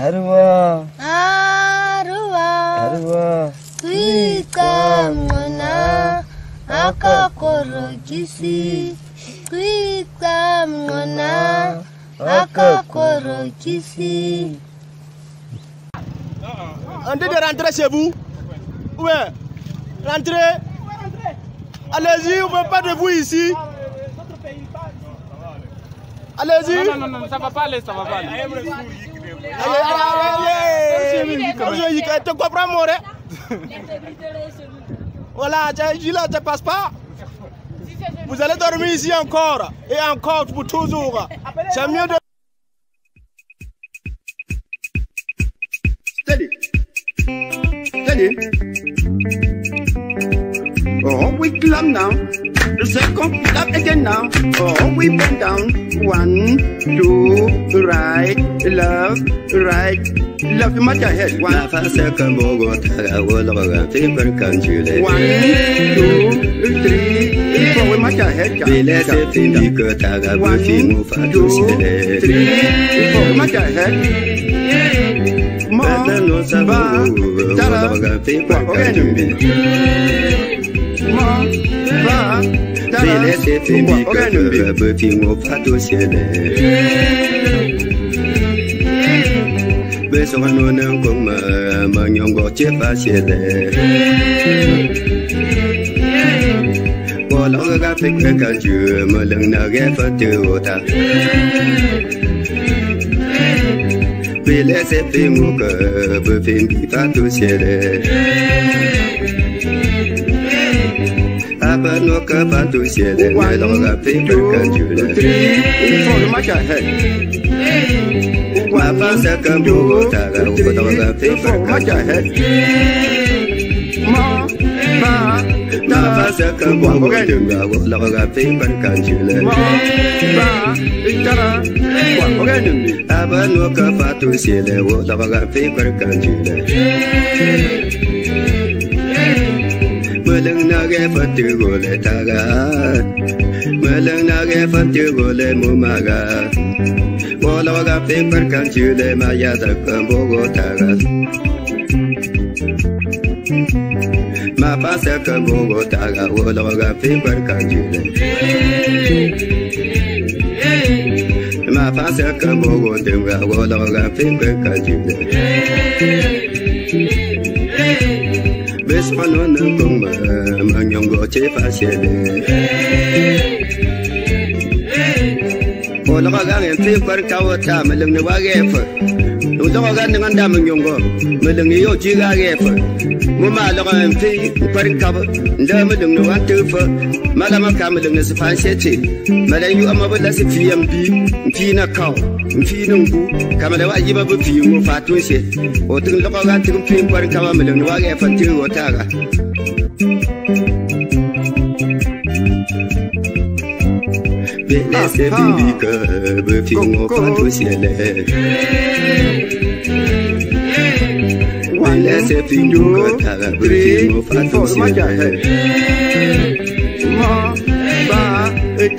Arwa, Arwa, arwa, kwikamona akakorokisi kwikamona akakorokisi On dit de rentrer chez vous. Ou bien Rentrez. Allez-y, on ne veut pas de vous ici Allez-y Non, non, non, ça va pas aller, ça va pas aller. Allez, allez, allez tu comprends mon Voilà, tu là, tu passes pas Vous allez dormir ici encore Et encore pour toujours C'est mieux de... Steady. Steady. Oh, we climb now. the second clap again now. Oh, we bend down. One, two, right, left, right, left. Much ahead. One, One, two, three. Four, much ahead. One, two, three. Four, much ahead. One, two, three. ba, tara, wa, okay. More. Fran Bele tepe mi kote bebe pi mwo pato sele Beso anu nang koma manyongo chepa sele Bolong ga pek ka ju malang na ge patu ota Bele tepe mwo kote bebe pi pato sele Bele tepe mwo kote bebe pi pato sele que va tu siete Me the pipe que chule Informa que head Guapa se cambió Taga un botón de pipe que head Ma Ma Ta va se cambió Guapa logra pipe que chule Ma Ma Tara Guapa que chule Abano que va tu siete Guapa pipe que chule Melang nage fatu gole taga Melang nage fatu gole mumaga Bola waga pimper kan chude maya takam bogo taga Ma pasa kan bogo taga Bola waga pimper kan chude Ma pasa kan bogo taga Bola waga pimper kan chude Pano nang kong ma Mang yong go che pa se de Ola ka gang en tri par ka ta ma lung ne wa ge fa Lu to ka go Ma lung yo ga ge fa Mu en tri par ka ba Nda ma lung ne wa ka ma lung ne se chi Ma la yu ama ba la n fiidin ku kama da waji ba bi wo fa tun she o tun lɔkɔ kan tun fi kɔri kama mi lini waa ɛɛfa tigi wo taaga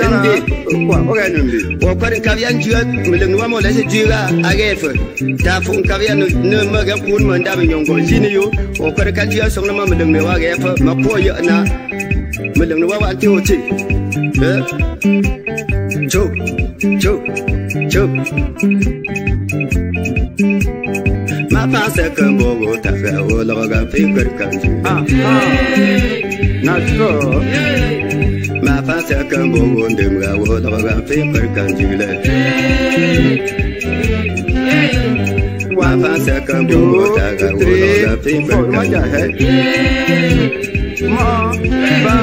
Ah, kwa oga numbi wa kwari kabiya juya milim wa mola se juya agefe. Da fu kabiya no no ma ga kun man da mi yongo jini yo wa kwari ka juya song ma milim ne wa gefe. Ma ko yo na milim wa wa ti oti eh jo jo jo ma pa se kan bo go ta fe wo lo ga pe kar kan ju ah. Ah na jo yeah kan bongon dem ga wo ta ga fe per kan jile wa fa sa kan bongo ta ga wo ta ga fe per kan jile ma ba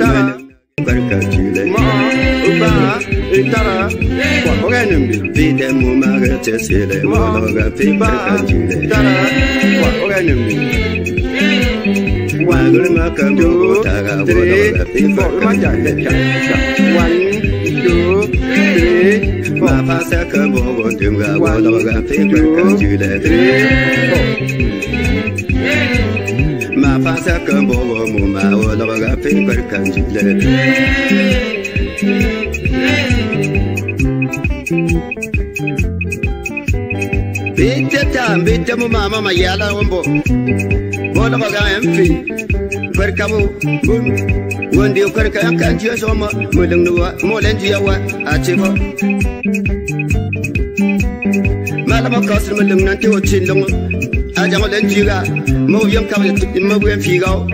ta. Per kan jile ba ta. Ra wa ko ga nem bi bi dem mo ma ga che se le wo ta ga fe per kan jile ta. Ra wa ko ga nem Lorima Cambo, Tara, Bola, Pifa, Maja, Bitte bitte mu mama yala wombo Bola ga farkamo gun wanda ya kwarka ya an jiya soma mulin nuwa molen jiya wa a ce ba malama kawasar mulin nan ta wace lungu a jamalan jira mawuyan kawai mawuyan figawo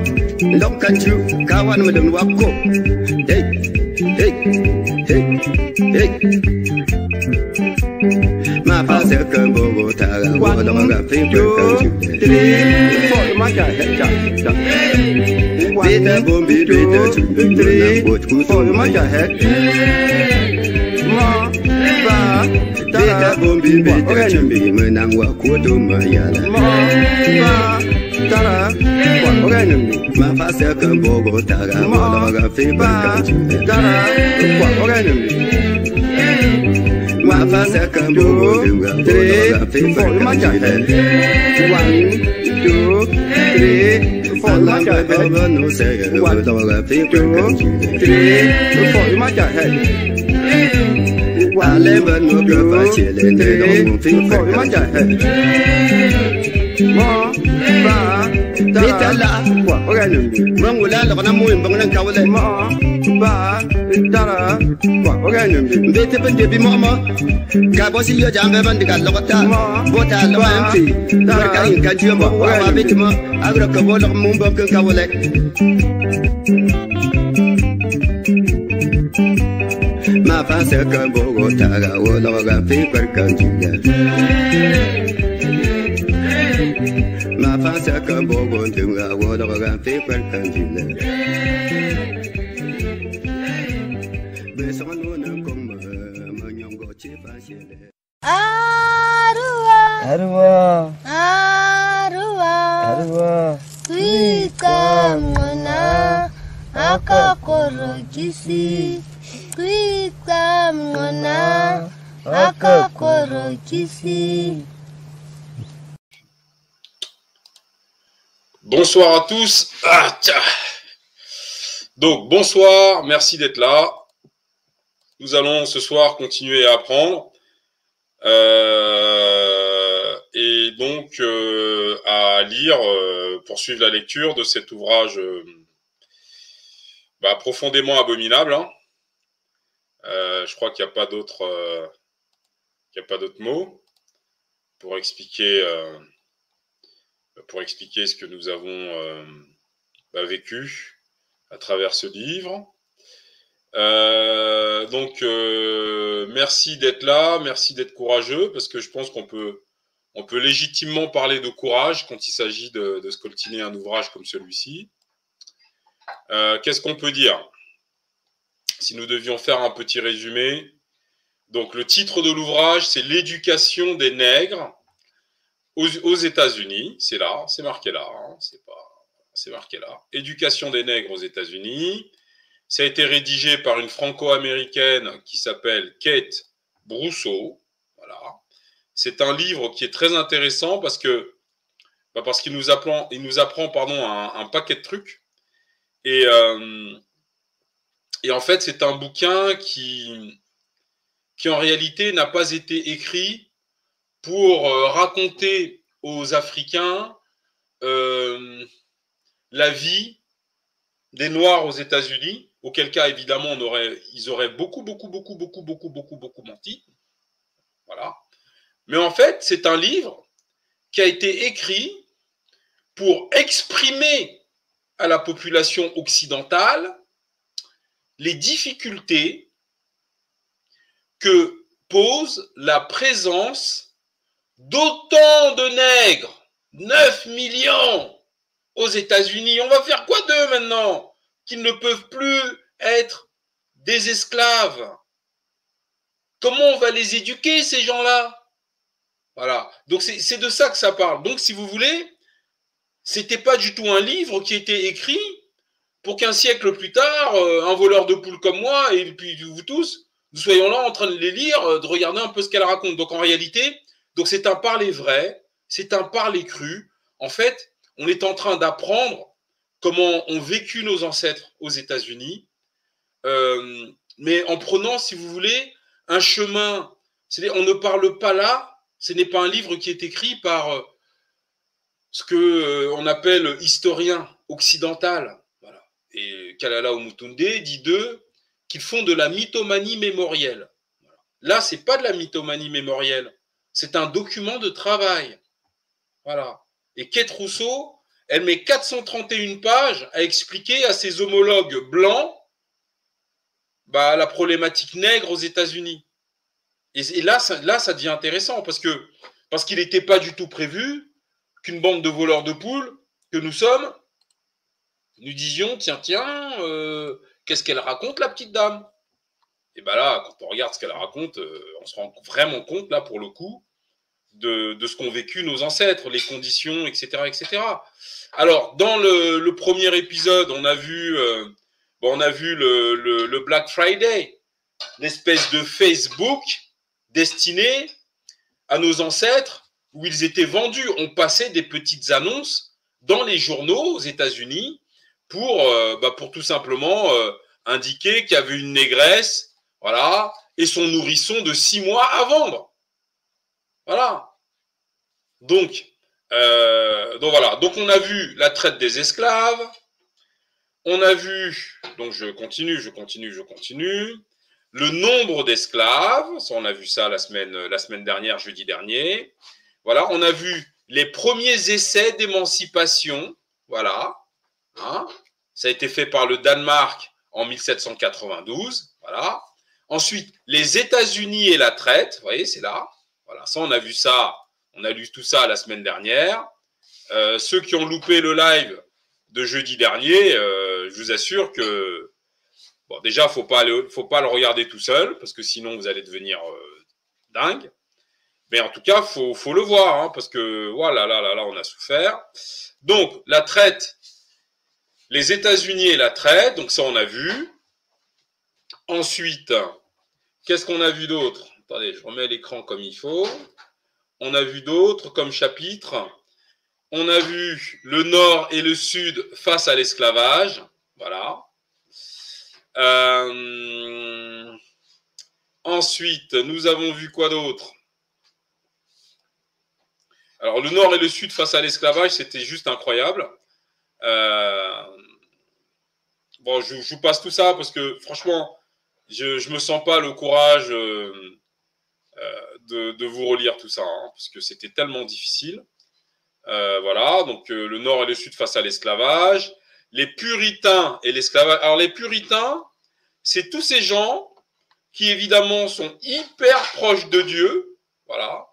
lokan jiru kawan mulin nuwa ko. Hey hey hey hey. Manda uma garrafinha pra eu ficar Uma carreta, Vida bombido, Foi uma carreta Beta bombi beta chambi menang wa kudu mayala Ma tara wa oganemi ma fasa kan bogo tara wa daga fi ba tara wa oganemi apa second two three four lima chặt one two three four lima chặt one two three four lima chặt one eleven two three four lima chặt mo ba ta la wa oga nungu mangula lo kana mu imbang nang kawle mo ba ta ogenum ndete ben debi mama ga bosi yo jambe ban diga lokota bota lama mti bar ka in kan tiyo ma bolok ka ma fa se ka ta ga ga fi ma fa se ka ga fi Bonsoir à tous. Ah. Donc, bonsoir, merci d'être là. Nous allons ce soir continuer à apprendre. Euh, et donc euh, à lire, euh, poursuivre la lecture de cet ouvrage bah, profondément abominable. hein. Je crois qu'il n'y a pas d'autre qu'il a pas d'autre mot pour expliquer pour expliquer ce que nous avons euh, bah, vécu à travers ce livre. Euh, donc, euh, merci d'être là, merci d'être courageux, parce que je pense qu'on peut, on peut légitimement parler de courage quand il s'agit de, de scoltiner un ouvrage comme celui-ci. Qu'est-ce qu'on peut dire? Si nous devions faire un petit résumé. Donc, le titre de l'ouvrage, c'est L'éducation des nègres aux, États-Unis. C'est là, c'est marqué là. hein, c'est pas, c'est marqué là. Éducation des nègres aux États-Unis. Ça a été rédigé par une franco-américaine qui s'appelle Kate Brousseau. Voilà. C'est un livre qui est très intéressant parce que bah, parce qu'il nous apprend, pardon, un, paquet de trucs. Et, euh, et en fait, c'est un bouquin qui, qui en réalité n'a pas été écrit pour euh, raconter aux Africains euh, la vie des Noirs aux États-Unis, auquel cas, évidemment, ils auraient beaucoup, beaucoup, beaucoup, beaucoup, beaucoup, beaucoup, beaucoup menti. Voilà. Mais en fait, c'est un livre qui a été écrit pour exprimer à la population occidentale les difficultés que pose la présence d'autant de nègres, 9 millions aux États-Unis. On va faire quoi d'eux maintenant Qu'ils ne peuvent plus être des esclaves? Comment on va les éduquer, ces gens-là? Voilà. Donc c'est de ça que ça parle. Donc si vous voulez, c'était pas du tout un livre qui était écrit pour qu'un siècle plus tard, euh, un voleur de poules comme moi, et puis vous tous, nous soyons là en train de les lire, euh, de regarder un peu ce qu'elle raconte. Donc en réalité, donc c'est un parler vrai, c'est un parler cru. En fait, on est en train d'apprendre comment ont vécu nos ancêtres aux États-Unis, euh, mais en prenant, si vous voulez, un chemin. On ne parle pas là Ce n'est pas un livre qui est écrit par euh, ce que euh, on appelle historien occidental. Et Kalala Omutunde dit d'eux qu'ils font de la mythomanie mémorielle. Voilà. Là, c'est pas de la mythomanie mémorielle, c'est un document de travail. Voilà. Et Kate Rousseau, elle met 431 pages à expliquer à ses homologues blancs bah, la problématique nègre aux États-Unis. Et, là, ça, là, devient intéressant parce qu'il n'était pas du tout prévu qu'une bande de voleurs de poules que nous sommes, nous disions tiens tiens, euh, qu'est-ce qu'elle raconte la petite dame? Et ben là, quand on regarde ce qu'elle raconte, euh, on se rend vraiment compte là pour le coup de, de ce qu'ont vécu nos ancêtres, les conditions, etc., etc. Alors dans le, premier épisode, on a vu euh, on a vu le, Black Friday, l'espèce de Facebook destiné à nos ancêtres où ils étaient vendus. On passait des petites annonces dans les journaux aux États-Unis pour, euh, bah, pour tout simplement indiquer qu'il y avait une négresse, voilà, et son nourrisson de six mois à vendre. Voilà. Donc, euh, donc voilà. Donc on a vu la traite des esclaves. On a vu, donc je continue, je continue, je continue. Le nombre d'esclaves, on a vu ça la semaine, la semaine dernière, jeudi dernier. Voilà, on a vu les premiers essais d'émancipation. Voilà. Hein ça a été fait par le Danemark en 1792. Voilà. Ensuite, les États-Unis et la traite. Vous voyez, c'est là. Voilà, ça, on a vu ça. On a lu tout ça la semaine dernière. Euh, ceux qui ont loupé le live de jeudi dernier, euh, je vous assure que bon, déjà, faut pas aller, faut pas le regarder tout seul parce que sinon vous allez devenir euh, dingue. Mais en tout cas, faut, faut le voir hein, parce que voilà, là, là, là, on a souffert. Donc, la traite, les États-Unis et la traite, donc ça, on a vu. Ensuite, qu'est-ce qu'on a vu d'autre? Attendez, je remets l'écran comme il faut. On a vu d'autres comme chapitre. On a vu le nord et le sud face à l'esclavage. Voilà. Euh, ensuite, nous avons vu quoi d'autre? Alors, le nord et le sud face à l'esclavage, c'était juste incroyable. Euh, bon, je, je, vous passe tout ça parce que franchement, je ne me sens pas le courage euh, de, de, vous relire tout ça hein, parce que c'était tellement difficile. Euh, voilà, donc euh, le nord et le sud face à l'esclavage. Les puritains et l'esclavage. Alors les puritains, c'est tous ces gens qui évidemment sont hyper proches de Dieu, voilà,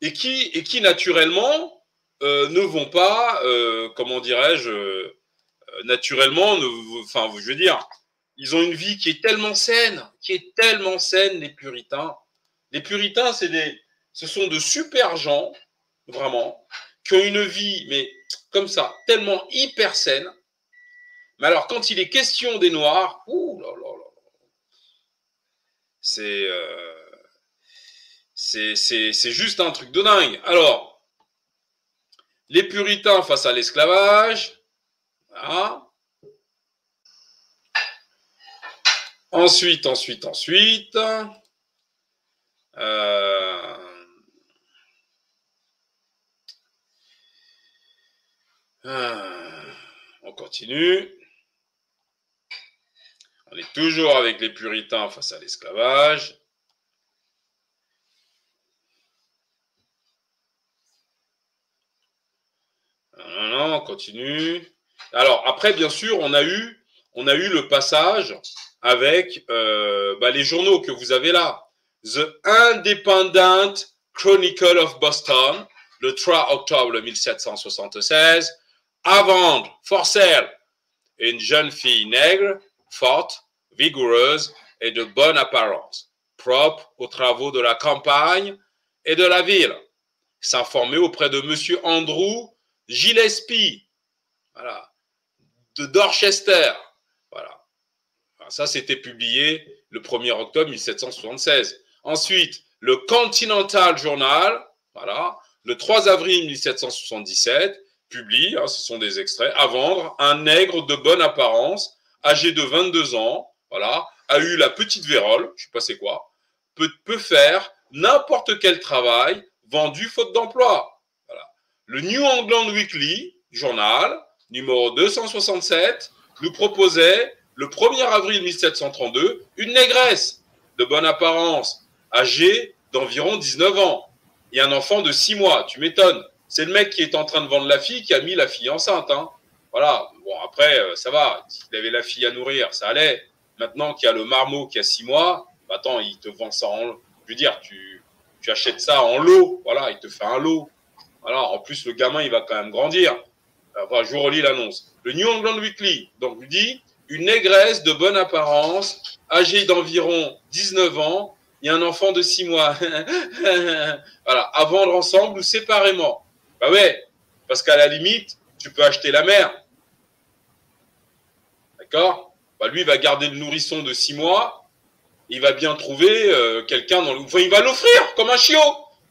et qui, et qui naturellement euh, ne vont pas, euh, comment dirais-je, euh, naturellement, enfin, je veux dire, ils ont une vie qui est tellement saine, qui est tellement saine, les puritains. Les puritains, c'est des, ce sont de super gens, vraiment, qui ont une vie, mais comme ça, tellement hyper saine. Mais alors, quand il est question des Noirs, ouh là là là, c'est euh, c'est juste un truc de dingue. Alors, les puritains face à l'esclavage, voilà. Ensuite, ensuite, ensuite. Euh, on continue. On est toujours avec les puritains face à l'esclavage. Non, non, on continue. Alors après, bien sûr, on a eu, on a eu le passage avec euh, bah, les journaux que vous avez là. The Independent Chronicle of Boston, le 3 octobre 1776, à vendre, for sale, une jeune fille nègre, forte, vigoureuse et de bonne apparence, propre aux travaux de la campagne et de la ville. S'informer auprès de Monsieur Andrew Gillespie, de Dorchester. Ça, c'était publié le 1er octobre 1776. Ensuite, le Continental Journal, voilà, le 3 avril 1777, publie, hein, ce sont des extraits, à vendre un nègre de bonne apparence, âgé de 22 ans, a eu la petite vérole, je sais pas c'est quoi, peut, peut faire n'importe quel travail, vendu faute d'emploi. Le New England Weekly, journal, numéro 267, nous proposait le 1er avril 1732 une négresse de bonne apparence, âgée d'environ 19 ans, et un enfant de 6 mois. Tu m'étonnes. C'est le mec qui est en train de vendre la fille qui a mis la fille enceinte. Hein. Voilà. Bon, après, euh, ça va. Il avait la fille à nourrir, ça allait. Maintenant qu'il y a le marmot qui a 6 mois, bah, attends, il te vend ça en. Je veux dire, tu, tu achètes ça en lot. Voilà, il te fait un lot. Voilà. En plus, le gamin, il va quand même grandir. Enfin, je vous relis l'annonce. Le New England Weekly, donc, lui dit une négresse de bonne apparence, âgée d'environ 19 ans, et un enfant de 6 mois. voilà, à vendre ensemble ou séparément. Bah ouais, parce qu'à la limite, tu peux acheter la mère. D'accord? Bah Lui, va garder le nourrisson de 6 mois. Il va bien trouver euh, quelqu'un dans le. Enfin, il va l'offrir comme un chiot.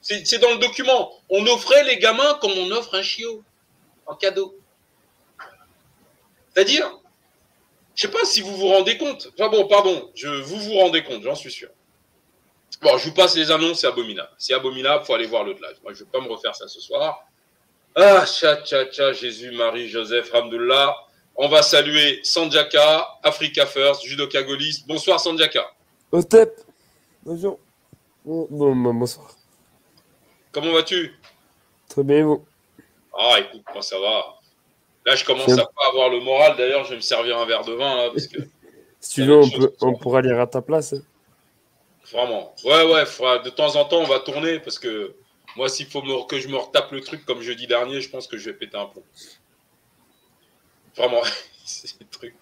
C'est dans le document. On offrait les gamins comme on offre un chiot en cadeau. C'est-à-dire, je ne sais pas si vous vous rendez compte. Enfin bon, pardon, je, vous vous rendez compte, j'en suis sûr. Bon, je vous passe les annonces, c'est abominable. C'est abominable, il faut aller voir le live. Moi, je ne vais pas me refaire ça ce soir. Ah, tcha, tcha, tcha, Jésus, Marie, Joseph, Ramdullah. On va saluer Sandjaka, Africa First, Judoka Golis. Bonsoir, Sandjaka. Otep. Bonjour. Bon, bon, bon, bonsoir. Comment vas-tu? Très bien, vous? Ah, écoute, moi, ça va. Là, je commence à pas avoir le moral. D'ailleurs, je vais me servir un verre de vin, là, parce que... Si tu veux, on, peut, on pourra lire à ta place. hein. Vraiment. Ouais, ouais, faudra- de temps en temps, on va tourner parce que moi, s'il faut me- que je me retape le truc comme jeudi dernier, je pense que je vais péter un plomb. Vraiment, c'est le truc.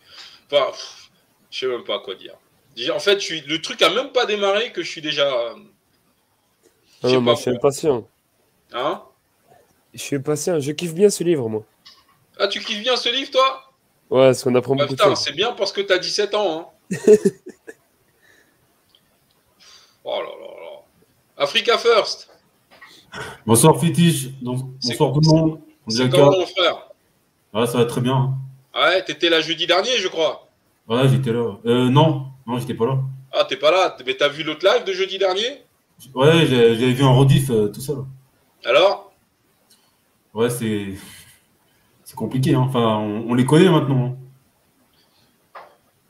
Enfin, pff, je sais même pas quoi dire. En fait, je suis... le truc a même pas démarré que je suis déjà. euh, Ah Je suis impatient. Hein? Je suis impatient. Je kiffe bien ce livre, moi. Ah, tu kiffes bien ce livre, toi? Ouais, parce qu'on apprend Bah, beaucoup Putain, c'est bien parce que t'as 17 ans. Hein. oh là là là. Africa First. Bonsoir Fétiche, bonsoir tout le monde. C'est comment, mon frère? Ah, ça va très bien. Ouais, t'étais là jeudi dernier, je crois. Ouais, j'étais là. Euh, non, non, j'étais pas là. Ah, t'es pas là. Mais t'as vu l'autre live de jeudi dernier? Ouais, j'ai- j'avais vu en rediff euh, tout ça. là. Alors? Ouais, c'est c'est compliqué. hein. Enfin, on, on les connaît maintenant. hein.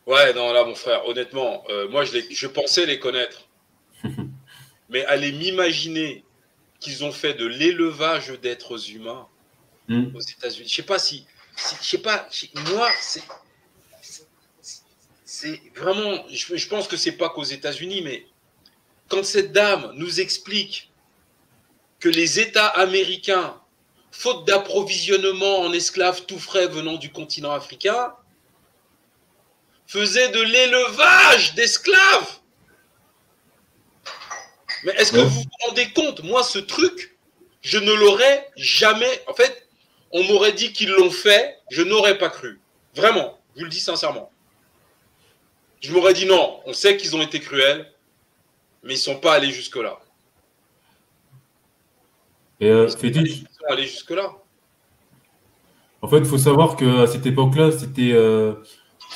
Ouais, non, là, mon frère, honnêtement, euh, moi, je, les, je pensais les connaître. Mais aller m'imaginer qu'ils ont fait de l'élevage d'êtres humains Hmm. aux États-Unis. Je sais pas si. si- je sais pas. moi, c'est. c'est- C'est vraiment. Je, je pense que c'est pas qu'aux États-Unis, mais quand cette dame nous explique que les États américains, faute d'approvisionnement en esclaves tout frais venant du continent africain, faisaient de l'élevage d'esclaves. Mais est-ce que Ouais. vous vous rendez compte? Moi, ce truc, je ne l'aurais jamais. En fait, on m'aurait dit qu'ils l'ont fait, je n'aurais pas cru. Vraiment, je vous le dis sincèrement. Je m'aurais dit non, on sait qu'ils ont été cruels, mais ils sont pas allés jusque-là. Et euh, Fétiche, sont allés jusque-là? en fait, il faut savoir qu'à cette époque-là, c'était euh,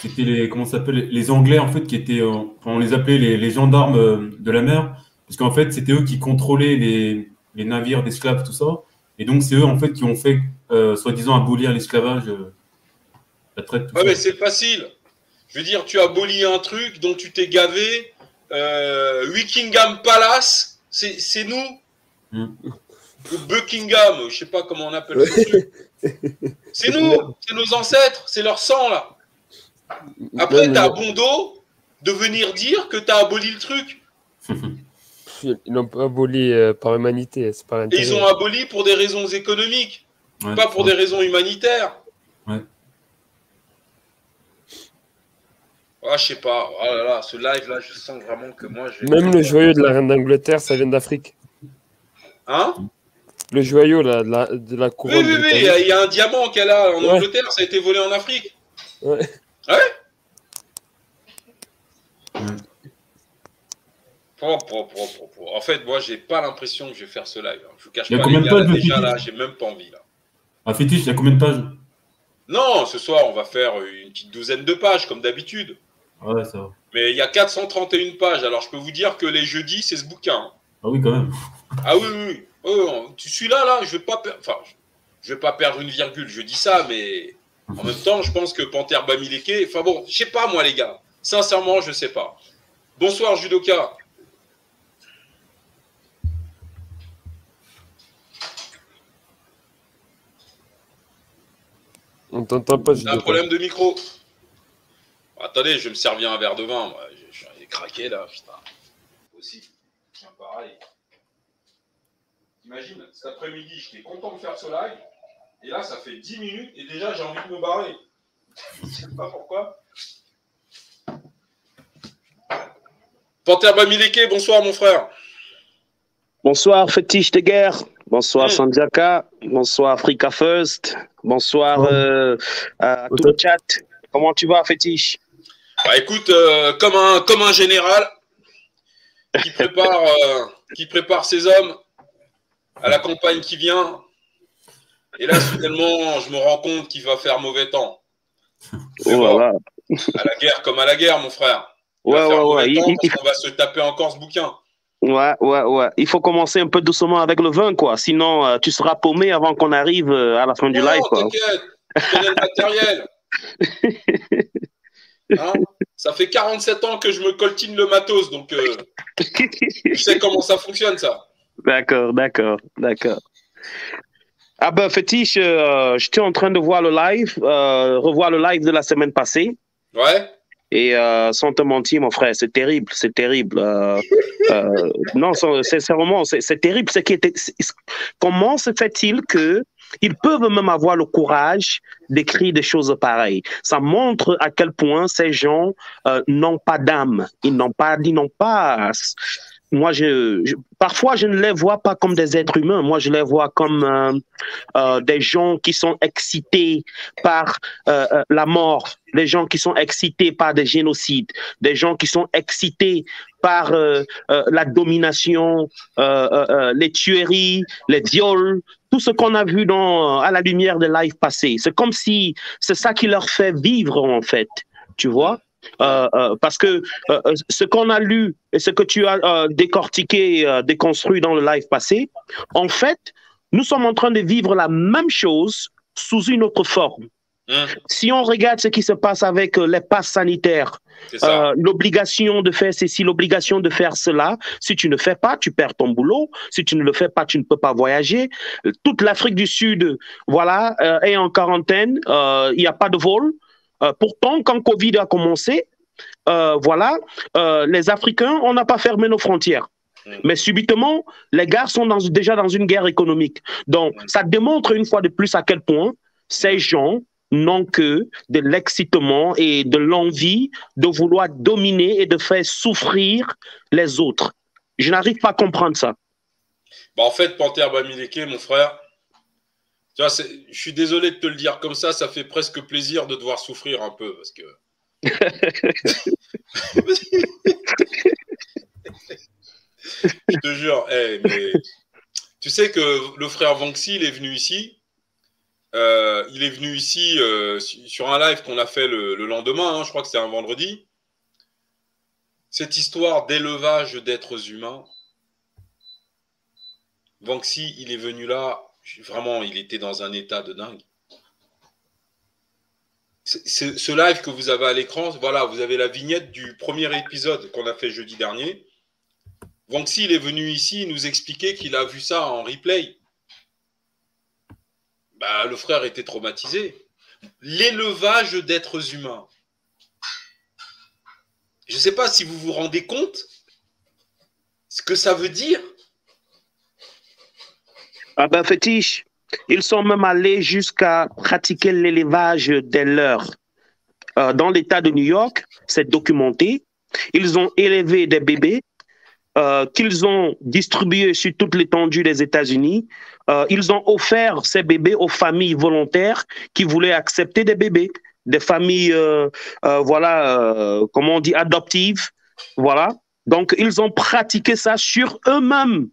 c'était les comment s'appelle les Anglais en fait qui étaient, euh, on les appelait les, les gendarmes euh, de la mer, parce qu'en fait, c'était eux qui contrôlaient les, les navires d'esclaves, tout ça. Et donc, c'est eux en fait qui ont fait, euh, soi-disant, abolir l'esclavage, la traite, tout Ouais, ça. mais c'est facile. Je veux dire, tu abolis un truc dont tu t'es gavé. Wickingham Palace, c'est c'est nous? Hmm. Ou Buckingham, je sais pas comment on appelle ce truc. C'est nous, c'est nos ancêtres, c'est leur sang là. Après, t'as bon, dos de venir dire que t'as aboli le truc. Ils l'ont pas aboli euh, par humanité, c'est Et intérêt. ils ont aboli pour des raisons économiques, Ouais, pas pour ouais. des raisons humanitaires. Ouais. Ah, je sais pas. Oh là là, ce live là, je sens vraiment que moi je vais. Même le joyau de la reine d'Angleterre, ça vient d'Afrique. Hein? Le joyau là, de, la, de la Oui, couronne oui, oui, il y, britannique. a- il y a un diamant qu'elle a en Ouais. Angleterre, ça a été volé en Afrique. Ouais. Ouais Ouais. Oh, oh, oh, oh, oh. En fait, moi, j'ai pas l'impression que je vais faire ce live. hein. Je vous cache Il y a pas, combien les de gars, là, pages de déjà là, j'ai même pas envie là. Ah, Fétiche, il y a combien de pages Non, ce soir, on va faire une petite douzaine de pages, comme d'habitude. Ouais, ça va. Mais il y a 431 pages, alors je peux vous dire que les jeudis, c'est ce bouquin. hein. Ah oui, quand même. Ah oui, oui, oui. Oh, tu suis là, là, je vais pas enfin, je vais pas perdre une virgule, je dis ça, mais en même temps, je pense que Panther Bamileke, enfin bon, je sais pas moi les gars. Sincèrement, je sais pas. Bonsoir Judoka. On t'entend pas, J'ai un Judoka. problème de micro. Attendez, je vais me servir un verre de vin. moi. Suis craqué là, putain. Aussi. Tiens, pareil. T'imagines, cet après-midi, j'étais content de faire ce live. Et là, ça fait 10 minutes et déjà, j'ai envie de me barrer. Je sais pas pourquoi. Panther Bamileke, bonsoir mon frère. Bonsoir Fétiche de guerre, bonsoir Mm. Sandiaka, bonsoir Africa First, bonsoir Oh. euh, à tout le chat. Comment tu vas Fétiche? Bah écoute, euh, comme, un, comme un général qui prépare, euh, qui prépare ses hommes à la campagne qui vient. Et là, soudainement, je me rends compte qu'il va faire mauvais temps. Oh bon, là là. à la guerre comme à la guerre, mon frère. Il va Ouais, faire ouais, ouais. temps Il, parce qu'on va se taper encore ce bouquin. ouais, ouais, ouais. Il faut commencer un peu doucement avec le vin, quoi. Sinon, euh, tu seras paumé avant qu'on arrive euh, à la fin du live, t'inquiète, le matériel. Hein? Ça fait 47 ans que je me coltine le matos, donc euh, je sais comment ça fonctionne, ça. D'accord, d'accord, d'accord. Ah ben, Fétiche, euh, j'étais en train de voir le live, euh, revoir le live de la semaine passée. Ouais Et euh, sans te mentir, mon frère, c'est terrible, c'est terrible. Euh, euh, non, sincèrement, c'est terrible. Ce qui était, comment se fait-il que ils peuvent même avoir le courage d'écrire des choses pareilles? Ça montre à quel point ces gens euh, n'ont pas d'âme. Ils n'ont pas, ils n'ont pas. Moi, je, je- parfois, je ne les vois pas comme des êtres humains. Moi, je les vois comme euh, euh, des gens qui sont excités par euh, euh, la mort, des gens qui sont excités par des génocides, des gens qui sont excités par euh, euh, la domination, les tueries, les viols, tout ce qu'on a vu dans, à la lumière des lives passés. C'est comme si c'est ça qui leur fait vivre, en fait. Tu vois? Euh, euh, parce que euh, ce qu'on a lu et ce que tu as décortiqué, déconstruit dans le live passé, en fait, nous sommes en train de vivre la même chose sous une autre forme. Hum, Si on regarde ce qui se passe avec les passes sanitaires, euh, l'obligation de faire ceci, l'obligation de faire cela, si tu ne fais pas, tu perds ton boulot. Si tu ne le fais pas, tu ne peux pas voyager. Toute l'Afrique du Sud, voilà, euh, est en quarantaine. Euh, Il n'y a pas de vol. Euh, pourtant, quand Covid a commencé, euh, voilà, euh, les Africains, on n'a pas fermé nos frontières. Mm. Mais subitement, les gars sont dans- déjà dans une guerre économique. Donc, Mm. ça démontre une fois de plus à quel point ces gens n'ont que de l'excitement et de l'envie de vouloir dominer et de faire souffrir les autres. Je n'arrive pas à comprendre ça. Bah, en fait, Panther Bamileke, mon frère, tu vois, je suis désolé de te le dire comme ça, ça fait presque plaisir de devoir souffrir un peu parce que. je te jure, eh, mais tu sais que le frère Vanxi, il est venu ici. euh, il est venu ici euh, su- sur un live qu'on a fait le, le lendemain, hein, je crois que c'est un vendredi. Cette histoire d'élevage d'êtres humains, Banksy, il est venu là, vraiment, il était dans un état de dingue. Ce live que vous avez à l'écran, voilà, vous avez la vignette du premier épisode qu'on a fait jeudi dernier. Banksy, il est venu ici nous expliquer qu'il a vu ça en replay. Bah, le frère était traumatisé. L'élevage d'êtres humains. Je ne sais pas si vous vous rendez compte ce que ça veut dire. Ah ben, fétiche, ils sont même allés jusqu'à pratiquer l'élevage des leurs. Euh, dans l'État de New York, c'est documenté. Ils ont élevé des bébés euh, qu'ils ont distribués sur toute l'étendue des États-Unis. Euh, ils ont offert ces bébés aux familles volontaires qui voulaient accepter des bébés, des familles, euh, euh, voilà, euh, comment on dit, adoptives. Voilà. Donc, ils ont pratiqué ça sur eux-mêmes.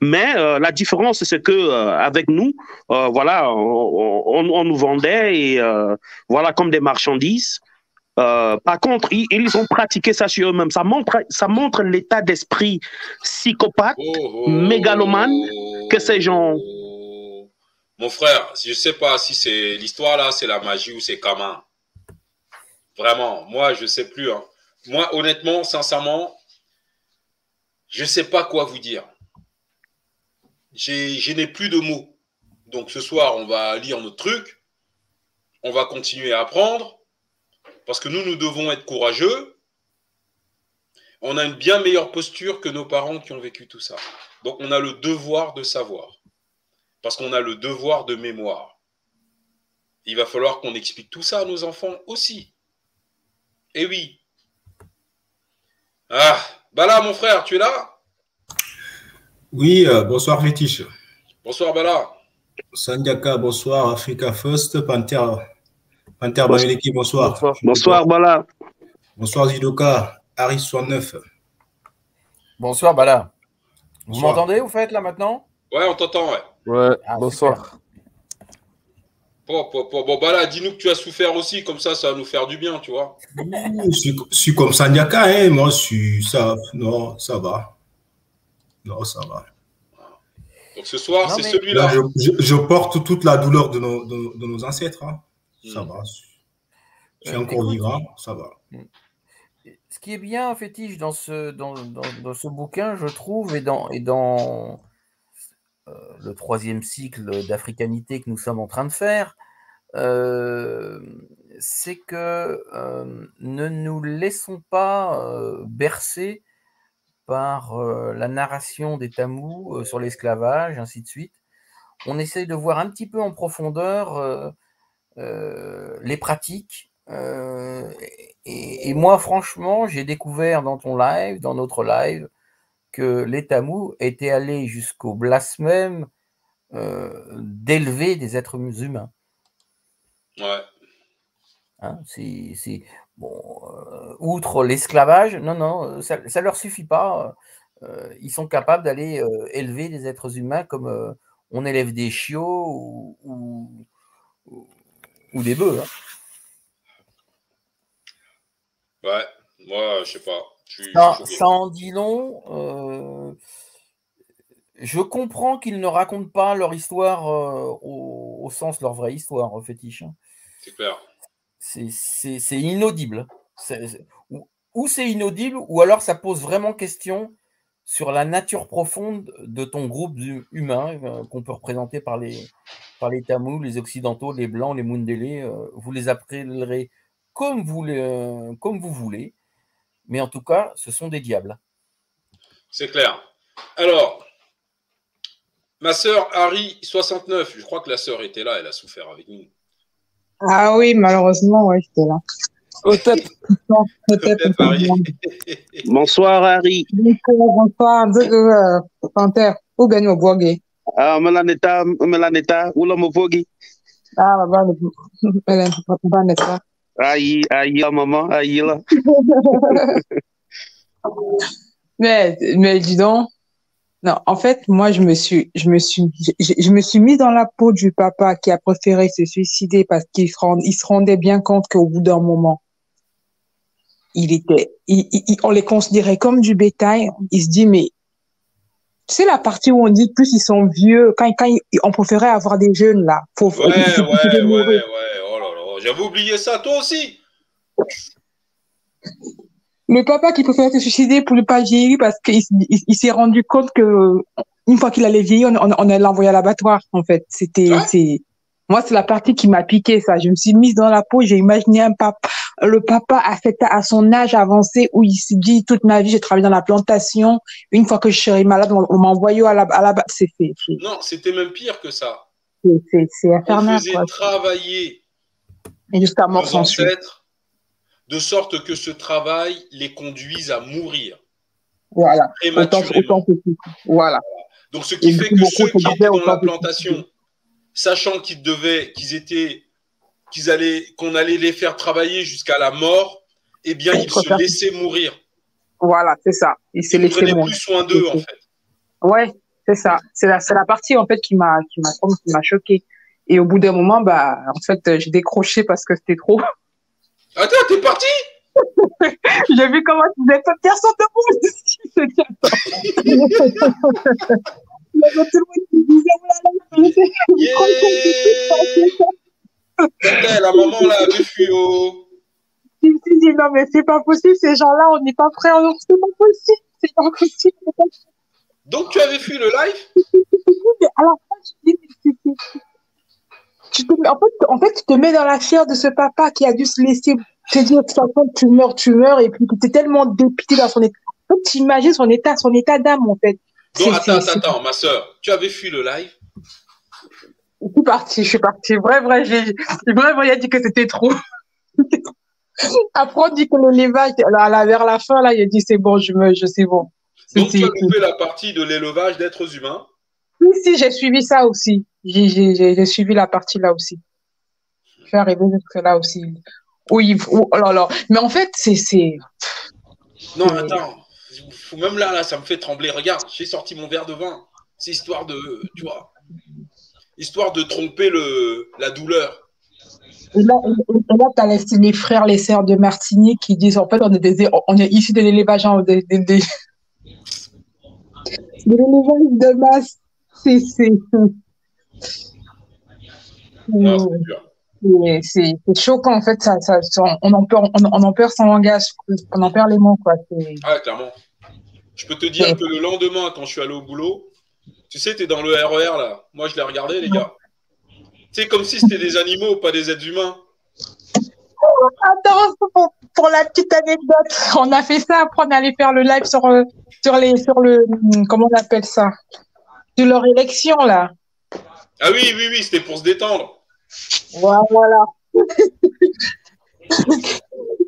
Mais euh, la différence, c'est que euh, avec nous, euh, voilà, on, on- on nous vendait et voilà comme des marchandises. Par contre, ils, ils ont pratiqué ça sur eux-mêmes. Ça montre, ça montre l'état d'esprit psychopathe, Oh, mégalomane que ces gens. Mon frère, je sais pas si c'est l'histoire là, c'est la magie ou c'est Kama. Vraiment, moi je sais plus. hein. Moi, honnêtement, sincèrement, je sais pas quoi vous dire. Je n'ai plus de mots. Donc ce soir, on va lire notre truc. On va continuer à apprendre. Parce que nous, nous devons être courageux. On a une bien meilleure posture que nos parents qui ont vécu tout ça. Donc on a le devoir de savoir. Parce qu'on a le devoir de mémoire. Il va falloir qu'on explique tout ça à nos enfants aussi. Eh oui. Ah, Bala, mon frère, tu es là? Oui, euh, bonsoir Fétiche. Bonsoir, Bala. Sandiaka, bonsoir. Africa First, Panther, Panther Bayeleki, bonsoir. Bonsoir, Bala. Bonsoir Zidoka, Harris 69. Bonsoir, Bala. Vous Bonsoir. m'entendez, vous faites là maintenant? Ouais, on t'entend, ouais. Ouais, Ah, bonsoir. Bon, bon, bon, bon, Bala, dis-nous que tu as souffert aussi, comme ça, ça va nous faire du bien, tu vois. Je suis, je suis comme Sandiaka, hein, moi je suis ça. Non, ça va. Non, ça va. Donc ce soir, c'est mais- celui-là. Là, je, je- je porte toute la douleur de nos, de, de nos ancêtres. hein. Ça Mm. va. Je suis Euh, encore écoute. vivant, ça va. Ce qui est bien, fétiche, dans ce, dans, dans- dans ce bouquin, je trouve, et dans, et dans euh, le troisième cycle d'africanité que nous sommes en train de faire, euh, c'est que euh, ne nous laissons pas euh, bercer par la narration des Tamous sur l'esclavage, ainsi de suite. On essaye de voir un petit peu en profondeur les pratiques. et, et moi, franchement, j'ai découvert dans ton live, dans notre live, que les Tamous étaient allés jusqu'au blasphème euh, d'élever des êtres humains. Ouais. Hein, bon, euh, outre l'esclavage, non, non, euh, ça, ça leur suffit pas. euh, ils sont capables d'aller élever des êtres humains comme on élève des chiots ou, ou, ou- ou des bœufs. hein. Ouais. Moi, je sais pas. Ça, en dit long. euh, je comprends qu'ils ne racontent pas leur histoire euh, au, au sens leur vraie histoire, fétiche. hein. C'est clair. C'est- inaudible. Ou c'est inaudible, ou alors ça pose vraiment question sur la nature profonde de ton groupe hu- humain euh, qu'on peut représenter par les, par les Tamous, les Occidentaux, les Blancs, les Mundélés. euh, vous les appellerez comme vous, comme vous voulez, mais en tout cas, ce sont des diables. C'est clair. Alors, ma sœur Harry, 69, je crois que la sœur était là, elle a souffert avec nous. Ah oui, malheureusement, ouais, j'étais là. Peut-être. Non, peut-être, Peut-être, Harry. Bonsoir, Harry. Bonsoir, euh, Panther. Où gagne au Bourguet? Ah, Melaneta, Melaneta, Oula Movogi. Ah, bah, Hélène, bah, pas? Aïe, aïe, la maman, aïe, là. Mais, mais dis donc, non, en fait, moi, je me suis, je me suis, je, je me suis mis dans la peau du papa qui a préféré se suicider parce qu'il se rend, il se rendait bien compte qu'au bout d'un moment, il était, il, il- il- on les considérait comme du bétail. Il se dit, mais, tu sais, la partie où on dit plus ils sont vieux, quand, quand ils- on préférait avoir des jeunes, là. Faut, Ouais, ouais, ouais, mourir. ouais. Oh là là, j'avais oublié ça, toi aussi. Le papa qui préférait se suicider pour ne pas vieillir parce qu'il s- il, il s'est rendu compte que une fois qu'il allait vieillir, on, on, on allait l'envoyer à l'abattoir, en fait. C'était, c'est, moi, c'est la partie qui m'a piqué, ça. Je me suis mise dans la peau, j'ai imaginé un papa, le papa à cet, à son âge avancé où il se dit, toute ma vie, j'ai travaillé dans la plantation. Une fois que je serai malade, on, on m'envoie à la, à la, c'est, c'est, c'est, Non, c'était même pire que ça. c'est, c'est, c'est On infernal, faisait quoi. travailler Et jusqu'à mort suit. ancêtres de sorte que ce travail les conduise à mourir. Voilà. Autant, autant que. Voilà. Donc, ce qui Et fait que ceux se qui étaient dans la plantation, sachant qu'ils devaient, qu'ils étaient, qu'ils allaient, qu'on allait les faire travailler jusqu'à la mort, eh bien, ils se laissaient mourir. Voilà, c'est ça. Ils ne laissé prenaient mourir. plus soin d'eux, en fait. Ouais, c'est ça. C'est la, c'est la partie, en fait, qui m'a, qui m'a, qui m'a choqué. Et au bout d'un moment, bah, en fait, j'ai décroché parce que c'était trop. Attends, t'es parti J'ai vu comment tu faisais pas personne de monde ici. J'ai dit, attends. Il y avait tout le monde qui disait, oh là là, mais c'est- Attends, la maman là avait fui au. Je me suis dit, non, mais c'est pas possible, ces gens-là, on n'est pas prêts, on- c'est pas possible, c'est pas possible. Donc tu avais fui le live Mais à la fin, je me c'est- c'est- tu te mets- en, fait, en fait, tu te mets dans la chair de ce papa qui a dû se laisser te dire, de toute façon, tu meurs, tu meurs, et puis tu es tellement dépité dans son état. En tu imagines son état, son état d'âme, en fait. C'est- attends, attends, attends, ma soeur, tu avais fui le live? Je suis partie, je suis partie. Vrai, vrai, j'ai, vrai, il a dit que c'était trop. Après, on dit que le levage, là, là, vers la fin, là, il a dit c'est bon, je me, je sais bon. Donc tu as coupé la partie de l'élevage d'êtres humains. Oui, si, j'ai suivi ça aussi. J'ai, suivi la partie là aussi. Je suis arrivée jusque là aussi. Oui, oh là là. Mais en fait, c'est, Non, attends. Même là, là, ça me fait trembler. Regarde, j'ai sorti mon verre de vin. C'est histoire de, tu vois, histoire de tromper le, la douleur. et là, là, t'as les, les frères, les sœurs de Martinique qui disent, en fait, on est des, on est ici de l'élevage, hein, de l'élevage de masse. C'est, c'est, Non, c'est dur. c'est, c'est, c'est choquant, en fait, ça, ça, on en perd, on, on en perd son langage, on en perd les mots, quoi. Ah, clairement. Je peux te dire que le lendemain, quand je suis allé au boulot, tu sais, tu es dans le RER là. Moi, je l'ai regardé, les gars. C'est comme si c'était des animaux, pas des êtres humains. Attends, pour, pour la petite anecdote, on a fait ça, après on allait faire le live sur, euh, sur les, sur le, hum, comment on appelle ça? Sur leur élection, là. Ah oui, oui, oui, c'était pour se détendre. Voilà, voilà.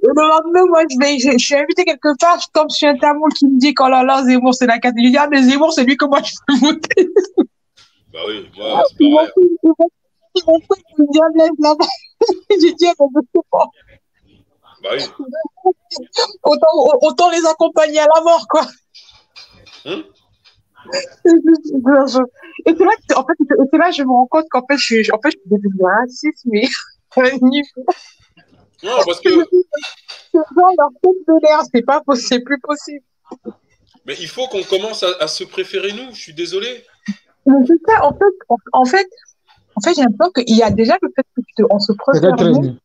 Le lendemain, moi, je, vais, je, je suis invitée quelque part, je tombe sur un tamoul qui me dit qu'oh là là, Zemmour, c'est la catégorie. Ah, mais Zemmour, c'est lui que moi, je peux voter. Bah oui, moi, c'est ils m'ont fait, me disent, ah, là-bas. J'ai dit, ah, mais pas. Bah oui. Autant, autant les accompagner à la mort, quoi. Hein? Et c'est là, que- en fait, et c'est là que je me rends compte qu'en fait, je suis, en fait, je suis devenue raciste, mais à un niveau. Non, parce que, Ces gens, leur tête de l'air, c'est pas possible, c'est plus possible. mais il faut qu'on commence à, à se préférer nous. Je suis désolé. Mais c'est ça, en fait, en, en fait, en fait, j'ai l'impression qu'il y a déjà le fait que te- on se préfère nous,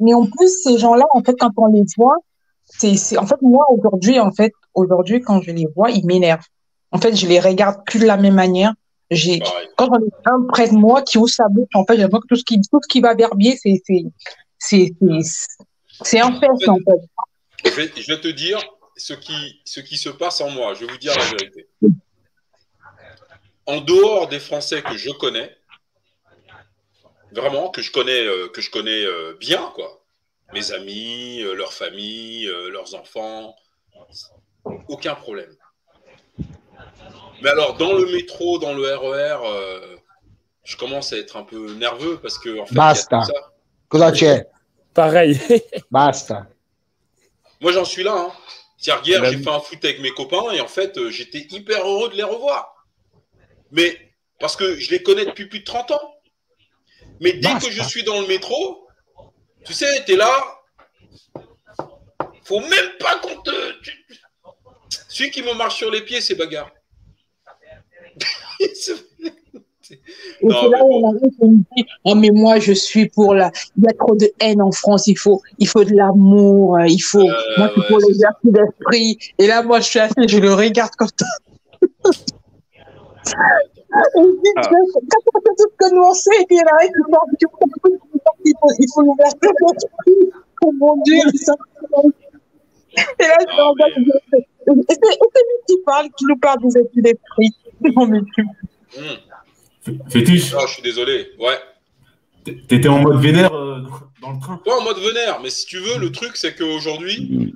mais en plus, ces gens-là, en fait, quand on les voit, c'est, c'est, en fait, moi, aujourd'hui, en fait, aujourd'hui, quand je les vois, ils m'énervent. En fait, je les regarde plus de la même manière. J'ai, quand on est un près de moi qui ouvre sa bouche, en fait, l'impression que tout ce qui, tout ce qui va verbier, c'est, c'est, c'est, c'est, un fait, en fait. Je vais, je vais te dire ce qui, ce qui se passe en moi. Je vais vous dire la vérité. En dehors des Français que je connais, vraiment que je connais, euh, que je connais euh, bien, quoi. Mes amis, euh, leurs familles, euh, leurs enfants, aucun problème. Mais alors dans le métro, dans le RER, euh, je commence à être un peu nerveux parce que en fait, Basta. Cosa c'è? Pareil. Basta. Moi, j'en suis là. Hein. Hier, j'ai fait un foot avec mes copains et en fait, euh, j'étais hyper heureux de les revoir. Mais parce que je les connais depuis plus de 30 ans. Mais dès que je suis dans le métro, tu sais, t'es là. Faut même pas qu'on te. Celui qui me marche sur les pieds, c'est bagarre. Et c'est là où on arrive et on dit, oh, mais moi, je suis pour la, il y a trop de haine en France, il faut, il faut de l'amour, euh, il faut, moi, c'est pour les d'esprit. Et là, moi, je suis assis, je le regarde comme ça. Je dis, Ah. Dieu, quand on fait tout ce que nous on sait, et puis il arrive, il faut, il faut l'ouverture d'esprit. Oh mon Dieu, ça. Et là, je me je dis, et c'est lui qui parle, qui nous parle des vertus d'esprit. Mais tu- Fétiche, Ah, je suis désolé. Ouais. t'étais en mode vénère euh, dans le train Pas en mode vénère, mais si tu veux, le truc, c'est qu'aujourd'hui,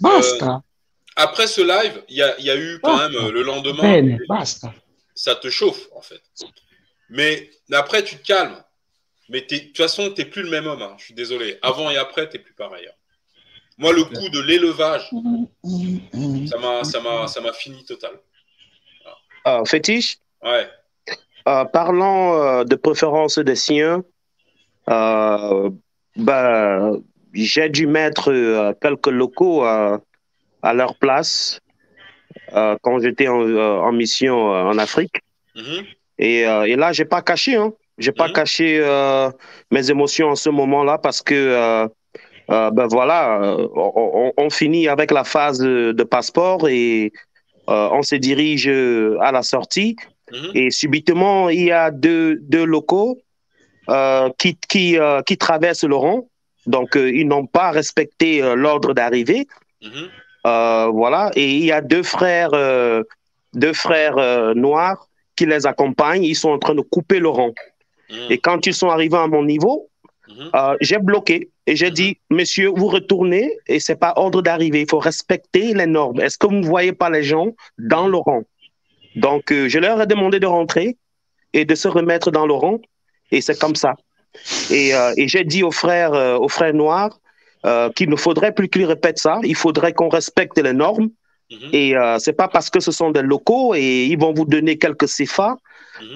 Basta. après ce live, il y a, il y a eu quand même euh, le lendemain. Basta. ça te chauffe, en fait. Mais après, tu te calmes. Mais t'es- de toute façon, tu n'es plus le même homme. hein. Je suis désolé. Avant et après, tu n'es plus pareil. hein. Moi, le coup de l'élevage, ça m'a, ça m'a, ça m'a fini total. Euh, fétiche? Ouais. Euh, parlant euh, de préférence des siens, euh, ben, j'ai dû mettre quelques locaux à leur place quand j'étais en, en mission en Afrique. Mhm. Et, et là, j'ai pas caché, hein. J'ai pas caché euh, mes émotions en ce moment-là parce que, euh, euh, ben voilà, on, finit avec la phase de, de passeport et on se dirige à la sortie. Et subitement, il y a deux, deux locaux euh, qui, qui, euh, qui traversent le rond. Donc, euh, ils n'ont pas respecté l'ordre d'arrivée. Euh, voilà. Et il y a deux frères, deux frères noirs qui les accompagnent. Ils sont en train de couper le rond. Et quand ils sont arrivés à mon niveau, euh, j'ai bloqué et j'ai dit, monsieur, vous retournez et c'est pas ordre d'arrivée. Il faut respecter les normes. Est-ce que vous ne voyez pas les gens dans le rond? Donc, euh, je leur ai demandé de rentrer et de se remettre dans le rond. Et c'est comme ça. Et, euh, et j'ai dit aux frères, euh, aux frères noirs euh, qu'il ne faudrait plus qu'ils répètent ça. Il faudrait qu'on respecte les normes. Et euh, c'est pas parce que ce sont des locaux et ils vont vous donner quelques CFA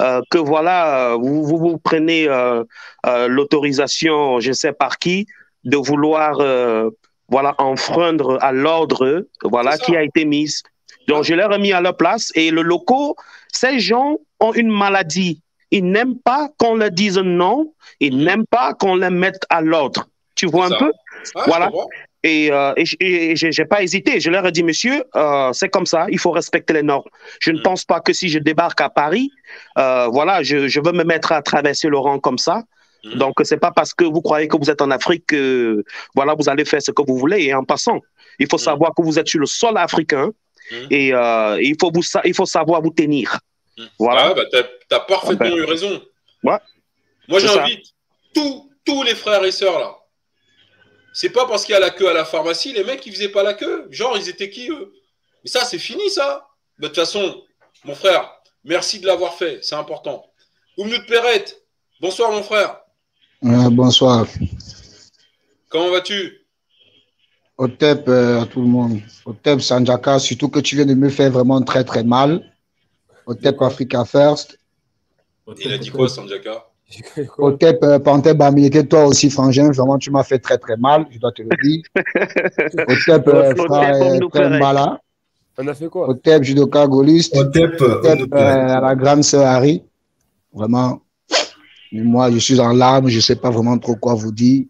euh, que voilà, vous, vous, vous prenez euh, euh, l'autorisation, je sais par qui, de vouloir euh, voilà enfreindre à l'ordre voilà qui a été mise. Donc je leur ai mis à leur place et le locaux, ces gens ont une maladie. Ils n'aiment pas qu'on leur dise non, ils n'aiment pas qu'on les mette à l'ordre. Tu vois un peu? Ah, Voilà. Et, euh, et, j'ai pas hésité. Je leur ai dit, monsieur, euh, c'est comme ça, il faut respecter les normes. Je Mm. ne pense pas que si je débarque à Paris, euh, voilà, je, je veux me mettre à traverser le rang comme ça. Mm. Donc, c'est pas parce que vous croyez que vous êtes en Afrique que voilà, vous allez faire ce que vous voulez. Et en passant, il Mm. faut savoir que vous êtes sur le sol africain et euh, il, faut vous, sa- il faut savoir vous tenir. Voilà. Ah, bah, parfaitement eu raison. Ouais. Moi, j'invite tous, tous les frères et sœurs là. C'est pas parce qu'il y a la queue à la pharmacie, les mecs, ils faisaient pas la queue. Genre, ils étaient qui, eux? Mais ça, c'est fini, ça. Bah, De toute façon, mon frère, merci de l'avoir fait. C'est important. Oumnout Perrette, bonsoir, mon frère. Euh, bonsoir. Comment vas-tu? Otep euh, à tout le monde. Otep Sanjaka, surtout que tu viens de me faire vraiment très très mal. Otep Africa First. Il a dit quoi, Sanjaka? Otep euh, toi aussi, frangin, vraiment tu m'as fait très très mal, je dois te le dire. Otep euh, Otep, frère on euh, frère paraît. Mbala. On a fait quoi? Otep Judoka Gaulliste. Otep, Otep euh, à la grande sœur Harry. Vraiment. Mais moi, je suis en larmes, je ne sais pas vraiment trop quoi vous dire.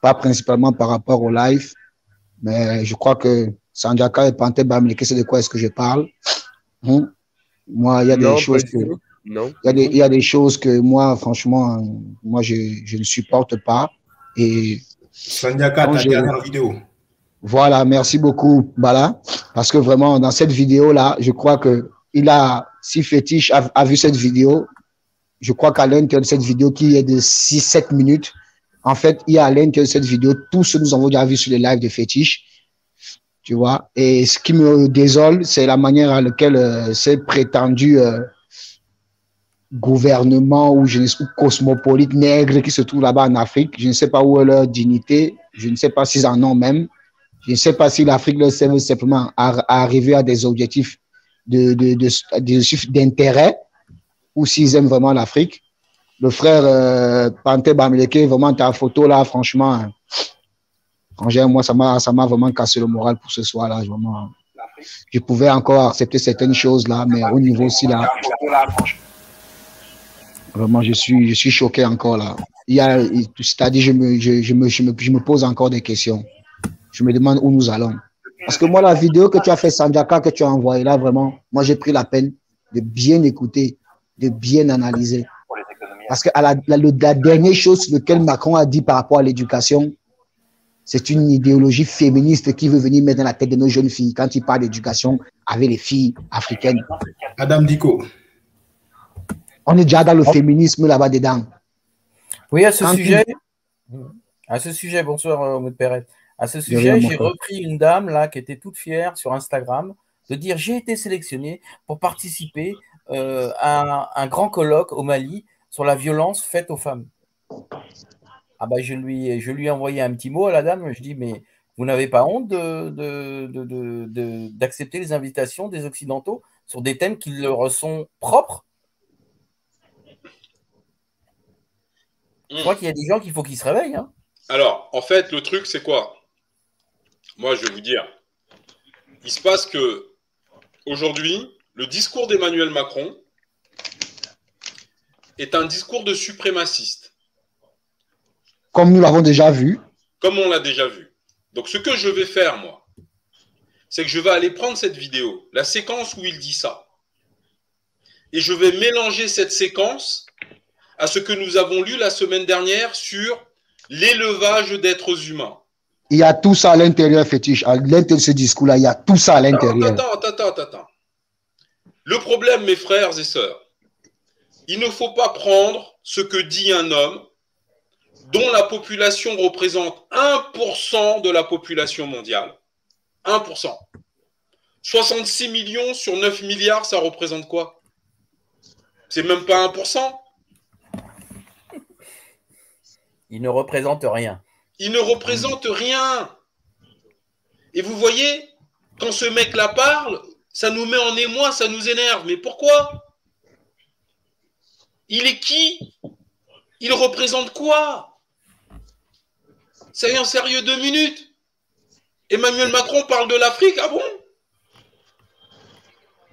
Pas principalement par rapport au live, mais je crois que Sanjaka et Panthère Bamileke, c'est de quoi est-ce que je parle. Hein? Moi, il y a Non, des choses que. Non. Il y, a des, il y a des choses que moi, franchement, moi, je, je ne supporte pas. Et Sanjaka, ta dernière vidéo. Voilà, merci beaucoup, Bala. Parce que vraiment, dans cette vidéo-là, je crois que il a, si Fétiche a, a vu cette vidéo, je crois qu'à l'intérieur de cette vidéo qui est de 6-7 minutes, en fait, il y a à l'intérieur de cette vidéo tout ce que nous avons déjà vu sur les lives de Fétiche. Tu vois. Et ce qui me désole, c'est la manière à laquelle euh, ces prétendus euh, gouvernements ou cosmopolites nègres qui se trouvent là-bas en Afrique, je ne sais pas où est leur dignité, je ne sais pas s'ils en ont même. Je ne sais pas si l'Afrique leur sert simplement à, arriver à des objectifs de, de, d'intérêt ou s'ils aiment vraiment l'Afrique. Le frère euh, Panté Bamileke, vraiment ta photo là, franchement, hein, moi, ça m'a, ça m'a vraiment cassé le moral pour ce soir là. Vraiment. Je pouvais encore accepter certaines choses là, mais au niveau aussi là, Vraiment, je suis, je suis choqué encore là. Il y a, c'est-à-dire, je me, je me, je me, je me pose encore des questions. Je me demande où nous allons. Parce que moi, la vidéo que tu as fait, Sanjaka, que tu as envoyée là, vraiment, moi, j'ai pris la peine de bien écouter, de bien analyser. Parce que à la, la, le- la dernière chose sur laquelle Macron a dit par rapport à l'éducation, c'est une idéologie féministe qui veut venir mettre dans la tête de nos jeunes filles quand il parle d'éducation avec les filles africaines. Adam Diko. On est déjà dans le féminisme là-bas dedans. Oui, à ce Quand sujet, à ce sujet, bonsoir euh, Maud Perret. À ce sujet, j'ai repris une dame là qui était toute fière sur Instagram de dire j'ai été sélectionnée pour participer euh, à un, un grand colloque au Mali sur la violence faite aux femmes. Ah bah je lui, je lui ai envoyé un petit mot à la dame. Je dis mais vous n'avez pas honte d'accepter les invitations des occidentaux sur des thèmes qui leur sont propres? Je crois qu'il y a des gens qu'il faut qu'ils se réveillent. Hein. Alors, en fait, le truc, c'est quoi? Moi, je vais vous dire. Il se passe que aujourd'hui, le discours d'Emmanuel Macron est un discours de suprémaciste, Comme nous l'avons déjà vu. comme on l'a déjà vu. Donc, ce que je vais faire, moi, c'est que je vais aller prendre cette vidéo, la séquence où il dit ça, et je vais mélanger cette séquence à ce que nous avons lu la semaine dernière sur l'élevage d'êtres humains. Il y a tout ça à l'intérieur, fétiche. À l'intérieur de ce discours-là, il y a tout ça à l'intérieur. Attends, attends, attends, attends. Le problème, mes frères et sœurs, il ne faut pas prendre ce que dit un homme dont la population représente 1% de la population mondiale. 1%. 66 millions sur 9 milliards, ça représente quoi? C'est même pas 1%. Il ne représente rien. Il ne représente rien. Et vous voyez, quand ce mec-là parle, ça nous met en émoi, ça nous énerve. Mais pourquoi? Il est qui? Il représente quoi? Soyons sérieux deux minutes. Emmanuel Macron parle de l'Afrique, ah bon?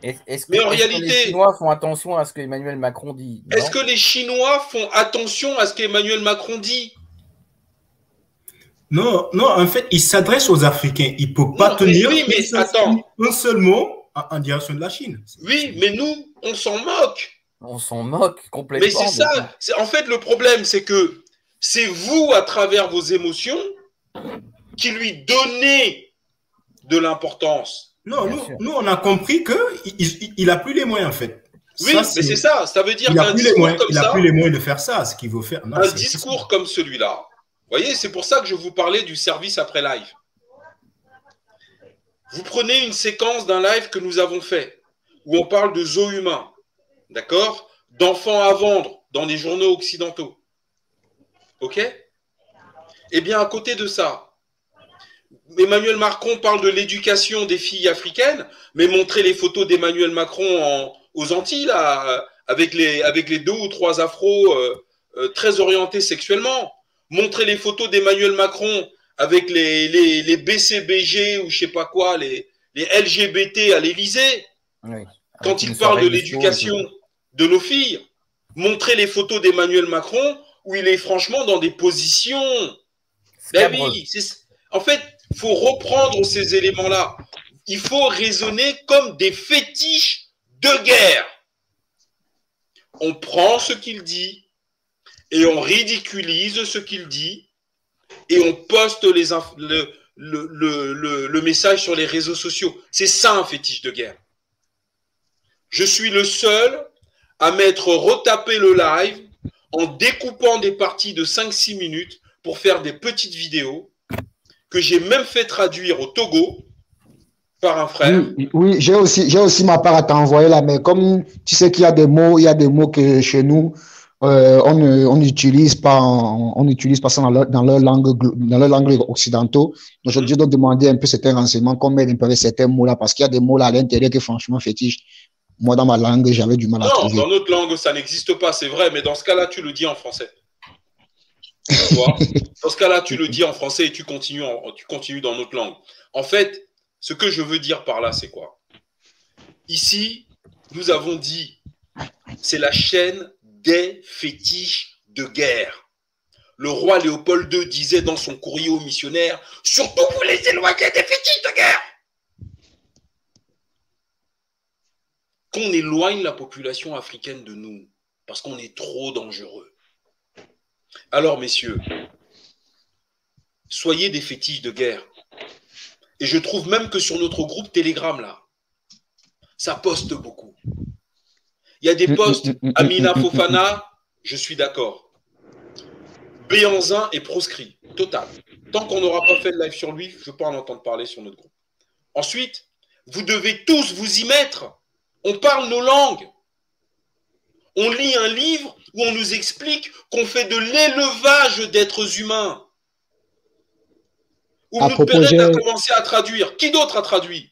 Est- Est-ce que, Mais en est-ce que les Chinois font attention à ce que Emmanuel Macron dit? Est-ce que les Chinois font attention à ce qu'Emmanuel Macron dit? Non, non, en fait, il s'adresse aux Africains. Il ne peut pas Non, tenir mais oui, mais un, seul, attends. un seul mot en, en direction de la Chine. Oui, mais nous, on s'en moque. On s'en moque complètement. Mais c'est ça. C'est- En fait, le problème, c'est que c'est vous, à travers vos émotions, qui lui donnez de l'importance. Non, nous, nous, on a compris qu'il n'a plus les moyens, en fait. Oui, mais c'est ça. Ça veut dire Il n'a qu'un plus, les discours moyens- comme il a ça, plus les moyens de faire ça, ce qu'il veut faire. Non, un discours comme celui-là. Vous voyez, c'est pour ça que je vous parlais du service après live. Vous prenez une séquence d'un live que nous avons fait, où on parle de zoos humains, d'accord? D'enfants à vendre dans les journaux occidentaux. OK? Eh bien, à côté de ça, Emmanuel Macron parle de l'éducation des filles africaines, mais montrer les photos d'Emmanuel Macron en- aux Antilles, là, euh, avec les, avec les deux ou trois afros euh, euh, très orientés sexuellement. Montrer les photos d'Emmanuel Macron avec les, les, les BCBG ou je sais pas quoi, les, les LGBT à l'Élysée. Oui. Quand il parle de l'éducation. De nos filles, montrer les photos d'Emmanuel Macron où il est franchement dans des positions. Ben oui, en fait, il faut reprendre ces éléments-là. Il faut raisonner comme des fétiches de guerre. On prend ce qu'il dit et on ridiculise ce qu'il dit et on poste les inf- le, le- le- le- le message sur les réseaux sociaux. C'est ça un fétiche de guerre. Je suis le seul à m'être retapé le live en découpant des parties de 5-6 minutes pour faire des petites vidéos que j'ai même fait traduire au Togo par un frère. Oui, oui, j'ai aussi, j'ai aussi ma part à t'envoyer là, mais comme tu sais qu'il y a des mots, il y a des mots que chez nous, euh, on n'utilise pas, on pas ça dans leur, dans leur langue, dans leur langue occidentaux. Donc, je dois demander un peu certains renseignements, qu'on m'aide un peu certains mots là, parce qu'il y a des mots là à l'intérieur que franchement fétiche. Moi, dans ma langue, j'avais du mal à Non, trouver. dans notre langue, ça n'existe pas, c'est vrai, mais dans ce cas-là, tu le dis en français. Tu vois dans ce cas-là, tu le dis en français et tu continues, en- tu continues dans notre langue. En fait, ce que je veux dire par là, c'est quoi? Ici, nous avons dit, c'est la chaîne des fétiches de guerre. Le roi Léopold II disait dans son courrier aux missionnaires, surtout vous les éloignez des fétiches de guerre. Qu'on éloigne la population africaine de nous, parce qu'on est trop dangereux. Alors, messieurs, soyez des fétiches de guerre. Et je trouve même que sur notre groupe Telegram, là, ça poste beaucoup. Il y a des posts, Amina Fofana, je suis d'accord. Béanzin est proscrit, total. Tant qu'on n'aura pas fait de live sur lui, je ne veux pas en entendre parler sur notre groupe. Ensuite, vous devez tous vous y mettre. On parle nos langues. On lit un livre où on nous explique qu'on fait de l'élevage d'êtres humains. Où À nous a commencé à traduire. Qui d'autre a traduit?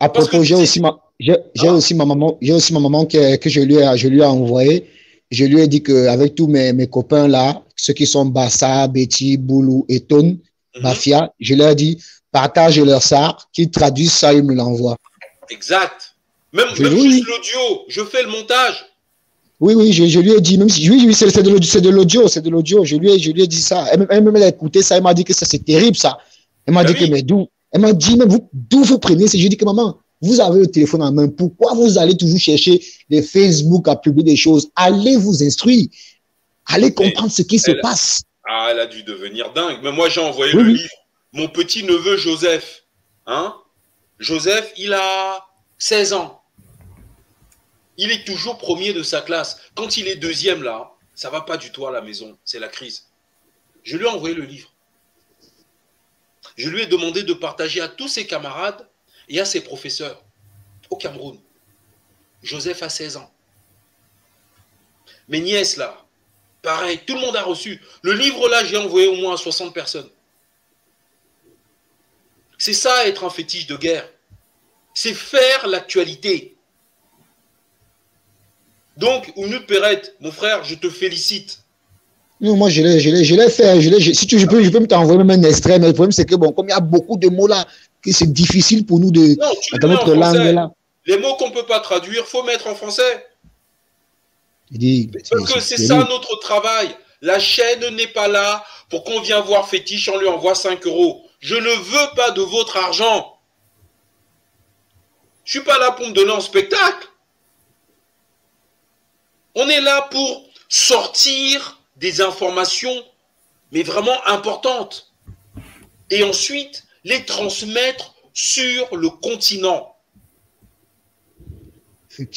À propos, j'ai aussi ma, j'ai, j'ai aussi ma maman, j'ai aussi ma maman que, que je lui ai, je lui ai envoyé. Je lui ai dit que avec tous mes, mes copains là, ceux qui sont Bassa, Betty, Boulou et Tone, Mhm. Mafia, je leur dis, partagez leur ça, qu'ils traduisent ça, ils me l'envoient. Exact. Même, Je- même oui, juste l'audio, je fais le montage. Oui, oui, je, je lui ai dit, même si, oui, oui, c'est de l'audio, c'est de l'audio. Je lui ai, je lui ai dit ça. Elle, elle, même elle a écouté ça, elle m'a dit que ça, c'est terrible, ça. Elle m'a Bah dit oui. que, mais d'où? Elle m'a dit, mais vous, d'où vous prenez ça? J'ai dit que, maman, vous avez le téléphone en main. Pourquoi vous allez toujours chercher les Facebook à publier des choses? Allez vous instruire. Allez comprendre ce qui se passe. Ah, elle a dû devenir dingue. Mais moi, j'ai envoyé Oui, le livre. Mon petit neveu Joseph. Hein? Joseph, il a 16 ans. Il est toujours premier de sa classe. Quand il est deuxième, là, ça va pas du tout à la maison. C'est la crise. Je lui ai envoyé le livre. Je lui ai demandé de partager à tous ses camarades et à ses professeurs au Cameroun. Joseph a 16 ans. Mes nièces, là, pareil, tout le monde a reçu. Le livre, là, j'ai envoyé au moins à 60 personnes. C'est ça, être un fétiche de guerre. C'est faire l'actualité. Donc, Oumnoud Perrette, mon frère, je te félicite. Non, moi, je l'ai, je l'ai, je l'ai fait. Je l'ai, si tu, je peux, je peux me t'envoyer même un extrait, mais le problème, c'est que, bon, comme il y a beaucoup de mots là, que c'est difficile pour nous de, Non, tu notre langue là. Les mots qu'on ne peut pas traduire, faut mettre en français. Dis, Parce que c'est ça notre travail. La chaîne n'est pas là pour qu'on vienne voir Fétiche, on lui envoie 5 euros. Je ne veux pas de votre argent. Je suis pas là pour me donner en spectacle. On est là pour sortir des informations, mais vraiment importantes. Et ensuite, les transmettre sur le continent.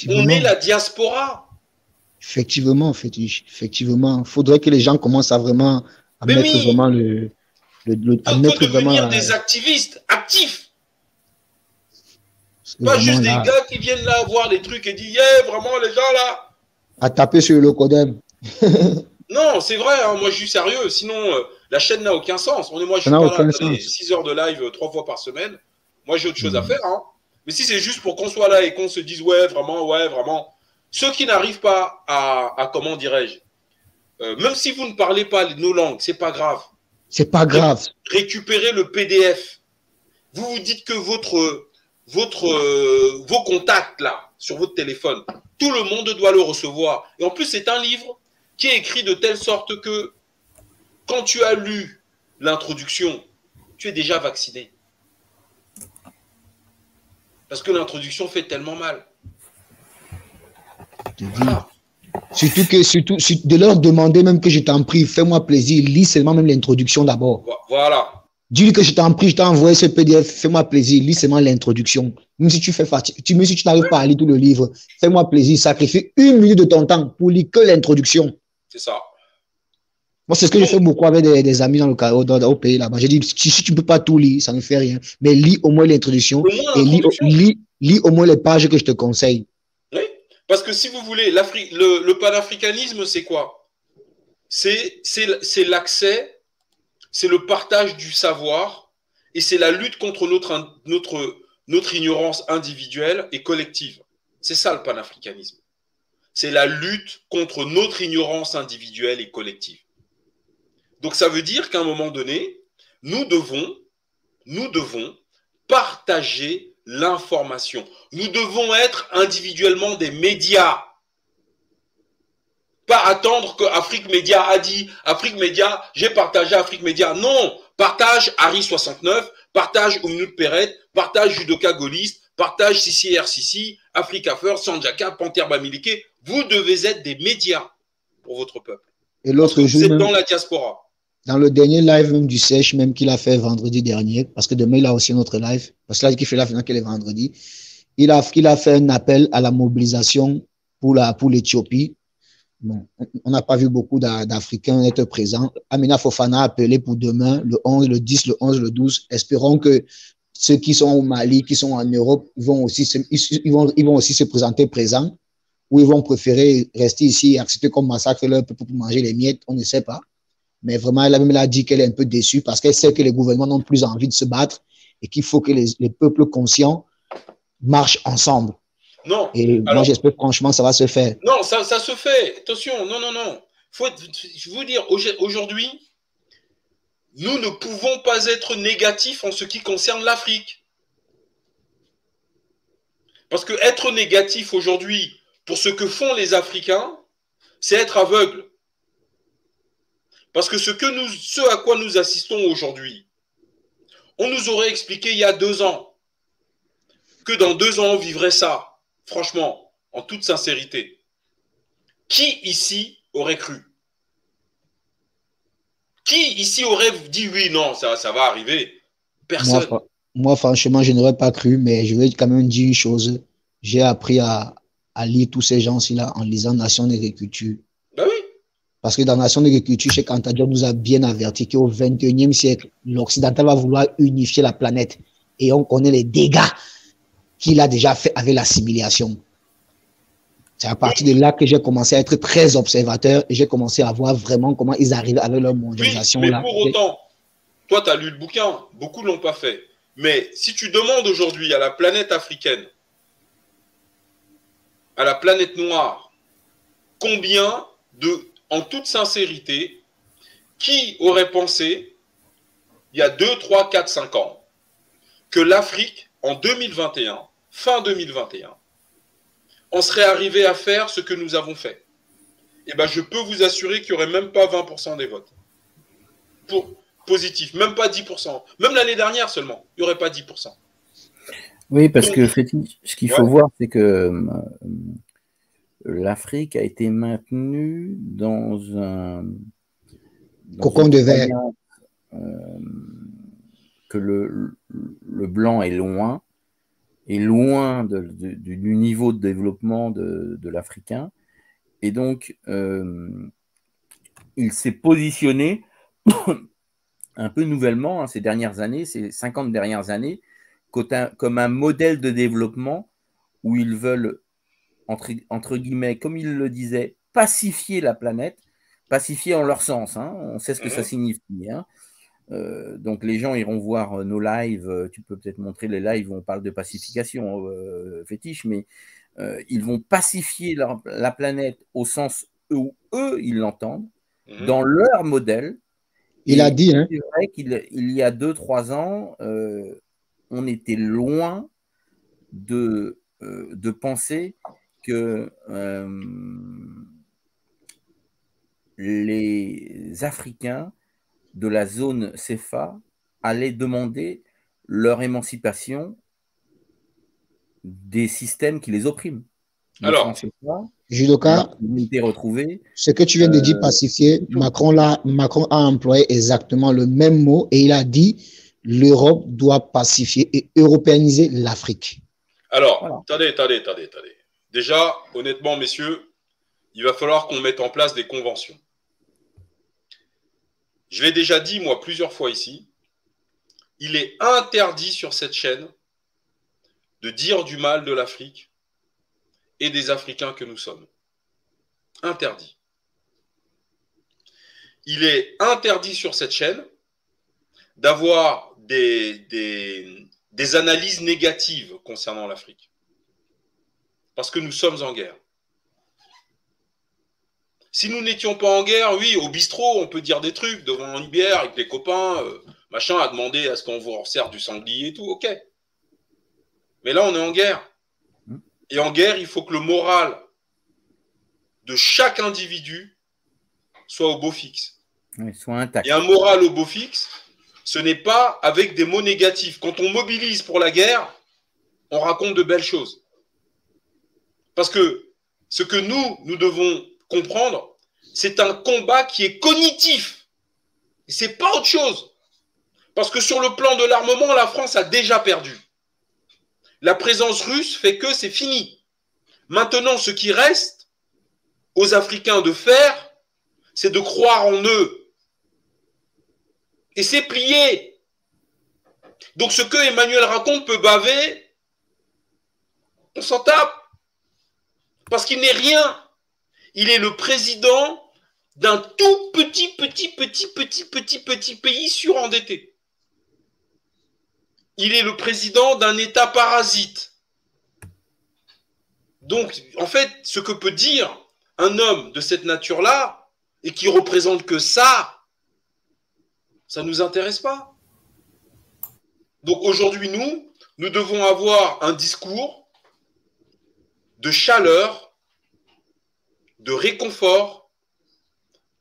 On est la diaspora. Effectivement, fétiche. Effectivement. Il faudrait que les gens commencent à vraiment, à Mais mettre oui. vraiment le, le, le- à mettre vraiment, devenir des activistes actifs. Pas juste là, des gars qui viennent là voir les trucs et disent Yeah, vraiment, les gens là. À taper sur le locodem. Non, c'est vrai, hein, moi je suis sérieux. Sinon, euh, la chaîne n'a aucun sens. On est, moi, je suis n'a pas là aucun dans les sens. 6 heures de live euh, trois fois par semaine. Moi, j'ai autre chose à Mhm. faire. hein. Mais si c'est juste pour qu'on soit là et qu'on se dise Ouais, vraiment, ouais, vraiment. Ceux qui n'arrivent pas à, à comment dirais-je, euh, même si vous ne parlez pas nos langues, c'est pas grave. C'est pas grave. récupérez le PDF. Vous vous dites que votre, votre, vos contacts là, sur votre téléphone, tout le monde doit le recevoir. Et en plus, c'est un livre qui est écrit de telle sorte que quand tu as lu l'introduction, tu es déjà vacciné. Parce que l'introduction fait tellement mal. Surtout que, surtout, sur- de leur demander même que je t'en prie, fais-moi plaisir, lis seulement même l'introduction d'abord. Vo- Voilà. Dis-lui que je t'en prie, je t'ai envoyé ce PDF, fais-moi plaisir, lis seulement l'introduction. Même si tu fais tu, même si tu n'arrives pas à lire tout le livre, fais-moi plaisir, sacrifie une minute de ton temps pour lire que l'introduction. C'est ça. Moi, c'est ce que je fais beaucoup avec des, des amis dans le au, dans- au pays là-bas. J'ai dit, si, si tu ne peux pas tout lire, ça ne fait rien. Mais lis au moins l'introduction et lis, lis, lis au moins les pages que je te conseille. Oui, parce que si vous voulez, le, le panafricanisme, c'est quoi? C'est l'accès, c'est le partage du savoir et c'est la lutte contre notre, ignorance individuelle et collective. C'est ça le panafricanisme. C'est la lutte contre notre ignorance individuelle et collective. Donc ça veut dire qu'à un moment donné, nous devons, nous devons partager l'information. Nous devons être individuellement des médias. Pas attendre que Afrique Média a dit, Afrique Média, j'ai partagé Afrique Média. Non, partage Harry 69, partage Oumnoud Perret, partage Judoka Gaulliste, partage Sissi RCC, Africa First, Sanjaka, Panther Bamileke. Vous devez être des médias pour votre peuple. Et l'autre Vous jour, êtes même, dans la diaspora. dans le dernier live même du Sèche, même qu'il a fait vendredi dernier, parce que demain il a aussi un autre live, parce que là, qu'il fait la finale qu'il est vendredi, il a, il a fait un appel à la mobilisation pour la, pour l'Éthiopie. On- n'a pas vu beaucoup d'A- d'Africains être présents. Amina Fofana a appelé pour demain, le 11, le 10, le 11, le 12. Espérons que ceux qui sont au Mali, qui sont en Europe, vont aussi se, ils, vont, aussi se présenter présents ou ils vont préférer rester ici et accepter comme massacre leur peuple pour manger les miettes, on ne sait pas. Mais vraiment, elle a même dit qu'elle est un peu déçue parce qu'elle sait que les gouvernements n'ont plus envie de se battre et qu'il faut que les peuples conscients marchent ensemble. Non. Et moi, j'espère franchement ça va se faire. Non, ça, ça se fait. Attention, non, non, non. faut je veux dire, aujourd- aujourd'hui, nous ne pouvons pas être négatifs en ce qui concerne l'Afrique. Parce que être négatif aujourd'hui pour ce que font les Africains, c'est être aveugle. Parce que ce, que nous, ce à quoi nous assistons aujourd'hui, on nous aurait expliqué il y a deux ans que dans deux ans on vivrait ça, franchement, en toute sincérité. Qui ici aurait cru? Qui ici aurait dit oui, non, ça, ça va arriver? Personne. moi, franchement, je n'aurais pas cru, mais je vais quand même dire une chose. J'ai appris à, à lire tous ces gens-ci-là en lisant Nation d'agriculture. Ben oui. Parce que dans Nation d'agriculture, Cheikh Anta Diop nous a bien averti qu'au 21e siècle, l'Occidental va vouloir unifier la planète. Et on connaît les dégâts qu'il a déjà fait avec l'assimilation. C'est à partir de là que j'ai commencé à être très observateur et j'ai commencé à voir vraiment comment ils arrivent avec leur mondialisation. Mais là. pour autant, toi, tu as lu le bouquin, beaucoup ne l'ont pas fait. Mais si tu demandes aujourd'hui à la planète africaine, à la planète noire, combien de, en toute sincérité, qui aurait pensé, il y a 2, 3, 4, 5 ans, que l'Afrique, en 2021, fin 2021, on serait arrivé à faire ce que nous avons fait Eh bien, je peux vous assurer qu'il n'y aurait même pas 20% des votes pour positif, même pas 10%. Même l'année dernière seulement, il n'y aurait pas 10%. Oui, parce que ce qu'il faut Ouais. voir, c'est que euh, l'Afrique a été maintenue dans un dans Cocon de verre. euh, que le, le blanc est loin, est loin de- de- du niveau de développement de, de l'Africain, et donc euh, il s'est positionné un peu nouvellement hein, ces dernières années, ces 50 dernières années, comme un modèle de développement où ils veulent, entre, entre guillemets, comme ils le disaient, pacifier la planète, pacifier en leur sens, hein, on sait ce que ça Mhm. signifie. hein. Euh, donc les gens iront voir euh, nos lives, euh, tu peux peut-être montrer les lives où on parle de pacification euh, fétiche, mais euh, ils vont pacifier leur- la planète au sens où eux, ils l'entendent, Mhm. dans leur modèle, Il et a dit, hein. C'est vrai qu'il il y a 2-3 ans, euh, on était loin de, euh, de penser que euh, les Africains de la zone CFA allaient demander leur émancipation des systèmes qui les oppriment. Alors, CFA, Judoka, ce que tu viens de dire, Euh, pacifier, Macron, là, Macron a employé exactement le même mot et il a dit l'Europe doit pacifier et européaniser l'Afrique. Alors, attendez, attendez, attendez, attendez. Déjà, honnêtement, messieurs, il va falloir qu'on mette en place des conventions. Je l'ai déjà dit, moi, plusieurs fois ici. Il est interdit sur cette chaîne de dire du mal de l'Afrique et des Africains que nous sommes. Interdit. Il est interdit sur cette chaîne d'avoir des, des, analyses négatives concernant l'Afrique. Parce que nous sommes en guerre. Si nous n'étions pas en guerre, oui, au bistrot, on peut dire des trucs devant une bière avec les copains, euh, machin, à demander à ce qu'on vous resserre du sanglier et tout, ok. Mais là, on est en guerre. Et en guerre, il faut que le moral de chaque individu soit au beau fixe. Soit intact. Et un moral au beau fixe, ce n'est pas avec des mots négatifs. Quand on mobilise pour la guerre, on raconte de belles choses. Parce que ce que nous, nous devons comprendre, c'est un combat qui est cognitif. C'est pas autre chose. Parce que sur le plan de l'armement, la France a déjà perdu. La présence russe fait que c'est fini. Maintenant, ce qui reste aux Africains de faire, c'est de croire en eux. Et c'est plié. Donc ce que Emmanuel raconte peut baver, on s'en tape. Parce qu'il n'est rien. Il est le président d'un tout petit, petit, petit, petit, petit, petit pays surendetté. Il est le président d'un État parasite. Donc, en fait, ce que peut dire un homme de cette nature-là, et qui représente que ça, ça ne nous intéresse pas. Donc aujourd'hui, nous, nous devons avoir un discours de chaleur, de réconfort,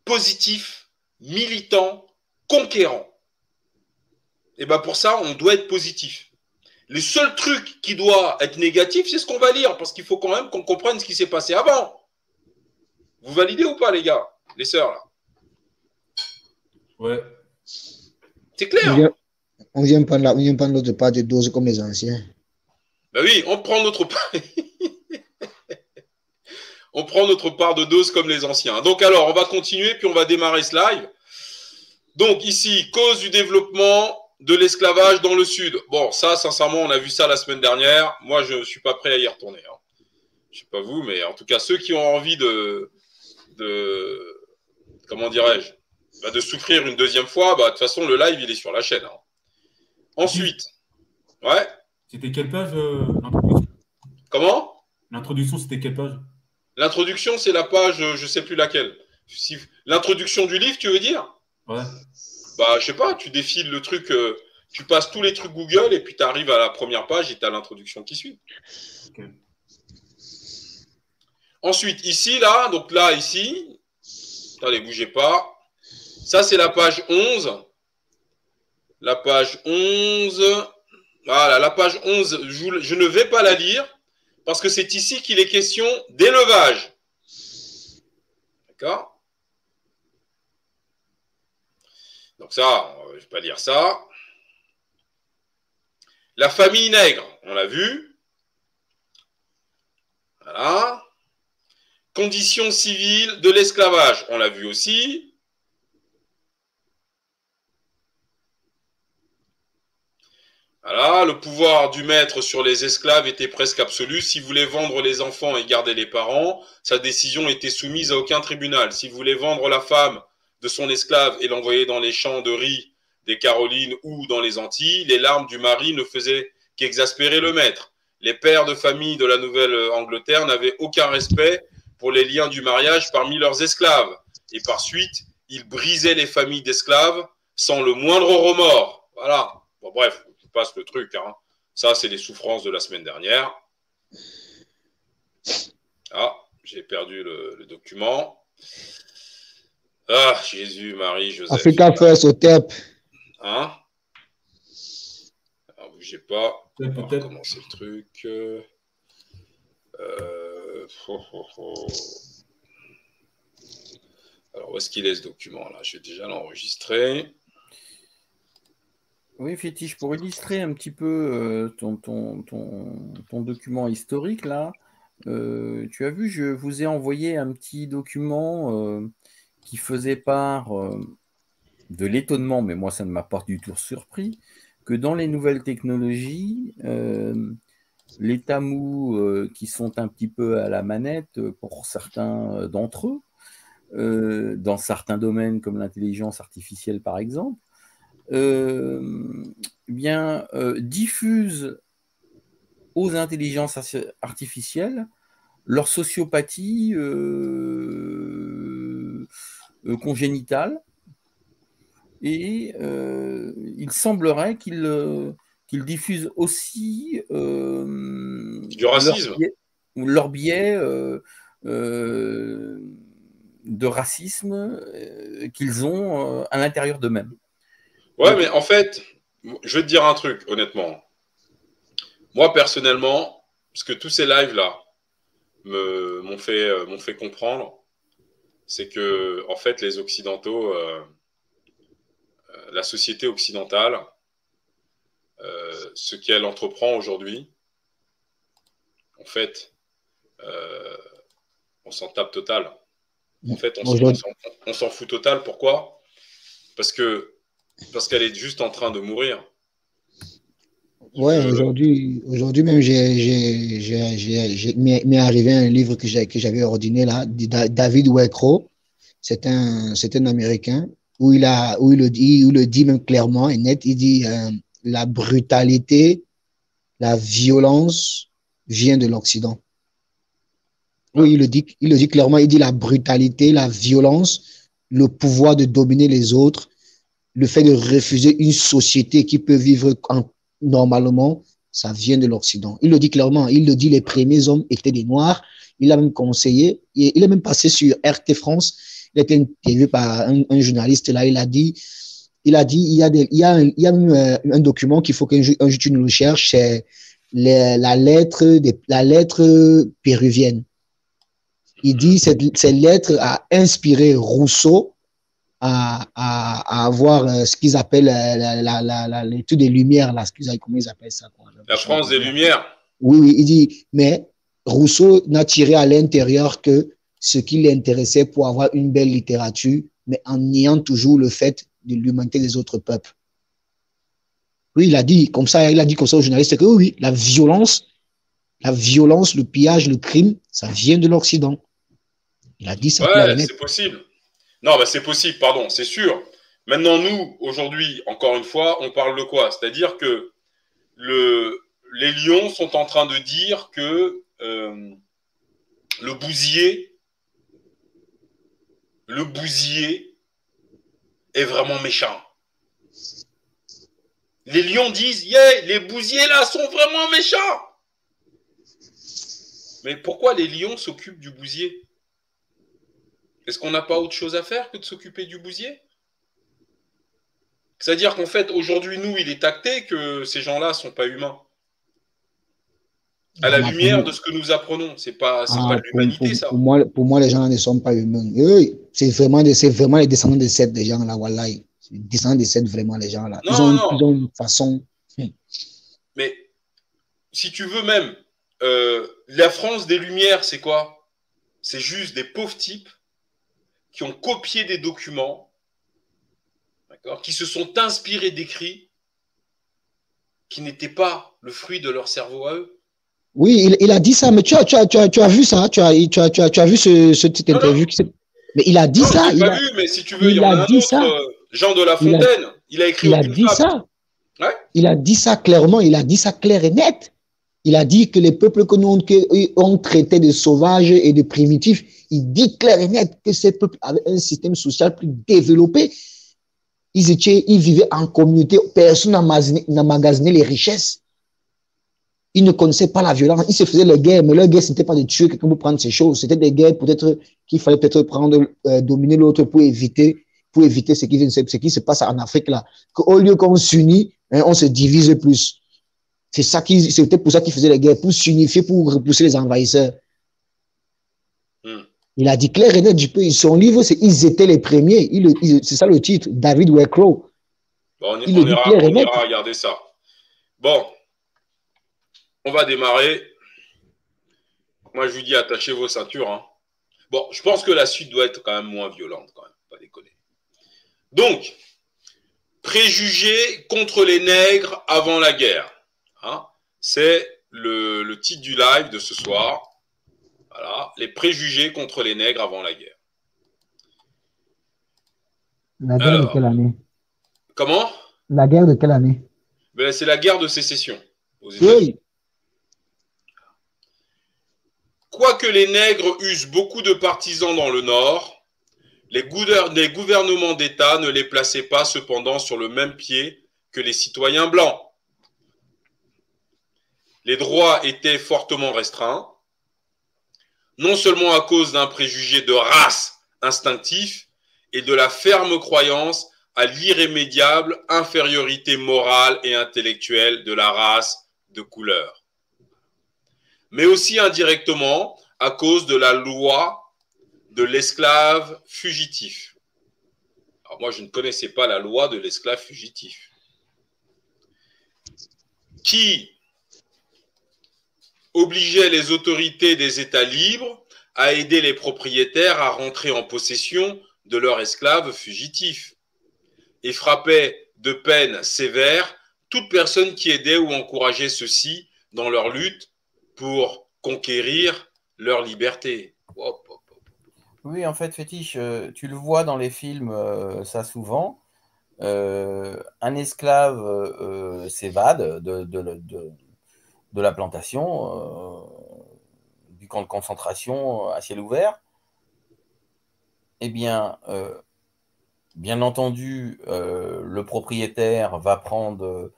positif, militant, conquérant. Et bien pour ça, on doit être positif. Le seul truc qui doit être négatif, c'est ce qu'on va lire, parce qu'il faut quand même qu'on comprenne ce qui s'est passé avant. Vous validez ou pas, les gars, les sœurs là? Ouais. C'est clair. On vient, on vient prendre la- on vient prendre notre part de dose comme les anciens. Ben oui, on prend notre part. on prend notre part de dose comme les anciens. Donc alors, on va continuer, puis on va démarrer ce live. Donc ici, cause du développement de l'esclavage dans le Sud. Bon, ça, sincèrement, on a vu ça la semaine dernière. Moi, je ne suis pas prêt à y retourner. hein. Je sais pas vous, mais en tout cas, ceux qui ont envie de, de comment dirais-je, bah, de souffrir une deuxième fois, bah, de toute façon, le live, il est sur la chaîne. hein. Ensuite, ouais, C'était quelle page euh, l'introduction? Comment? L'introduction, c'était quelle page? L'introduction, c'est la page, euh, je sais plus laquelle. Si- L'introduction du livre, tu veux dire? Ouais. Bah, je sais pas, tu défiles le truc, euh, tu passes tous les trucs Google et puis tu arrives à la première page et tu as l'introduction qui suit. Ensuite, ici, là, donc là, ici, attendez, bougez pas. Ça, c'est la page 11. La page 11. Voilà, la page 11, je, vous- je ne vais pas la lire parce que c'est ici qu'il est question d'élevage. D'accord? Donc ça, je ne vais pas lire ça. La famille nègre, on l'a vu. Voilà. Conditions civiles de l'esclavage, on l'a vu aussi. Le pouvoir du maître sur les esclaves était presque absolu. S'il voulait vendre les enfants et garder les parents, sa décision était soumise à aucun tribunal. S'il voulait vendre la femme de son esclave et l'envoyer dans les champs de riz des Carolines ou dans les Antilles, les larmes du mari ne faisaient qu'exaspérer le maître. Les pères de famille de la Nouvelle-Angleterre n'avaient aucun respect pour les liens du mariage parmi leurs esclaves. Et par suite, ils brisaient les familles d'esclaves sans le moindre remords. Voilà. Bon, bref, passe le truc. hein. Ça, c'est les souffrances de la semaine dernière. Ah, j'ai perdu le, le document. Ah, Jésus, Marie, Joseph. Africa First au TEP. Hein? Alors, bougez pas. Peut-être, On va recommencer le truc. Euh, euh, oh, oh, oh. Alors, où est-ce qu'il est ce document-là? Je vais déjà l'enregistrer. Oui, Fétiche, pour illustrer un petit peu euh, ton, document historique, là, euh, tu as vu, je vous ai envoyé un petit document euh, qui faisait part de l'étonnement, mais moi, ça ne m'a pas du tout surpris, que dans les nouvelles technologies, les tamous qui sont un petit peu à la manette pour certains d'entre eux, dans certains domaines comme l'intelligence artificielle par exemple, bien, euh, diffusent aux intelligences arti- artificielles leur sociopathie euh, euh, congénitale. Et euh, il semblerait qu'ils euh, qu'ils diffusent aussi euh, Du racisme. leur biais, leur biais, euh, euh, de racisme euh, qu'ils ont euh, à l'intérieur d'eux-mêmes. Ouais, mais en fait, je vais te dire un truc, honnêtement. Moi, personnellement, parce que tous ces lives-là m'ont fait, euh, fait comprendre, c'est que, en fait, les Occidentaux, euh, euh, la société occidentale, euh, ce qu'elle entreprend aujourd'hui, en fait, euh, on s'en tape total. En fait, on s'en fout total. Pourquoi? Parce que parce qu'elle est juste en train de mourir. Ouais, aujourd'hui, aujourd'hui même, j'ai, m'est arrivé un livre que j'avais ordonné là, David Weckro. C'est un, c'est un Américain où il a, où il le dit, où il le dit même clairement et net. Il dit, euh, la brutalité, la violence vient de l'Occident. Oui, il le dit, il le dit clairement. Il dit la brutalité, la violence le pouvoir de dominer les autres, le fait de refuser une société qui peut vivre en- normalement, ça vient de l'Occident. Il le dit clairement, il le dit, les premiers hommes étaient des Noirs. Il a même conseillé, il est même passé sur RT France. Il a été interviewé par un, journaliste là, il a dit, il a dit, il y a, un, document qu'il faut qu'un jour nous le cherches, c'est la lettre, péruvienne. Il dit cette lettre a inspiré Rousseau à, à, à avoir euh, ce qu'ils appellent euh, la, la, la, la- l'étude des Lumières, là, ce qu'ils- comment ils appellent ça. Quoi. La France des Lumières. Oui, oui, il dit, mais Rousseau n'a tiré à l'intérieur que ce qui l'intéressait pour avoir une belle littérature, mais en niant toujours le fait de l'humanité des autres peuples. Oui, il a dit comme ça, il a dit comme ça aux journalistes que oui, la violence, la violence, le pillage, le crime, ça vient de l'Occident. Il a dit ça Ouais, c'est possible. Non, bah c'est possible, pardon, c'est sûr. Maintenant, nous, aujourd'hui, encore une fois, on parle de quoi? C'est-à-dire que le, les lions sont en train de dire que euh, le bousier, le bousier est vraiment méchant. Les lions disent, yeah, les bousiers là sont vraiment méchants. Mais pourquoi les lions s'occupent du bousier? Est-ce qu'on n'a pas autre chose à faire que de s'occuper du bousier? C'est-à-dire qu'en fait, aujourd'hui, nous, il est acté que ces gens-là ne sont pas humains. À la Ah, lumière de ce que nous apprenons, c'est pas, Ah, pas de l'humanité, pour- ça. pour moi, pour moi, les gens ne sont pas humains. C'est vraiment, vraiment les descendants des sept des gens là, wallahi. C'est les descendants des sept vraiment, les gens là. Ils, Non, ont, non. ils ont une façon. Mais si tu veux même, euh, la France des Lumières, c'est quoi? C'est juste des pauvres types qui ont copié des documents, qui se sont inspirés d'écrits qui n'étaient pas le fruit de leur cerveau à eux. Oui, il, il a dit ça, mais tu as, tu as, tu as, tu as vu ça, tu as, tu as, tu as, tu as vu ce, ce petite interview Mais il a dit Non, ça. Il pas a, vu, mais si tu veux, il y en a a un dit autre, ça. euh, Jean de La Il a- Fontaine. Il a écrit il a dit fable. ça. Ouais. Il a dit ça clairement, il a dit ça clair et net. Il a dit que les peuples que nous on, que eux ont traités de sauvages et de primitifs, il dit clair et net que ces peuples avaient un système social plus développé. Ils étaient, ils vivaient en communauté, personne n'emmagasinait les richesses. Ils ne connaissaient pas la violence, ils se faisaient les guerres, mais leur guerre, c'était pas de tuer quelqu'un pour prendre ces choses, c'était des guerres peut-être qu'il fallait peut-être prendre, euh, dominer l'autre pour éviter, pour éviter ce qui, ce se passe en Afrique là. Qu'au lieu qu'on s'unit, hein, on se divise plus. C'était pour ça qu'ils faisaient les guerres, pour s'unifier, pour repousser les envahisseurs. Il a dit clair et net, du son livre, c'est Ils étaient les premiers. Il, il- c'est ça le titre, David. Bon, on, Il ira, on regarder ça. Bon, on va démarrer. Moi, je lui dis attachez vos ceintures. hein. Bon, je pense que la suite doit être quand même moins violente, quand même, pas déconner. Donc, préjugés contre les nègres avant la guerre. hein. C'est le, le titre du live de ce soir. Voilà, les préjugés contre les nègres avant la guerre. La guerre Alors. de quelle année? Comment? La guerre de quelle année? Ben, C'est la guerre de sécession aux États-Unis. Oui. Quoique les nègres eussent beaucoup de partisans dans le Nord, les gouvernements d'État ne les plaçaient pas cependant sur le même pied que les citoyens blancs. Les droits étaient fortement restreints, non seulement à cause d'un préjugé de race instinctif et de la ferme croyance à l'irrémédiable infériorité morale et intellectuelle de la race de couleur mais aussi indirectement à cause de la loi de l'esclave fugitif. Alors moi, je ne connaissais pas la loi de l'esclave fugitif, qui obligeait les autorités des États libres à aider les propriétaires à rentrer en possession de leurs esclaves fugitifs et frappait de peine sévère toute personne qui aidait ou encourageait ceux-ci dans leur lutte pour conquérir leur liberté. Hop, hop. Oui, en fait, Fétiche, euh, tu le vois dans les films, euh, ça souvent. Euh, un esclave euh, s'évade de, de, le- de- de la plantation, euh, du camp de concentration à ciel ouvert. Eh bien, euh, bien entendu, euh, le propriétaire va prendre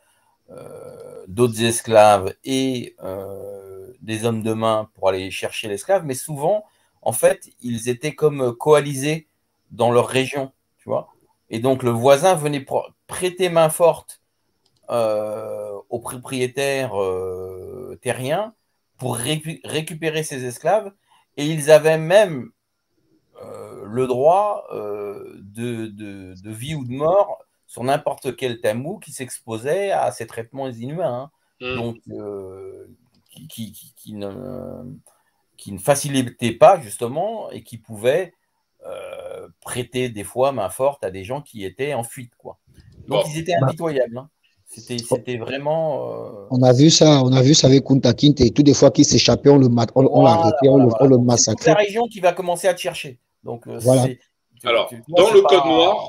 euh, d'autres esclaves et euh, des hommes de main pour aller chercher l'esclave, mais souvent, en fait, ils étaient comme coalisés dans leur région, tu vois. Et donc, le voisin venait pr- prêter main forte euh, aux propriétaires euh, terriens pour récu- récupérer ses esclaves, et ils avaient même euh, le droit euh, de, de- de vie ou de mort sur n'importe quel tamou qui s'exposait à ces traitements inhumains. hein. Mm. Donc, euh, qui, qui- qui- qui ne, qui ne facilitait pas, justement, et qui pouvait euh, prêter des fois main forte à des gens qui étaient en fuite. Quoi. Donc, Bon. ils étaient impitoyables. hein. C'était vraiment. euh, On a vu ça, on a vu ça avec Kunta Kinte et tout des fois qu'il s'échappait, on le mat- on, on Voilà, l'arrêtait, on, le- voilà, on le Donc, c'est massacrait. la région qui va commencer à te chercher. Donc, euh, Voilà. c'est- tu- Alors, tu- dans le pas- code noir,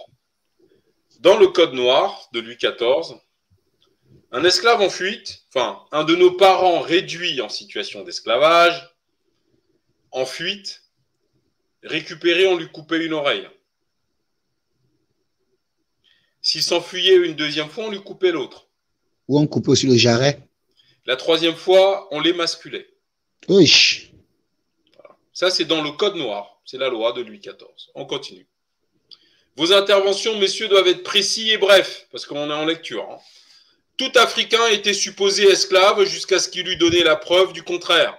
dans le code noir de Louis XIV, un esclave en fuite, enfin, un de nos parents réduit en situation d'esclavage, en fuite, récupéré, on lui coupait une oreille. S'il s'enfuyait une deuxième fois, on lui coupait l'autre. Ou on coupait aussi le jarret. La troisième fois, on l'émasculait. Oui. Ça, c'est dans le code noir. C'est la loi de Louis XIV. On continue. Vos interventions, messieurs, doivent être précis et brefs, parce qu'on est en lecture. hein. Tout Africain était supposé esclave jusqu'à ce qu'il lui donnait la preuve du contraire.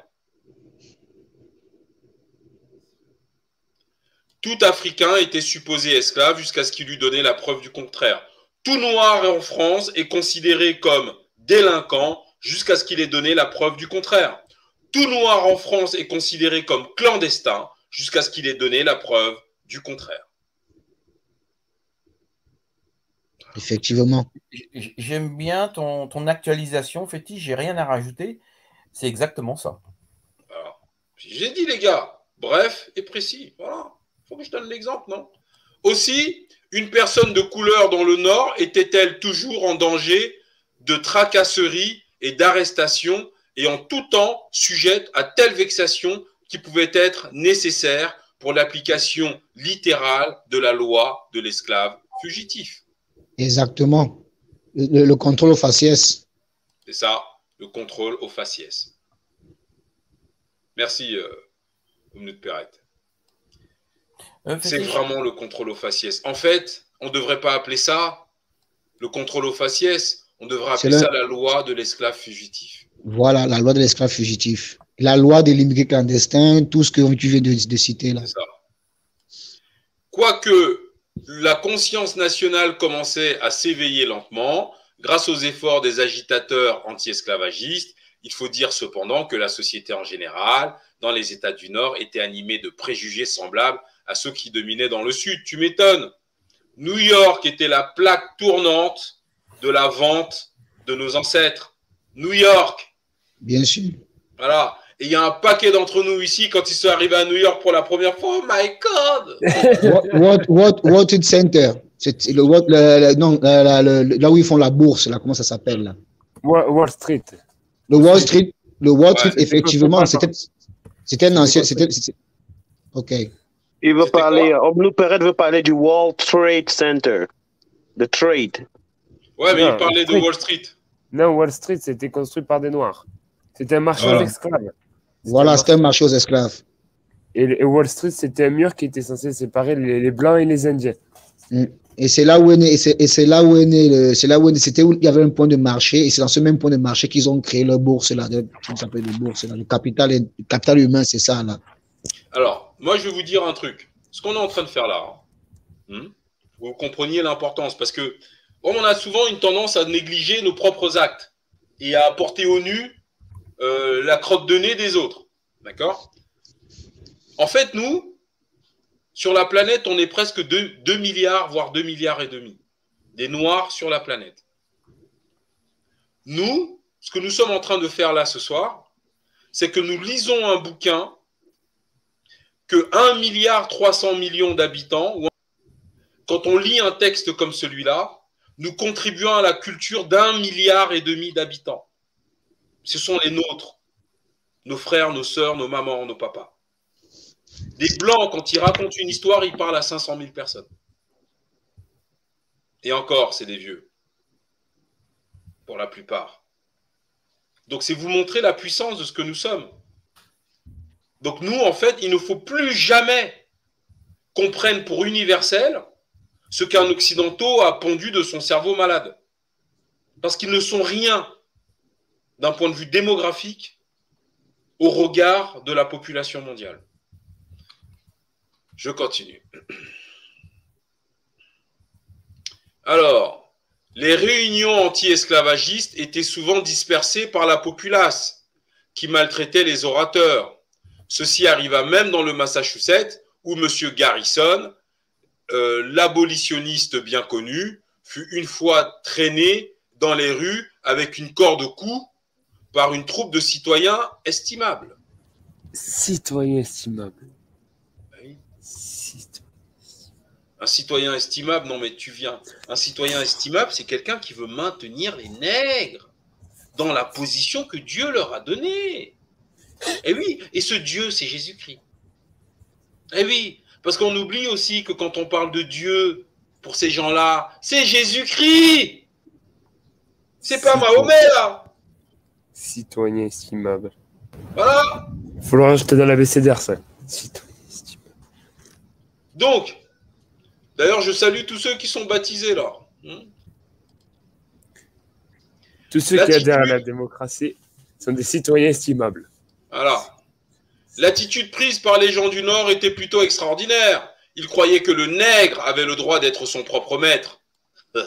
Tout Africain était supposé esclave jusqu'à ce qu'il lui donnait la preuve du contraire. Tout noir en France est considéré comme délinquant jusqu'à ce qu'il ait donné la preuve du contraire. Tout noir en France est considéré comme clandestin jusqu'à ce qu'il ait donné la preuve du contraire. Effectivement. J'aime bien ton, ton actualisation, Fétiche, j'ai rien à rajouter. C'est exactement ça. J'ai dit, les gars, bref et précis. Voilà. Faut que je donne l'exemple, non? Aussi, une personne de couleur dans le Nord était-elle toujours en danger de tracasserie et d'arrestation et en tout temps sujette à telle vexation qui pouvait être nécessaire pour l'application littérale de la loi de l'esclave fugitif? Exactement. Le, le- le contrôle au faciès. C'est ça, le contrôle au faciès. Merci, euh, Omnut Perret. C'est vraiment le contrôle au faciès. En fait, on ne devrait pas appeler ça le contrôle au faciès. On devrait appeler le- ça la loi de l'esclave fugitif. Voilà, la loi de l'esclave fugitif. La loi de l'immigré clandestin, tout ce que tu viens de, de citer là. Ça. Quoique la conscience nationale commençait à s'éveiller lentement, grâce aux efforts des agitateurs anti-esclavagistes, il faut dire cependant que la société en général, dans les États du Nord, était animée de préjugés semblables à ceux qui dominaient dans le Sud. Tu m'étonnes. New York était la plaque tournante de la vente de nos ancêtres. New York, Bien sûr. voilà. Et il y a un paquet d'entre nous ici, quand ils sont arrivés à New York pour la première fois, oh my God What, what, what, World Trade Center? C'est le, World- le- le- non, la- la- le- là où ils font la bourse, là, comment ça s'appelle là? Wall Street. Le Wall Street, le Wall Ouais, Street, effectivement, c'était, c'était un ancien, c'était, c'était- ok. Il veut parler, Omnou Perret veut parler du World Trade Center. The trade. Ouais, mais Non, il parlait de. Wall Street. Non, Wall Street, c'était construit par des Noirs. C'était un marché Voilà. aux esclaves. Voilà, c'était un marché aux esclaves. Et, Wall Street, c'était un mur qui était censé séparer les, les Blancs et les Indiens. Mm. Et c'est là où est né, et c'est, là où est né, le- c'est là où est né- c'était où il y avait un point de marché, et c'est dans ce même point de marché qu'ils ont créé leur bourse là, de, comment ça s'appelle le bourse là, le capital, le capital humain, c'est ça là. Alors, moi, je vais vous dire un truc. Ce qu'on est en train de faire là, hein, hmm, vous compreniez l'importance, parce que on a souvent une tendance à négliger nos propres actes et à porter au nu euh, la crotte de nez des autres. D'accord? En fait, nous, sur la planète, on est presque 2, 2 milliards, voire 2 milliards et demi. Des noirs sur la planète. Nous, ce que nous sommes en train de faire là ce soir, c'est que nous lisons un bouquin que 1 milliard 300 millions d'habitants, quand on lit un texte comme celui-là, nous contribuons à la culture d'un milliard et demi d'habitants. Ce sont les nôtres, nos frères, nos sœurs, nos mamans, nos papas. Des blancs, quand ils racontent une histoire, ils parlent à 500 000 personnes. Et encore, c'est des vieux. Pour la plupart. Donc, c'est vous montrer la puissance de ce que nous sommes. Donc, nous, en fait, il ne faut plus jamais qu'on prenne pour universel ce qu'un occidentaux a pondu de son cerveau malade. Parce qu'ils ne sont rien d'un point de vue démographique au regard de la population mondiale. Je continue. Alors, les réunions anti-esclavagistes étaient souvent dispersées par la populace qui maltraitait les orateurs. Ceci arriva même dans le Massachusetts où M. Garrison, euh, l'abolitionniste bien connu, fut une fois traîné dans les rues avec une corde au cou par une troupe de citoyens estimables. Citoyen estimable. Un citoyen estimable, non mais tu viens. Un citoyen estimable, c'est quelqu'un qui veut maintenir les nègres dans la position que Dieu leur a donnée. Et oui, et ce Dieu, c'est Jésus-Christ. Et oui, parce qu'on oublie aussi que quand on parle de Dieu, pour ces gens-là, c'est Jésus-Christ. C'est pas Mahomet, là. Citoyen estimable. Voilà. Faut le rajouter dans la BCDR, ça. Citoyen. Donc, d'ailleurs, je salue tous ceux qui sont baptisés là. Hmm. Tous ceux qui adhèrent à la démocratie sont des citoyens estimables. Voilà. L'attitude prise par les gens du Nord était plutôt extraordinaire. Ils croyaient que le nègre avait le droit d'être son propre maître.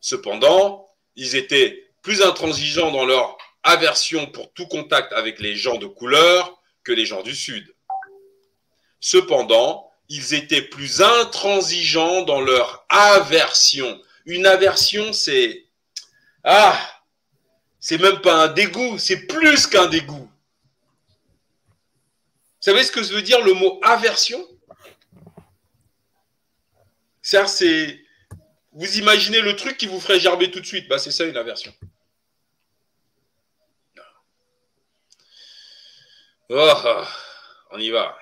Cependant, ils étaient plus intransigeants dans leur aversion pour tout contact avec les gens de couleur que les gens du Sud. Cependant, ils étaient plus intransigeants dans leur aversion. Une aversion, c'est... Ah C'est même pas un dégoût, c'est plus qu'un dégoût. Vous savez ce que veut dire le mot aversion? C'est. Vous imaginez le truc qui vous ferait gerber tout de suite. Bah, c'est ça une aversion. Oh, oh, on y va.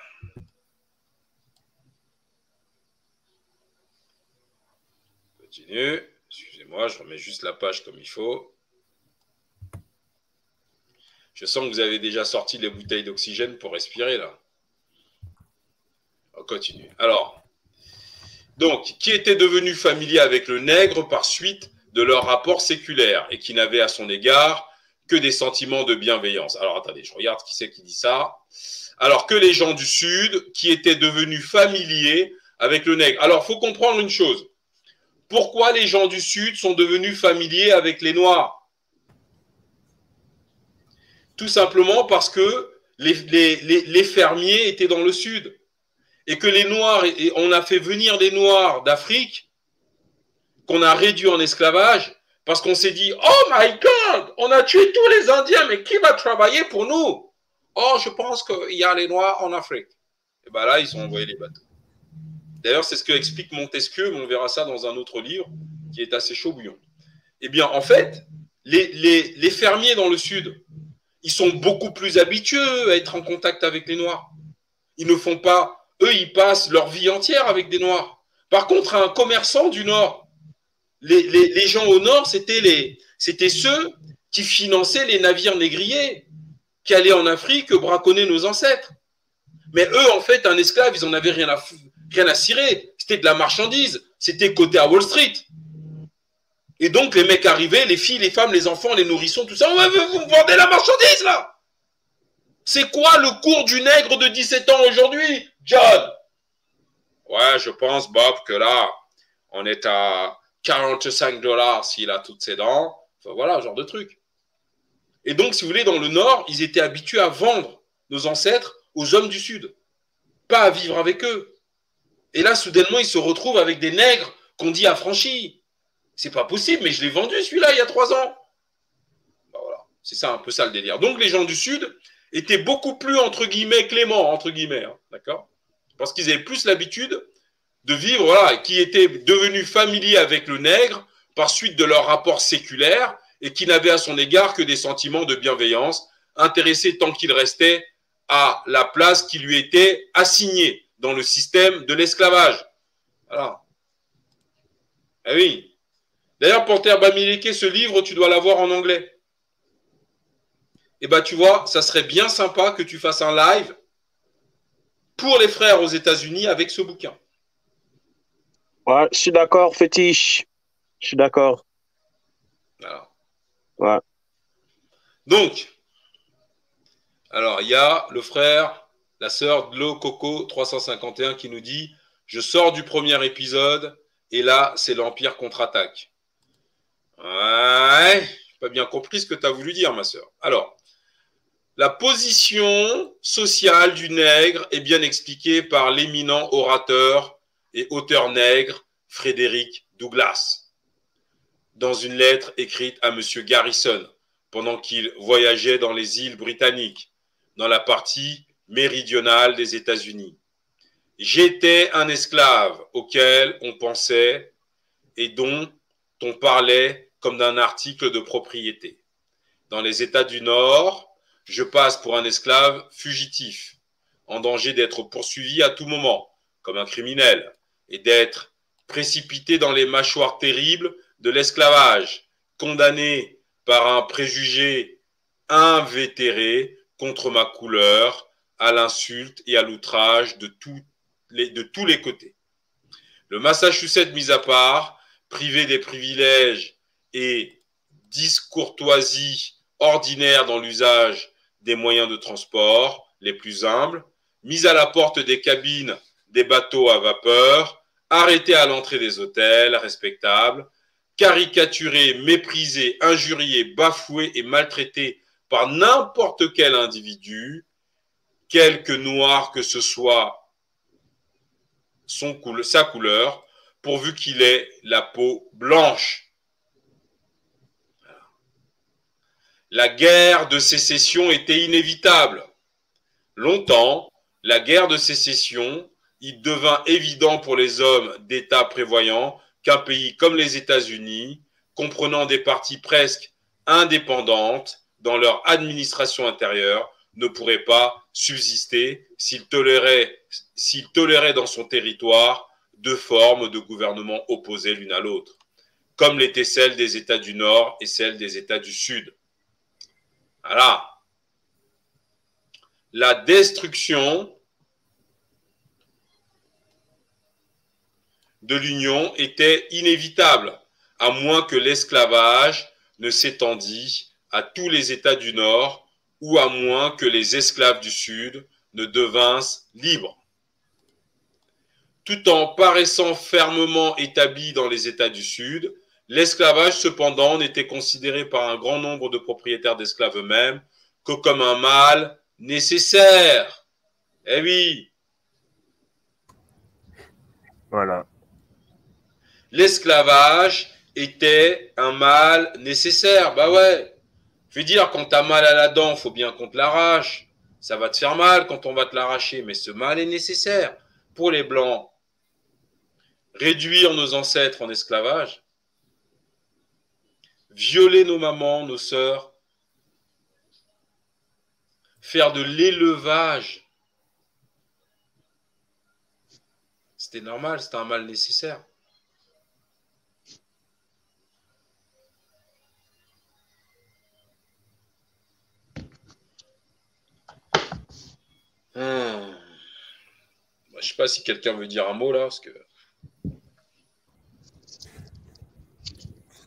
Continue. Excusez-moi, je remets juste la page comme il faut. Je sens que vous avez déjà sorti les bouteilles d'oxygène pour respirer là. On continue. Alors, donc, qui était devenu familier avec le nègre par suite de leur rapport séculaire et qui n'avait à son égard que des sentiments de bienveillance? Alors, attendez, je regarde qui c'est qui dit ça. Alors que les gens du Sud qui étaient devenus familiers avec le nègre. Alors, faut comprendre une chose. Pourquoi les gens du Sud sont devenus familiers avec les Noirs? Tout simplement parce que les, fermiers étaient dans le Sud et que les Noirs, et on a fait venir les Noirs d'Afrique, qu'on a réduits en esclavage, parce qu'on s'est dit, oh my God, on a tué tous les Indiens, mais qui va travailler pour nous? Oh, je pense qu'il y a les Noirs en Afrique. Et bien là, ils ont envoyé les bateaux. D'ailleurs, c'est ce que explique Montesquieu, mais on verra ça dans un autre livre qui est assez chaud bouillon. Eh bien, en fait, les fermiers dans le Sud, ils sont beaucoup plus habitués à être en contact avec les Noirs. Ils ne font pas, eux, ils passent leur vie entière avec des Noirs. Par contre, un commerçant du Nord, les, gens au Nord, c'était ceux qui finançaient les navires négriers qui allaient en Afrique braconner nos ancêtres. Mais eux, en fait, un esclave, ils en avaient rien à, rien à cirer. C'était de la marchandise. C'était coté à Wall Street. Et donc, les mecs arrivaient, les filles, les femmes, les enfants, les nourrissons, tout ça. Vous vous vendez la marchandise, là C'est quoi le cours du nègre de 17 ans aujourd'hui, John? Ouais, je pense, Bob, que là, on est à 45 dollars s'il a toutes ses dents. Enfin, voilà, genre de truc. Et donc, si vous voulez, dans le Nord, ils étaient habitués à vendre nos ancêtres aux hommes du Sud, pas à vivre avec eux. Et là, soudainement, ils se retrouvent avec des nègres qu'on dit affranchis. C'est pas possible, mais je l'ai vendu celui-là il y a trois ans. Bah voilà, c'est ça un peu ça le délire. Donc, les gens du Sud étaient beaucoup plus, entre guillemets, cléments, entre guillemets, hein, d'accord? Parce qu'ils avaient plus l'habitude de vivre, voilà, qui étaient devenus familiers avec le nègre par suite de leur rapport séculaire et qui n'avaient à son égard que des sentiments de bienveillance, intéressés tant qu'il restait à la place qui lui était assignée dans le système de l'esclavage. Voilà. Ah oui. D'ailleurs, Panthère Bamileke, ce livre, tu dois l'avoir en anglais. Eh bien, tu vois, ça serait bien sympa que tu fasses un live pour les frères aux États-Unis avec ce bouquin. Ouais, je suis d'accord, fétiche. Je suis d'accord. Ouais. Donc, alors, il y a le frère, la sœur de l'eau Coco 351 qui nous dit Je sors du premier épisode et là, c'est l'Empire contre-attaque. Ouais, pas bien compris ce que tu as voulu dire, ma sœur. Alors, la position sociale du nègre est bien expliquée par l'éminent orateur et auteur nègre Frédéric Douglas dans une lettre écrite à M. Garrison pendant qu'il voyageait dans les îles britanniques, dans la partie méridionale des États-Unis. J'étais un esclave auquel on pensait et dont on parlait comme d'un article de propriété. Dans les États du Nord, je passe pour un esclave fugitif, en danger d'être poursuivi à tout moment, comme un criminel, et d'être précipité dans les mâchoires terribles de l'esclavage, condamné par un préjugé invétéré contre ma couleur, à l'insulte et à l'outrage de, de tous les côtés. Le Massachusetts mis à part, privé des privilèges et discourtoisie ordinaire dans l'usage des moyens de transport les plus humbles, mis à la porte des cabines des bateaux à vapeur, arrêté à l'entrée des hôtels respectables, caricaturé, méprisé, injurié, bafoué et maltraité par n'importe quel individu, quelque noir que ce soit sa couleur, pourvu qu'il ait la peau blanche. La guerre de sécession était inévitable. Longtemps, la guerre de sécession, il devint évident pour les hommes d'État prévoyants qu'un pays comme les États-Unis, comprenant des parties presque indépendantes dans leur administration intérieure, ne pourrait pas subsister s'il tolérait, s'il tolérait dans son territoire deux formes de gouvernement opposées l'une à l'autre, comme l'était celle des États du Nord et celle des États du Sud. Voilà. La destruction de l'Union était inévitable, à moins que l'esclavage ne s'étendît à tous les États du Nord ou à moins que les esclaves du Sud ne devinssent libres. Tout en paraissant fermement établi dans les États du Sud, l'esclavage cependant n'était considéré par un grand nombre de propriétaires d'esclaves eux-mêmes que comme un mal nécessaire. Eh oui. Voilà. L'esclavage était un mal nécessaire. Bah ouais. Je veux dire, quand t'as mal à la dent, faut bien qu'on te l'arrache. Ça va te faire mal quand on va te l'arracher, mais ce mal est nécessaire pour les Blancs. Réduire nos ancêtres en esclavage, violer nos mamans, nos sœurs, faire de l'élevage. C'était normal, c'était un mal nécessaire. Hmm. Je ne sais pas si quelqu'un veut dire un mot là, parce que.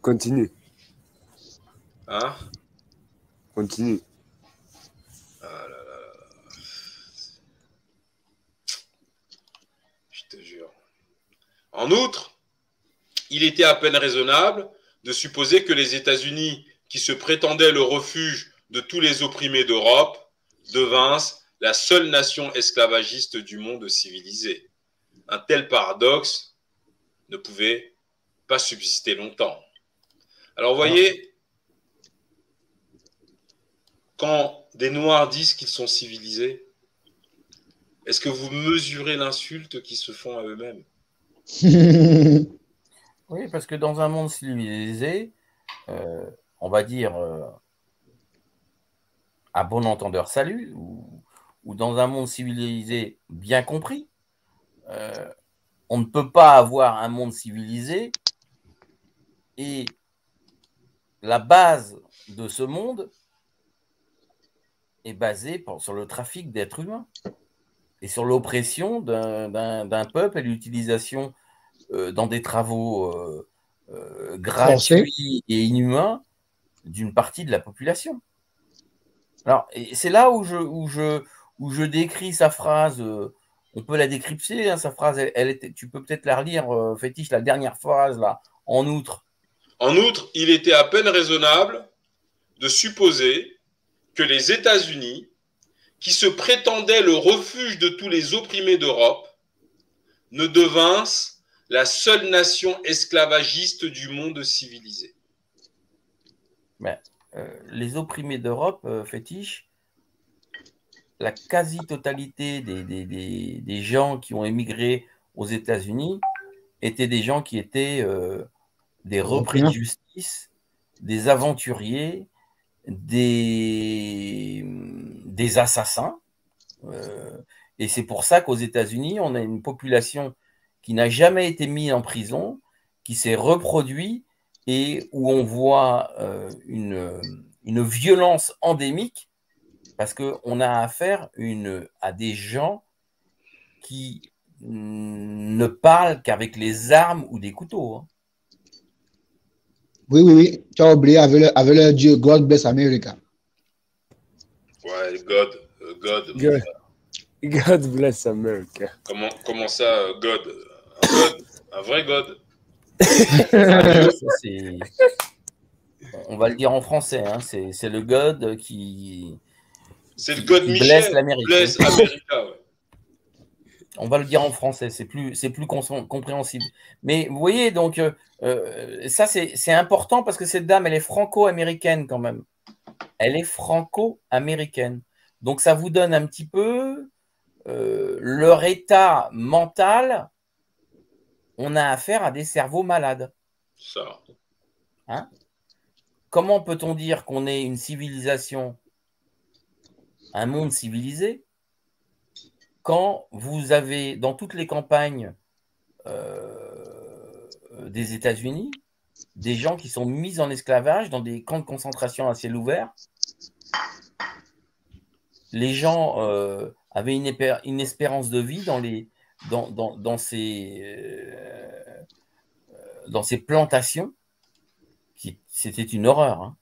Continue. Hein Continue. Ah là là là là. Je te jure. En outre, il était à peine raisonnable de supposer que les États-Unis, qui se prétendaient le refuge de tous les opprimés d'Europe, devinssent la seule nation esclavagiste du monde civilisé. Un tel paradoxe ne pouvait pas subsister longtemps. Alors, vous voyez, quand des Noirs disent qu'ils sont civilisés, est-ce que vous mesurez l'insulte qu'ils se font à eux-mêmes? Oui, parce que dans un monde civilisé, euh, on va dire euh, à bon entendeur salut, ou, dans un monde civilisé bien compris, euh, on ne peut pas avoir un monde civilisé Et la base de ce monde est basée pour- sur le trafic d'êtres humains et sur l'oppression d'un- peuple et l'utilisation euh, dans des travaux euh, euh, gratuits et inhumains d'une partie de la population. Alors, c'est là où je, où, je, où je décris sa phrase. euh, on peut la décrypter, hein, sa phrase. Elle, elle était, tu peux peut-être la relire, euh, Fétiche, la dernière phrase, là, en outre. En outre, il était à peine raisonnable de supposer que les États-Unis, qui se prétendaient le refuge de tous les opprimés d'Europe, ne devinssent la seule nation esclavagiste du monde civilisé. Mais, euh, les opprimés d'Europe, euh, Fétiche, la quasi-totalité des, des- des- des gens qui ont émigré aux États-Unis étaient des gens qui étaient euh, des repris de justice, des aventuriers, des, des assassins. Euh, et c'est pour ça qu'aux États-Unis, on a une population qui n'a jamais été mise en prison, qui s'est reproduit et où on voit euh, une, une violence endémique parce qu'on a affaire une, à des gens qui ne parlent qu'avec les armes ou des couteaux. hein. Oui, oui, oui. Tu as oublié avec le, avec le Dieu, God bless America. Ouais, God, euh, God. God, God bless America. Comment, comment ça, euh, God? Un God? Un vrai God? Ah, ça, On va le dire en français, hein, c'est c'est le God qui, C'est le God qui Michel. blesse l'Amérique. Blesse America, ouais. On va le dire en français, c'est plus, c'est plus cons- compréhensible. Mais vous voyez, donc, euh, euh, ça, c'est c'est important parce que cette dame, elle est franco-américaine quand même. Elle est franco-américaine. Donc, ça vous donne un petit peu euh, leur état mental. On a affaire à des cerveaux malades. Ça. Hein? Comment peut-on dire qu'on est une civilisation, un monde civilisé, quand vous avez dans toutes les campagnes euh, des États-Unis des gens qui sont mis en esclavage dans des camps de concentration à ciel ouvert Les gens euh, avaient une, espérance de vie dans, les, dans, dans, ces, euh, dans ces plantations c'était une horreur. hein.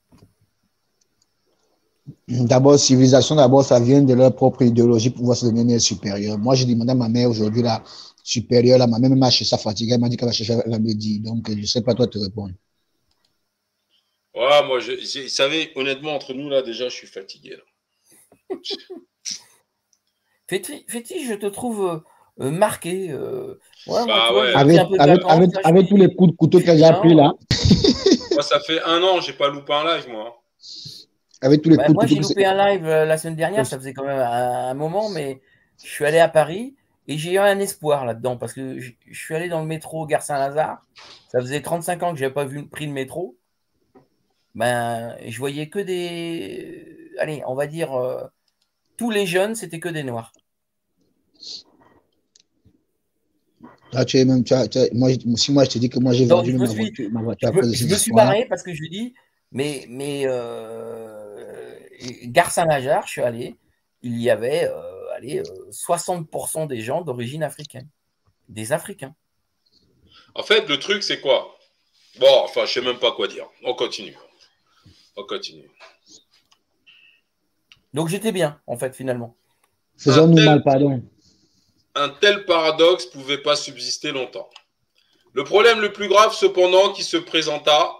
D'abord, civilisation, d'abord, ça vient de leur propre idéologie pour pouvoir se devenir supérieur. Moi, j'ai demandé à ma mère aujourd'hui, là, supérieure, là, ma mère m'a cherché ça fatiguée, elle m'a dit qu'elle va chercher, elle va me dire. Donc, je ne sais pas toi te répondre. Ouais, moi, je, je- vous savez, honnêtement, entre nous, là, déjà, je suis fatigué. Là. Féti- je te trouve euh, marqué. euh, ouais, Bah ouais. j'ai Avec, tous les coups de couteau a bien. pris là, Moi, ça fait un an, j'ai pas loupé un live, moi. Avec tous les Bah, coups moi, j'ai loupé un live euh, la semaine dernière, ça faisait quand même un, un moment, mais je suis allé à Paris et j'ai eu un espoir là-dedans parce que je, je suis allé dans le métro Gare Saint-Lazare. Ça faisait 35 ans que je n'avais pas vu, pris le métro. Ben, je voyais que des. Allez, on va dire. euh, tous les jeunes, c'était que des noirs. Là, tu es même, tu as- tu as- moi, si moi je te dis que moi j'ai vendu ma voiture, ma voiture je me, je me suis marré parce que je dis, mais, mais euh, Gare Saint-Lazare, je suis allé, il y avait euh, allez, euh, 60% des gens d'origine africaine, des Africains. En fait, le truc, c'est quoi? Bon, enfin, je sais même pas quoi dire. On continue. On continue. Donc j'étais bien, en fait, finalement. Faisons-nous tel- mal, pardon. Un tel paradoxe pouvait pas subsister longtemps. Le problème le plus grave, cependant, qui se présenta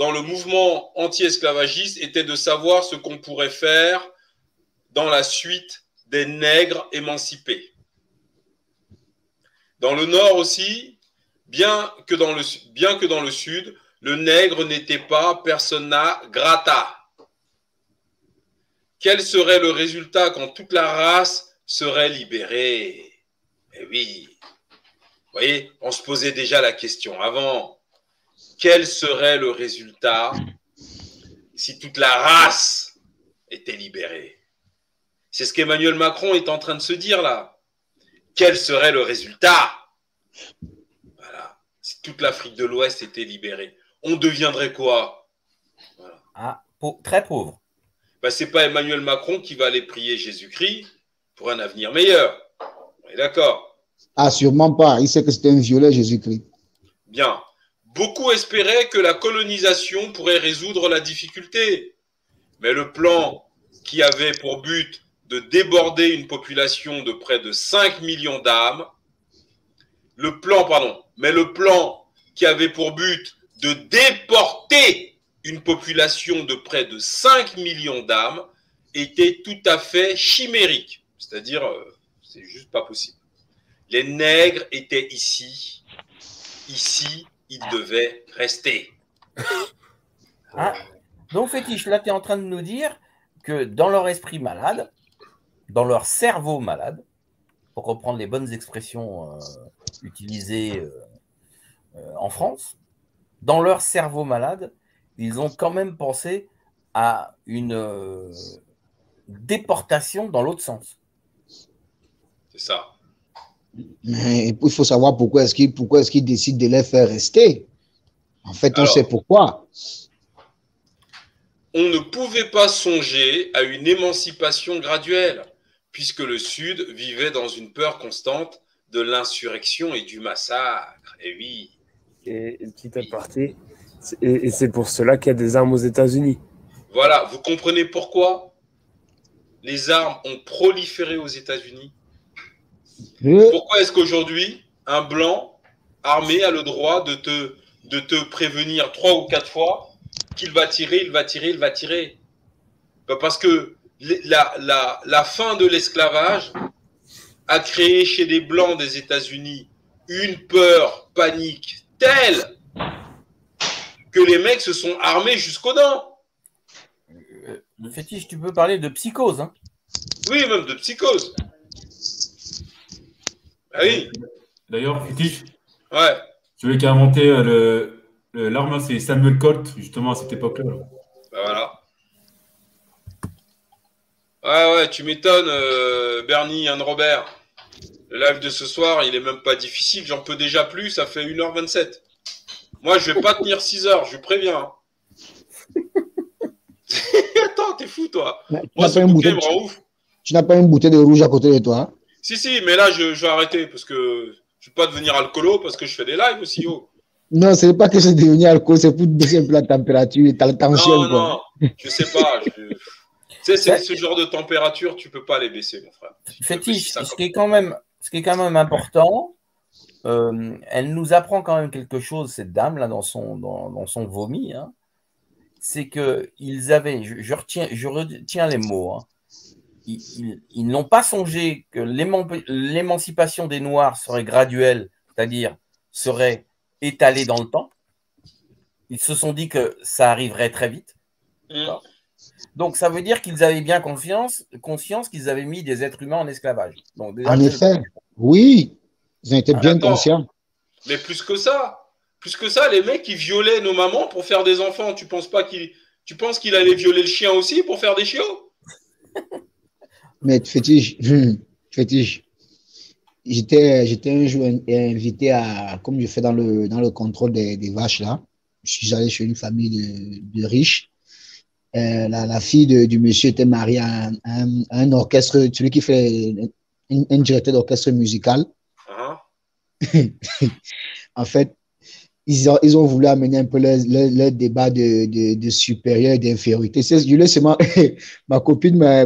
dans le mouvement anti-esclavagiste était de savoir ce qu'on pourrait faire dans la suite des nègres émancipés. Dans le nord aussi, bien que dans le, sud, le nègre n'était pas persona grata. Quel serait le résultat quand toute la race serait libérée? Eh oui, vous voyez, on se posait déjà la question avant. Quel serait le résultat si toute la race était libérée? C'est ce qu'Emmanuel Macron est en train de se dire là. Quel serait le résultat? Voilà, si toute l'Afrique de l'Ouest était libérée. on deviendrait quoi? Ah, très pauvre. bah, C'est pas Emmanuel Macron qui va aller prier Jésus-Christ pour un avenir meilleur. On est d'accord Ah, sûrement pas. Il sait que c'était un violeur, Jésus-Christ. Bien. Beaucoup espéraient que la colonisation pourrait résoudre la difficulté. Mais le plan qui avait pour but de déborder une population de près de 5 millions d'âmes, le plan, pardon, mais le plan qui avait pour but de déporter une population de près de 5 millions d'âmes était tout à fait chimérique. C'est-à-dire, euh, c'est juste pas possible. Les nègres étaient ici, ici, ils devaient rester. Ah, donc, fétiche, là, tu es en train de nous dire que dans leur esprit malade, dans leur cerveau malade, pour reprendre les bonnes expressions euh, utilisées euh, euh, en France, dans leur cerveau malade, ils ont quand même pensé à une déportation dans l'autre sens. C'est ça. Mais il faut savoir pourquoi est-ce qu'il pourquoi est-ce qu'il décide de les faire rester. En fait, on Alors. sait pourquoi. On ne pouvait pas songer à une émancipation graduelle, puisque le Sud vivait dans une peur constante de l'insurrection et du massacre. Et oui, Et, et petit aparté, c'est- et, et c'est pour cela qu'il y a des armes aux États-Unis. voilà, vous comprenez pourquoi? Les armes ont proliféré aux États-Unis Pourquoi est-ce qu'aujourd'hui, un blanc armé a le droit de te, de te prévenir trois ou quatre fois qu'il va tirer, il va tirer, il va tirer? Bah, Parce que la, la, la fin de l'esclavage a créé chez les blancs des États-Unis une peur, panique telle que les mecs se sont armés jusqu'aux dents. Le fétiche, tu peux parler de psychose. Hein Oui, même de psychose. Ah oui, D'ailleurs, Fétiche, ouais. celui qui a inventé euh, le- le- l'arme, hein, c'est Samuel Colt, justement, à cette époque-là. Bah voilà. Ouais, ouais, tu m'étonnes, euh, Bernie, Anne Robert. Le live de ce soir, il est même pas difficile, j'en peux déjà plus, ça fait 1h27. Moi, je vais pas tenir 6 heures, je vous préviens. Attends, t'es fou, toi. Tu Moi, n'as ce pas, une bouquin bouteille- me rend ouf. tu n'as pas une bouteille de rouge à côté de toi. Si, si, mais là, je, je vais arrêter parce que je vais pas devenir alcoolo parce que je fais des lives aussi, oh. Non, ce n'est pas que c'est devenu alcool, c'est pour baisser un peu la température et la tension. Non, quoi. non, je sais pas. je- Tu sais, c'est ce genre de température, tu peux pas les baisser, mon frère. Fétiche, ce qui est quand même, ce qui est quand même important, euh, elle nous apprend quand même quelque chose, cette dame là dans son, dans, dans son vomi, hein. c'est que ils avaient, je, je retiens, je retiens les mots, hein. Ils, ils- ils n'ont pas songé que l'éman- l'émancipation des Noirs serait graduelle, c'est-à-dire serait étalée dans le temps. Ils se sont dit que ça arriverait très vite. D'accord Donc, ça veut dire qu'ils avaient bien confiance, conscience qu'ils avaient mis des êtres humains en esclavage. Donc, déjà, En effet, oui, ils ont été bien Attends. conscients. Mais plus que ça, plus que ça, les mecs, ils violaient nos mamans pour faire des enfants. Tu penses pas qu'il, tu penses qu'il allait violer le chien aussi pour faire des chiots? Mais fétiche, fétiche. J'étais, j'étais un jour in- invité à, comme je fais dans le, dans le contrôle des, des vaches là, je suis allé chez une famille de, de riches. Euh, la, la fille de- du monsieur était mariée à un, un- un orchestre, celui qui fait un, un directeur d'orchestre musical. Hein En fait, ils ont, ils ont voulu amener un peu leur débat de, de, de supérieur et d'infériorité. C'est- Je laisse ma, ma copine m'a,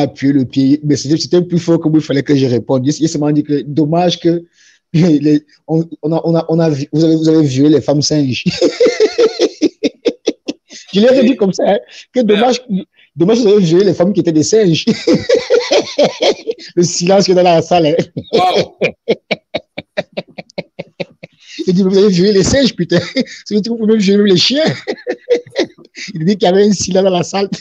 appuyé le pied, mais c'était, plus fort que moi, il fallait que je réponde. Il, seulement dit que dommage que les- on, on a, on a, on a, vu- vous, avez, vous avez violé les femmes singes. je l'ai dit comme ça, hein, que dommage, dommage que vous avez violé les femmes qui étaient des singes. le silence qui est dans la salle. hein. Il dit, vous avez violé les singes, putain. Que vous pouvez violer les chiens. Il dit qu'il y avait un silence dans la salle.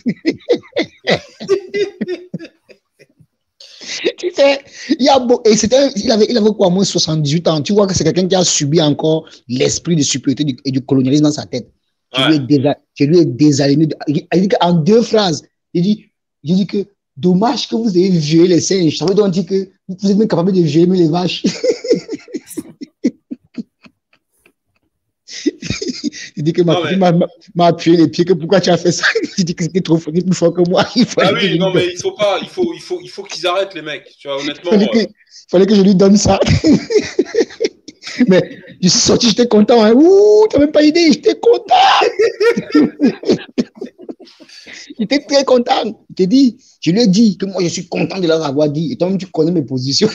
tu sais, il y a beau, et c'était, un- il avait, il avait quoi, au moins 78 ans. Tu vois que c'est quelqu'un qui a subi encore l'esprit de supériorité et du colonialisme dans sa tête. Qui lui désa- qui lui est désaligné. Il il dit qu'en deux phrases, il dit, il dit que dommage que vous ayez violé les singes. Ça veut donc dire que vous êtes même capable de violer même les vaches. Il dit que ma copine m'a- appuyé les pieds, que pourquoi tu as fait ça? Il dit que c'était trop plus fort que moi. Il Ah oui, non, mais il faut pas, il faut, il faut, il faut qu'ils arrêtent les mecs. Tu vois, il honnêtement. fallait que, euh, il fallait que je lui donne ça. mais je suis sorti, j'étais content. Hein. Ouh, t'as même pas idée, j'étais content. j'étais très content. Je t'ai dit, je lui ai dit que moi je suis content de leur avoir dit. Et toi-même, tu connais mes positions.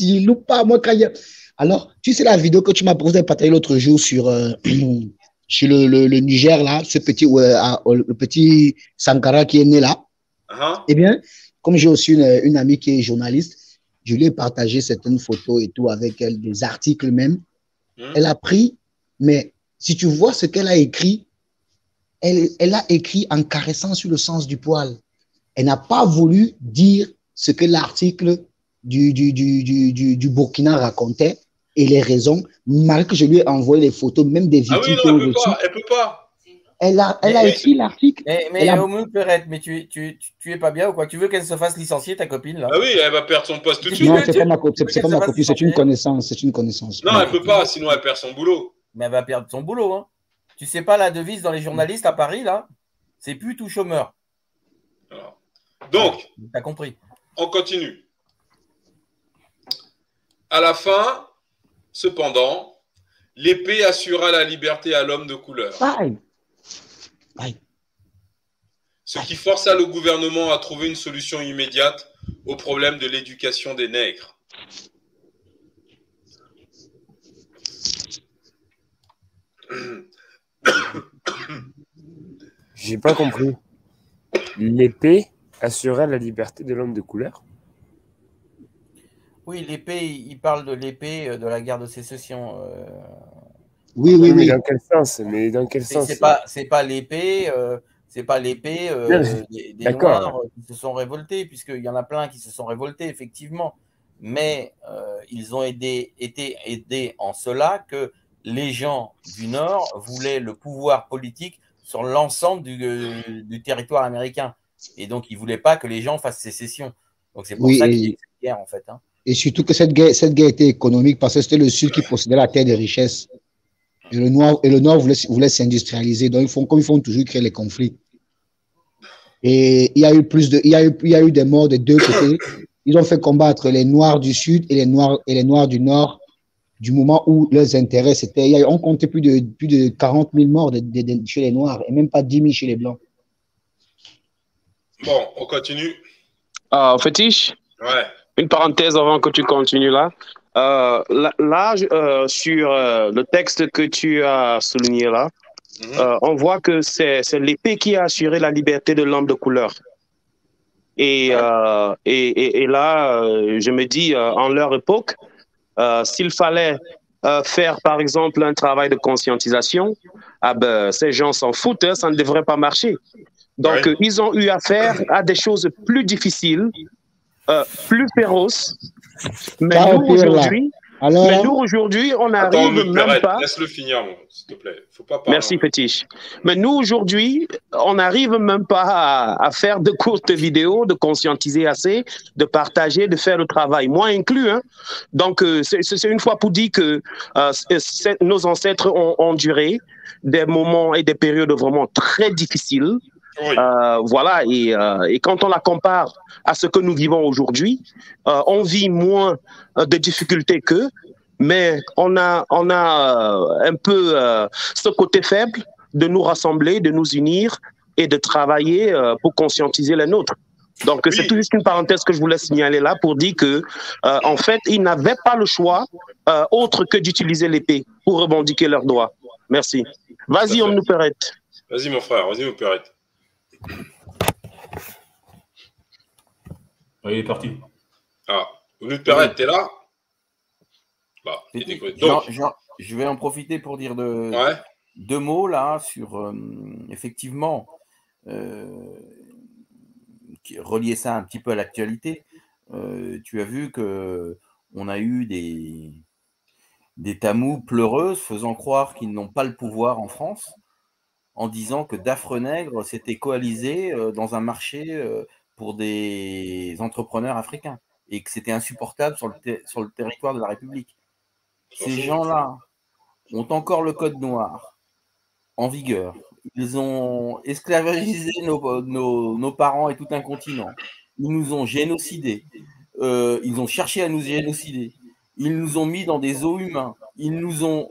je ne loupe pas, moi, quand il y a- Alors, tu sais la vidéo que tu m'as posée partagée l'autre jour sur, euh, sur le, le- le Niger, là, ce petit, ouais, le petit Sankara qui est né là. hein Eh bien, comme j'ai aussi une, une amie qui est journaliste, je lui ai partagé certaines photos et tout avec elle, des articles même. Elle a pris, mais si tu vois ce qu'elle a écrit, elle, elle a écrit en caressant sur le sens du poil. Elle n'a pas voulu dire ce que l'article du, du, du, du Burkina racontait et les raisons, malgré que je lui ai envoyé les photos, même des Ah victimes oui, non, elle peut reçu. pas, elle peut pas. Elle a, elle a Mais- écrit l'article. Mais, mais a- mais tu, tu, tu, tu es pas bien ou quoi? Tu veux qu'elle se fasse licencier, ta copine, là? Ah oui, elle va perdre son poste tout de suite. Non, c'est pas ma, co- c'est- une connaissance, c'est une connaissance. Non, elle peut pas, sinon elle perd son boulot. Mais elle va perdre son boulot. Hein. Tu sais pas la devise dans les journalistes à Paris, là? C'est plus tout chômeur. Donc, T'as compris. on continue. À la fin, cependant, l'épée assura la liberté à l'homme de couleur. Aïe. Ce qui força le gouvernement à trouver une solution immédiate au problème de l'éducation des nègres. J'ai pas compris. L'épée assurait la liberté de l'homme de couleur? Oui, l'épée, il parle de l'épée euh, de la guerre de sécession. euh. Oui, oui, mais oui. dans quel sens Mais dans quel sens c'est pas, c'est pas l'épée, euh, c'est pas l'épée euh, des. Noirs qui se sont révoltés, puisqu'il y en a plein qui se sont révoltés, effectivement. Mais euh, ils ont aidé, été aidés en cela que les gens du Nord voulaient le pouvoir politique sur l'ensemble du, euh, du territoire américain. Et donc, ils ne voulaient pas que les gens fassent sécession. Donc, c'est pour Oui, ça qu'il y a eu cette guerre, en fait. hein. Et surtout que cette guerre, cette guerre était économique parce que c'était le Sud qui possédait la terre des richesses. Et le Nord, et le Nord voulait, voulait s'industrialiser. Donc, ils font, comme ils font toujours créer les conflits. Et il y a eu plus de, il y a eu, il y a eu des morts des deux côtés. Ils ont fait combattre les Noirs du Sud et les Noirs, et les Noirs du Nord du moment où leurs intérêts c'était, il y a- on comptait plus de, plus de 40 000 morts de- de- de- chez les Noirs et même pas 10 000 chez les Blancs. Bon, on continue. Euh, fétiche, Ouais. Une parenthèse avant que tu continues là. Euh, là, euh, sur euh, le texte que tu as souligné là, euh, on voit que c'est l'épée qui a assuré la liberté de l'homme de couleur. Et, et, et, et là, je me dis, en leur époque, s'il fallait faire, par exemple, un travail de conscientisation, ah ben, ces gens s'en foutent, hein, ça ne devrait pas marcher. Donc, Ouais. ils ont eu affaire à des choses plus difficiles, euh, plus féroces. Mais nous, aujourd'hui, Alors, mais nous, aujourd'hui, on n'arrive même Perret, pas. laisse-le finir, s'il te plaît. Faut pas parler. Merci, Fétiche. Mais nous, aujourd'hui, on n'arrive même pas à, à faire de courtes vidéos, de conscientiser assez, de partager, de faire le travail, moi inclus. hein. Donc, euh, c'est une fois pour dire que euh, nos ancêtres ont enduré des moments et des périodes vraiment très difficiles. Euh, voilà, et, euh, et quand on la compare à ce que nous vivons aujourd'hui, euh, on vit moins de difficultés qu'eux, mais on a, on a un peu ce côté faible de nous rassembler, de nous unir et de travailler pour conscientiser les nôtres. Donc, c'est tout juste une parenthèse que je voulais signaler là pour dire que, en fait, ils n'avaient pas le choix autre que d'utiliser l'épée pour revendiquer leurs droits. Merci. Vas-y, on nous perrette. Vas-y, mon frère, vas-y, mon Perret. Ouais, il est parti. Ah, Luc Perret, t'es là Bah, il. Donc, je vais en profiter pour dire de- Ouais. deux mots là sur euh, effectivement euh, qui- relier ça un petit peu à l'actualité. Euh, tu as vu que on a eu des des tamous pleureuses faisant croire qu'ils n'ont pas le pouvoir en France en disant que Dafre Nègre s'était coalisé euh, dans un marché euh, pour des entrepreneurs africains et que c'était insupportable sur le, territoire de la République. Ces gens-là, ont encore le code noir en vigueur. Ils ont esclavagisé nos, parents et tout un continent. Ils nous ont génocidés. Euh, ils ont cherché à nous génocider. Ils nous ont mis dans des eaux humains. Ils nous ont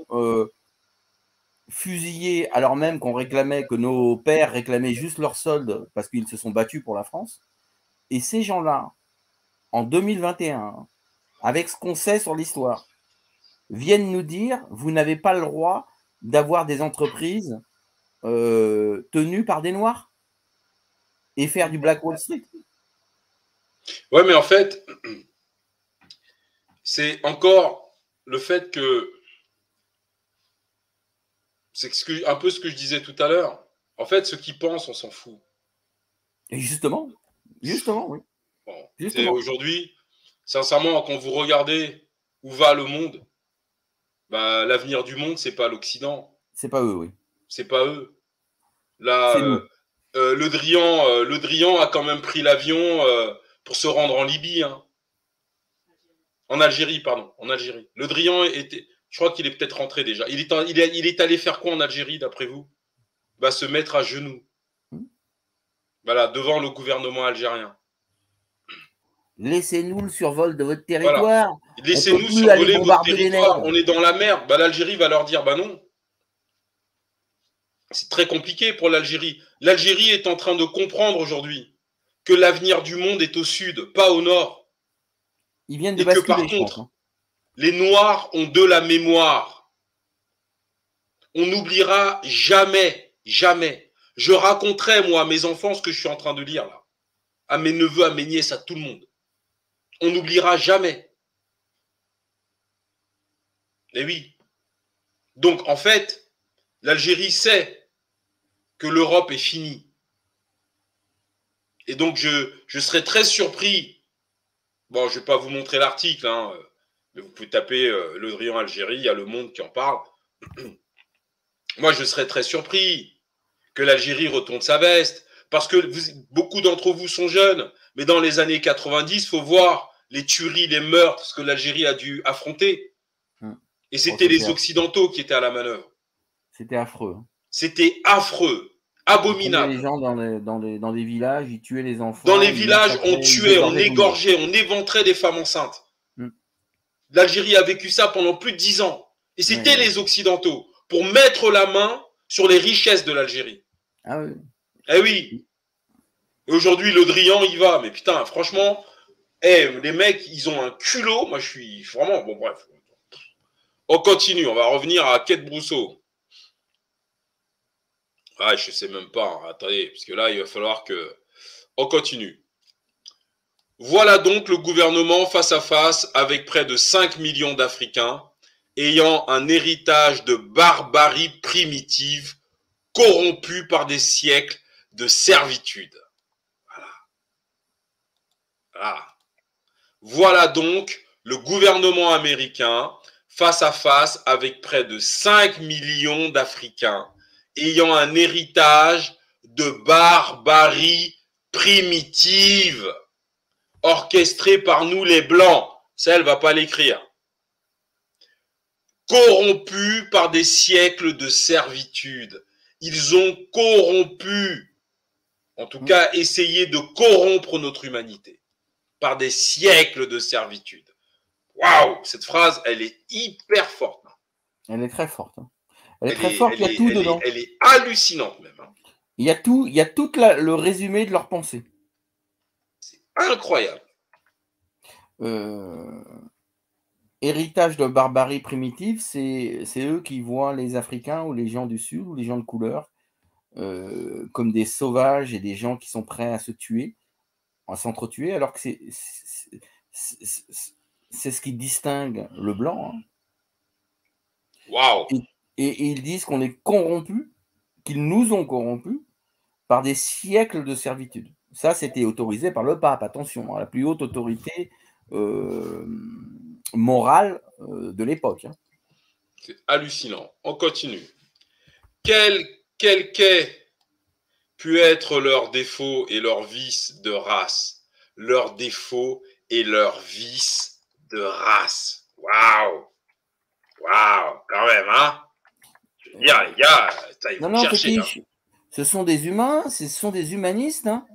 fusillés alors même qu'on réclamait que nos pères réclamaient juste leur solde parce qu'ils se sont battus pour la France. Et ces gens-là, en 2021, avec ce qu'on sait sur l'histoire, viennent nous dire vous n'avez pas le droit d'avoir des entreprises euh, tenues par des noirs et faire du Black Wall Street. Ouais, mais en fait, c'est encore le fait que c'est ce un peu ce que je disais tout à l'heure. En fait, ceux qui pensent, on s'en fout. Et justement, justement, oui. Bon, aujourd'hui, sincèrement, quand vous regardez où va le monde, bah, l'avenir du monde, c'est pas l'Occident, C'est pas eux, oui. c'est pas eux. Là, euh, euh, le Drian, euh, le Drian a quand même pris l'avion pour se rendre en Libye, hein. en Algérie, pardon, en Algérie. Le Drian était, je crois qu'il est peut-être rentré déjà. Il est, en- il est, il est allé faire quoi en Algérie, d'après vous? Bah, se mettre à genoux. Voilà, devant le gouvernement algérien. Laissez-nous le survol de votre territoire. Voilà. Laissez-nous survoler votre territoire. On est dans la merde. Bah, L'Algérie va leur dire bah non. C'est très compliqué pour l'Algérie. L'Algérie est en train de comprendre aujourd'hui que l'avenir du monde est au sud, pas au nord. Ils viennent de Et que par basculer, pense, contre, hein. Les Noirs ont de la mémoire. On n'oubliera jamais, jamais. Je raconterai, moi, à mes enfants ce que je suis en train de lire là. À mes neveux, à mes nièces, à tout le monde. On n'oubliera jamais. Eh oui. Donc, en fait, l'Algérie sait que l'Europe est finie. Et donc, je, je serais très surpris. Bon, je ne vais pas vous montrer l'article, hein, euh, vous pouvez taper euh, Le Drian Algérie, il y a Le Monde qui en parle. Moi, je serais très surpris que l'Algérie retourne sa veste, parce que vous- beaucoup d'entre vous sont jeunes, mais dans les années 90, il faut voir les tueries, les meurtres, ce que l'Algérie a dû affronter. Et c'était Oh, les Occidentaux qui étaient à la manœuvre. C'était affreux. hein. C'était affreux, abominable. les gens dans les, dans, les, dans des villages, ils tuaient les enfants. Dans les villages, on tuait, on égorgeait, on éventrait des femmes enceintes. L'Algérie a vécu ça pendant plus de dix ans. Et c'était les Occidentaux pour mettre la main sur les richesses de l'Algérie. Ah oui. Eh oui. Et aujourd'hui, le Drian, il va. Mais putain, franchement, eh, les mecs, ils ont un culot. Moi, je suis vraiment. Bon, bref. On continue. On va revenir à Quête Brousseau. Ah, je sais même pas. Attendez, parce que là, il va falloir que. On continue. Voilà donc le gouvernement face à face avec près de 5 millions d'Africains ayant un héritage de barbarie primitive corrompu par des siècles de servitude. Voilà. Voilà. Voilà donc le gouvernement américain face à face avec près de 5 millions d'Africains ayant un héritage de barbarie primitive orchestrée par nous les Blancs. Ça, elle va pas l'écrire. Corrompus par des siècles de servitude. Ils ont corrompu, en tout cas essayé de corrompre notre humanité par des siècles de servitude. Waouh, cette phrase, elle est hyper forte. Elle est très forte. hein. Elle est Elle très est- forte, il y a est- tout elle est- dedans. elle est hallucinante même. hein. Il y a tout, il y a tout la- le résumé de leur pensée. Incroyable. Euh, héritage de barbarie primitive, c'est c'est eux qui voient les Africains ou les gens du Sud ou les gens de couleur euh, comme des sauvages et des gens qui sont prêts à se tuer, à s'entretuer, alors que c'est ce qui distingue le blanc. hein. Waouh. Et, et- et ils disent qu'on est corrompus, qu'ils nous ont corrompus par des siècles de servitude. Ça, c'était autorisé par le pape, attention, hein, la plus haute autorité euh, morale euh, de l'époque. hein. C'est hallucinant. On continue. Quel, quel qu'ait pu être leurs défauts et leurs vices de race Leurs défauts et leurs vices de race. Waouh Waouh, quand même, hein Je veux dire, les gars, ça, Non, non, chercher. Fétiche, ce sont des humains, ce sont des humanistes. hein.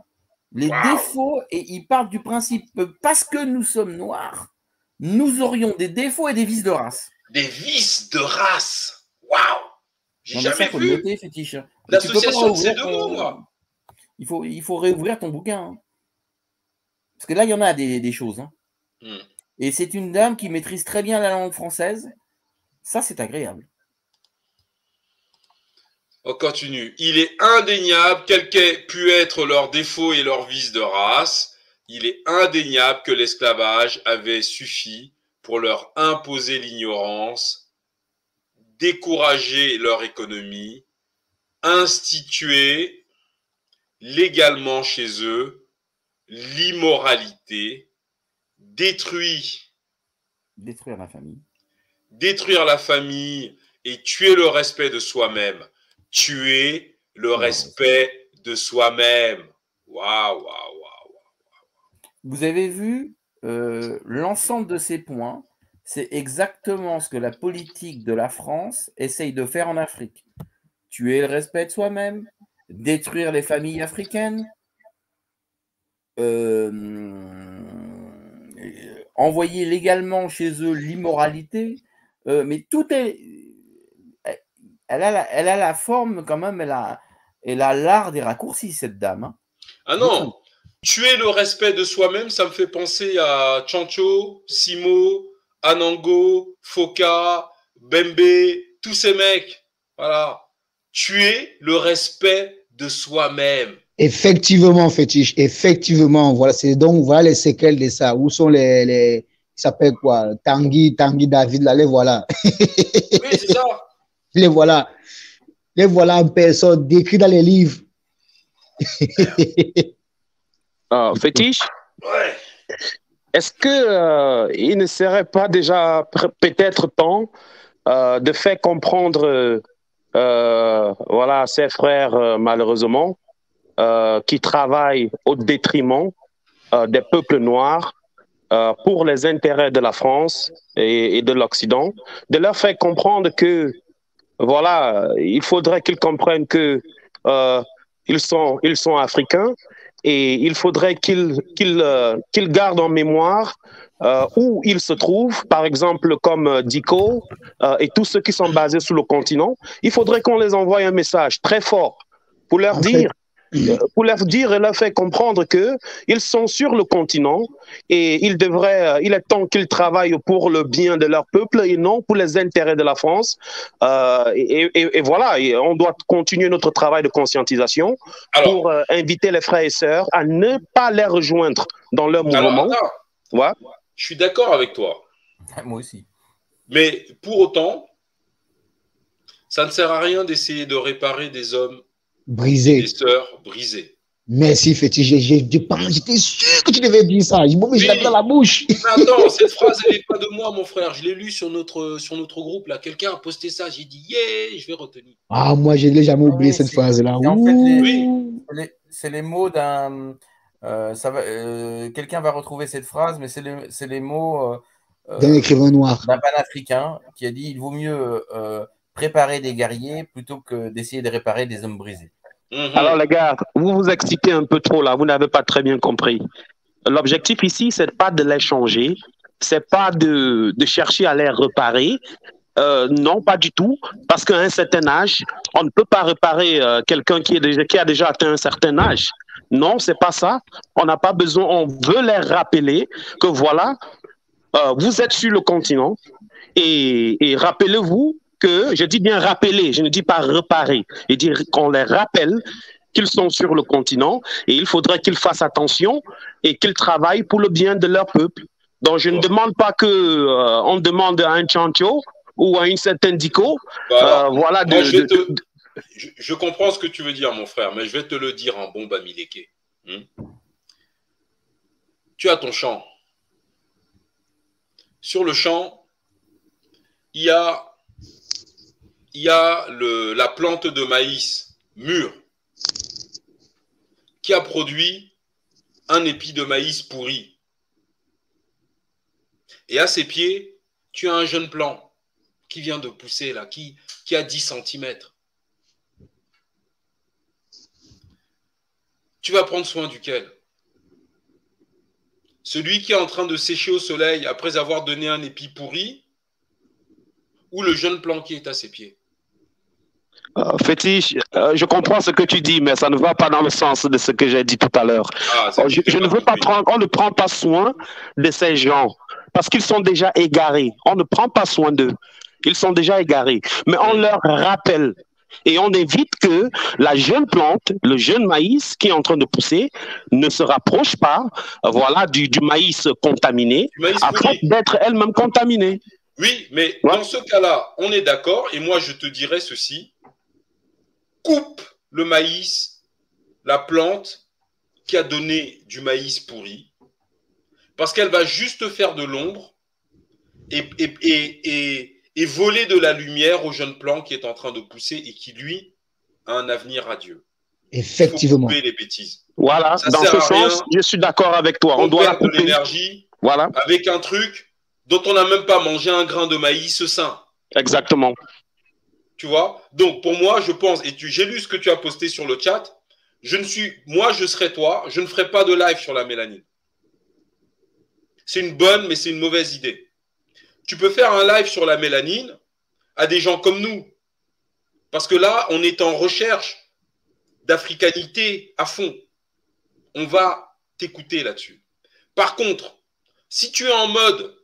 Les défauts, et ils partent du principe que parce que nous sommes noirs, nous aurions des défauts et des vices de race. Des vices de race. Waouh J'ai ça, jamais le vu. L'association de ces deux mots, moi. Il faut, il faut réouvrir ton bouquin. hein. Parce que là, il y en a des, des choses. hein. Hmm. Et c'est une dame qui maîtrise très bien la langue française. Ça, c'est agréable. On continue. Il est indéniable, quels qu'aient pu être leurs défauts et leurs vices de race, il est indéniable que l'esclavage avait suffi pour leur imposer l'ignorance, décourager leur économie, instituer légalement chez eux l'immoralité, détruit Détruire la famille. détruire la famille et tuer le respect de soi-même. Tuer le respect de soi-même. Waouh, waouh, waouh. Vous avez vu euh, l'ensemble de ces points, c'est exactement ce que la politique de la France essaye de faire en Afrique. Tuer le respect de soi-même, détruire les familles africaines, euh, euh, envoyer légalement chez eux l'immoralité, euh, mais tout est. Elle a, la, elle a la forme quand même, elle a elle a l'art des raccourcis, cette dame. hein. Ah non, tuer le respect de soi-même, ça me fait penser à Chancho, Simo, Anango, Foka, Bembe, tous ces mecs. Voilà. Tuer le respect de soi-même. Effectivement, fétiche, effectivement, voilà, c'est donc voilà les séquelles de ça. Où sont les, les il s'appelle quoi? Tanguy, Tanguy David, là, les voilà. Oui, c'est ça. Les voilà. Les voilà en personne, décrits dans les livres. Ah, fétiche Ouais. Est-ce que euh, il ne serait pas déjà peut-être temps euh, de faire comprendre euh, euh, voilà ses frères euh, malheureusement euh, qui travaillent au détriment euh, des peuples noirs euh, pour les intérêts de la France et, et de l'Occident, de leur faire comprendre que voilà, il faudrait qu'ils comprennent que euh, ils sont ils sont africains et il faudrait qu'ils qu'ils euh, qu'ils gardent en mémoire euh, où ils se trouvent, par exemple comme euh, Dico euh, et tous ceux qui sont basés sur le continent. Il faudrait qu'on les envoie un message très fort pour leur dire pour leur dire et leur faire comprendre que ils sont sur le continent et ils devraient, euh, il est temps qu'ils travaillent pour le bien de leur peuple et non pour les intérêts de la France. Euh, et, et- et voilà, et on doit continuer notre travail de conscientisation pour euh, inviter les frères et sœurs à ne pas les rejoindre dans leur mouvement. Ouais. Je suis d'accord avec toi. Moi aussi. Mais pour autant, ça ne sert à rien d'essayer de réparer des hommes, Brisé. des sœurs brisés. Merci, pas- J'étais sûr que tu devais dire ça. Je m'en j'ai dans la bouche. Mais attends, cette phrase, elle n'est pas de moi, mon frère. Je l'ai lue sur notre, sur notre groupe. là. Quelqu'un a posté ça. J'ai dit, yeah, je vais retenir. Ah, moi, je l'ai jamais oublié cette phrase-là. Et en fait, les- Ouh. c'est les- c'est les mots d'un. euh, ça va, euh, quelqu'un va retrouver cette phrase, mais c'est les, c'est les mots euh, euh, D'un écrivain noir. d'un panafricain qui a dit il vaut mieux euh, préparer des guerriers plutôt que d'essayer de réparer des hommes brisés. Mhm. Alors les gars, vous vous excitez un peu trop là, vous n'avez pas très bien compris. L'objectif ici, c'est pas de les changer, c'est pas de, chercher à les réparer. Euh, non, pas du tout, parce qu'à un certain âge, on ne peut pas réparer euh, quelqu'un qui, a déjà atteint un certain âge. Non, c'est pas ça. On n'a pas besoin. On veut les rappeler que voilà, euh, vous êtes sur le continent et rappelez-vous que, je dis bien rappeler, je ne dis pas réparer, et dire qu'on les rappelle qu'ils sont sur le continent et il faudrait qu'ils fassent attention et qu'ils travaillent pour le bien de leur peuple. Donc je ne demande pas que euh, on demande à un chancho ou à une certaine dico, Bah euh, voilà, de, je, de- te- je- je comprends ce que tu veux dire, mon frère, mais je vais te le dire en bon bamileke. Hmm? Tu as ton champ. Sur le champ, il y a, il y a la plante de maïs mûre qui a produit un épi de maïs pourri. Et à ses pieds, tu as un jeune plant qui vient de pousser là, qui, qui a 10 cm. Tu vas prendre soin duquel? Celui qui est en train de sécher au soleil après avoir donné un épi pourri ou le jeune plant qui est à ses pieds? Euh, fétiche, euh, je comprends ce que tu dis, mais ça ne va pas dans le sens de ce que j'ai dit tout à l'heure. Ah, Oh, je, je ne veux pas prendre, on ne prend pas soin de ces gens parce qu'ils sont déjà égarés. On ne prend pas soin d'eux. Ils sont déjà égarés. Mais on leur rappelle et on évite que la jeune plante, le jeune maïs qui est en train de pousser, ne se rapproche pas, euh, voilà, du, du maïs contaminé, afin d'être elle-même contaminée. Oui, mais dans ce cas-là, on est d'accord, et moi je te dirais ceci coupe le maïs, la plante qui a donné du maïs pourri, parce qu'elle va juste faire de l'ombre et, et, et, et, et voler de la lumière au jeune plant qui est en train de pousser et qui, lui, a un avenir radieux. Effectivement. Couper les bêtises. Voilà, Ça dans ce sens, je suis d'accord avec toi. On On doit la de couper. l'énergie Voilà, avec un truc dont on n'a même pas mangé un grain de maïs sain. exactement. Tu vois? Donc, pour moi, je pense, et j'ai lu ce que tu as posté sur le chat, je ne suis, moi, je serais toi, je ne ferai pas de live sur la mélanine. C'est une bonne, mais c'est une mauvaise idée. Tu peux faire un live sur la mélanine à des gens comme nous. Parce que là, on est en recherche d'africanité à fond. On va t'écouter là-dessus. Par contre, si tu es en mode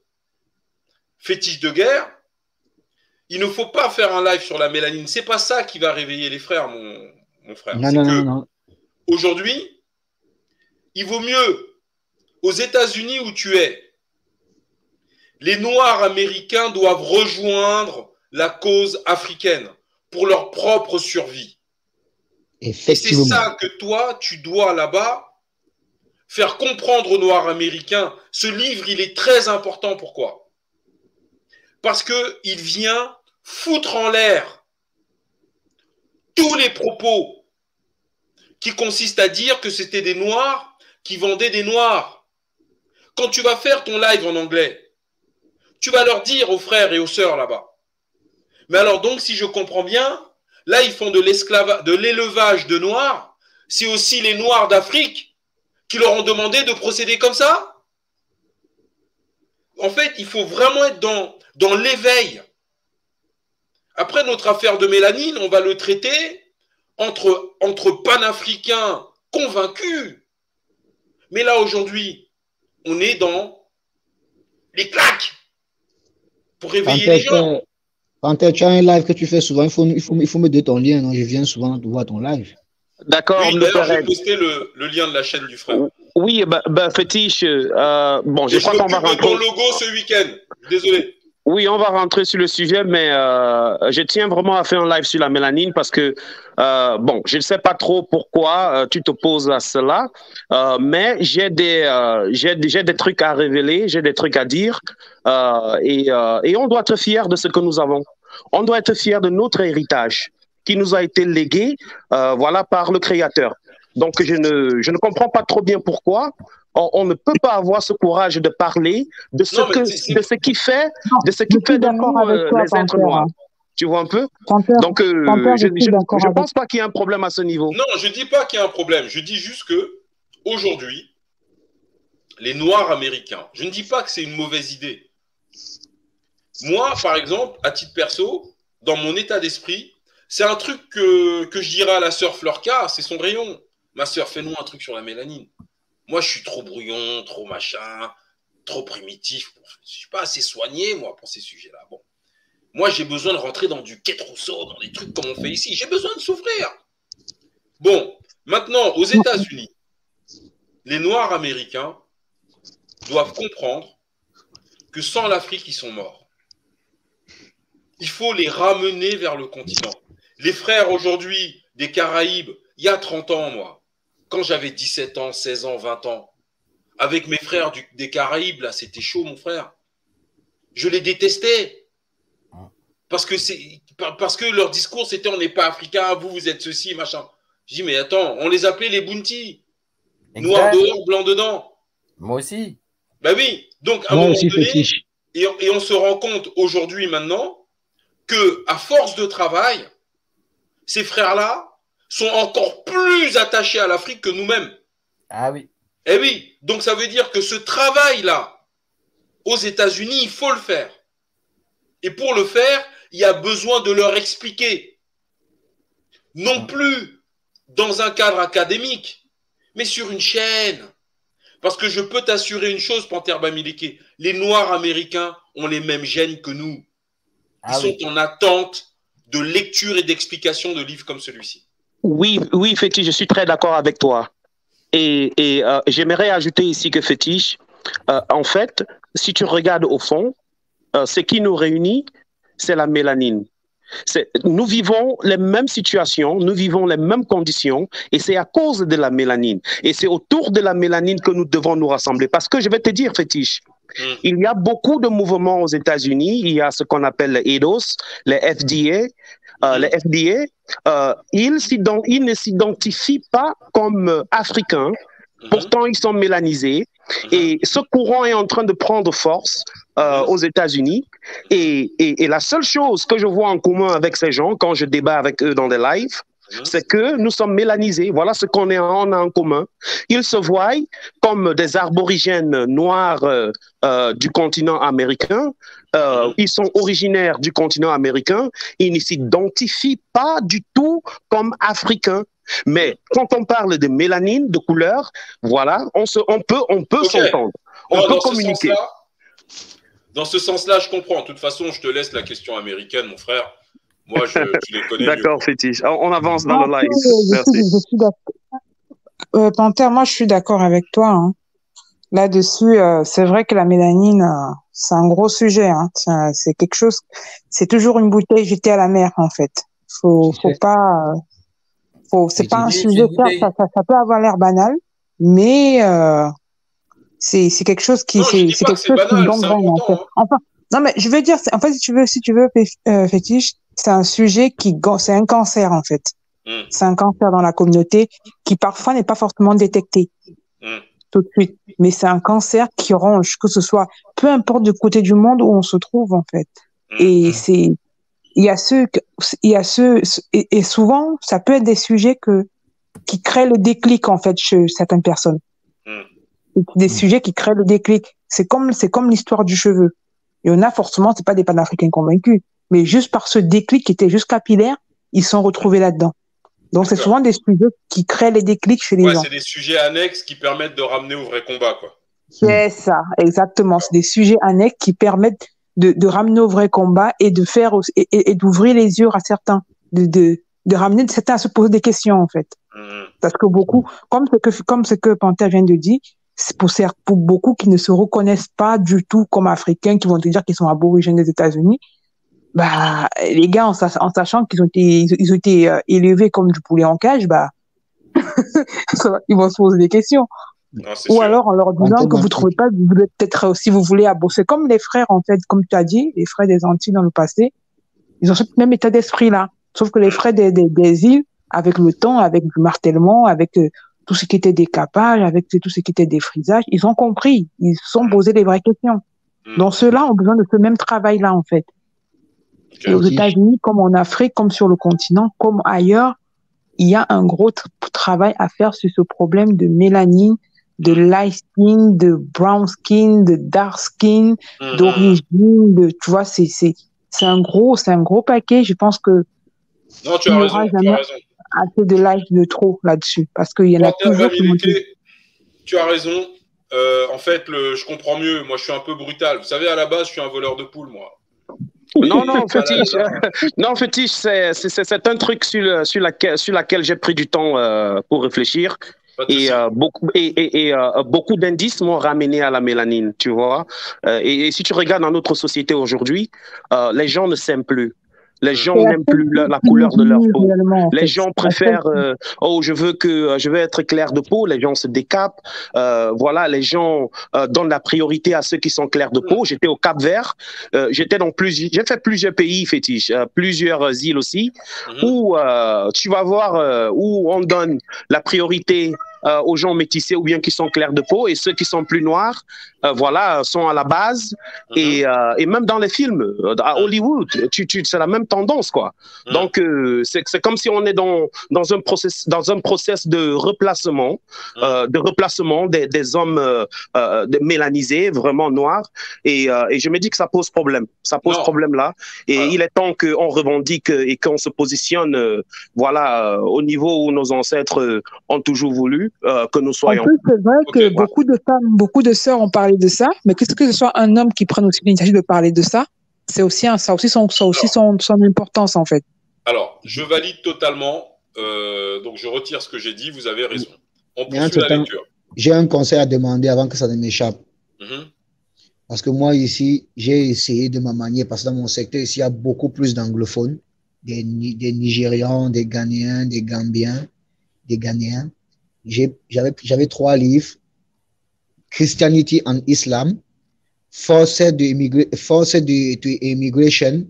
fétiche de guerre, il ne faut pas faire un live sur la mélanine. C'est pas ça qui va réveiller les frères, mon, mon frère. Non, C'est non, que non, non. Aujourd'hui, il vaut mieux aux États-Unis où tu es. Les Noirs américains doivent rejoindre la cause africaine pour leur propre survie. Et c'est Effectivement. ça que toi, tu dois là-bas faire comprendre aux Noirs américains. Ce livre, il est très important. Pourquoi? Parce qu'il vient foutre en l'air tous les propos qui consistent à dire que c'était des Noirs qui vendaient des Noirs. Quand tu vas faire ton live en anglais, tu vas leur dire aux frères et aux sœurs là-bas. Mais alors donc, si je comprends bien, là, ils font de l'esclavage, de l'élevage de Noirs. C'est aussi les Noirs d'Afrique qui leur ont demandé de procéder comme ça En fait, il faut vraiment être dans, dans l'éveil. Après notre affaire de mélanine, on va le traiter entre, entre panafricains convaincus. Mais là, aujourd'hui, on est dans les claques pour réveiller tu les gens. quand tu as un live que tu fais souvent, il faut, il faut, il faut me donner ton lien. Non? Je viens souvent de voir ton live. D'accord, Oui, le d'ailleurs, j'ai posté le, le lien de la chaîne du frère. Oui, ben, ben, fétiche, euh, bon, je Et je crois qu'on va rentrer. ton logo ce week-end. Désolé. Oui, on va rentrer sur le sujet, mais euh, je tiens vraiment à faire un live sur la mélanine parce que, euh, bon, je ne sais pas trop pourquoi euh, tu t'opposes à cela, euh, mais j'ai des, euh, j'ai des, trucs à révéler, j'ai des trucs à dire, et, et on doit être fier de ce que nous avons. On doit être fier de notre héritage qui nous a été légué, voilà, par le Créateur. Donc, je ne, je ne comprends pas trop bien pourquoi on, on ne peut pas avoir ce courage de parler de ce, Non, mais que, c'est- c'est- de ce qui fait, de ce qui fait de d'accord nous avec euh, toi, les êtres noirs. Tu vois un peu? Panthère, Donc, euh, Panthère, je ne pense pas qu'il y ait un problème à ce niveau. Non, je dis pas qu'il y a un problème. Je dis juste que aujourd'hui, les Noirs américains, je ne dis pas que c'est une mauvaise idée. Moi, par exemple, à titre perso, dans mon état d'esprit, c'est un truc que, que je dirais à la sœur Fleurka, c'est son rayon. Ma sœur, fais-nous un truc sur la mélanine. Moi, je suis trop brouillon, trop machin, trop primitif. Je suis pas assez soigné, moi, pour ces sujets-là. Bon. Moi, j'ai besoin de rentrer dans du Rousseau, dans des trucs comme on fait ici. J'ai besoin de souffrir. Bon, maintenant, aux États-Unis, les Noirs américains doivent comprendre que sans l'Afrique, ils sont morts. Il faut les ramener vers le continent. Les frères aujourd'hui des Caraïbes, il y a 30 ans, moi, quand j'avais 17 ans, 16 ans, 20 ans, avec mes frères du- des Caraïbes, là, c'était chaud, mon frère. Je les détestais. Parce que, c'est, par- parce que leur discours, c'était on n'est pas africain, vous, vous êtes ceci, machin. Je dis, mais attends, on les appelait les bounty. Noir dehors, blanc dedans. Moi aussi. Bah oui. Donc, à un Moi moment aussi, donné, et, et on se rend compte aujourd'hui, maintenant, que, à force de travail, ces frères-là sont encore plus attachés à l'Afrique que nous-mêmes. Ah oui. Eh oui, donc ça veut dire que ce travail-là, aux États-Unis, il faut le faire. Et pour le faire, il y a besoin de leur expliquer. Non plus dans un cadre académique, mais sur une chaîne. Parce que je peux t'assurer une chose, Panther Bamileke, les Noirs américains ont les mêmes gènes que nous. Ils Ah oui. sont en attente de lecture et d'explication de livres comme celui-ci. Oui, oui, Fétiche, je suis très d'accord avec toi. Et, et, euh, j'aimerais ajouter ici que Fétiche, euh, en fait, si tu regardes au fond, euh, ce qui nous réunit, c'est la mélanine. Nous vivons les mêmes situations, nous vivons les mêmes conditions, et c'est à cause de la mélanine. Et c'est autour de la mélanine que nous devons nous rassembler. Parce que je vais te dire, Fétiche, il y a beaucoup de mouvements aux États-Unis. Il y a ce qu'on appelle les EDOS, les FDA. Euh, les FDA, euh, ils, ne s'identifient pas comme euh, africains. Pourtant, ils sont mélanisés. Et ce courant est en train de prendre force euh, aux États-Unis. Et, et- et la seule chose que je vois en commun avec ces gens, quand je débat avec eux dans des lives, c'est que nous sommes mélanisés. Voilà ce qu'on a en commun. Ils se voient comme des aborigènes noirs euh, euh, du continent américain. Euh, ils sont originaires du continent américain. Ils ne s'identifient pas du tout comme africains. Mais quand on parle de mélanine, de couleur, voilà, on, se, on peut, on peut s'entendre. On peut ce communiquer. Dans ce sens-là, je comprends. De toute façon, je te laisse la question américaine, mon frère. Moi, je, tu les connais. D'accord, fétiche. On avance dans Non, le live. je suis- Merci. je je. Euh, Panthère, moi, je suis d'accord avec toi. hein. Là-dessus, euh, c'est vrai que la mélanine, euh, c'est un gros sujet. Hein. C'est quelque chose. C'est toujours une bouteille jetée à la mer, en fait. Faut, faut pas. euh, faut. C'est Mais pas un sujet. Ça, ça, ça peut avoir l'air banal, mais euh, c'est c'est quelque chose qui Non, je c'est quelque chose qui banal, c'est gangrène, en fait. hein. Enfin, non, mais je veux dire, c'est- en fait, si tu veux, si tu veux, euh, fétiche, c'est un sujet qui, c'est un cancer, en fait. Mm. C'est un cancer dans la communauté qui parfois n'est pas forcément détecté Mm. tout de suite. Mais c'est un cancer qui ronge, que ce soit, peu importe du côté du monde où on se trouve, en fait. Mm. Et c'est, il y a ceux, il y a ceux, et, et souvent, ça peut être des sujets que, qui créent le déclic, en fait, chez certaines personnes. Des sujets qui créent le déclic. C'est comme, c'est comme l'histoire du cheveu. Il y en a forcément, c'est pas des panafricains convaincus, mais juste par ce déclic qui était juste capillaire, ils sont retrouvés là-dedans. Donc, c'est souvent des sujets qui créent les déclics chez les Ouais, gens. c'est des sujets annexes qui permettent de ramener au vrai combat, quoi. C'est ça, exactement. C'est des sujets annexes qui permettent de, de ramener au vrai combat et de faire et, et- et d'ouvrir les yeux à certains, de, de, de ramener certains à se poser des questions en fait. Mhm. Parce que beaucoup, comme ce que comme ce que Panther vient de dire, c'est pour, pour beaucoup qui ne se reconnaissent pas du tout comme africains, qui vont te dire qu'ils sont aborigènes des États-Unis, bah les gars en, sach- en sachant qu'ils ont été ils, ont été euh, élevés comme du poulet en cage, bah ils vont se poser des questions. Non, c'est Ou sûr. alors en leur disant que vous trouvez pas, vous voulez peut-être si vous voulez bosser comme les frères en fait, comme tu as dit, les frères des Antilles dans le passé, ils ont ce même état d'esprit là. Sauf que les frères des, des, des îles, avec le temps, avec du martèlement, avec euh, tout ce qui était décapage, avec tout ce qui était défrisage, ils ont compris, ils se sont posé les vraies questions. Mm. Donc ceux-là ont besoin de ce même travail là en fait. Aux. États-Unis, comme en Afrique, comme sur le continent, comme ailleurs, il y a un gros tr- travail à faire sur ce problème de mélanine, de light skin, de brown skin, de dark skin, Mhm. d'origine, de, tu vois, c'est, c'est, c'est un gros, c'est un gros paquet. Je pense que Non, tu as raison, aura tu as jamais raison. assez de live de trop là-dessus. Parce qu'il y en a toujours tu as raison. Euh, en fait, le, je comprends mieux. Moi, je suis un peu brutal. Vous savez, à la base, je suis un voleur de poules, moi. Non, non, fétiche. euh, non, fétiche, c'est, c'est, c'est- c'est un truc sur, le- sur, laquelle, sur laquelle j'ai pris du temps euh, pour réfléchir. Et, euh, beaucoup, et, et, et, euh, beaucoup d'indices m'ont ramené à la mélanine, tu vois. Euh, et, et si tu regardes dans notre société aujourd'hui, euh, les gens ne s'aiment plus. Les gens C'est la n'aiment plus la, couleur de leur peau. Les gens préfèrent, euh, oh, je veux que euh, je veux être clair de peau. Les gens se décapent. Euh, voilà, les gens euh, donnent la priorité à ceux qui sont clairs de peau. J'étais au Cap Vert. Euh, J'étais dans plusieurs, j'ai fait plusieurs pays fétiches, euh, plusieurs euh, îles aussi, Mhm. où euh, tu vas voir euh, où on donne la priorité euh, aux gens métissés ou bien qui sont clairs de peau et ceux qui sont plus noirs, euh, voilà, sont à la base. et, euh, et même dans les films, à Hollywood, tu, tu, c'est la même tendance, quoi. Donc, euh, c'est, c'est comme si on est dans, dans, un process, dans un process de replacement, euh, de replacement des, des hommes euh, euh, de- mélanisés, vraiment noirs. Et, euh, et je me dis que ça pose problème. Ça pose problème là. Et il est temps qu'on revendique et qu'on se positionne, euh, voilà, euh, au niveau où nos ancêtres ont toujours voulu euh, que nous En soyons. plus, c'est vrai que beaucoup de femmes, beaucoup de sœurs ont parlé de ça, mais que ce que ce soit un homme qui prenne aussi l'initiative de parler de ça, c'est aussi, un, ça aussi, son, ça son, son importance, en fait. Alors, je valide totalement. euh, donc, je retire ce que j'ai dit. Vous avez raison. On poursuit la temps, lecture. j'ai un conseil à demander avant que ça ne m'échappe. Mhm. Parce que moi, ici, j'ai essayé de ma manière, parce que dans mon secteur, ici, il y a beaucoup plus d'anglophones, des, des Nigérians, des Ghanéens, des Gambiens, des Ghanéens. J'avais trois livres. Christianity and Islam, Forced Immigra- Forced de, to Immigration,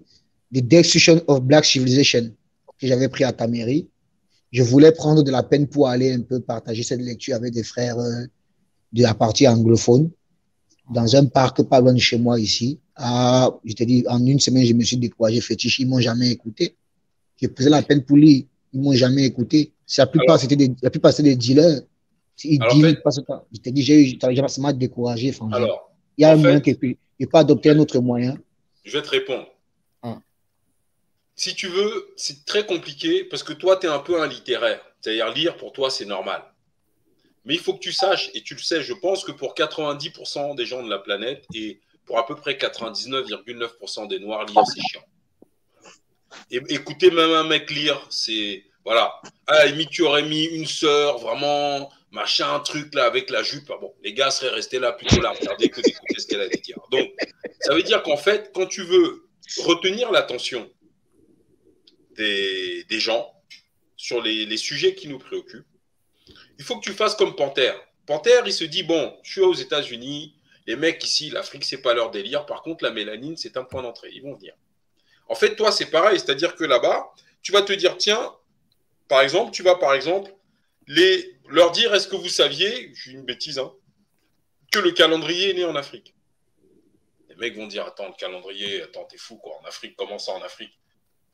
The Destruction of Black Civilization, que j'avais pris à mairie. Je voulais prendre de la peine pour aller un peu partager cette lecture avec des frères euh, de la partie anglophone dans un parc pas loin de chez moi ici. Ah, je te dis, en une semaine, je me suis découragé fétiche. Ils m'ont jamais écouté. J'ai pris la peine pour lire. Ils m'ont jamais écouté. La plupart, c'était des, la plupart, c'était des dealers. Ils Alors, en dealent fait- parce que, je te dis, j'ai m'a découragé, franchement. Alors, Il y a en un moyen que, il pas adopter un autre moyen. Je vais te répondre. Hum. Si tu veux, c'est très compliqué parce que toi, tu es un peu un littéraire. C'est-à-dire, lire pour toi, c'est normal. Mais il faut que tu saches, et tu le sais, je pense que pour 90% des gens de la planète et pour à peu près 99,9% des Noirs, lire, c'est chiant. Écouter même un mec lire, c'est. Voilà. À la tu aurais mis une sœur, vraiment, machin, un truc là avec la jupe. Bon, les gars seraient restés là plutôt là, regarder que d'écouter ce qu'elle allait dire. Donc, ça veut dire qu'en fait, quand tu veux retenir l'attention des, gens sur les, les sujets qui nous préoccupent, il faut que tu fasses comme Panthère. Panthère, il se dit bon, je suis aux États-Unis, les mecs ici, l'Afrique, c'est pas leur délire. Par contre, la mélanine, c'est un point d'entrée. Ils vont venir. En fait, toi, c'est pareil, c'est-à-dire que là-bas, tu vas te dire tiens, par exemple, tu vas par exemple les, leur dire est-ce que vous saviez, je suis une bêtise, hein, que le calendrier est né en Afrique. Les mecs vont dire attends, le calendrier, attends, t'es fou quoi, en Afrique, comment ça en Afrique?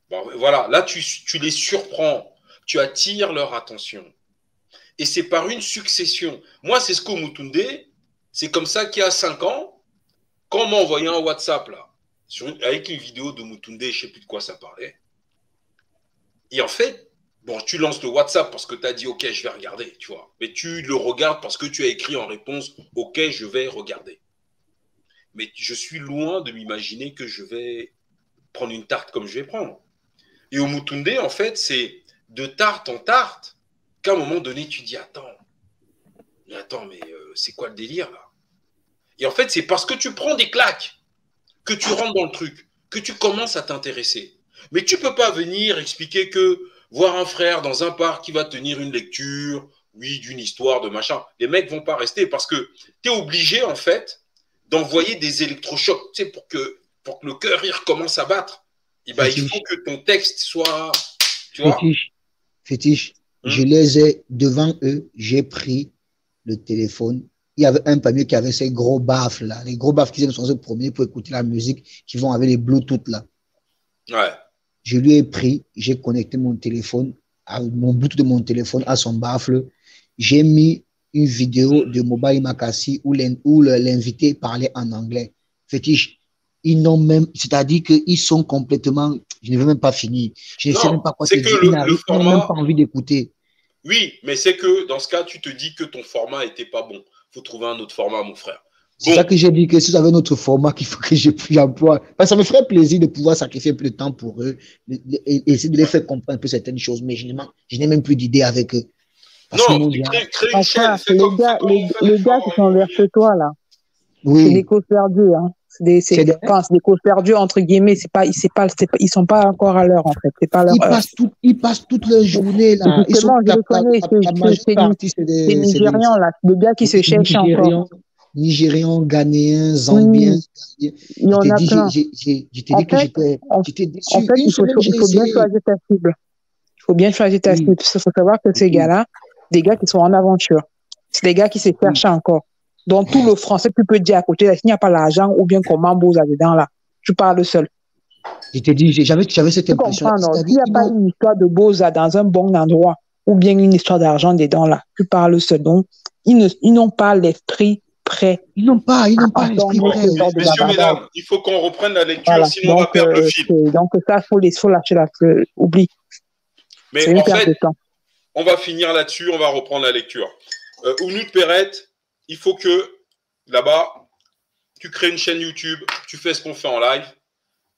Voilà, là, tu, les surprends, tu attires leur attention. Et c'est par une succession. Moi, c'est ce qu'au c'est comme ça qu'il y a 5 ans, quand m'a envoyé un WhatsApp là, avec une vidéo de Mutunde, je ne sais plus de quoi ça parlait. Et en fait, bon, tu lances le WhatsApp parce que tu as dit OK, je vais regarder, tu vois. Mais tu le regardes parce que tu as écrit en réponse OK, je vais regarder. Mais je suis loin de m'imaginer que je vais prendre une tarte comme je vais prendre. Et au Mutunde, en fait, c'est de tarte en tarte qu'à un moment donné, tu dis Attends, mais attends, mais euh, c'est quoi le délire là? Et en fait, c'est parce que tu prends des claques que tu rentres dans le truc, que tu commences à t'intéresser. Mais tu peux pas venir expliquer que voir un frère dans un parc qui va tenir une lecture, oui, d'une histoire, de machin, les mecs vont pas rester parce que tu es obligé, en fait, d'envoyer des électrochocs, tu sais, pour que, pour que le cœur, il recommence à battre. Et ben, il faut que ton texte soit, tu vois, Fétiche, fétiche. Hum. Je les ai devant eux, j'ai pris le téléphone. Il y avait un parmi eux qui avait ces gros baffles là, les gros baffles qui sont se promener pour écouter la musique, qui vont avec les Bluetooth là. ouais. Je lui ai pris, j'ai connecté mon téléphone, à, mon Bluetooth de mon téléphone à son baffle. J'ai mis une vidéo de Mobile Makassi où l'invité parlait en anglais. Fétiche, ils n'ont même, c'est-à-dire qu'ils sont complètement, je ne veux même pas finir. Je ne sais même pas quoi te c'est que dire. le- Ils n'ont format- même pas envie d'écouter. Oui, mais c'est que dans ce cas, tu te dis que ton format était pas bon. Faut trouver un autre format, mon frère. C'est ça que j'ai dit que si j'avais un autre format qu'il faut que j'emploie. Parce que ça me ferait plaisir de pouvoir sacrifier un peu de temps pour eux et essayer de les faire comprendre un peu certaines choses. Mais je n'ai même- je n'ai même plus d'idée avec eux. Parce Mon frère, les gars, les, les gars qui sont vers chez toi, là, Oui. c'est des perdues. Hein. Des, c'est, des- des causes perdues, entre guillemets. C'est pas, c'est pas, c'est pas, ils sont pas encore à l'heure, en fait. C'est pas leur ils, passent tout- ils passent toute leur journée là. Ils sont je la, connais, la- c'est- la des, des- Nigérians, là. Des gars qui se cherchent encore. Nigérians, Ghanéens, Zambiens. Il y en a dit, plein. En dit fait, j'étais en il faut, il bien choisir ta cible. Il faut bien choisir ta cible. Qu'il faut savoir que ces gars-là, des gars qui sont en aventure. C'est les gars qui se cherchent encore. Donc, tout le français, tu peux dire à côté, s'il n'y a pas l'argent ou bien comment Boza dedans là. Tu parles seul. Je t'ai dit, j'ai- j'avais j'avais cette Tu impression. S'il n'y a pas une histoire de Boza dans un bon endroit ou bien une histoire d'argent dedans là, tu parles seul. Donc, ils ne- ils n'ont pas l'esprit prêt. Ils n'ont pas, ils n'ont pas l'esprit prêt. Messieurs, mesdames, il faut qu'on reprenne la lecture, Voilà. sinon on va Donc, perdre le euh, fil. c'est- donc ça, faut les, faut lâcher la, euh, oublie. Mais C'est une en perte fait, de temps. on va finir là-dessus, on va reprendre la lecture. Euh, Ounoud Perrette, il faut que là-bas, tu crées une chaîne YouTube, tu fais ce qu'on fait en live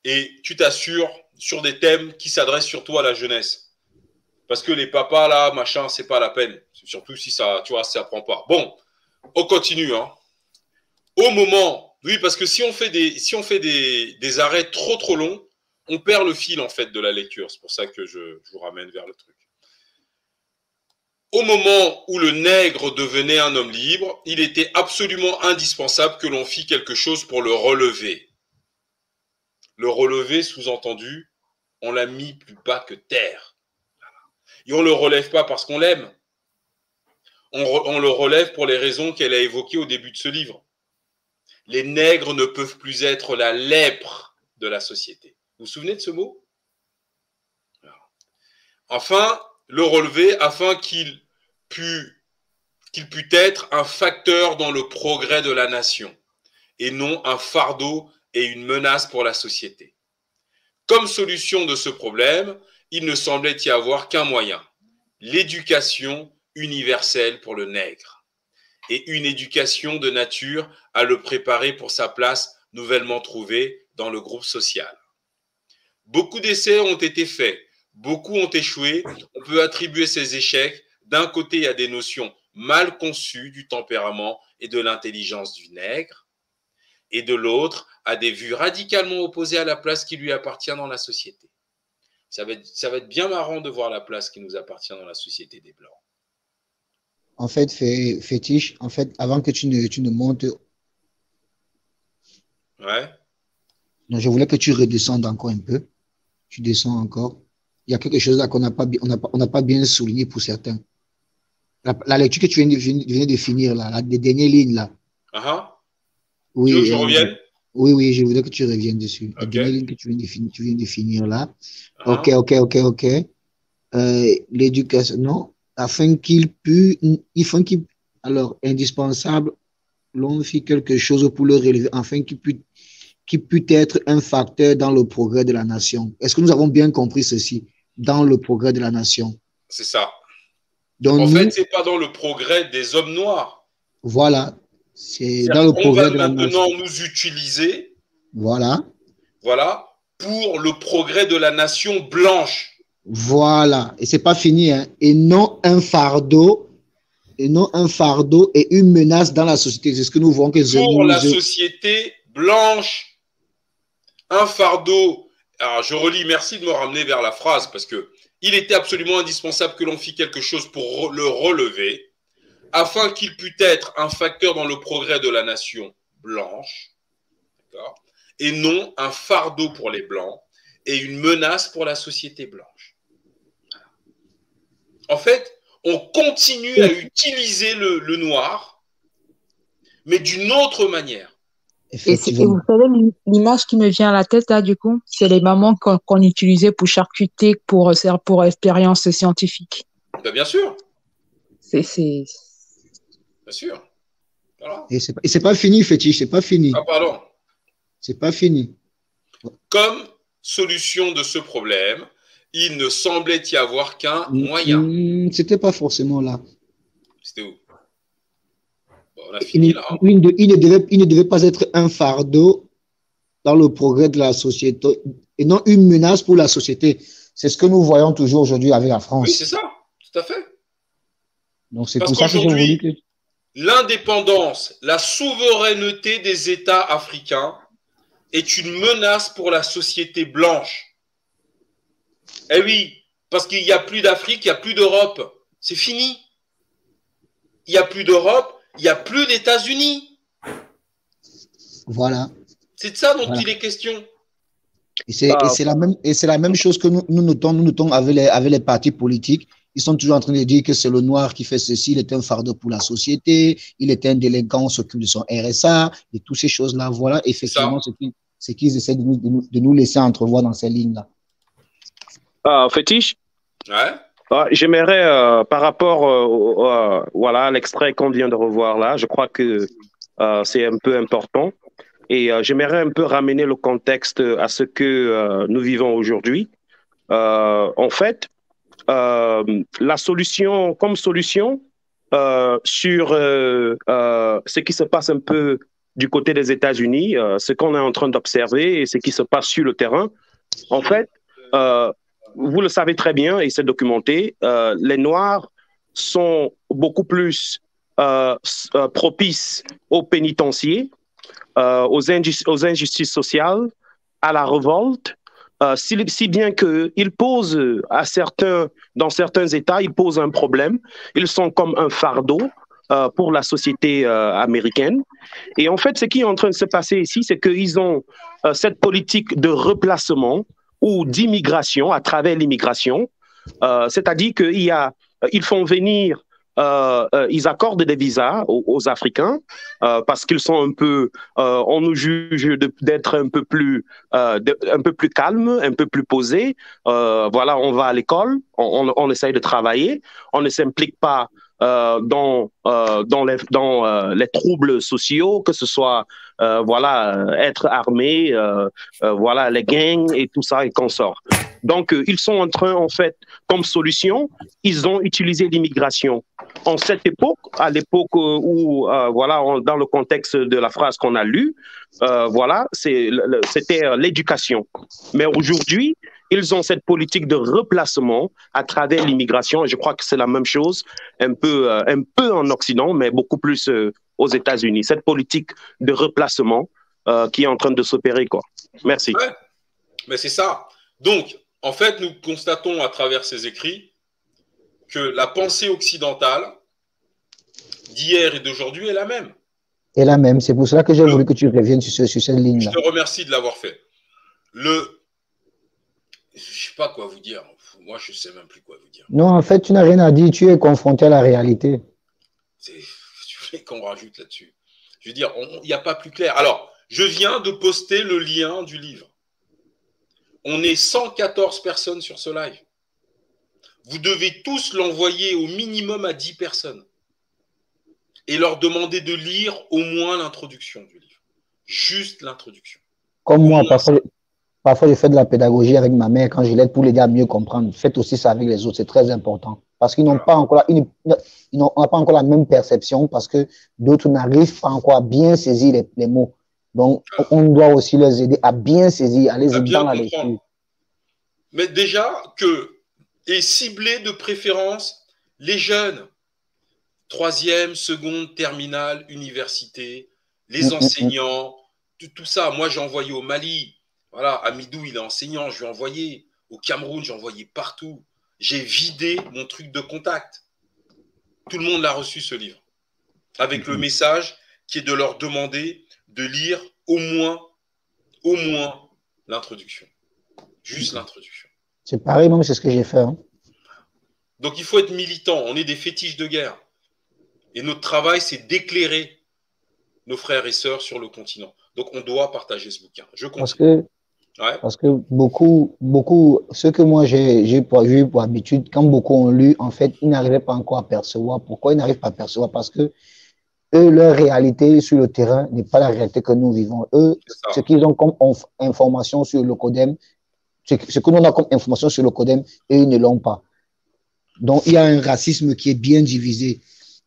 et tu t'assures sur des thèmes qui s'adressent surtout à la jeunesse. Parce que les papas là, machin, c'est pas la peine. Surtout si ça, tu vois, ça prend pas. Bon, on continue. Hein. Au moment, oui, parce que si on fait des, si on fait des, arrêts trop trop longs, on perd le fil en fait de la lecture. C'est pour ça que je vous ramène vers le truc. Au moment où le nègre devenait un homme libre, il était absolument indispensable que l'on fît quelque chose pour le relever. Le relever, sous-entendu, on l'a mis plus bas que terre. Et on ne le relève pas parce qu'on l'aime. On, on le relève pour les raisons qu'elle a évoquées au début de ce livre. Les nègres ne peuvent plus être la lèpre de la société. Vous vous souvenez de ce mot? Enfin, le relever afin qu'il qu'il pût être un facteur dans le progrès de la nation et non un fardeau et une menace pour la société. Comme solution de ce problème, il ne semblait y avoir qu'un moyen, l'éducation universelle pour le nègre et une éducation de nature à le préparer pour sa place nouvellement trouvée dans le groupe social. Beaucoup d'essais ont été faits, beaucoup ont échoué. On peut attribuer ces échecs d'un côté à des notions mal conçues du tempérament et de l'intelligence du nègre, et de l'autre à des vues radicalement opposées à la place qui lui appartient dans la société. Ça va être, ça va être bien marrant de voir la place qui nous appartient dans la société des Blancs. En fait, fé- fétiche, en fait, avant que tu ne, tu ne montes, Ouais. non, je voulais que tu redescendes encore un peu. Tu descends encore. Il y a quelque chose là qu'on n'a pas, bi- on n'a pas, on n'a pas bien souligné pour certains. La, la lecture que tu viens de, viens- de finir là, la, les dernières lignes là. Ah ah. Oui, Tu veux que je euh, revienne? Oui, oui, je voudrais que tu reviennes dessus. La Ok. dernière ligne que tu viens de, fin- tu viens de finir là. Ah. Ok, ok, ok, ok. Euh, L'éducation, non, afin qu'il puisse, il faut qu'il, alors, indispensable, l'on fit quelque chose pour le relever, afin qu'il puisse, qu'il puisse être un facteur dans le progrès de la nation. Est-ce que nous avons bien compris ceci? Dans le progrès de la nation. C'est ça. Donc, En nous, fait, c'est pas dans le progrès des hommes noirs. voilà, c'est dans le progrès va de la maintenant nation. nous utiliser, Voilà, voilà, pour le progrès de la nation blanche. voilà. Et c'est pas fini, hein. Et non un fardeau, et non un fardeau et une menace dans la société. C'est ce que nous voyons que pour Zemmour la nous- société blanche. Un fardeau. Alors, je relis, merci de me ramener vers la phrase, parce que il était absolument indispensable que l'on fît quelque chose pour le relever, afin qu'il pût être un facteur dans le progrès de la nation blanche, et non un fardeau pour les blancs et une menace pour la société blanche. En fait, on continue à utiliser le noir, mais d'une autre manière. Et, vous savez, l'im- l'image qui me vient à la tête, là, du coup, c'est les mamans qu'on utilisait pour charcuter pour, euh, pour expérience scientifique. Ben, bien sûr, C'est, c'est, bien sûr. Voilà. Et c'est pas- et c'est pas fini, fétiche, c'est pas fini. Ah, pardon. C'est pas fini. Comme solution de ce problème, il ne semblait y avoir qu'un moyen. C'était pas forcément là. On a Il, fini ne- là. hein. il ne, il ne devait, il ne devait pas être un fardeau dans le progrès de la société et non une menace pour la société. C'est ce que nous voyons toujours aujourd'hui avec la France. Oui, c'est ça, tout à fait. Donc c'est pour ça que j'ai voulu que. L'indépendance, la souveraineté des États africains est une menace pour la société blanche. Eh oui, parce qu'il n'y a plus d'Afrique, il n'y a plus d'Europe. C'est fini. Il n'y a plus d'Europe, il n'y a plus d'États-Unis. Voilà. C'est de ça dont Voilà. il est question. Et c'est c'est la même et c'est la même chose que nous, nous notons nous notons avec les avec les partis politiques ils sont toujours en train de dire que c'est le noir qui fait ceci, il est un fardeau pour la société, il est un délinquant, on s'occupe de son RSA, et toutes ces choses-là. Voilà effectivement ce qu'ils ce qu'ils essaient de nous, de, nous, de nous laisser entrevoir dans ces lignes-là. Ah, fétiche? Ouais. Ah, J'aimerais, euh, par rapport euh, voilà, à l'extrait qu'on vient de revoir là, je crois que euh, c'est un peu important. Et j'aimerais un peu ramener le contexte à ce que nous vivons aujourd'hui. En fait, la solution, comme solution, sur ce qui se passe un peu du côté des États-Unis, ce qu'on est en train d'observer et ce qui se passe sur le terrain, en fait, vous le savez très bien et c'est documenté, euh, les Noirs sont beaucoup plus euh, euh, propices aux pénitenciers, aux, injus- aux injustices sociales, à la révolte, si, si bien qu'ils posent dans certains États, ils posent un problème. Ils sont comme un fardeau pour la société américaine. Et en fait, ce qui est en train de se passer ici, c'est qu'ils ont cette politique de replacement ou d'immigration à travers l'immigration. Euh, C'est-à-dire qu'ils ils font venir, euh, euh, ils accordent des visas aux, Africains euh, parce qu'ils sont un peu, euh, on nous juge d'être un peu plus, euh, de- un peu plus calme, un peu plus posé. Euh, voilà, on va à l'école, on essaye de travailler, on ne s'implique pas euh, dans euh, dans les dans euh, les troubles sociaux, que ce soit voilà être armé, voilà les gangs et tout ça et consorts. Donc ils sont en train en fait comme solution, ils ont utilisé l'immigration. En cette époque, à l'époque où voilà dans le contexte de la phrase qu'on a lue, voilà c'était l'éducation. Mais aujourd'hui ils ont cette politique de replacement à travers l'immigration. Je crois que c'est la même chose, un peu, euh, un peu en Occident, mais beaucoup plus euh, aux États-Unis. Cette politique de replacement euh, qui est en train de s'opérer. quoi. Merci. Ouais, mais c'est ça. Donc, en fait, nous constatons à travers ces écrits que la pensée occidentale d'hier et d'aujourd'hui est la même. Et là même, c'est pour cela que j'ai voulu que tu reviennes sur, ce- sur cette Je ligne-là. te remercie de l'avoir fait. Le. Je sais pas quoi vous dire. Moi, je sais même plus quoi vous dire. Non, en fait, tu n'as rien à dire, tu es confronté à la réalité. C'est- Tu voulais qu'on rajoute là-dessus. Je veux dire, il n'y a pas plus clair. Alors, je viens de poster le lien du livre. On est 114 personnes sur ce live. Vous devez tous l'envoyer au minimum à 10 personnes et leur demander de lire au moins l'introduction du livre. Juste l'introduction. Comme moi, parfois, parfois, je fais de la pédagogie avec ma mère quand je l'aide pour l'aider à mieux comprendre. Faites aussi ça avec les autres, c'est très important. Parce qu'ils n'ont pas encore, ils n'ont pas encore la même perception parce que d'autres n'arrivent pas encore à bien saisir les, les mots. Donc, on doit aussi les aider à bien saisir, à les À aider dans la lecture. Mais déjà que est ciblé de préférence les jeunes, troisième, seconde, terminale, université, les Mm, mm, mm. enseignants, tout, tout ça. Moi, j'ai envoyé au Mali. Voilà, Amidou, il est enseignant, je lui ai envoyé. Au Cameroun, j'ai envoyé partout. J'ai vidé mon truc de contact. Tout le monde l'a reçu, ce livre. Avec le message qui est de leur demander de lire au moins, au moins l'introduction. Juste l'introduction. C'est pareil, même, c'est ce que j'ai fait. hein. Donc il faut être militant. On est des fétiches de guerre. Et notre travail, c'est d'éclairer nos frères et sœurs sur le continent. Donc on doit partager ce bouquin. Je Parce continue. que Ouais. Parce que beaucoup, beaucoup, ce que moi j'ai j'ai pour, habitude, quand beaucoup ont lu, en fait, ils n'arrivaient pas encore à percevoir. Pourquoi ils n'arrivent pas à percevoir? Parce que eux, leur réalité sur le terrain n'est pas la réalité que nous vivons. Eux, ce qu'ils ont comme inf- information sur le CODEM, ce que nous on a comme information sur le CODEM, eux, ils ne l'ont pas. Donc, il y a un racisme qui est bien divisé.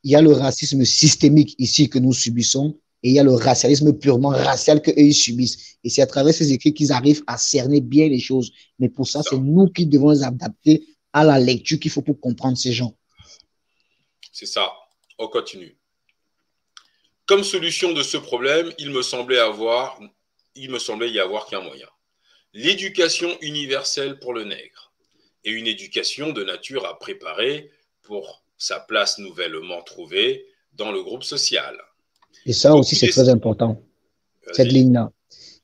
Il y a le racisme systémique ici que nous subissons et il y a le racialisme purement racial qu'eux, ils subissent. Et c'est à travers ces écrits qu'ils arrivent à cerner bien les choses. Mais pour ça, c'est nous qui devons les adapter à la lecture qu'il faut pour comprendre ces gens. C'est ça. On continue. Comme solution de ce problème, il me semblait avoir, il me semblait y avoir qu'un moyen. L'éducation universelle pour le nègre et une éducation de nature à préparer pour sa place nouvellement trouvée dans le groupe social. Et ça aussi, c'est très important, cette ligne-là.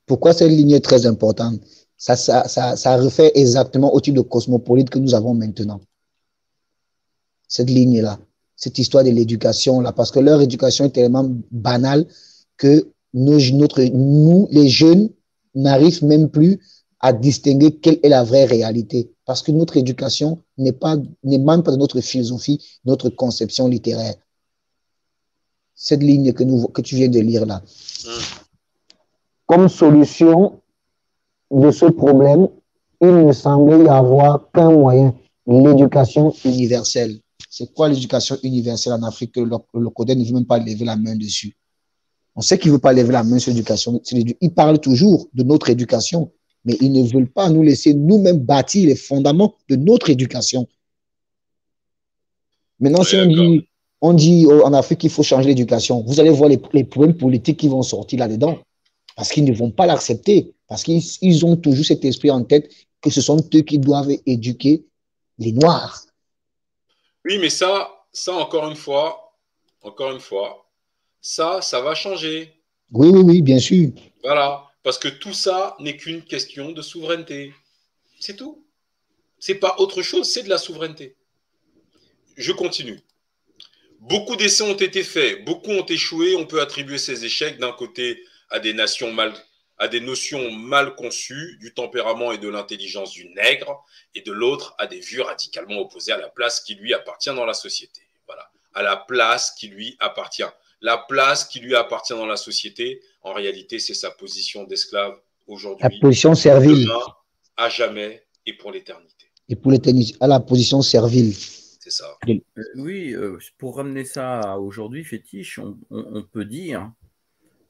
Pourquoi cette ligne est très importante? Ça, ça, ça, ça refait exactement au type de cosmopolite que nous avons maintenant. cette ligne-là, cette histoire de l'éducation-là, parce que leur éducation est tellement banale que nous, notre, nous les jeunes, n'arrivent même plus à distinguer quelle est la vraie réalité. Parce que notre éducation n'est pas, même pas de notre philosophie, notre conception littéraire. Cette ligne que, nous, que tu viens de lire là. Comme solution de ce problème, il ne semblait y avoir qu'un moyen, l'éducation universelle. C'est quoi l'éducation universelle en Afrique que le, le Codé ne veut même pas lever la main dessus? On sait qu'il ne veut pas lever la main sur l'éducation. Il parle toujours de notre éducation, mais ils ne veulent pas nous laisser nous-mêmes bâtir les fondaments de notre éducation. Maintenant, si on dit, on dit oh, en Afrique qu'il faut changer l'éducation, vous allez voir les, les problèmes politiques qui vont sortir là-dedans, parce qu'ils ne vont pas l'accepter, parce qu'ils ont toujours cet esprit en tête que ce sont eux qui doivent éduquer les Noirs. Oui, mais ça, ça encore une fois, encore une fois, ça, ça va changer. Oui, oui, oui, bien sûr. Voilà, parce que tout ça n'est qu'une question de souveraineté. C'est tout. C'est pas autre chose, c'est de la souveraineté. Je continue. Beaucoup d'essais ont été faits, beaucoup ont échoué. On peut attribuer ces échecs d'un côté à des nations mal, à des notions mal conçues du tempérament et de l'intelligence du nègre, et de l'autre à des vues radicalement opposées à la place qui lui appartient dans la société. Voilà, à la place qui lui appartient. La place qui lui appartient dans la société, en réalité, c'est sa position d'esclave aujourd'hui. La position servile. demain, à jamais et pour l'éternité. Et pour l'éternité, à la position servile. C'est ça. Euh, oui, euh, pour ramener ça à aujourd'hui, fétiche, on, on- on peut dire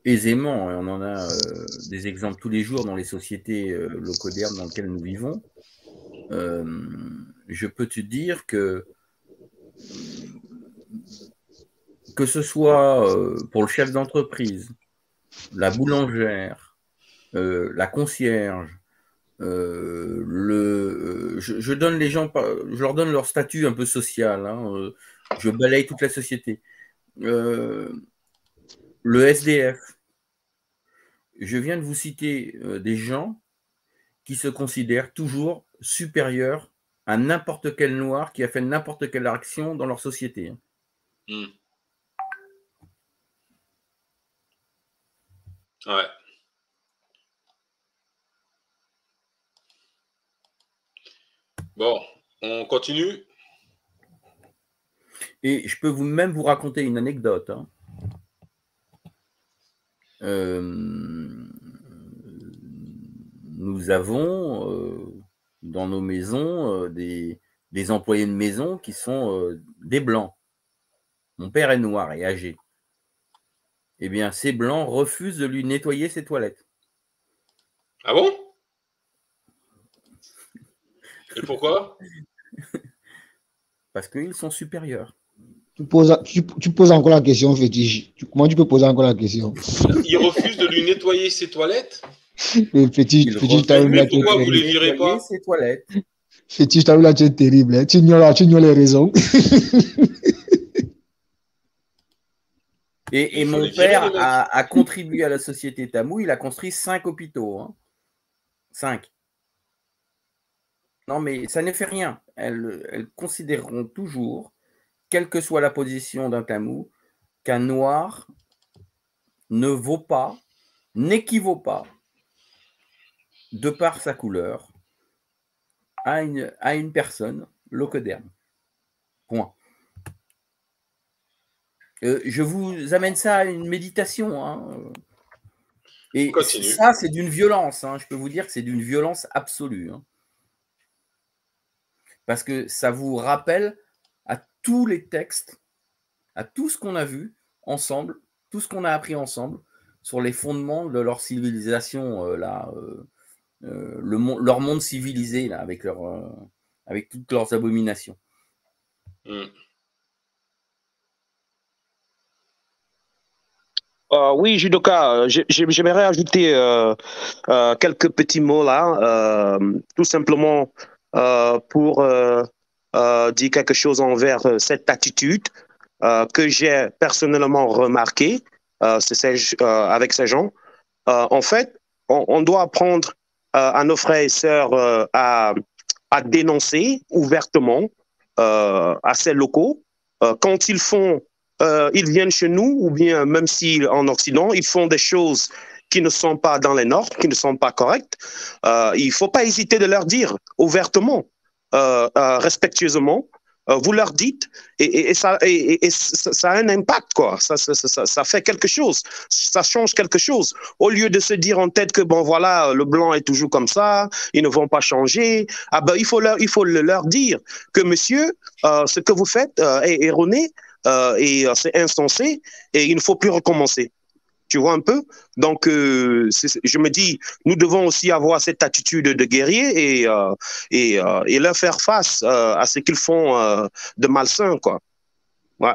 aisément, et on en a euh, des exemples tous les jours dans les sociétés euh, locodernes dans lesquelles nous vivons, euh, je peux te dire que que ce soit pour le chef d'entreprise, la boulangère, la concierge, euh, le, euh, je, donne les gens, je leur donne leur statut un peu social. hein, euh, je balaye toute la société. Le SDF. Je viens de vous citer des gens qui se considèrent toujours supérieurs à n'importe quel noir qui a fait n'importe quelle action dans leur société. hein. Hmm. Ouais. Bon, on continue. Et je peux vous même vous raconter une anecdote. hein. Euh, nous avons euh, dans nos maisons euh, des, des employés de maison qui sont des blancs. Mon père est noir et âgé. Eh bien, ces blancs refusent de lui nettoyer ses toilettes. Ah bon? Et pourquoi? Parce qu'ils sont supérieurs. Tu poses, tu, tu poses encore la question, fétiche. Tu- comment tu peux poser encore la question? Il refuse de lui nettoyer ses toilettes? Et Fétiche, fétiche, t'as eu Mais la tête pourquoi vous les terrible. virez pas? Ses toilettes. Fétiche, t'as eu la tête terrible. hein. Tu ignores, tu ignores les raisons. Et, mon les père les a contribué à la société Tamou. Il a construit cinq hôpitaux. hein. Cinq. Non, mais ça ne fait rien. Elles, elles considéreront toujours, quelle que soit la position d'un Tamou, qu'un noir ne vaut pas, n'équivaut pas, de par sa couleur, à une, à une personne locoderme. Point. Euh, je vous amène ça à une méditation. hein. Et Continue. ça, c'est d'une violence. hein. Je peux vous dire que c'est d'une violence absolue. hein. Parce que ça vous rappelle à tous les textes, à tout ce qu'on a vu ensemble, tout ce qu'on a appris ensemble sur les fondements de leur civilisation, euh, euh, euh, leur monde civilisé, avec, toutes leurs abominations. Hmm. Oui, Judoka, j'ai- j'ai- j'aimerais ajouter quelques petits mots là, tout simplement pour euh, euh, dire quelque chose envers euh, cette attitude euh, que j'ai personnellement remarqué euh, c'est ces- euh, avec ces gens. Euh, en fait, on, doit apprendre euh, à nos frères et sœurs euh, à, à dénoncer ouvertement euh, à ces locaux, euh, quand ils font, euh, ils viennent chez nous, ou bien même si en Occident, ils font des choses qui ne sont pas dans les normes, qui ne sont pas correctes, euh, il ne faut pas hésiter de leur dire ouvertement, euh, euh, respectueusement, vous leur dites, et, ça, a un impact, quoi. Ça, ça, fait quelque chose, ça change quelque chose. Au lieu de se dire en tête que, bon, voilà, le blanc est toujours comme ça, ils ne vont pas changer, ah ben, il faut leur, il faut le leur dire que, monsieur, ce que vous faites est erroné et c'est insensé et il ne faut plus recommencer. Tu vois un peu Donc, euh, je me dis, nous devons aussi avoir cette attitude de guerrier et, euh, et, euh, et leur faire face euh, à ce qu'ils font euh, de malsain, quoi. Ouais.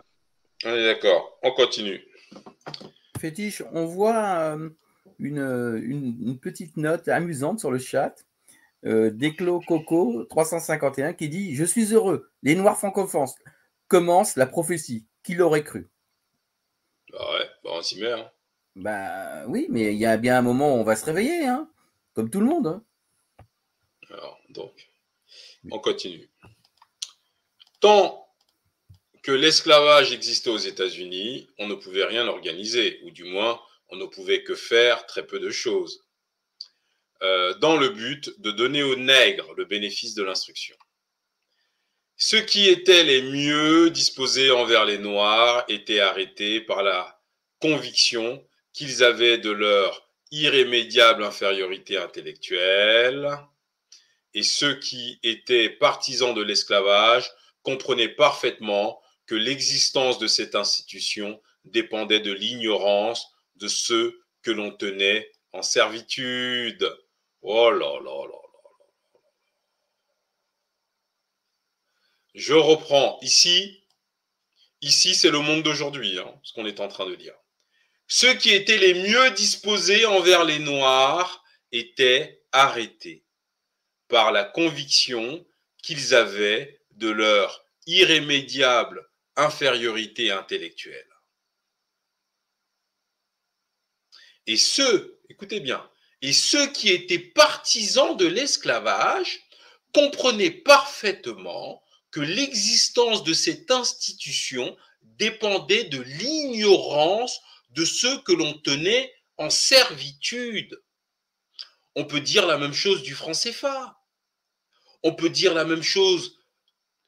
On est d'accord. On continue. Fétiche, on voit euh, une, une- une petite note amusante sur le chat euh, d'Eclo Coco 351 qui dit Je suis heureux, les Noirs francophones commence la prophétie. Qui l'aurait cru? Bah ouais, bah on s'y met. hein. Bah oui, mais il y a bien un moment où on va se réveiller, hein, comme tout le monde. hein. Alors, donc, on continue. Tant que l'esclavage existait aux États-Unis, on ne pouvait rien organiser, ou du moins, on ne pouvait que faire très peu de choses, euh, dans le but de donner aux nègres le bénéfice de l'instruction. Ceux qui étaient les mieux disposés envers les Noirs étaient arrêtés par la conviction qu'ils avaient de leur irrémédiable infériorité intellectuelle, et ceux qui étaient partisans de l'esclavage comprenaient parfaitement que l'existence de cette institution dépendait de l'ignorance de ceux que l'on tenait en servitude. Oh là là là là. Je reprends ici. Ici, c'est le monde d'aujourd'hui, hein, ce qu'on est en train de dire. Ceux qui étaient les mieux disposés envers les Noirs étaient arrêtés par la conviction qu'ils avaient de leur irrémédiable infériorité intellectuelle. Et ceux, écoutez bien, et ceux qui étaient partisans de l'esclavage comprenaient parfaitement que l'existence de cette institution dépendait de l'ignorance de ceux que l'on tenait en servitude. On peut dire la même chose du franc CFA. On peut dire la même chose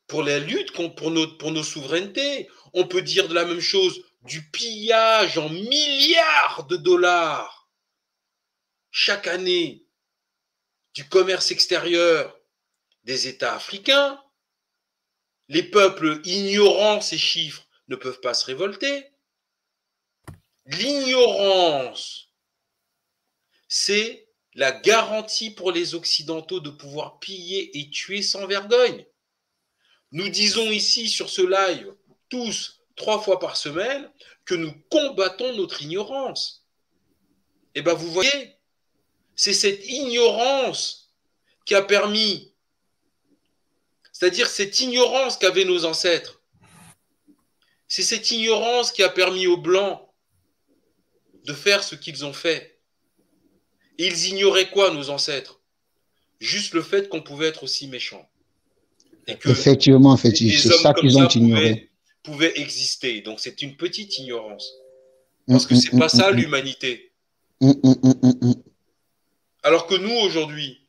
pour la lutte pour nos, pour souverainetés. On peut dire la même chose du pillage en milliards de dollars chaque année du commerce extérieur des États africains. Les peuples ignorant ces chiffres ne peuvent pas se révolter. L'ignorance, c'est la garantie pour les Occidentaux de pouvoir piller et tuer sans vergogne. Nous disons ici sur ce live, tous, trois fois par semaine, que nous combattons notre ignorance. Et bien vous voyez, c'est cette ignorance qui a permis, c'est-à-dire cette ignorance qu'avaient nos ancêtres, c'est cette ignorance qui a permis aux Blancs de faire ce qu'ils ont fait. Et ils ignoraient quoi, nos ancêtres? Juste le fait qu'on pouvait être aussi méchants. Et que Effectivement, c'est ça qu'ils ont ça ignoré. pouvaient, pouvaient exister. Donc c'est une petite ignorance. Mm, Parce que mm, c'est pas ça mm, l'humanité. mm, mm. Alors que nous, aujourd'hui,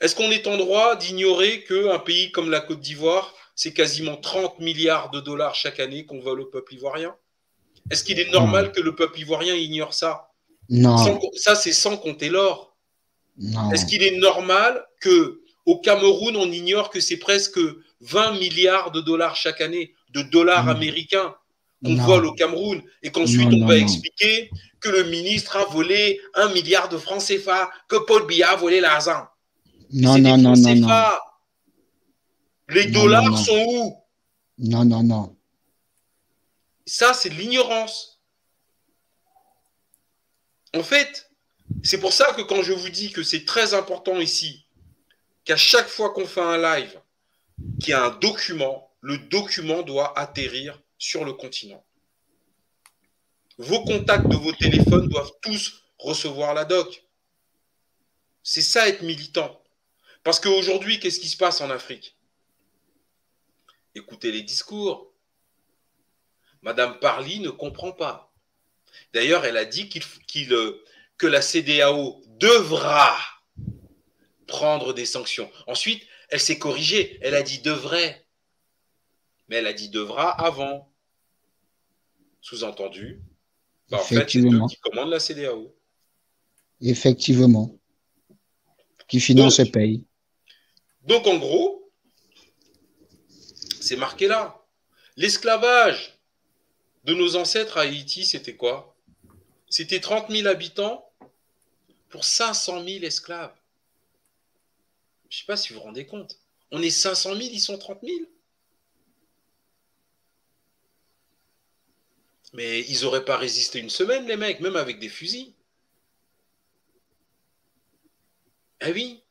est-ce qu'on est en droit d'ignorer qu'un pays comme la Côte d'Ivoire, c'est quasiment 30 milliards de dollars chaque année qu'on vole au peuple ivoirien? Est-ce qu'il est normal que le peuple ivoirien ignore ça? Non. Sans Ça, c'est sans compter l'or. Non. Est-ce qu'il est normal que au Cameroun, on ignore que c'est presque 20 milliards de dollars chaque année, de dollars américains qu'on vole au Cameroun, et qu'ensuite on va non. expliquer que le ministre a volé un milliard de francs CFA, que Paul Biya a volé l'argent. Non, non, non, non. Les dollars non. sont où? Non, non, non. Ça, c'est l'ignorance. En fait, c'est pour ça que quand je vous dis que c'est très important ici, qu'à chaque fois qu'on fait un live, qu'il y a un document, le document doit atterrir sur le continent. Vos contacts de vos téléphones doivent tous recevoir la doc. C'est ça être militant. Parce qu'aujourd'hui, qu'est-ce qui se passe en Afrique? Écoutez les discours. Madame Parly ne comprend pas. D'ailleurs, elle a dit qu'il, qu'il, euh, que la CDAO devra prendre des sanctions. Ensuite, elle s'est corrigée. Elle a dit devrait. Mais elle a dit devra avant. Sous-entendu, bah, en fait, c'est eux Effectivement. qui commandent la CDAO. Effectivement. Qui finance et paye. Donc, en gros, c'est marqué là. L'esclavage de nos ancêtres à Haïti, c'était quoi? C'était 30 000 habitants pour 500 000 esclaves. Je ne sais pas si vous vous rendez compte. On est 500 000, ils sont 30 000. Mais ils n'auraient pas résisté une semaine, les mecs, même avec des fusils. Ah oui.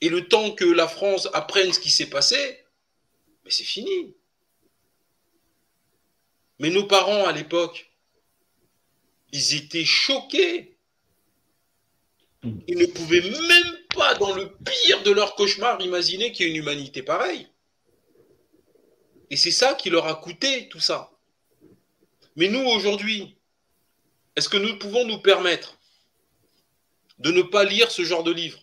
Et le temps que la France apprenne ce qui s'est passé, mais c'est fini. Mais nos parents à l'époque, ils étaient choqués. Ils ne pouvaient même pas, dans le pire de leur cauchemar, imaginer qu'il y ait une humanité pareille. Et c'est ça qui leur a coûté tout ça. Mais nous, aujourd'hui, est-ce que nous pouvons nous permettre de ne pas lire ce genre de livre?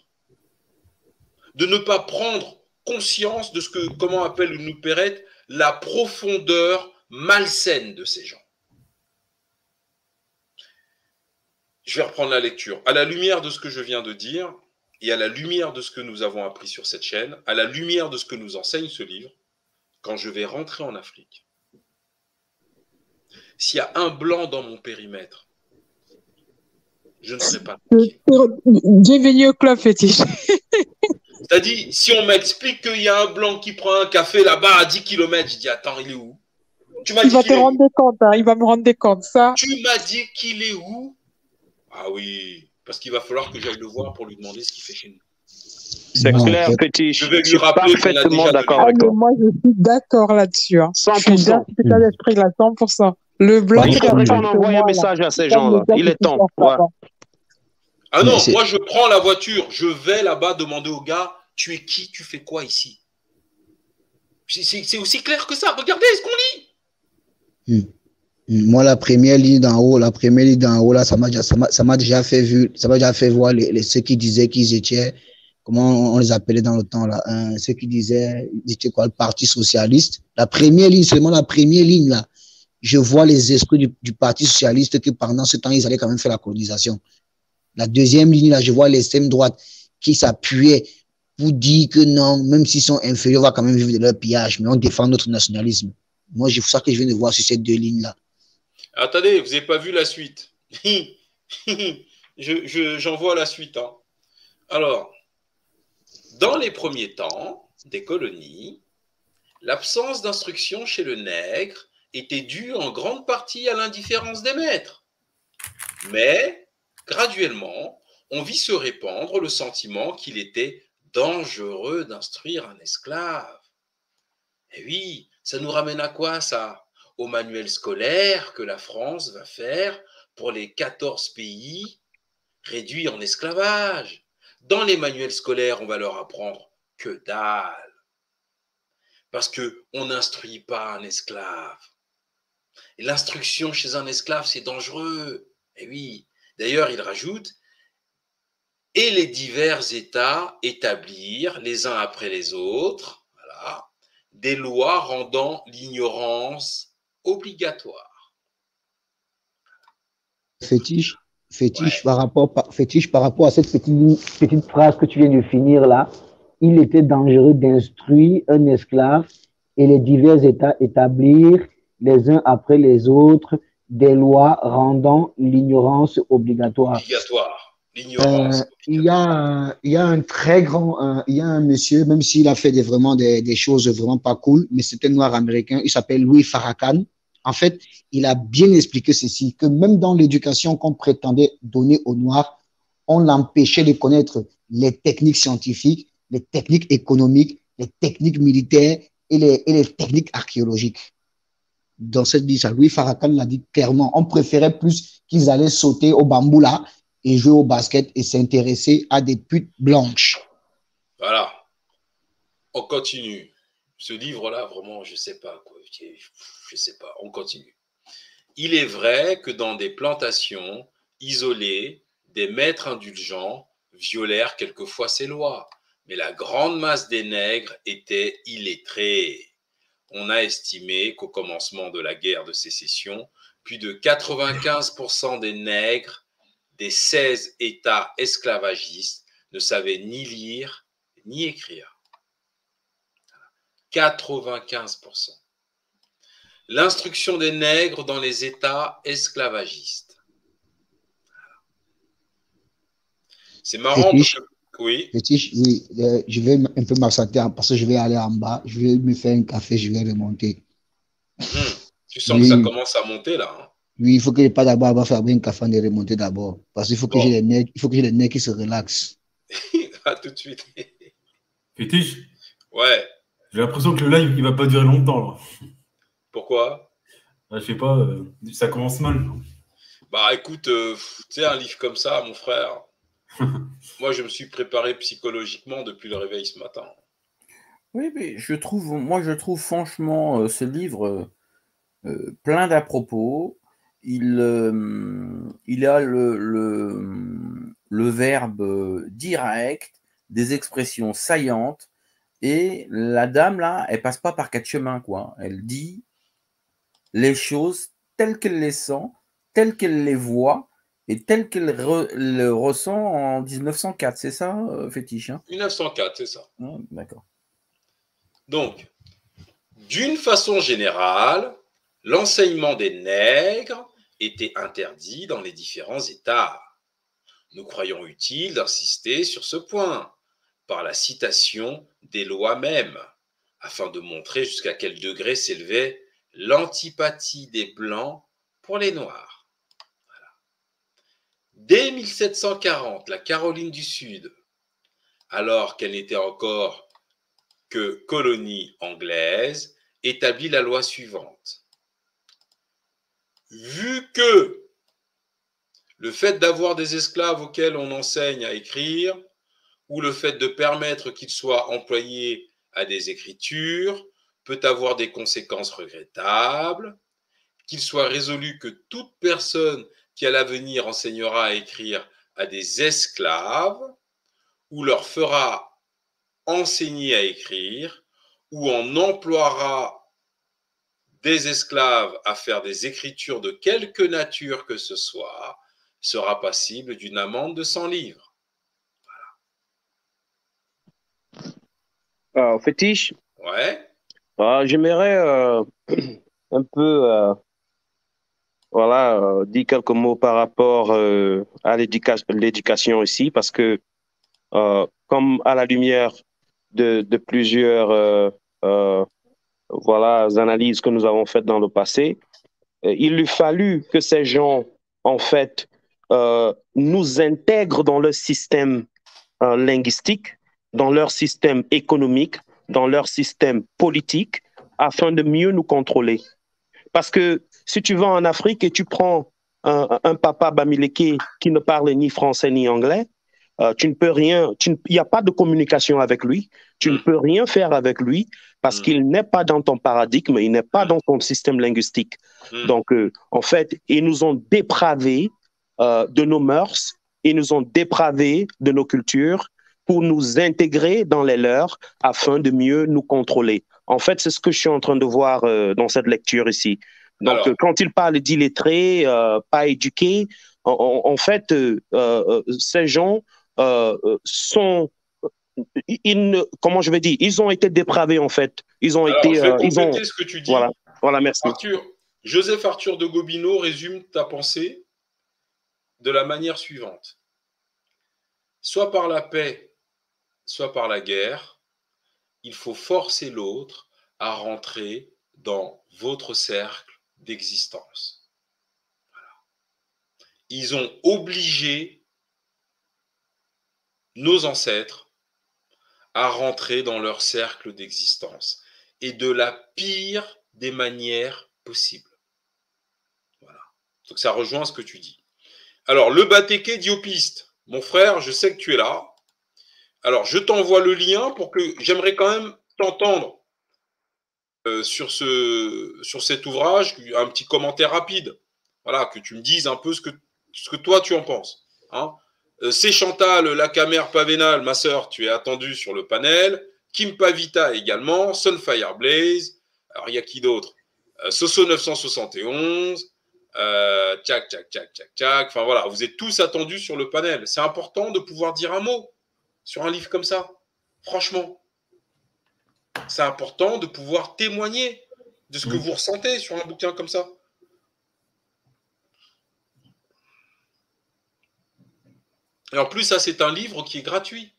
De ne pas prendre conscience de ce que, comment appelle une Perrette, la profondeur malsaine de ces gens Je vais reprendre la lecture. À la lumière de ce que je viens de dire, et à la lumière de ce que nous avons appris sur cette chaîne, à la lumière de ce que nous enseigne ce livre, quand je vais rentrer en Afrique, s'il y a un blanc dans mon périmètre, je ne serai pas. Bienvenue au club fétiche. C'est-à-dire, si on m'explique qu'il y a un blanc qui prend un café là-bas à 10 km, je dis attends, il est où? Tu m'as Il dit va te est rendre compte, hein, il va me rendre compte, ça. Tu m'as dit qu'il est où? Ah oui, parce qu'il va falloir que j'aille le voir pour lui demander ce qu'il fait chez nous. C'est clair, petit. Je vais Je lui suis rappeler parfaitement d'accord Ah, avec toi. moi, je suis d'accord là-dessus. Hein. Je suis 100%. dans cet état d'esprit là, 100%. Le blanc, Il faudrait qu'on envoie un message à ces gens-là. Il est temps. Ouais. Ah non, moi je prends la voiture, je vais là-bas demander au gars, tu es qui, tu fais quoi ici? C'est aussi clair que ça. Regardez ce qu'on lit. Moi, la première ligne d'en haut, la première ligne haut, là, ça m'a déjà, fait voir les, ceux qui disaient qu'ils étaient, comment on les appelait dans le temps, là, hein, ceux qui disaient, ils étaient quoi, le Parti Socialiste. La première ligne, seulement la première ligne, là, je vois les esprits du, Parti Socialiste que pendant ce temps, ils allaient quand même faire la colonisation. La deuxième ligne, là, je vois l'extrême droite qui s'appuyaient pour dire que non, même s'ils sont inférieurs, on va quand même vivre de leur pillage, mais on défend notre nationalisme. Moi, c'est ça que je viens de voir sur ces deux lignes-là. Attendez, vous n'avez pas vu la suite. je, je- j'envoie la suite. hein. Alors, dans les premiers temps des colonies, l'absence d'instruction chez le nègre était due en grande partie à l'indifférence des maîtres. Mais, graduellement, on vit se répandre le sentiment qu'il était dangereux d'instruire un esclave. Et oui, ça nous ramène à quoi ça? Au manuel scolaire que la France va faire pour les 14 pays réduits en esclavage. Dans les manuels scolaires, on va leur apprendre que dalle. Parce qu'on n'instruit pas un esclave. L'instruction chez un esclave, c'est dangereux. Et oui, d'ailleurs, il rajoute, et les divers États établir les uns après les autres, des lois rendant l'ignorance obligatoire. fétiche, fétiche, par rapport, par- fétiche par rapport à cette petite, petite phrase que tu viens de finir là. Il était dangereux d'instruire un esclave et les divers États établir les uns après les autres des lois rendant l'ignorance obligatoire. Obligatoire. L'ignorance. Euh, il y a, il y a un très grand, il y a un monsieur, même s'il a fait des, vraiment des, des choses vraiment pas cool, mais c'est un noir américain, il s'appelle Louis Farrakhan. En fait, il a bien expliqué ceci, que même dans l'éducation qu'on prétendait donner aux Noirs, on l'empêchait de connaître les techniques scientifiques, les techniques économiques, les techniques militaires et les, et les techniques archéologiques. Dans cette liste, Louis Farrakhan l'a dit clairement, on préférait plus qu'ils allaient sauter au bambou là et jouer au basket et s'intéresser à des putes blanches. Voilà. On continue. ce livre-là, vraiment, je sais pas quoi. Je sais pas. On continue. Il est vrai que dans des plantations isolées, des maîtres indulgents violèrent quelquefois ces lois, mais la grande masse des nègres était illettrée. On a estimé qu'au commencement de la guerre de sécession, plus de 95% des nègres des 16 États esclavagistes ne savaient ni lire ni écrire. 95%. L'instruction des nègres dans les États esclavagistes. C'est marrant parce que oui. Fétiche, oui, euh, je vais un peu m'absenter parce que je vais aller en bas, je vais me faire un café, je vais remonter. Hmm. Tu sens que ça commence à monter là. hein? Oui, il faut que je pas d'abord avoir fait un café de remonter d'abord. Parce qu'il faut que j'ai les nez, il faut que j'ai les nez qui se relaxent. à tout de suite. Fétiche, Ouais. j'ai l'impression que le live, il va pas durer longtemps. Là. Pourquoi? Ah, je sais pas, euh, ça commence mal. Bah écoute, euh, tu sais, un livre comme ça, mon frère, moi je me suis préparé psychologiquement depuis le réveil ce matin. Oui, mais je trouve, moi je trouve franchement euh, ce livre plein d'à propos. Il, euh, il a le, le, le verbe euh, direct, des expressions saillantes, et la dame là, elle passe pas par quatre chemins, quoi. Elle dit les choses telles qu'elle les sent, telles qu'elle les voit, et telles qu'elle re- le ressent en 1904. C'est ça, euh, fétiche hein? 1904, c'est ça. Ah, D'accord. Donc, d'une façon générale, l'enseignement des nègres était interdit dans les différents États. Nous croyons utile d'insister sur ce point par la citation des lois mêmes, afin de montrer jusqu'à quel degré s'élevait l'antipathie des Blancs pour les Noirs. Dès 1740, la Caroline du Sud, alors qu'elle n'était encore que colonie anglaise, établit la loi suivante. Vu que le fait d'avoir des esclaves auxquels on enseigne à écrire, ou le fait de permettre qu'ils soient employés à des écritures, peut avoir des conséquences regrettables, qu'il soit résolu que toute personne qui à l'avenir enseignera à écrire à des esclaves, ou leur fera enseigner à écrire, ou en emploiera des esclaves à faire des écritures de quelque nature que ce soit, sera passible d'une amende de 100 livres. Euh, fétiche, Ouais. euh, j'aimerais euh, un peu euh, voilà, euh, dire quelques mots par rapport euh, à l'éduca- l'éducation ici, parce que comme à la lumière de, de plusieurs voilà, analyses que nous avons faites dans le passé, euh, il lui fallu que ces gens, en fait, euh, nous intègrent dans leur système euh, linguistique, dans leur système économique, dans leur système politique, afin de mieux nous contrôler. Parce que si tu vas en Afrique et tu prends un, un papa Bamileke qui ne parle ni français ni anglais, euh, tu ne peux rien, il n'y a pas de communication avec lui, tu ne peux rien faire avec lui parce qu'il n'est pas dans ton paradigme, il n'est pas dans ton système linguistique. Donc, euh, en fait, ils nous ont dépravés euh, de nos mœurs, ils nous ont dépravés de nos cultures pour nous intégrer dans les leurs afin de mieux nous contrôler. En fait, c'est ce que je suis en train de voir dans cette lecture ici. Donc, Alors. quand il parle d'illettrés, euh, pas éduqués, en, en- en fait, euh, euh, ces gens euh, euh, sont, ils- ils ne- comment je vais dire, ils ont été dépravés en fait. Ils ont Alors, été, je vais euh, ils ont, ce que tu dis. voilà, voilà, merci. Arthur, Joseph Arthur de Gobineau résume ta pensée de la manière suivante. Soit par la paix, soit par la guerre, il faut forcer l'autre à rentrer dans votre cercle d'existence. Voilà. Ils ont obligé nos ancêtres à rentrer dans leur cercle d'existence et de la pire des manières possibles. Voilà. Donc ça rejoint ce que tu dis. Alors, le Batéké Diopiste, mon frère, je sais que tu es là. Alors, je t'envoie le lien pour que j'aimerais quand même t'entendre euh, sur, ce, sur cet ouvrage, un petit commentaire rapide. Voilà, que tu me dises un peu ce que, ce que toi tu en penses. Hein. Euh, c'est Chantal Lacamère Pavénal, ma sœur, tu es attendue sur le panel. Kim Pavita également, Sunfire Blaze. Alors, il y a qui d'autre? Euh, Soso 971. Euh, tchac, tchac, tchac, tchac, tchac. Enfin voilà, vous êtes tous attendus sur le panel. C'est important de pouvoir dire un mot sur un livre comme ça. Franchement, c'est important de pouvoir témoigner de ce que vous ressentez sur un bouquin comme ça. Et en plus, ça, c'est un livre qui est gratuit,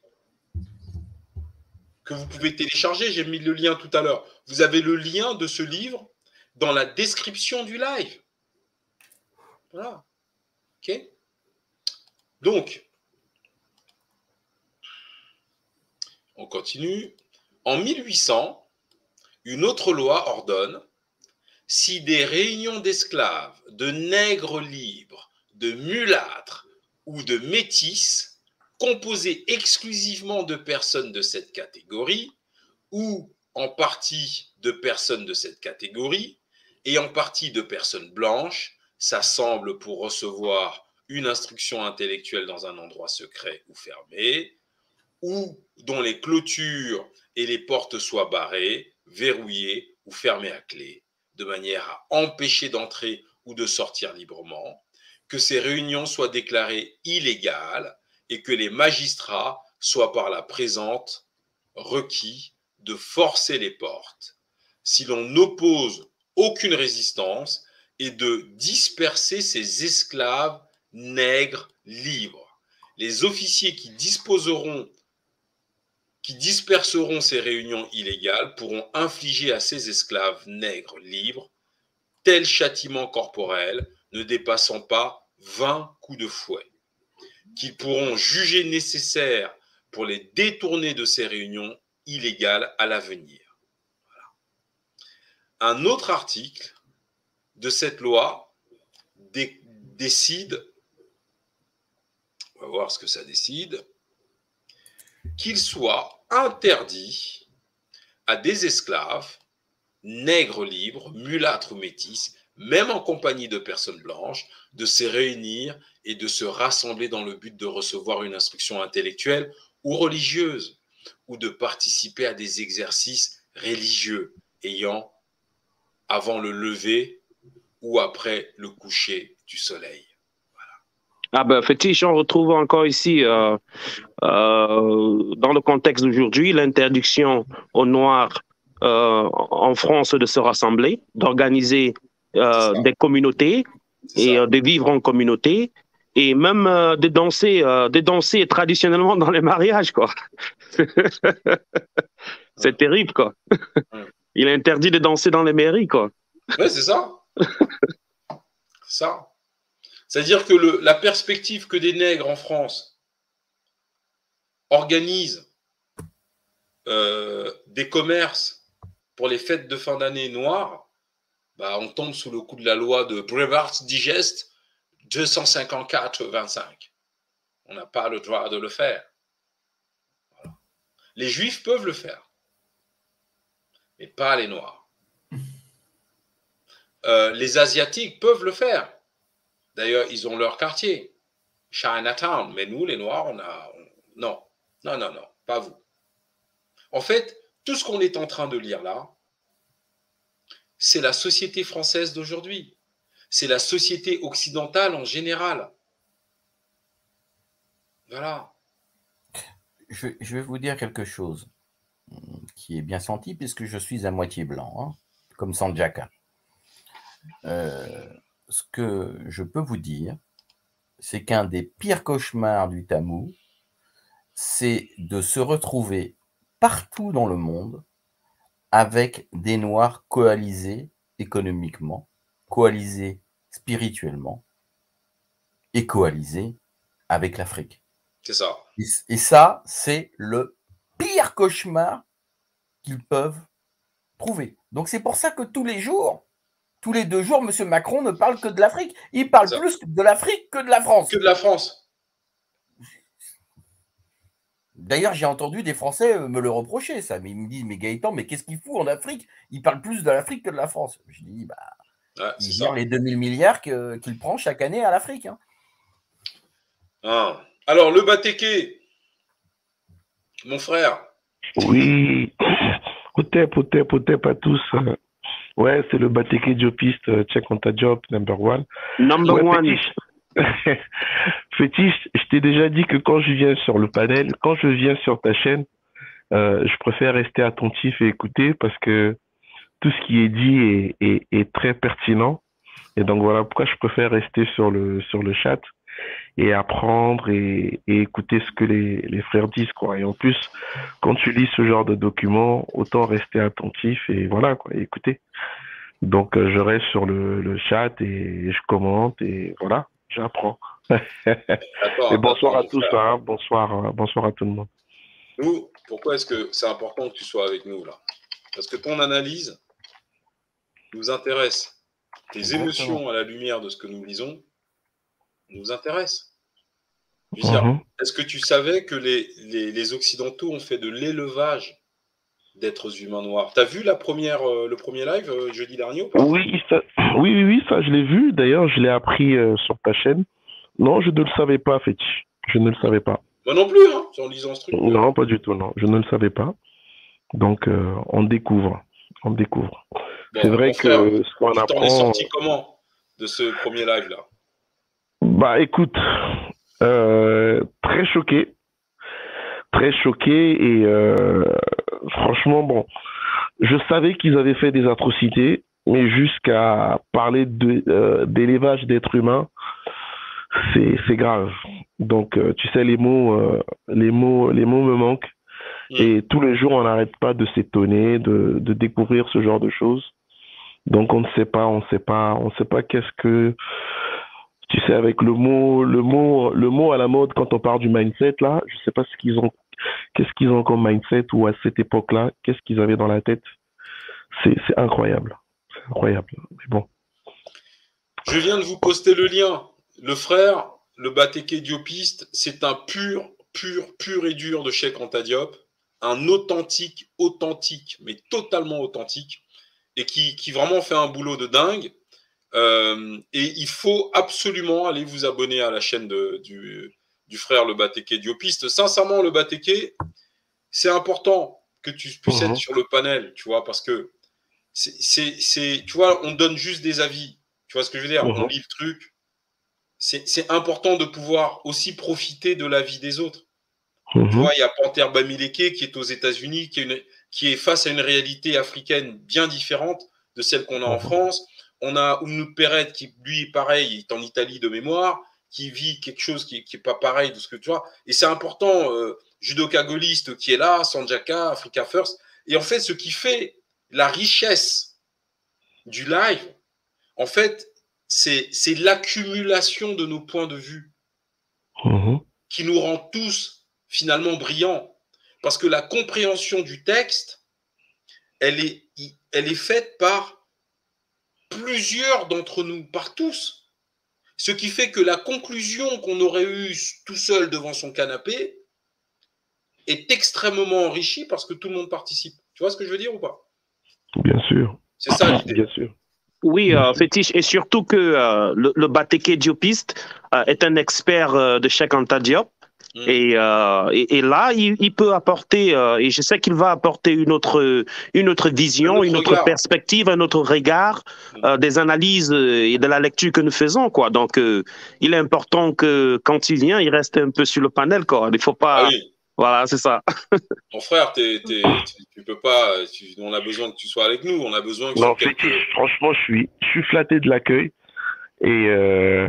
que vous pouvez télécharger. J'ai mis le lien tout à l'heure. Vous avez le lien de ce livre dans la description du live. Voilà. OK Donc, on continue. En 1800, une autre loi ordonne si des réunions d'esclaves, de nègres libres, de mulâtres ou de métis, composées exclusivement de personnes de cette catégorie, ou en partie de personnes de cette catégorie, et en partie de personnes blanches, s'assemblent pour recevoir une instruction intellectuelle dans un endroit secret ou fermé, ou dont les clôtures et les portes soient barrées, verrouillées ou fermées à clé, de manière à empêcher d'entrer ou de sortir librement, que ces réunions soient déclarées illégales et que les magistrats soient par la présente requis de forcer les portes. Si l'on oppose aucune résistance et de disperser ces esclaves nègres libres. Les officiers qui disposeront qui disperseront ces réunions illégales pourront infliger à ces esclaves nègres libres tel châtiment corporel ne dépassant pas 20 coups de fouet, qu'ils pourront juger nécessaires pour les détourner de ces réunions illégales à l'avenir. Un autre article de cette loi décide, on va voir ce que ça décide, qu'il soit interdit à des esclaves, nègres libres, mulâtres ou métis, même en compagnie de personnes blanches, de se réunir et de se rassembler dans le but de recevoir une instruction intellectuelle ou religieuse, ou de participer à des exercices religieux ayant avant le lever ou après le coucher du soleil. Ah ben, fétiche, on retrouve encore ici, euh, euh, dans le contexte d'aujourd'hui, l'interdiction aux Noirs euh, en France de se rassembler, d'organiser des communautés et de vivre en communauté, et même de danser, de danser traditionnellement dans les mariages, quoi. c'est terrible, quoi. Il est interdit de danser dans les mairies, quoi. C'est ça. ça. C'est-à-dire que le, la perspective que des nègres en France organisent euh, des commerces pour les fêtes de fin d'année noires, bah, on tombe sous le coup de la loi de Brevart's Digest 254-25. On n'a pas le droit de le faire. Les juifs peuvent le faire, mais pas les noirs. Euh, les asiatiques peuvent le faire. D'ailleurs, ils ont leur quartier, Chinatown. Mais nous, les Noirs, on a. Non, non, non, non, pas vous. En fait, tout ce qu'on est en train de lire là, c'est la société française d'aujourd'hui. C'est la société occidentale en général. Voilà. Je, vais vous dire quelque chose qui est bien senti puisque je suis à moitié blanc, hein, comme Sanjaka. Euh, ce que je peux vous dire, c'est qu'un des pires cauchemars du Tamou, c'est de se retrouver partout dans le monde avec des Noirs coalisés économiquement, coalisés spirituellement et coalisés avec l'Afrique. C'est ça. Et, ça, c'est le pire cauchemar qu'ils peuvent trouver. Donc c'est pour ça que tous les jours, tous les deux jours, M. Macron ne parle que de l'Afrique. Il parle plus de l'Afrique que de la France. Que de la France. D'ailleurs, j'ai entendu des Français me le reprocher, ça. Mais ils me disent, mais Gaëtan, mais qu'est-ce qu'il fout en Afrique? Il parle plus de l'Afrique que de la France. Je dis, bah, Ouais, il c'est gère les 2000 milliards qu'il prend chaque année à l'Afrique. hein. Ah. Alors, le Bateke, mon frère, Oui, Otep, Otep, Otep à tous. Euh, Ouais, c'est le Bateke Diopiste, euh, check on ta job, number one. Number Ouais, one. Fétiche, je t'ai déjà dit que quand je viens sur le panel, quand je viens sur ta chaîne, euh, je préfère rester attentif et écouter parce que tout ce qui est dit est, très pertinent. Et donc voilà pourquoi je préfère rester sur le, sur le chat et apprendre et, écouter ce que les, frères disent, quoi. Et en plus, quand tu lis ce genre de documents, autant rester attentif et voilà, quoi, écouter. Donc, euh, je reste sur le chat et je commente et voilà, j'apprends. Et bonsoir à tous, hein, bonsoir, euh, bonsoir à tout le monde. nous, pourquoi est-ce que c'est important que tu sois avec nous là? Parce que ton analyse nous intéresse. Tes Exactement. émotions à la lumière de ce que nous lisons nous intéressent. Mhm. Est-ce que tu savais que les, les, les Occidentaux ont fait de l'élevage d'êtres humains noirs Tu as vu la première, euh, le premier live euh, jeudi dernier ou pas? Oui, ça, oui, oui, oui, ça je l'ai vu. D'ailleurs, je l'ai appris euh, sur ta chaîne. Non, je ne le savais pas, Fétiche. Je ne le savais pas. Moi non plus, hein, en lisant ce truc. Non, pas du tout, non. Je ne le savais pas. Donc, on découvre. On découvre. C'est vrai frère, que ce qu'on tu t'en es apprend. sorti comment de ce premier live là? Bah écoute, très choqué, très choqué et franchement bon, je savais qu'ils avaient fait des atrocités, mais jusqu'à parler euh, d'élevage d'êtres humains, c'est grave. Donc euh, tu sais les mots, euh, les mots, les mots me manquent et tous les jours on n'arrête pas de s'étonner, de de découvrir ce genre de choses. Donc on ne sait pas, on ne sait pas, on ne sait pas qu'est-ce que tu sais, avec le mot, le mot, le mot à la mode quand on parle du mindset là, je sais pas ce qu'ils ont, qu'est-ce qu'ils ont comme mindset ou à cette époque-là, qu'est-ce qu'ils avaient dans la tête? C'est, incroyable, c'est incroyable. Mais bon, Je viens de vous poster le lien. Le frère, le Bateke Diopiste, c'est un pur, pur, pur et dur de Cheikh Anta Diop. Un authentique, authentique, mais totalement authentique. Et qui, vraiment fait un boulot de dingue. Euh, et il faut absolument aller vous abonner à la chaîne du, du frère le Bateke Diopiste. Sincèrement, le Bateke, c'est important que tu puisses Mhm. être sur le panel, tu vois, parce que c'est, tu vois, on donne juste des avis. Tu vois ce que je veux dire? Mhm. On lit le truc. C'est, c'est important de pouvoir aussi profiter de la vie des autres. Tu Mhm. vois, il y a Panther Bamileke qui est aux États-Unis, qui qui est face à une réalité africaine bien différente de celle qu'on a en France. On a Ounou Perret qui, lui, pareil, est en Italie de mémoire, qui vit quelque chose qui n'est pas pareil de ce que tu vois. Et c'est important, euh, judoka gaulliste qui est là, Sanjaka, Africa First. Et en fait, ce qui fait la richesse du live, en fait, c'est c'est l'accumulation de nos points de vue Mhm. qui nous rend tous finalement brillants. Parce que la compréhension du texte, elle est, elle est faite par plusieurs d'entre nous, par tous. Ce qui fait que la conclusion qu'on aurait eue tout seul devant son canapé est extrêmement enrichie parce que tout le monde participe. Tu vois ce que je veux dire ou pas? Bien sûr. C'est ça l'idée. Bien sûr. Oui, euh, fétiche, et surtout que euh, le, le Bateke Diopiste euh, est un expert euh, de Cheikh Anta Diop. Et, euh, et, et là, il, il peut apporter, euh, et je sais qu'il va apporter une autre, une autre vision, une autre regard. perspective, un autre regard euh, des analyses et de la lecture que nous faisons. Quoi. Donc, euh, il est important que quand il vient, il reste un peu sur le panel. Quoi. Il faut pas. Ah oui. Voilà, c'est ça. Mon frère, t'es- t'es- tu, tu peux pas. tu- on a besoin que tu sois avec nous. On a besoin que Non, sur quelques- Fétiche, franchement, je suis, je suis flatté de l'accueil. Et euh,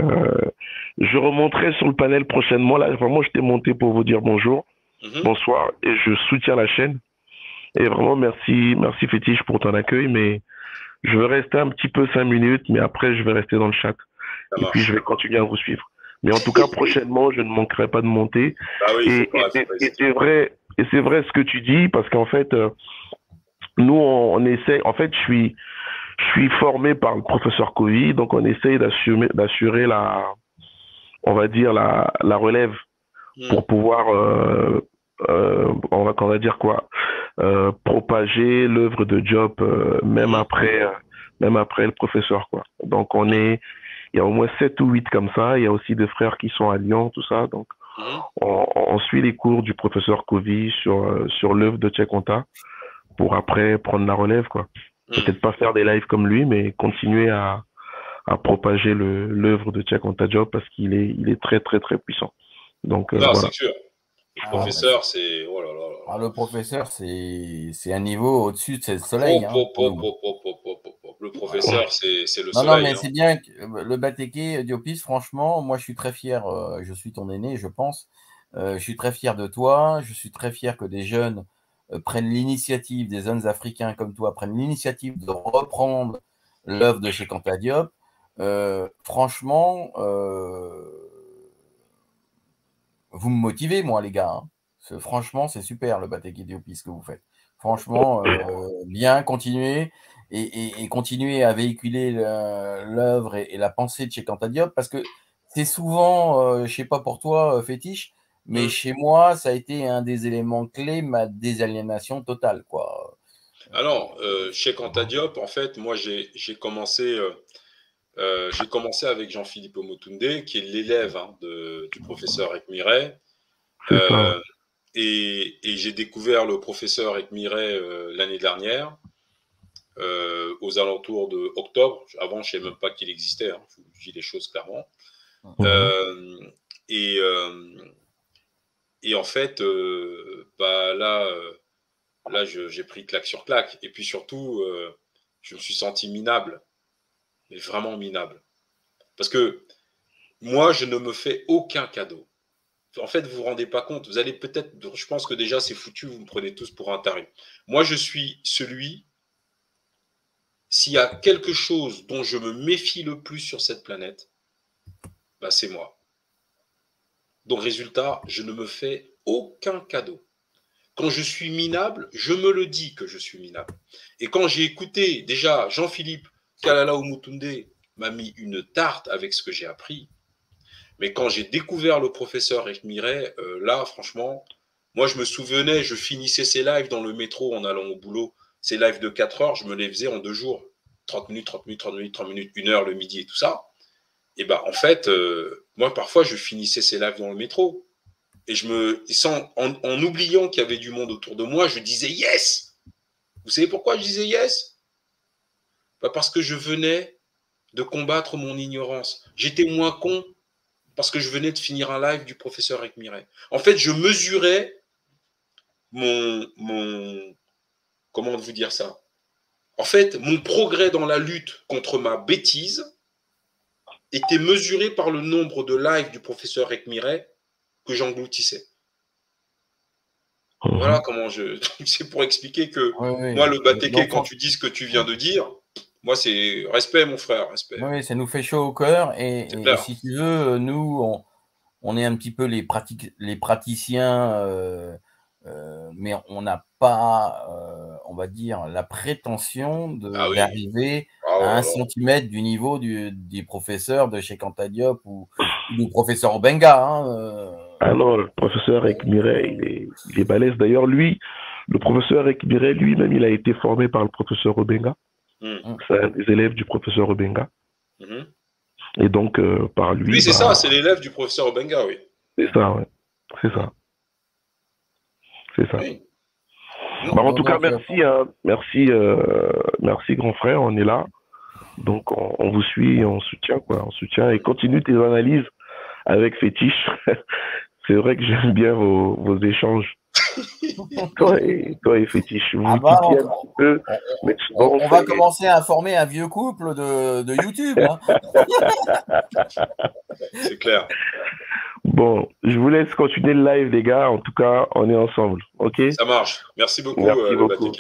je remonterai sur le panel prochainement. Là, vraiment, je t'ai monté pour vous dire bonjour, Mhm. bonsoir, et je soutiens la chaîne. Et vraiment, merci, merci Fétiche pour ton accueil. Mais je vais rester un petit peu cinq minutes, mais après, je vais rester dans le chat. Et puis, je vais continuer à vous suivre. Mais en tout cas, prochainement, je ne manquerai pas de monter. Ah oui, et c'est vrai, et c'est vrai ce que tu dis, parce qu'en fait, euh, nous, on, on essaie, en fait, je suis, je suis formé par le professeur Covid, donc on essaye d'assurer la, on va dire, la, la relève pour pouvoir euh, euh, on va qu'on va dire quoi, euh, propager l'œuvre de Job euh, même après, euh, même après le professeur quoi. Donc on est, il y a au moins sept ou huit comme ça. Il y a aussi des frères qui sont à Lyon, tout ça. Donc on, on suit les cours du professeur Kovi sur euh, sur l'œuvre de Tchekonta pour après prendre la relève quoi. Peut-être pas faire des lives comme lui, mais continuer à à propager le l'œuvre de Job parce qu'il est il est très très très puissant. Donc euh, Non, voilà. c'est sûr. Le professeur, c'est. Oh là là là. Ah, le professeur, c'est c'est un niveau au-dessus de ce soleil. Le professeur, c'est c'est le Non, soleil. non, mais hein. c'est bien. que- Le Bateke, Diopis, franchement, moi, je suis très fier. euh, Je suis ton aîné, je pense. Euh, je suis très fier de toi. Je suis très fier que des jeunes prennent l'initiative, des jeunes Africains comme toi prennent l'initiative de reprendre l'œuvre de chez Diop. Euh, franchement, euh, vous me motivez, moi, les gars. hein. Franchement, c'est super le Bateki Diopis que vous faites. Franchement, euh, bien, continuez et, et, continuez à véhiculer le- l'œuvre et, la pensée de chez Diop parce que c'est souvent, euh, je sais pas pour toi, euh, fétiche, mais chez moi, ça a été un des éléments clés, ma désaliénation totale, quoi. Alors, euh, chez Kanta Diop, en fait, moi, j'ai commencé, euh, euh, j'ai commencé avec Jean-Philippe Omotunde, qui est l'élève hein, du professeur Ekmiret. Euh, et et j'ai découvert le professeur Ekmiret euh, l'année dernière, euh, aux alentours de octobre. Avant, je ne savais même pas qu'il existait, hein, je vous dis les choses clairement. Euh, et, euh, et en fait, euh, bah là, euh, là j'ai pris claque sur claque. Et puis surtout, euh, je me suis senti minable, mais vraiment minable. Parce que moi, je ne me fais aucun cadeau. En fait, vous vous rendez pas compte. Vous allez peut-être, je pense que déjà c'est foutu, vous me prenez tous pour un taré. Moi, je suis celui, s'il y a quelque chose dont je me méfie le plus sur cette planète, bah, c'est moi. Donc, résultat, je ne me fais aucun cadeau. Quand je suis minable, je me le dis que je suis minable. Et quand j'ai écouté, déjà, Jean-Philippe Kalala Umutunde m'a mis une tarte avec ce que j'ai appris. Mais quand j'ai découvert le professeur Ekmiret, euh, là, franchement, moi, je me souvenais, je finissais ces lives dans le métro en allant au boulot. Ces lives de 4 heures, je me les faisais en deux jours. 30 minutes, 30 minutes, 30 minutes, 30 minutes, une heure le midi et tout ça. Et ben, en fait, euh, moi, parfois, je finissais ces lives dans le métro. Et je me, en, oubliant qu'il y avait du monde autour de moi, je disais yes. Vous savez pourquoi je disais yes? Parce que je venais de combattre mon ignorance. J'étais moins con parce que je venais de finir un live du professeur Ekmiret. En fait, je mesurais mon, comment vous dire ça? En fait, mon progrès dans la lutte contre ma bêtise était mesuré par le nombre de lives du professeur Ekmiret que j'engloutissais. Voilà comment je. C'est pour expliquer que oui. moi, le Donc, quand tu dis ce que tu viens de dire, moi, c'est respect, mon frère, respect. Oui, ça nous fait chaud au cœur. Et, si tu veux, nous, on, on est un petit peu les, pratiques, les praticiens, euh, euh, mais on n'a pas, euh, on va dire, la prétention de- Ah oui. Ah à ouais, un ouais. centimètre du niveau du, des professeurs de chez Cantadiop ou, ou du professeur Obenga. hein, euh. Ah non, le professeur Ekmiret, il est, il est balèze. D'ailleurs, lui, le professeur Ekmiret, lui-même, il a été formé par le professeur Obenga. Mhm. C'est un des élèves du professeur Obenga. Mhm. Et donc, euh, par lui. Oui, c'est bah, ça, c'est l'élève du professeur Obenga, oui. C'est ça, ouais. C'est ça. C'est ça. Oui. Bah, en tout cas, merci, hein. merci, euh, merci grand frère, on est là. Donc on, on vous suit, et on soutient quoi, on soutient et continue tes analyses avec fétiche. C'est vrai que j'aime bien vos, vos échanges. toi et toi et fétiche, vous Ah bah, on- un petit peu, mais On, va commencer à former un vieux couple de, de YouTube. hein. C'est clair. Bon, je vous laisse continuer le live les gars. En tout cas, on est ensemble, ok? Ça marche. Merci beaucoup, Merci euh, le beaucoup.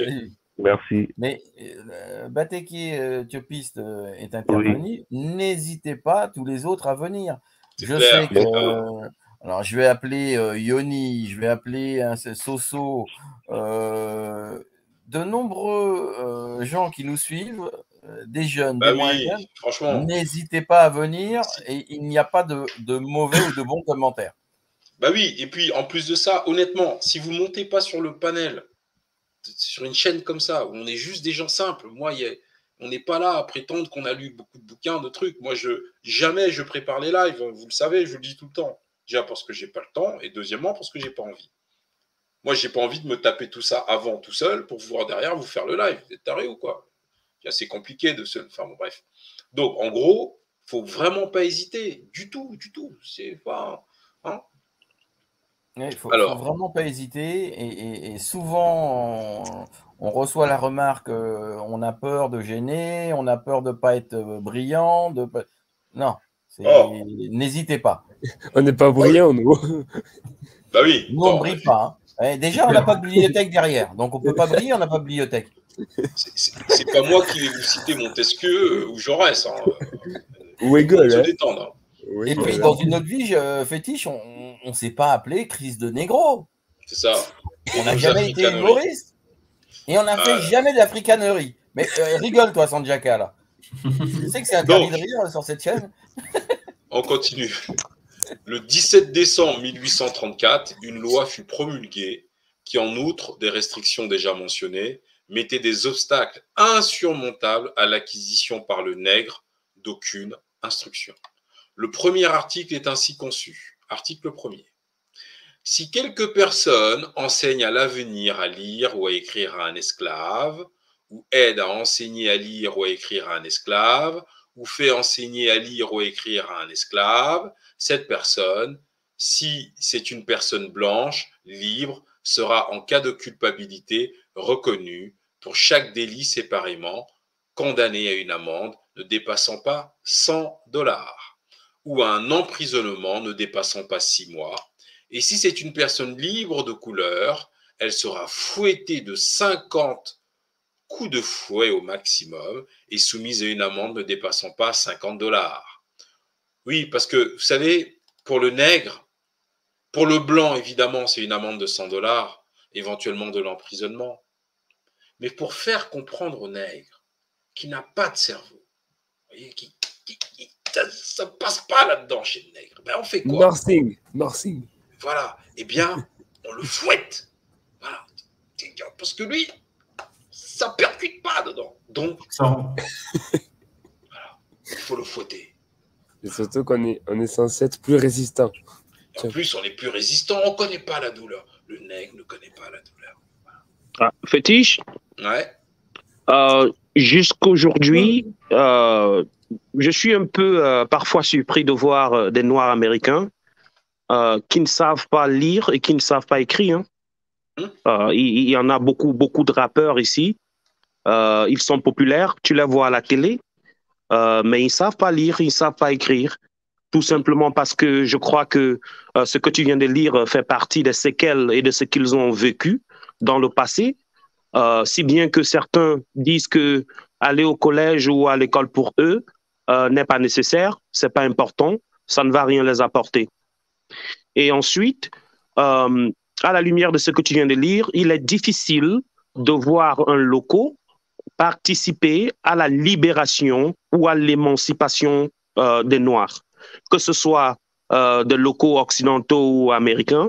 Merci. Mais euh, Bateki euh, Thiopiste euh, est intervenu. N'hésitez pas, tous les autres, à venir. Je clair, sais que. euh, alors, je vais appeler euh, Yoni, je vais appeler hein, Soso, euh, de nombreux euh, gens qui nous suivent, euh, des jeunes, Bah des moins oui, jeunes. franchement. N'hésitez pas à venir et il n'y a pas de, de mauvais ou de bons commentaires. Bah oui, et puis en plus de ça, honnêtement, si vous montez pas sur le panel, sur une chaîne comme ça, où on est juste des gens simples, moi, il on n'est pas là à prétendre qu'on a lu beaucoup de bouquins, de trucs. Moi, je jamais je prépare les lives, vous le savez, je le dis tout le temps. Déjà parce que j'ai pas le temps, et deuxièmement parce que j'ai pas envie. Moi, j'ai pas envie de me taper tout ça avant tout seul pour pouvoir derrière vous faire le live. Vous êtes taré ou quoi? C'est assez compliqué de se. Enfin bon, bref. Donc, en gros, faut vraiment pas hésiter, du tout, du tout. C'est pas. hein. Il faut, Alors. faut vraiment pas hésiter. Et, et- et souvent, on, on reçoit la remarque euh, on a peur de gêner, on a peur de pas être euh, brillant. De pas- Non, c'est- Oh. n'hésitez pas. On n'est pas brillants, nous. Bah oui. Nous, on ne brille pas. hein. Eh, déjà, on n'a pas de bibliothèque derrière. Donc, on ne peut pas briller, on n'a pas de bibliothèque. C'est pas moi qui vais vous citer Montesquieu euh, ou Jaurès. Hein. Ou Hegel, Se hein. détendre. Et puis, dans une autre vie, je- fétiche, on ne s'est pas appelé crise de négro. C'est ça. On n'a jamais été humoriste. Et on n'a fait Ah. jamais d'africanerie. Mais euh, rigole, toi, Sanjaka, là. Tu sais que c'est interdit de rire sur cette chaîne On continue. Le 17 décembre 1834, une loi fut promulguée qui, en outre des restrictions déjà mentionnées, mettait des obstacles insurmontables à l'acquisition par le nègre d'aucune instruction. Le premier article est ainsi conçu. Article premier. Si quelque personne enseigne à l'avenir à lire ou à écrire à un esclave, ou aide à enseigner à lire ou à écrire à un esclave, ou fait enseigner à lire ou à écrire à un esclave, cette personne, si c'est une personne blanche, libre, sera en cas de culpabilité reconnue pour chaque délit séparément, condamnée à une amende ne dépassant pas 100 dollars ou à un emprisonnement ne dépassant pas 6 mois. Et si c'est une personne libre de couleur, elle sera fouettée de 50 coups de fouet au maximum et soumise à une amende ne dépassant pas 50 dollars. Oui, parce que vous savez, pour le nègre, pour le blanc, évidemment, c'est une amende de 100 dollars, éventuellement de l'emprisonnement. Mais pour faire comprendre au nègre qui n'a pas de cerveau, vous voyez, qui- ça ne passe pas là-dedans chez le nègre, ben on fait quoi? Nothing. Nothing. Voilà. Eh bien, on le fouette. Voilà. Parce que lui, ça percute pas dedans. Donc, il faut le fouetter. Et surtout qu'on est, on est censé être plus résistant. En plus, on est plus résistant, on ne connaît pas la douleur. Le nègre ne connaît pas la douleur. Ah, fétiche, Ouais. euh, jusqu'aujourd'hui, euh, je suis un peu euh, parfois surpris de voir euh, des Noirs américains euh, qui ne savent pas lire et qui ne savent pas écrire. hein. Euh, il, y en a beaucoup, beaucoup de rappeurs ici. Ils sont populaires, tu les vois à la télé, mais ils ne savent pas lire, ils ne savent pas écrire. Tout simplement parce que je crois que ce que tu viens de lire fait partie des séquelles et de ce qu'ils ont vécu dans le passé. Si bien que certains disent que aller au collège ou à l'école pour eux euh, n'est pas nécessaire, c'est pas important, ça ne va rien les apporter. Et ensuite, euh, à la lumière de ce que tu viens de lire, il est difficile de voir un loco participer à la libération ou à l'émancipation euh, des Noirs, que ce soit des locaux occidentaux ou américains.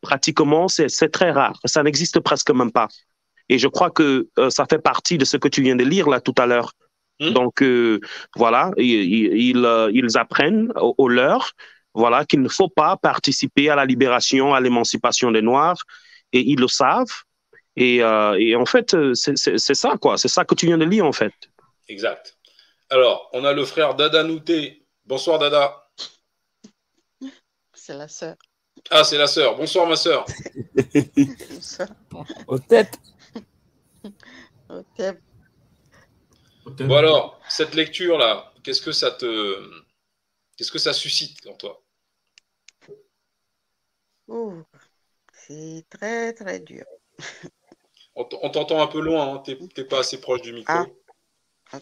pratiquement, c'est très rare. Ça n'existe presque même pas. Et je crois que ça fait partie de ce que tu viens de lire là tout à l'heure. Donc euh, voilà, ils, ils, euh, ils apprennent au, au leur, voilà, qu'il ne faut pas participer à la libération, à l'émancipation des Noirs, et ils le savent. Et, euh, et en fait, c'est ça quoi, c'est ça que tu viens de lire en fait. Exact. Alors, on a le frère Dada Nouté. Bonsoir, Dada. C'est la sœur. Ah, c'est la sœur. Bonsoir, ma sœur. Au tête. Bon, alors, cette lecture-là, qu'est-ce que ça te. Qu'est-ce que ça suscite en toi? Ouh, c'est très très dur. On t'entend un peu loin, hein. t'es t'es pas assez proche du micro. Ah.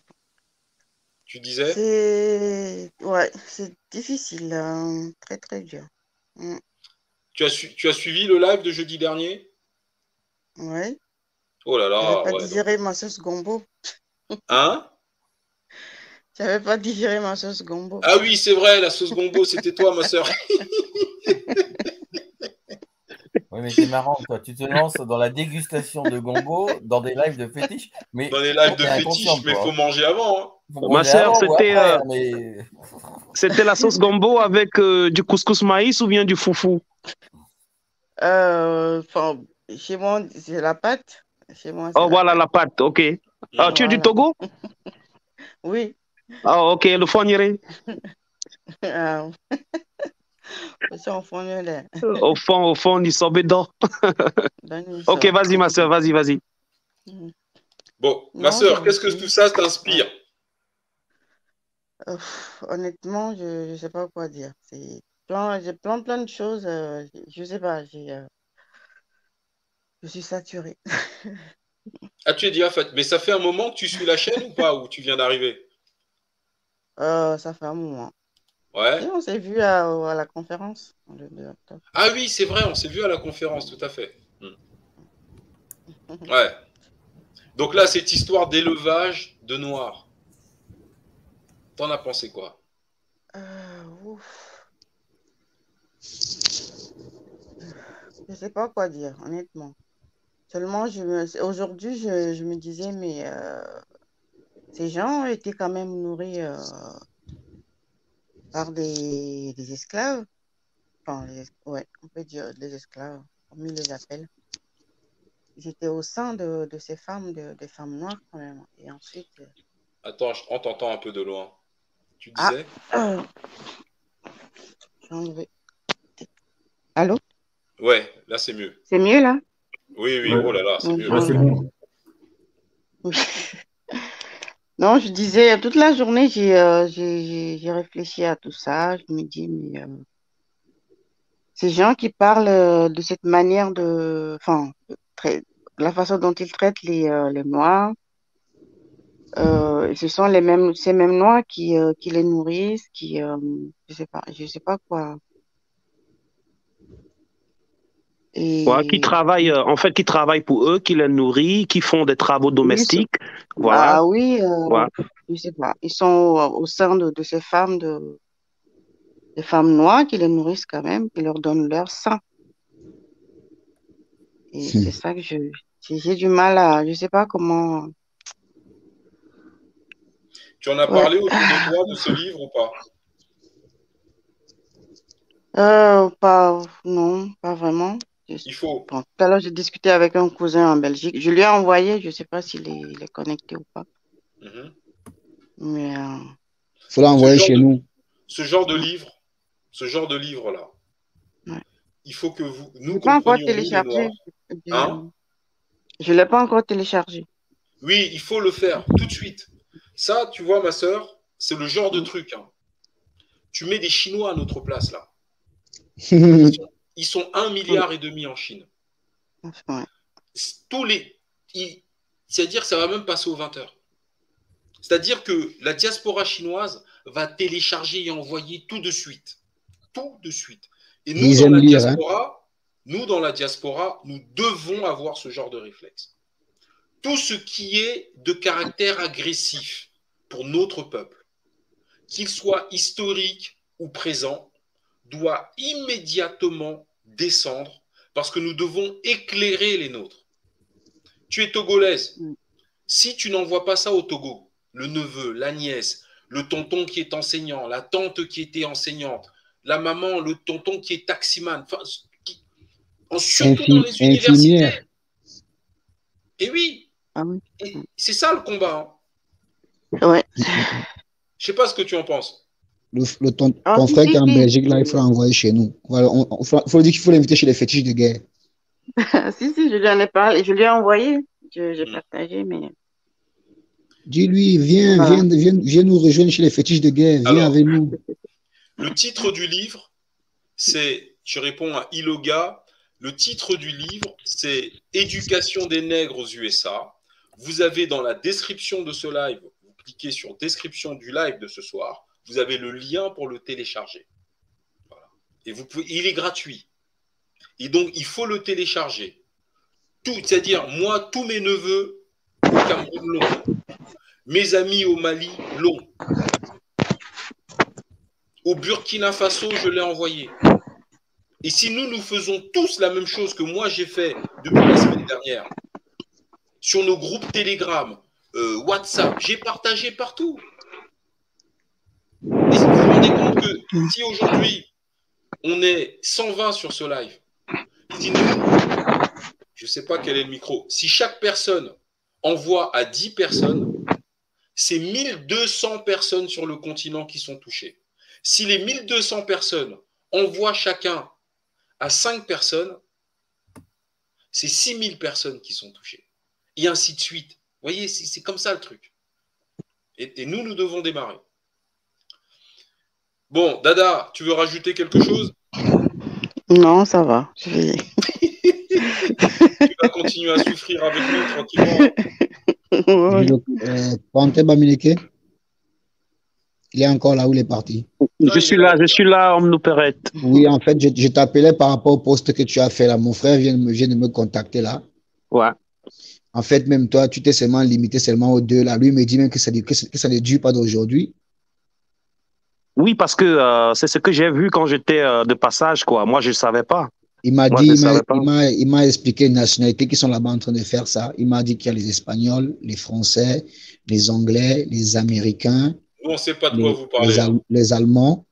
Tu disais? C'est ouais, c'est difficile, hein, très très dur. Mm. tu as, su- tu as suivi le live de jeudi dernier? Ouais. Oh là Je là, vais pas ouais. digérer ma sauce gombo. Hein? J'avais pas digéré ma sauce gombo. Ah oui, c'est vrai, la sauce gombo, c'était toi, ma soeur. Oui, mais c'est marrant, toi. Tu te lances dans la dégustation de gombo dans des lives de fétiche. Mais Dans les lives de fétiche, mais il faut manger avant. hein. Faut Ma sœur, c'était euh, mais- c'était la sauce gombo avec euh, du couscous maïs ou bien du foufou? Euh, enfin, chez moi, c'est la pâte. Chez moi, c'est Oh, la voilà la pâte, ok. Ah, tu es du. Togo? Oui. Ah, ok, le fourniré. Ah. Au fond, au fond, du sobedo. Donne-lui Ok, vas-y, ma soeur, vas-y, vas-y. Bon, ma Non, soeur, qu'est-ce que tout ça t'inspire? Euh, honnêtement, je ne sais pas quoi dire. C'est plein, j'ai plein, plein de choses. euh, je sais pas, j'ai, euh, je suis saturée. Ah, tu es fait, mais ça fait un moment que tu suis la chaîne ou pas, ou tu viens d'arriver? Euh, ça fait un moment. Ouais. Et on s'est vu à, à la conférence le 2 octobre. Ah oui, c'est vrai, on s'est vu à la conférence, tout à fait. Hmm. Ouais. Donc là, cette histoire d'élevage de noirs, t'en as pensé quoi? Euh, ouf. Je sais pas quoi dire, honnêtement. Seulement, je me... aujourd'hui, je, je me disais, mais euh, ces gens étaient quand même nourris euh, par des, des esclaves. Enfin, les ouais, on peut dire des esclaves, comme ils les appellent. Ils étaient au sein de, de ces femmes, de, des femmes noires quand même. Et ensuite, euh, Attends, on t'entend un peu de loin. Tu Ah. disais? Enlevé. Allô? Ouais, là c'est mieux. C'est mieux là? Oui, oui, Ouais. oh là là, c'est Ouais, mieux. ouais, c'est bon. Non, je disais, toute la journée, j'ai euh, j'ai réfléchi à tout ça. Je me dis, mais euh, ces gens qui parlent euh, de cette manière de, enfin, la façon dont ils traitent les, euh, les Noirs, euh, ce sont les mêmes, ces mêmes Noirs qui, euh, qui les nourrissent, qui, euh, je sais pas, je sais pas quoi. Ouais, qui Et travaillent, euh, en fait, qui travaillent pour eux, qui les nourrit, qui font des travaux domestiques. Voilà. ah oui, euh, Ouais. je sais pas. Ils sont au, au sein de, de ces femmes, de, des femmes noires qui les nourrissent quand même, qui leur donnent leur sang. Et c'est ça que je, j'ai j'ai du mal à, je sais pas comment. Tu en as Ouais. parlé autour de toi de ce livre ou pas? Euh, pas, non, pas vraiment. Il faut. bon, tout à l'heure, j'ai discuté avec un cousin en Belgique. Je lui ai envoyé, je sais pas s'il est, il est connecté ou pas. Mhm. Mais euh, faut l'envoyer chez nous. Ce genre de livre, ce genre de livre-là, ouais. il faut que vous, Je nous l'ai pas encore nous, téléchargé. Je, Hein? Je l'ai pas encore téléchargé. Oui, il faut le faire tout de suite. Ça, tu vois, ma sœur, c'est le genre de truc. hein. Tu mets des Chinois à notre place, là. Ils sont, ils sont un milliard et demi en Chine. Ouais. Tous les, c'est-à-dire, ça va même passer aux 20 heures. C'est-à-dire que la diaspora chinoise va télécharger et envoyer tout de suite. Tout de suite. Et nous, Ils dans la lire, hein. diaspora, nous, dans la diaspora, nous devons avoir ce genre de réflexe. Tout ce qui est de caractère agressif pour notre peuple, qu'il soit historique ou présent, doit immédiatement descendre parce que nous devons éclairer les nôtres. Tu es togolaise. Si tu n'envoies pas ça au Togo, le neveu, la nièce, le tonton qui est enseignant, la tante qui était enseignante, la maman, le tonton qui est taximan, enfin, qui- en surtout dans les universités. Et oui, Ah oui. Et c'est ça le combat. hein. Ouais. Je sais pas ce que tu en penses. Le, le- ton, Ah, ton frère qui est en. Belgique, là, il faut l'envoyer chez nous. Voilà, on, on- faut, faut dire qu'il faut l'inviter chez les fétiches de guerre. si, si, je lui en ai parlé, je lui ai envoyé. Je- Mm. J'ai partagé, mais Dis-lui, viens, viens, viens, viens nous rejoindre chez les fétiches de guerre. Viens Alors. avec nous. Le titre du livre, c'est, je réponds à Iloga, le titre du livre, c'est Éducation des nègres aux USA. Vous avez dans la description de ce live, vous cliquez sur description du live de ce soir, vous avez le lien pour le télécharger. Et vous pouvez, il est gratuit. Et donc, il faut le télécharger. C'est-à-dire, moi, tous mes neveux au Cameroun l'ont. Mes amis au Mali l'ont. Au Burkina Faso, je l'ai envoyé. Et si nous, nous faisons tous la même chose que moi j'ai fait depuis la semaine dernière, sur nos groupes Telegram, euh, WhatsApp, j'ai partagé partout. Et vous vous rendez compte que si aujourd'hui on est 120 sur ce live, je ne sais pas quel est le micro, si chaque personne envoie à 10 personnes, c'est 1200 personnes sur le continent qui sont touchées. Si les 1200 personnes envoient chacun à 5 personnes, c'est 6000 personnes qui sont touchées. Et ainsi de suite. Vous voyez, c'est c'est comme ça le truc. Et, et nous, nous devons démarrer. Bon, Dada, tu veux rajouter quelque chose? Non, ça va. Je vais- Tu vas continuer à souffrir avec nous tranquillement. Euh, Pante Bamileke Il est encore là où il est parti Je suis là, je suis là, homme nous perrette. Oui, en fait, je, je t'appelais par rapport au poste que tu as fait là. Mon frère vient, de me- vient de me contacter là. Ouais. En fait, même toi, tu t'es seulement limité seulement aux deux là. Lui il me dit même que ça, que ça, que ça ne dure pas d'aujourd'hui. Oui, parce que euh, c'est ce que j'ai vu quand j'étais euh, de passage, quoi. Moi, je ne savais pas. Il m'a dit, il m'a- savais pas. il m'a il m'a expliqué les nationalités qui sont là-bas en train de faire ça. Il m'a dit qu'il y a les Espagnols, les Français, les Anglais, les Américains, Nous, on ne sait pas de quoi les, vous parlez. les, Al- les Allemands.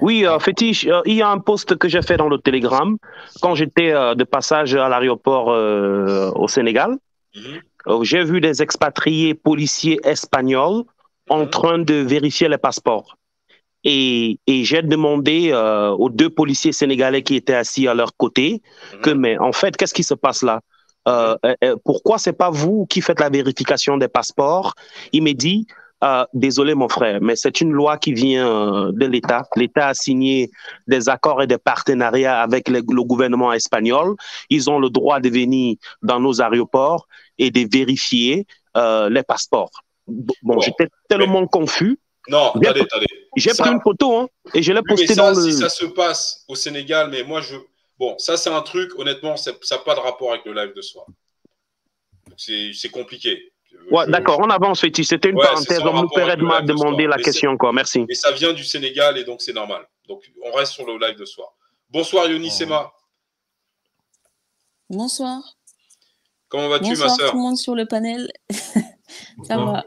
Oui, euh, Fétiche, euh, il y a un post que j'ai fait dans le Telegram quand j'étais euh, de passage à l'aéroport euh, au Sénégal. Euh, j'ai vu des expatriés policiers espagnols en train de vérifier les passeports. Et, et j'ai demandé euh, aux deux policiers sénégalais qui étaient assis à leur côté que, mais en fait, qu'est-ce qui se passe là? Euh, euh, euh, Pourquoi c'est pas vous qui faites la vérification des passeports? Il m'a dit, euh, désolé mon frère, mais c'est une loi qui vient de l'État. L'État a signé des accords et des partenariats avec le, le gouvernement espagnol. Ils ont le droit de venir dans nos aéroports et de vérifier les passeports. Bon, bon, j'étais tellement confus. Non, J'ai- attendez, attendez. J'ai Ça- pris une photo hein, et je l'ai Oui, mais postée dans le. si ça se passe au Sénégal, mais moi, je. Bon, ça, c'est un truc, honnêtement, ça n'a pas de rapport avec le live de soir. C'est c'est compliqué. Ouais, d'accord, on avance, Fétis. C'était une Ouais, parenthèse. On nous permet de m'a de demandé soir. la Mais question, quoi. Merci. Et ça vient du Sénégal et donc c'est normal. Donc on reste sur le live de soir. Bonsoir Yoni Sema. Bonsoir. Comment vas-tu ma Bonsoir soeur tout le monde sur le panel. Ça va.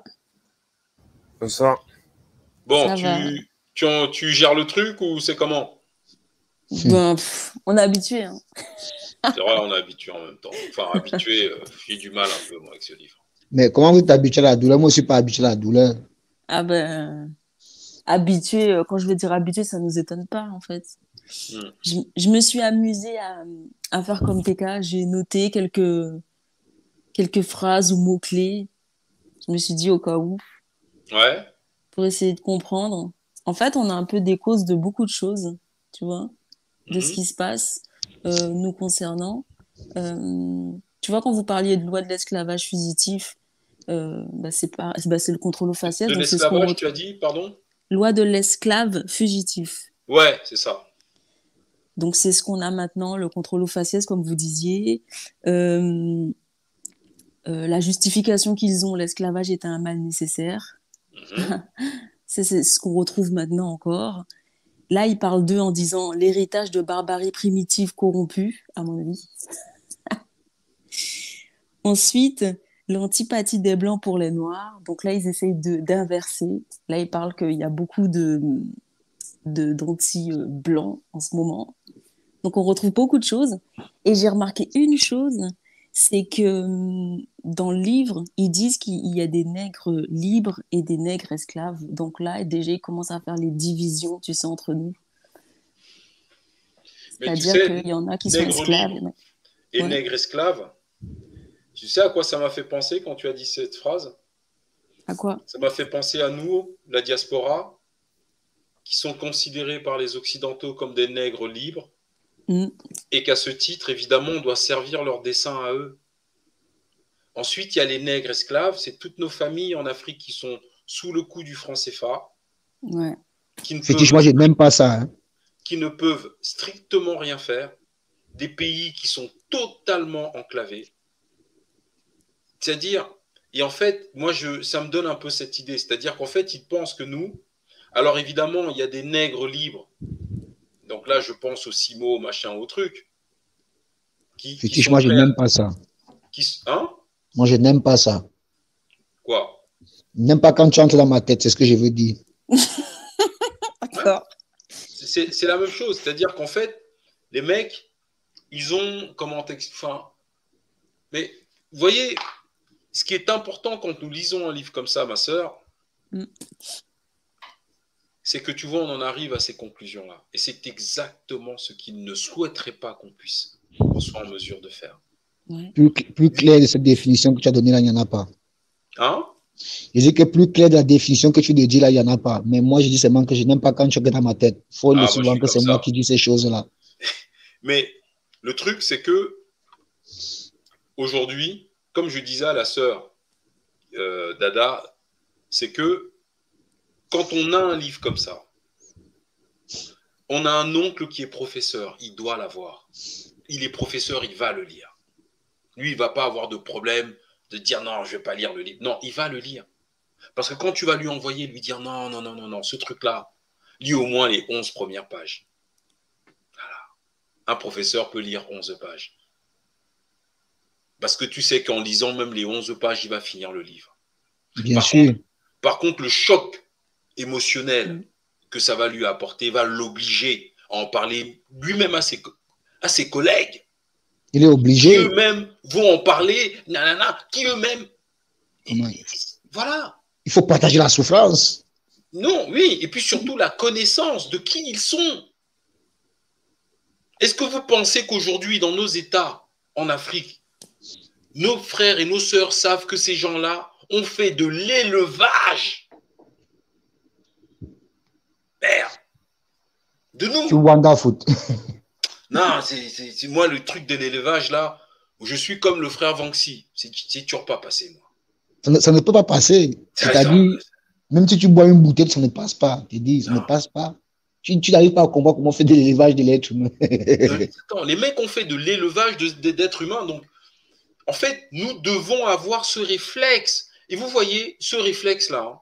Bonsoir. Bon, Ça tu, va. tu, en- tu gères le truc ou c'est comment? Ben, pff, on est habitué. hein. C'est vrai, on est habitué en même temps. Enfin, habitué, euh, j'ai du mal un peu moi avec ce livre. Mais comment vous t'habituez à la douleur? Moi, je ne suis pas habitué à la douleur. Ah ben, habitué, euh, quand je veux dire habitué, ça nous étonne pas en fait. Hmm. Je, je me suis amusée à, à faire comme TK. J'ai noté quelques, quelques phrases ou mots-clés. Je me suis dit au cas où, Ouais. pour essayer de comprendre. En fait, on a un peu des causes de beaucoup de choses, tu vois, de ce qui se passe euh, nous concernant. Euh, tu vois, quand vous parliez de loi de l'esclavage fugitif, euh, bah, c'est bah, le contrôle faciès. De ce l'esclavage, tu as dit, pardon? Loi de l'esclave fugitif. Ouais, c'est ça. Donc c'est ce qu'on a maintenant, le contrôle faciès, comme vous disiez. Euh, euh, la justification qu'ils ont, l'esclavage est un mal nécessaire. c'est c'est ce qu'on retrouve maintenant encore. Là, ils parlent d'eux en disant l'héritage de barbarie primitive corrompue, à mon avis. Ensuite, l'antipathie des Blancs pour les Noirs. Donc là, ils essayent de- d'inverser. Là, ils parlent qu'il y a beaucoup de de- d'anti-blancs en ce moment. Donc on retrouve beaucoup de choses. Et j'ai remarqué une chose, c'est que hum, dans le livre, ils disent qu'il y a des nègres libres et des nègres esclaves. Donc là, déjà, ils commencent à faire les divisions, tu sais, entre nous. Tu C'est-à-dire sais, qu'il y en a qui sont esclaves. libre Et en a- Ouais. nègre esclave, tu sais à quoi ça m'a fait penser quand tu as dit cette phrase? À quoi? Ça m'a fait penser à nous, la diaspora, qui sont considérés par les Occidentaux comme des nègres libres, Mm. et qu'à ce titre, évidemment, on doit servir leur dessein à eux. Ensuite, il y a les nègres esclaves, c'est toutes nos familles en Afrique qui sont sous le coup du franc CFA, Ouais. qui ne, peuvent, n'aime pas ça. hein. qui ne peuvent strictement rien faire, des pays qui sont totalement enclavés. C'est-à-dire, Et en fait, moi, je, ça me donne un peu cette idée. C'est-à-dire qu'en fait, ils pensent que nous. Alors évidemment, il y a des nègres libres. Donc là, je pense aux Simo, machin, au truc. Qui, qui Fétiche, sont moi, je n'aime pas ça. qui Hein? Moi, je n'aime pas ça. Quoi? N'aime pas quand tu entres dans ma tête, c'est ce que je veux dire. D'accord. C'est c'est la même chose. C'est-à-dire qu'en fait, les mecs, ils ont. Comment enfin, Mais vous voyez, ce qui est important quand nous lisons un livre comme ça, ma sœur, Mm. C'est que tu vois, on en arrive à ces conclusions-là. Et c'est exactement ce qu'ils ne souhaiteraient pas qu'on puisse, qu'on soit en mesure de faire. Plus, plus clair de cette définition que tu as donnée là, il n'y en a pas. Hein? Je dis que plus clair de la définition que tu te dis là, il n'y en a pas. Mais moi, je dis seulement que je n'aime pas quand tu regardes dans ma tête. faut Ah, le je souvent que c'est moi qui dis ces choses-là. Mais le truc, c'est que aujourd'hui, comme je disais à la sœur euh, Dada, c'est que quand on a un livre comme ça, on a un oncle qui est professeur, il doit l'avoir. Il est professeur, il va le lire. Lui, il va pas avoir de problème de dire non, je vais pas lire le livre. Non, il va le lire. Parce que quand tu vas lui envoyer, lui dire non, non, non, non, non, ce truc-là, lis au moins les 11 premières pages. un professeur peut lire 11 pages. Parce que tu sais qu'en lisant même les 11 pages, il va finir le livre. Bien Par sûr. Par contre, le choc émotionnel que ça va lui apporter va l'obliger à en parler lui-même à ses, à ses collègues, Il est qui obligé. eux-mêmes vont en parler, nanana, qui eux-mêmes, voilà. Il faut partager la souffrance. Non, oui, et puis surtout la connaissance de qui ils sont. Est-ce que vous pensez qu'aujourd'hui, dans nos États, en Afrique, nos frères et nos sœurs savent que ces gens-là ont fait de l'élevage Merde De nous Tu Wanda Foot. Non, c'est moi le truc de l'élevage là, où je suis comme le frère Vanxi. C'est toujours pas passé, moi. Ça ne, ça ne peut pas passer. C'est-à-dire, même si tu bois une bouteille, ça ne passe pas. Tu dis, ça ne passe pas. Tu, tu n'arrives pas à comprendre comment on fait de l'élevage de l'être humain. Attends, les mecs ont fait de l'élevage d'êtres humains. Donc, en fait, nous devons avoir ce réflexe. Et vous voyez, ce réflexe-là, hein,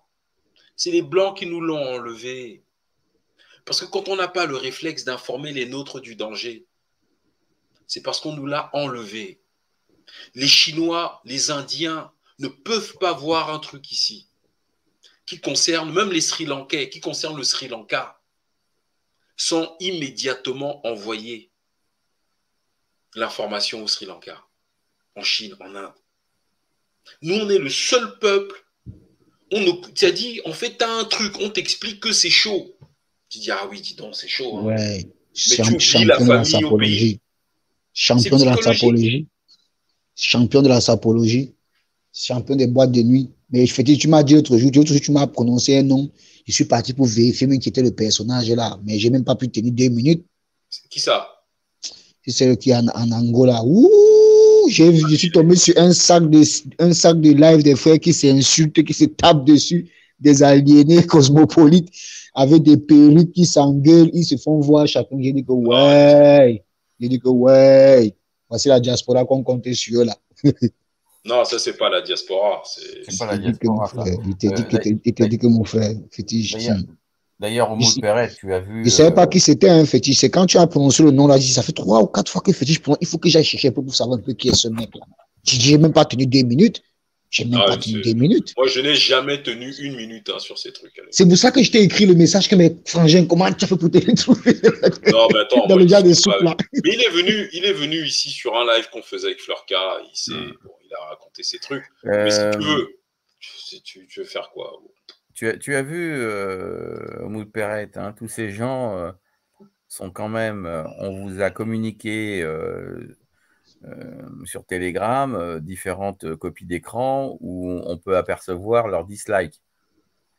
c'est les Blancs qui nous l'ont enlevé. Parce que quand on n'a pas le réflexe d'informer les nôtres du danger, c'est parce qu'on nous l'a enlevé. Les Chinois, les Indiens ne peuvent pas voir un truc ici qui concerne même les Sri Lankais, qui concerne le Sri Lanka, sont immédiatement envoyés l'information au Sri Lanka, en Chine, en Inde. Nous, on est le seul peuple. On nous, as dit, en fait, tu as un truc, on t'explique que c'est chaud. Tu dis, ah oui, dis donc, c'est chaud. hein. Ouais. Mais tu champion la de la sapologie. Champion de la sapologie. Champion de la sapologie. Champion des boîtes de nuit. Mais je fais, tu m'as dit l'autre jour, tu m'as prononcé un nom. Je suis parti pour vérifier qui était le personnage là. Mais j'ai même pas pu tenir deux minutes. Qui ça? C'est celle qui est en, en Angola. Ouh, j'ai je suis tombé sur un sac de, un sac de live des frères qui s'insultent, qui se tapent dessus, des aliénés cosmopolites avec des perruques qui s'engueulent, ils se font voir chacun. J'ai dit que ouais, j'ai dit que ouais, voici la diaspora qu'on comptait sur eux là. Non, ça, c'est pas la diaspora. C'est pas la Il te dit que mon diaspora, il dit Euh, que, il te dit que mon frère, fétiche. D'ailleurs- D'ailleurs, au mot Perret, tu as vu. Je ne savais euh, pas qui c'était un fétiche. C'est quand tu as prononcé le nom là, j'ai dit, ça fait trois ou quatre fois que fétiche prononce. Il faut que j'aille chercher un peu pour savoir un peu qui est ce mec là. J'ai même pas tenu deux minutes. J'ai même Ah, pas tenu c'est- deux minutes. Moi, je n'ai jamais tenu une minute hein, sur ces trucs. C'est pour ça que je t'ai écrit le message que mes frangins, comment tu as fait pour te retrouver? Non, mais attends. dans le je là. Mais il est venu, il est venu ici sur un live qu'on faisait avec Fleurka. Il, s'est- Hmm. bon, il a raconté ses trucs. Mais si Euh, tu veux, si tu, tu veux faire quoi Tu as, tu as vu, euh, Mout Perret, hein, tous ces gens euh, sont quand même. euh, on vous a communiqué euh, euh, sur Telegram euh, différentes euh, copies d'écran où on peut apercevoir leurs dislikes.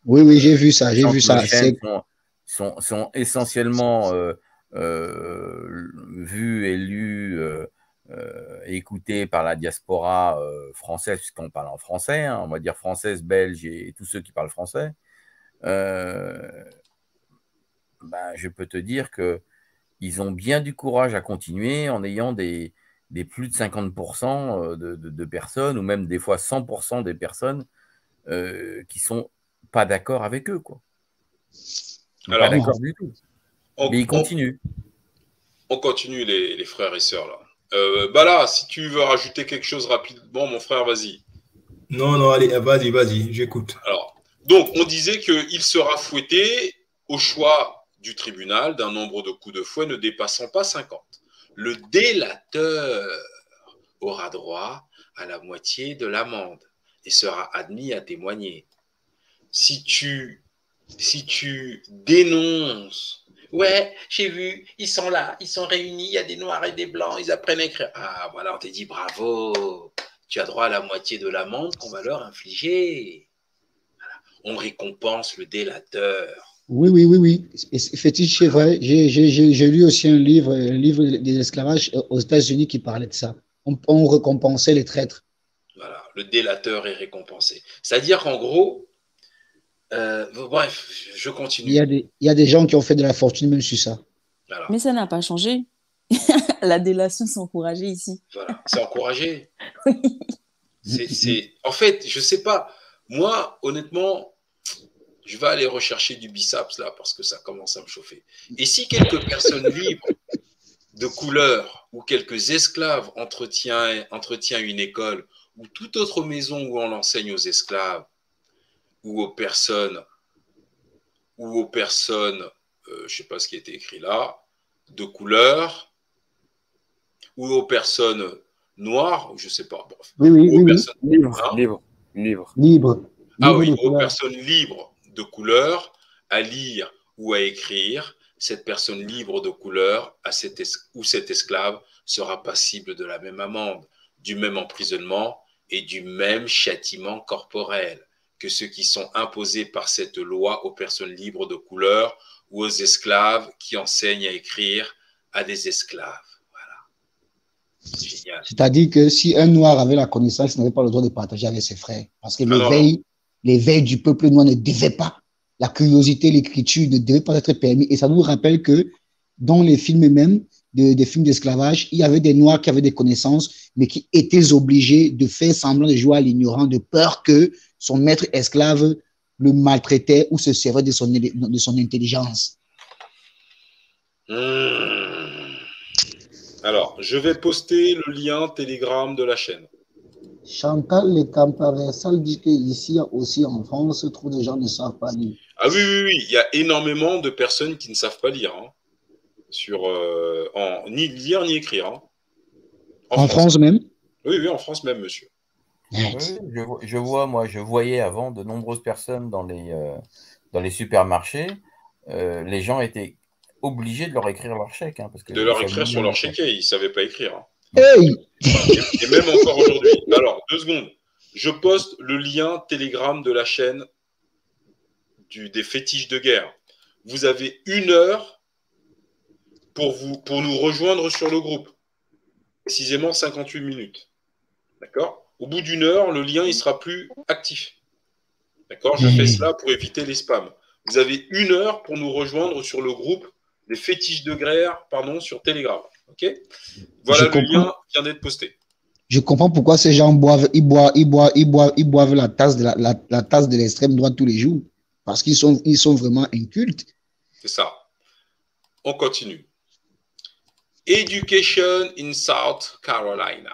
Oui, oui, j'ai vu ça, j'ai vu ça. sont, sont, sont essentiellement euh, euh, vues et lues euh, euh, écoutées par la diaspora euh, française, puisqu'on parle en français, hein, on va dire française, belge et tous ceux qui parlent français. Euh, ben, je peux te dire que ils ont bien du courage à continuer en ayant des, des plus de 50% de, de, de personnes, ou même des fois 100% des personnes euh, qui sont pas d'accord avec eux. Quoi. Alors, pas d'accord du tout. on- Mais ils on- continuent. On continue, les, les frères et sœurs, là. Euh, bah là, si tu veux rajouter quelque chose rapidement, mon frère, vas-y. Non, non, allez, vas-y, vas-y, j'écoute. Alors, donc, on disait qu'il sera fouetté au choix du tribunal d'un nombre de coups de fouet ne dépassant pas 50. Le délateur aura droit à la moitié de l'amende et sera admis à témoigner. Si tu, si tu dénonces, ouais, j'ai vu, ils sont là, ils sont réunis, il y a des noirs et des blancs, ils apprennent à écrire. Ah, voilà, on t'a dit bravo, tu as droit à la moitié de l'amende qu'on va leur infliger on récompense le délateur. Oui, oui, oui, oui. C'est- Fétiche, c'est vrai. J'ai- J'ai j'ai- j'ai lu aussi un livre, un livre des esclavages aux États-Unis qui parlait de ça. On, on récompensait les traîtres. Voilà, le délateur est récompensé. C'est-à-dire qu'en gros, euh, bref, je continue. Il y, a des, il y a des gens qui ont fait de la fortune même sur ça. Voilà, Mais ça n'a pas changé. La délation s'encourageait ici. voilà, c'est encouragé. C'est, c'est- En fait, je sais pas. Moi, honnêtement, je vais aller rechercher du biceps là parce que ça commence à me chauffer. Et si quelques personnes libres de couleur ou quelques esclaves entretient, entretient une école ou toute autre maison où on l'enseigne aux esclaves ou aux personnes ou aux personnes, euh, je sais pas ce qui était écrit là, de couleur ou aux personnes noires, ou je sais pas. Bref. Oui, oui, Ou aux oui, oui. personnes- Libre, Hein libre, libre. Libre. ah oui, aux personnes libres de couleur à lire ou à écrire, cette personne libre de couleur à cet ou cet esclave sera passible de la même amende, du même emprisonnement et du même châtiment corporel que ceux qui sont imposés par cette loi aux personnes libres de couleur ou aux esclaves qui enseignent à écrire à des esclaves. Voilà. C'est-à-dire que si un noir avait la connaissance, il n'avait pas le droit de partager avec ses frères. Parce que Ah non, l'éveil, du peuple noir ne devait pas. La curiosité, l'écriture ne devait pas être permis. Et ça nous rappelle que dans les films même, de- des films d'esclavage, il y avait des noirs qui avaient des connaissances, mais qui étaient obligés de faire semblant de jouer à l'ignorant, de peur que son maître esclave le maltraitait ou se servait de son, de son intelligence. Hmm. Alors, je vais poster le lien Telegram de la chaîne. Chantal Le Campaversal dit qu'ici aussi en France, trop de gens ne savent pas lire. Ah oui, oui, oui, il y a énormément de personnes qui ne savent pas lire. hein. Sur, euh, en, ni lire ni écrire. hein. En France même? Oui, oui, en France même, monsieur. Oui, je, vo- je vois, moi, je voyais avant de nombreuses personnes dans les, euh, dans les supermarchés. euh, les gens étaient obligés de leur écrire leur chèque. hein, parce que De leur écrire sur leur chéquier, ils ne savaient pas écrire. Hey Et, et même encore aujourd'hui. Alors, deux secondes. Je poste le lien Telegram de la chaîne du, des fétiches de guerre. Vous avez une heure pour, vous, pour nous rejoindre sur le groupe. Précisément 58 minutes. D'accord? Au bout d'une heure, le lien il sera plus actif. D'accord? Je fais cela pour éviter les spams. Vous avez une heure pour nous rejoindre sur le groupe des fétiches de guerre pardon, sur Telegram. OK Voilà Je le comprends. lien vient d'être posté. Je comprends pourquoi ces gens boivent, ils boivent, ils boivent, ils boivent, ils boivent la tasse de la, la- la tasse de l'extrême droite tous les jours. Parce qu'ils sont, ils sont vraiment incultes. C'est ça. On continue. Education in South Carolina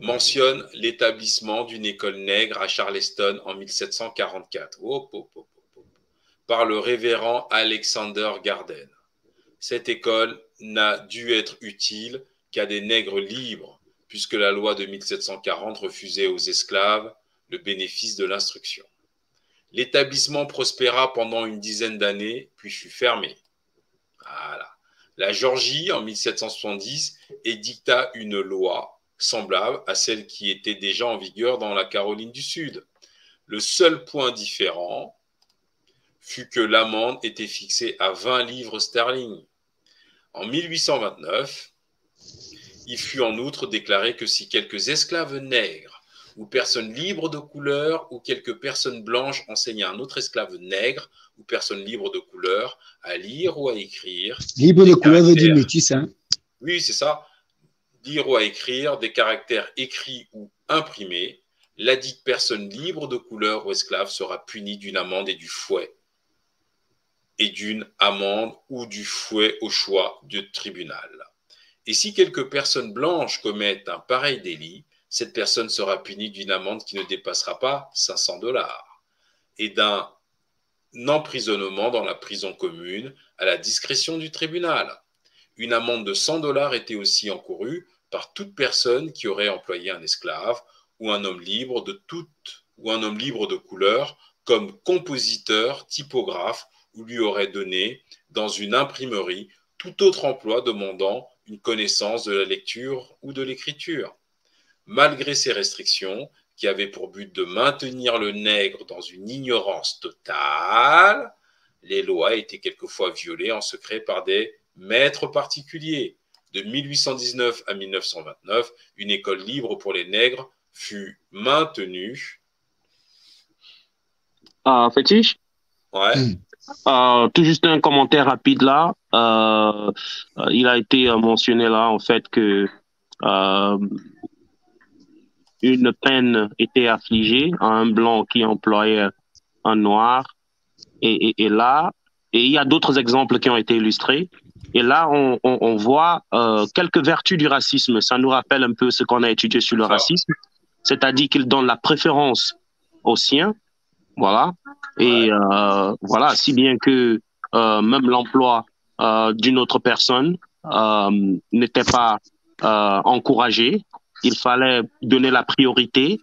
mentionne l'établissement d'une école nègre à Charleston en 1744 Hop, hop, hop, hop, hop. par le révérend Alexander Garden. Cette école n'a dû être utile qu'à des nègres libres, puisque la loi de 1740 refusait aux esclaves le bénéfice de l'instruction. L'établissement prospéra pendant une dizaine d'années, puis fut fermé. La Georgie, en 1770, édicta une loi semblable à celle qui était déjà en vigueur dans la Caroline du Sud. Le seul point différent fut que l'amende était fixée à 20 livres sterling. En 1829, il fut en outre déclaré que si quelques esclaves nègres ou personnes libres de couleur ou quelques personnes blanches enseignaient à un autre esclave nègre ou personne libre de couleur à lire ou à écrire. Libre de couleur veut dire métis, hein. Oui, c'est ça. lire ou à écrire des caractères écrits ou imprimés, la dite personne libre de couleur ou esclave sera punie d'une amende et du fouet, et d'une amende ou du fouet au choix du tribunal. Et si quelques personnes blanches commettent un pareil délit, cette personne sera punie d'une amende qui ne dépassera pas 500 dollars et d'un emprisonnement dans la prison commune à la discrétion du tribunal. Une amende de 100 dollars était aussi encourue par toute personne qui aurait employé un esclave ou un homme libre de toute ou un homme libre de couleur comme compositeur, typographe ou lui aurait donné dans une imprimerie tout autre emploi demandant une connaissance de la lecture ou de l'écriture. Malgré ces restrictions, qui avaient pour but de maintenir le nègre dans une ignorance totale, les lois étaient quelquefois violées en secret par des maîtres particuliers. De 1819 à 1929, une école libre pour les nègres fut maintenue. Euh, fétiche? Ouais. Euh, tout juste un commentaire rapide là. Euh, euh, il a été mentionné là en fait que euh, une peine était affligée à un blanc qui employait un noir. Et, et, et là, et il y a d'autres exemples qui ont été illustrés. Et là, on, on, on voit quelques vertus du racisme. Ça nous rappelle un peu ce qu'on a étudié sur le racisme, c'est-à-dire qu'il donne la préférence aux siens, voilà. Et euh, voilà, si bien que euh, même l'emploi euh, d'une autre personne euh, n'était pas euh, encouragé. Il fallait donner la priorité,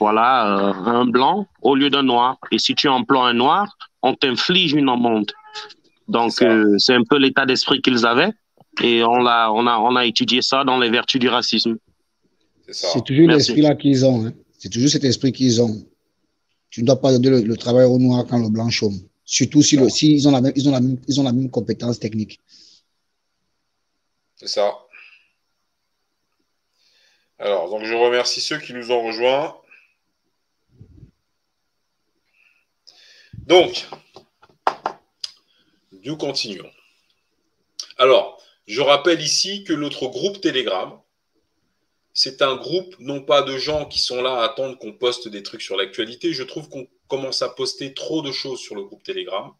voilà, euh, à un blanc au lieu d'un noir. Et si tu emploies un noir, on t'inflige une amende. Donc euh, c'est un peu l'état d'esprit qu'ils avaient. Et on l'a, on a, on a étudié ça dans les vertus du racisme. C'est toujours l'esprit là qu'ils ont. hein. C'est toujours cet esprit qu'ils ont. Tu ne dois pas donner le, le travail au noir quand le blanc chôme. Surtout si, le, si ils, ont la même, ils, ont la même, ils ont la même compétence technique. C'est ça. Alors, donc je remercie ceux qui nous ont rejoints. Donc, nous continuons. Alors, je rappelle ici que notre groupe Telegram, c'est un groupe non pas de gens qui sont là à attendre qu'on poste des trucs sur l'actualité. Je trouve qu'on commence à poster trop de choses sur le groupe Telegram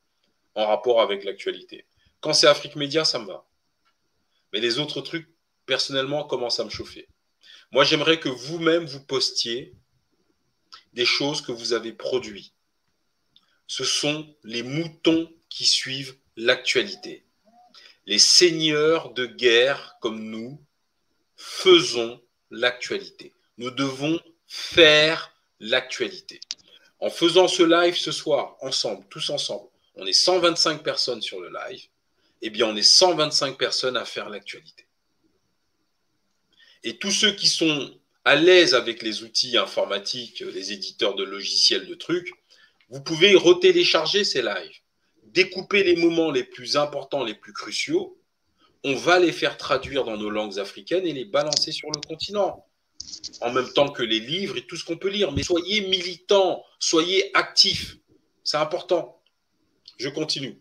en rapport avec l'actualité. Quand c'est Afrique Média, ça me va. Mais les autres trucs, personnellement, commencent à me chauffer. Moi, j'aimerais que vous-même, vous postiez des choses que vous avez produites. Ce sont les moutons qui suivent l'actualité. Les seigneurs de guerre comme nous faisons l'actualité. Nous devons faire l'actualité. En faisant ce live ce soir, ensemble, tous ensemble, on est 125 personnes sur le live, eh bien, on est 125 personnes à faire l'actualité. Et tous ceux qui sont à l'aise avec les outils informatiques, les éditeurs de logiciels, de trucs, vous pouvez retélécharger ces lives, découper les moments les plus importants, les plus cruciaux. On va les faire traduire dans nos langues africaines et les balancer sur le continent. En même temps que les livres et tout ce qu'on peut lire. Mais soyez militants, soyez actifs. C'est important. Je continue.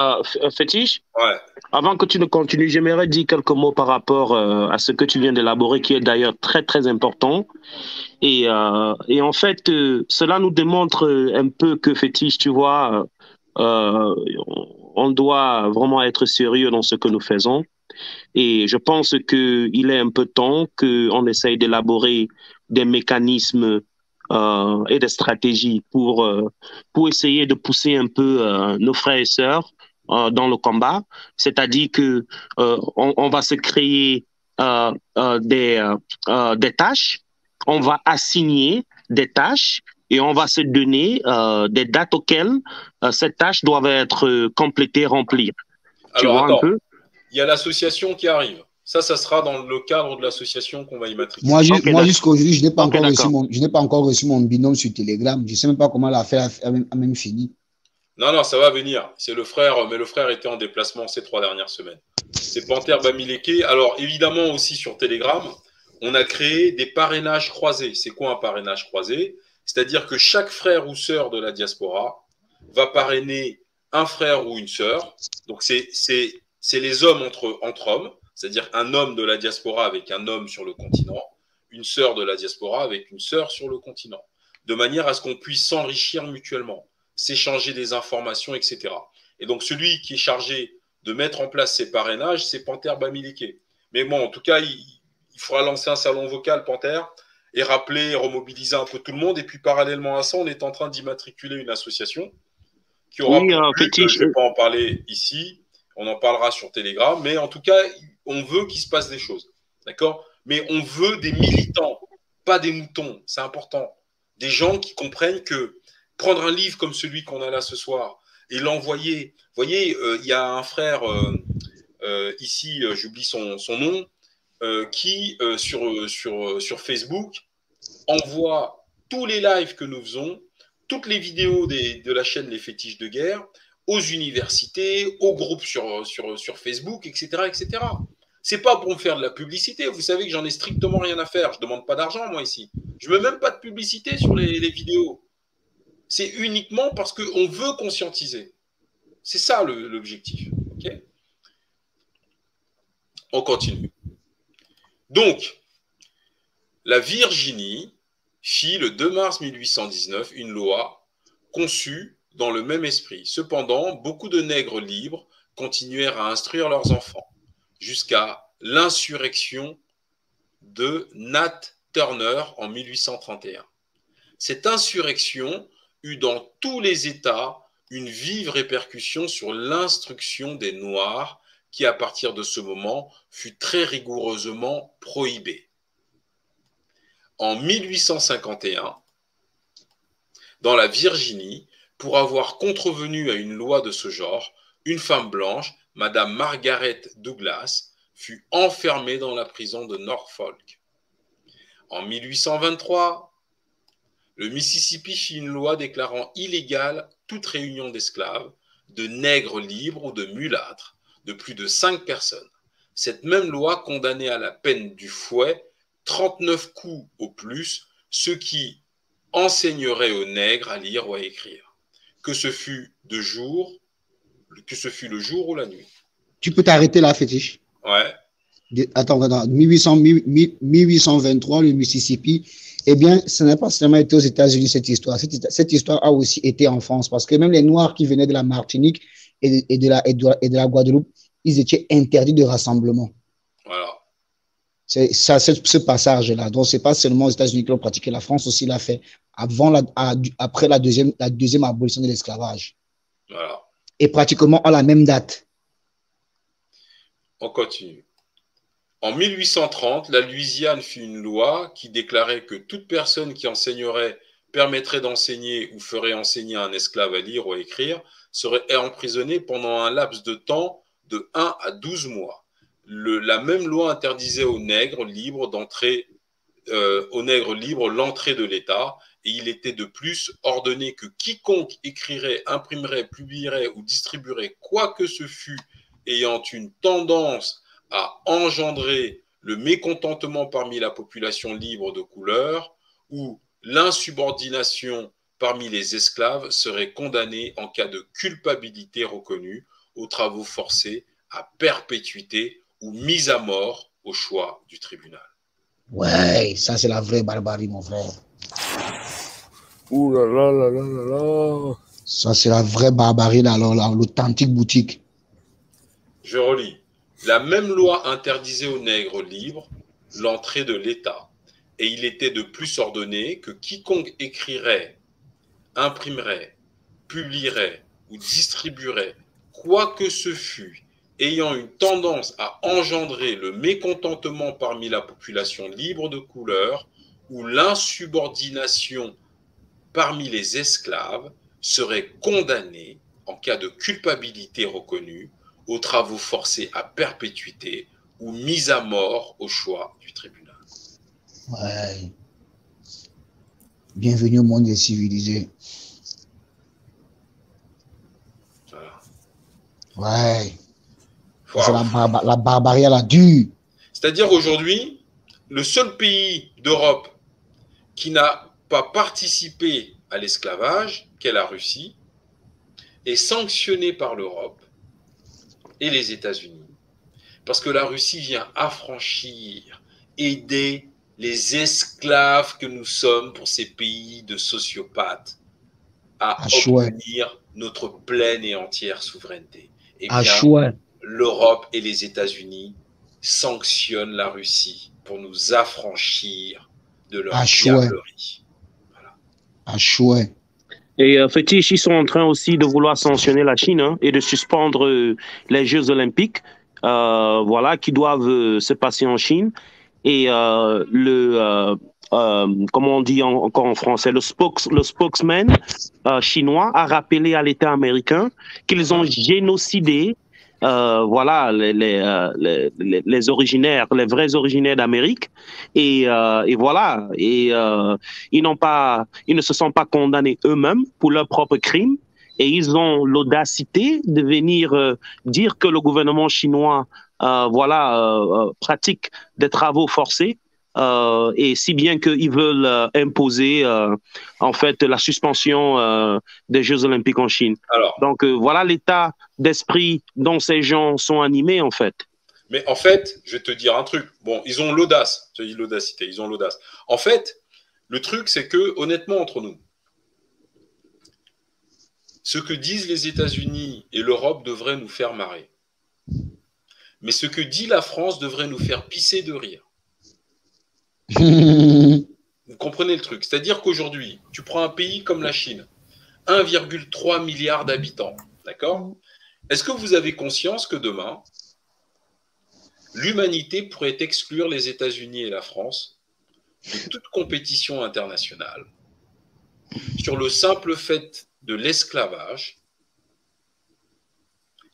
Euh, F- euh, Fétiche? Ouais. Avant que tu ne continues, j'aimerais dire quelques mots par rapport euh, à ce que tu viens d'élaborer, qui est d'ailleurs très très important. Et, euh, et en fait, cela nous démontre un peu que Fétiche, tu vois, on doit vraiment être sérieux dans ce que nous faisons. Et je pense qu'il est un peu temps qu'on essaye d'élaborer des mécanismes euh, et des stratégies pour, euh, pour essayer de pousser un peu euh, nos frères et sœurs dans le combat. C'est-à-dire que on, on va se créer des, des tâches, on va assigner des tâches et on va se donner euh, des dates auxquelles euh, ces tâches doivent être euh, complétées, remplies. Tu Alors, vois un peu? Il y a l'association qui arrive. Ça, ça sera dans le cadre de l'association qu'on va y matriculer. Moi, moi jusqu'à aujourd'hui, je n'ai pas, encore reçu mon- je n'ai pas encore reçu mon binôme sur Telegram. Je ne sais même pas comment l'affaire a, a même, a même fini. Non, non, ça va venir. C'est le frère, mais le frère était en déplacement ces trois dernières semaines. C'est Panther Bamileke. Alors, évidemment, aussi sur Telegram, on a créé des parrainages croisés. C'est quoi un parrainage croisé? C'est-à-dire que chaque frère ou sœur de la diaspora va parrainer un frère ou une sœur. Donc, c'est les hommes entre, entre hommes. c'est-à-dire un homme de la diaspora avec un homme sur le continent, une sœur de la diaspora avec une sœur sur le continent, de manière à ce qu'on puisse s'enrichir mutuellement, s'échanger des informations, etc. Et donc celui qui est chargé de mettre en place ces parrainages, c'est Panther Bamileke. Mais bon, en tout cas, il, il faudra lancer un salon vocal, Panther, et rappeler, remobiliser un peu tout le monde. Et puis parallèlement à ça, on est en train d'immatriculer une association qui aura Oui, un but, fétiche. je ne vais pas en parler ici, on en parlera sur Telegram, mais en tout cas, on veut qu'il se passe des choses. D'accord? Mais on veut des militants, pas des moutons, c'est important. Des gens qui comprennent que prendre un livre comme celui qu'on a là ce soir et l'envoyer, vous voyez, euh, il y a un frère euh, euh, ici, euh, j'oublie son, son nom, euh, qui euh, sur, euh, sur, euh, sur Facebook envoie tous les lives que nous faisons, toutes les vidéos de la chaîne Les Fétiches de Guerre, aux universités, aux groupes sur, sur, sur Facebook, etc. etc. C'est pas pour me faire de la publicité. Vous savez que j'en ai strictement rien à faire. Je demande pas d'argent, moi, ici. Je veux même pas de publicité sur les, les vidéos. C'est uniquement parce qu'on veut conscientiser. C'est ça l'objectif. On continue. Donc, la Virginie fit le 2 mars 1819 une loi conçue dans le même esprit. Cependant, beaucoup de nègres libres continuèrent à instruire leurs enfants jusqu'à l'insurrection de Nat Turner en 1831. Cette insurrection eut dans tous les États une vive répercussion sur l'instruction des Noirs qui, à partir de ce moment, fut très rigoureusement prohibée. En 1851, dans la Virginie, pour avoir contrevenu à une loi de ce genre, une femme blanche, Madame Margaret Douglas, fut enfermée dans la prison de Norfolk. En 1823, le Mississippi fit une loi déclarant illégale toute réunion d'esclaves, de nègres libres ou de mulâtres, de plus de cinq personnes. Cette même loi condamnait à la peine du fouet 39 coups au plus ceux qui enseigneraient aux nègres à lire ou à écrire, que ce fût de jour, que ce fût le jour ou la nuit. Tu peux t'arrêter là, fétiche. Ouais. Attends, attends. 1800, 1800, 1823, le Mississippi. Eh bien, ce n'est pas seulement été aux États-Unis cette histoire. Cette, cette histoire a aussi été en France parce que même les Noirs qui venaient de la Martinique et de, et de la, et de, et de la Guadeloupe, ils étaient interdits de rassemblement. Voilà. C'est ça, ce, ce passage-là. Donc, c'est pas seulement aux États-Unis qui l'ont pratiqué, la France aussi l'a fait avant la, à- après la deuxième, la deuxième abolition de l'esclavage. Voilà. Et pratiquement à la même date. On continue. En 1830, la Louisiane fit une loi qui déclarait que toute personne qui enseignerait, permettrait d'enseigner ou ferait enseigner un esclave à lire ou à écrire serait emprisonnée pendant un laps de temps de 1 à 12 mois. La même loi interdisait aux nègres libres d'entrer, euh, aux nègres libres l'entrée de l'État, et il était de plus ordonné que quiconque écrirait, imprimerait, publierait ou distribuerait quoi que ce fût ayant une tendance à engendrer le mécontentement parmi la population libre de couleur ou l'insubordination parmi les esclaves serait condamné en cas de culpabilité reconnue aux travaux forcés à perpétuité ou mise à mort au choix du tribunal. Ouais, ça, c'est la vraie barbarie, mon frère. Ouh là là là là là là. Ça, c'est la vraie barbarie, là, alors, là, l'authentique boutique. Je relis. La même loi interdisait aux nègres libres l'entrée de l'État, et il était de plus ordonné que quiconque écrirait, imprimerait, publierait ou distribuerait quoi que ce fût ayant une tendance à engendrer le mécontentement parmi la population libre de couleur ou l'insubordination parmi les esclaves serait condamné en cas de culpabilité reconnue aux travaux forcés à perpétuité ou mise à mort au choix du tribunal. Bienvenue au monde des civilisés. Ouais. C'est la, barba- la barbarie à la dure. C'est-à-dire aujourd'hui, le seul pays d'Europe qui n'a pas participé à l'esclavage, qu'est la Russie, est sanctionné par l'Europe et les États-Unis Parce que la Russie vient affranchir, aider les esclaves que nous sommes pour ces pays de sociopathes à obtenir notre pleine et entière souveraineté. Eh Ah, bien, l'Europe et les États-Unis sanctionnent la Russie pour nous affranchir de leur diablerie. Chouette. Et euh, Fétiche, ils sont en train aussi de vouloir sanctionner la Chine hein, et de suspendre euh, les Jeux olympiques, euh, voilà, qui doivent euh, se passer en Chine. Et euh, le, euh, euh, comment on dit en- encore en français, le, spokes, le spokesman euh, chinois a rappelé à l'État américain qu'ils ont génocidé, euh, voilà, les, les, euh, les, les- originaires, les vrais originaires d'Amérique. Et, euh, et voilà, et euh, ils n'ont pas, ils ne se sont pas condamnés eux-mêmes pour leurs propres crimes. Et ils ont l'audacité de venir euh, dire que le gouvernement chinois, voilà, euh, euh, pratique des travaux forcés. euh, et si bien qu'ils veulent euh, imposer euh, en fait la suspension euh, des Jeux Olympiques en Chine. Alors, Donc euh, voilà l'état d'esprit dont ces gens sont animés en fait. Mais en fait, je vais te dire un truc. Bon, ils ont l'audace. Je te dis l'audacité, ils ont l'audace. En fait, le truc, c'est que, honnêtement, entre nous, ce que disent les États-Unis et l'Europe devrait nous faire marrer. Mais ce que dit la France devrait nous faire pisser de rire. Vous comprenez le truc C'est-à-dire qu'aujourd'hui, tu prends un pays comme la Chine, 1,3 milliard d'habitants, d'accord? Est-ce que vous avez conscience que demain, l'humanité pourrait exclure les États-Unis et la France de toute compétition internationale sur le simple fait de l'esclavage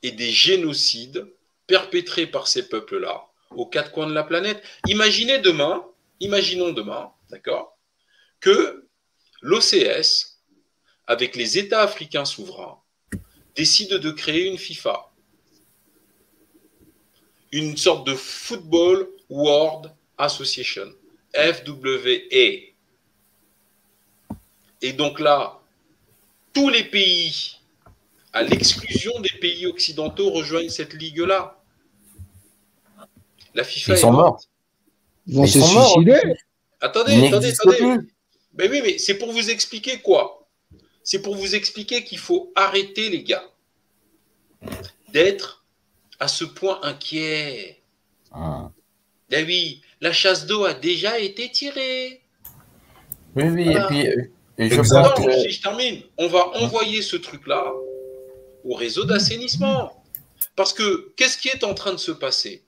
et des génocides perpétrés par ces peuples-là aux quatre coins de la planète. Imaginez demain, imaginons demain, d'accord, que l'OCS, avec les États africains souverains, décide de créer une FIFA, une sorte de Football World Association, FWA. Et donc là, tous les pays, à l'exclusion des pays occidentaux, rejoignent cette ligue-là. La FIFA Ils est sont morte. morts. Ils vont se sont morts. suicider. Attendez, attendez, attendez. Mais oui, mais c'est pour vous expliquer quoi? C'est pour vous expliquer qu'il faut arrêter, les gars, d'être à ce point inquiet. Ah. Eh oui, la chasse d'eau a déjà été tirée. Oui, oui, Voilà. et puis euh, et je Non, que si je termine, on va envoyer ce truc-là au réseau d'assainissement. Parce que qu'est-ce qui est en train de se passer?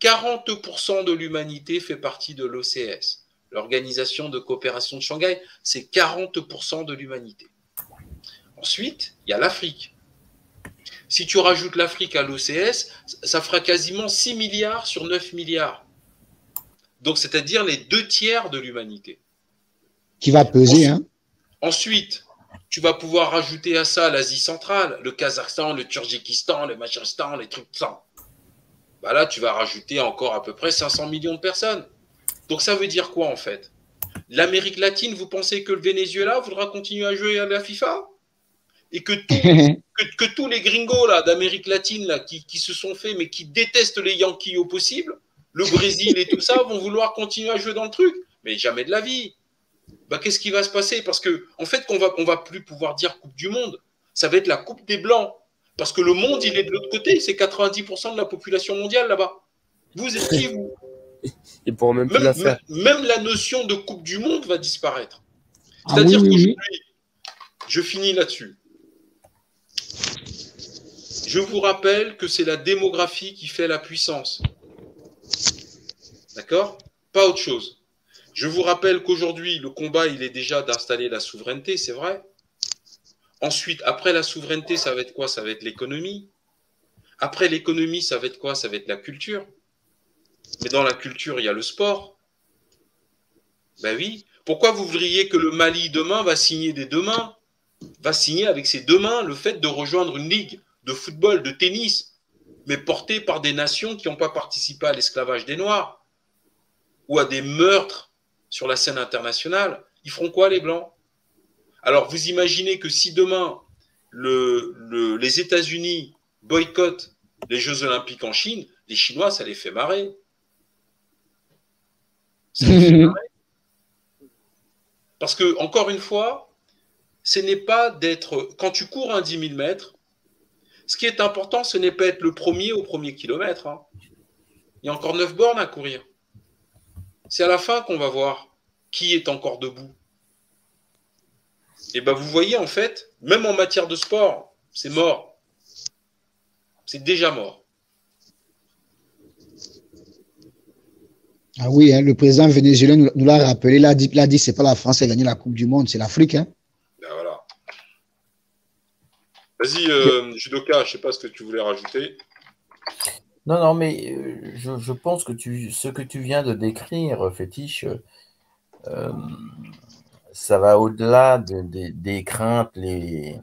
40% de l'humanité fait partie de l'OCS. L'Organisation de coopération de Shanghai, c'est 40% de l'humanité. Ensuite, il y a l'Afrique. Si tu rajoutes l'Afrique à l'OCS, ça fera quasiment 6 milliards sur 9 milliards. Donc, c'est-à-dire les deux tiers de l'humanité. Qui va peser, hein. Ensuite, tu vas pouvoir rajouter à ça l'Asie centrale, le Kazakhstan, le Turdjikistan, le Machinistan, les trucs ça. Bah là, tu vas rajouter encore à peu près 500 millions de personnes. Donc ça veut dire quoi en fait? L'Amérique latine, vous pensez que le Venezuela voudra continuer à jouer à la FIFA? Et que, tout- que, que tous les gringos là d'Amérique latine là, qui, qui se sont faits, mais qui détestent les Yankees au possible, le Brésil et tout ça, vont vouloir continuer à jouer dans le truc? Mais jamais de la vie bah, qu'est-ce qui va se passer? Parce que, en fait, qu'on va, on va plus pouvoir dire Coupe du Monde. Ça va être la Coupe des Blancs. Parce que le monde, il est de l'autre côté. C'est 90% de la population mondiale là-bas. Vous êtes qui, vous? Ils pourront même la faire. même- la notion de Coupe du Monde va disparaître. Ah C'est-à-dire oui, oui. qu'aujourd'hui, je finis là-dessus. Je vous rappelle que c'est la démographie qui fait la puissance. D'accord? Pas autre chose. Je vous rappelle qu'aujourd'hui, le combat, il est déjà d'installer la souveraineté, c'est vrai. Ensuite, après la souveraineté, ça va être quoi? Ça va être l'économie. Après l'économie, ça va être quoi? Ça va être la culture. Mais dans la culture, il y a le sport. Ben oui. Pourquoi vous voudriez que le Mali demain va signer des deux mains Va signer avec ses deux mains le fait de rejoindre une ligue de football, de tennis, mais portée par des nations qui n'ont pas participé à l'esclavage des Noirs ou à des meurtres sur la scène internationale. Ils feront quoi, les Blancs? Alors, vous imaginez que si demain, le- le- les États-Unis boycottent les Jeux Olympiques en Chine, les Chinois, ça les fait marrer. Ça les fait marrer. Parce que, encore une fois, ce n'est pas d'être. Quand tu cours un 10 000 mètres, ce qui est important, ce n'est pas être le premier au premier kilomètre. hein. Il y a encore 9 bornes à courir. C'est à la fin qu'on va voir qui est encore debout. Et ben vous voyez, en fait, même en matière de sport, c'est mort. C'est déjà mort. Ah oui, hein, le président vénézuélien nous, nous l'a rappelé. Il a dit, dit c'est pas la France qui a gagné la Coupe du Monde, c'est l'Afrique. Hein. Ben voilà. Vas-y, euh, Judoka, je sais pas ce que tu voulais rajouter. Non, non, mais euh, je, je pense que tu, ce que tu viens de décrire, Fétiche, euh, ça va au-delà de- des- des craintes, les,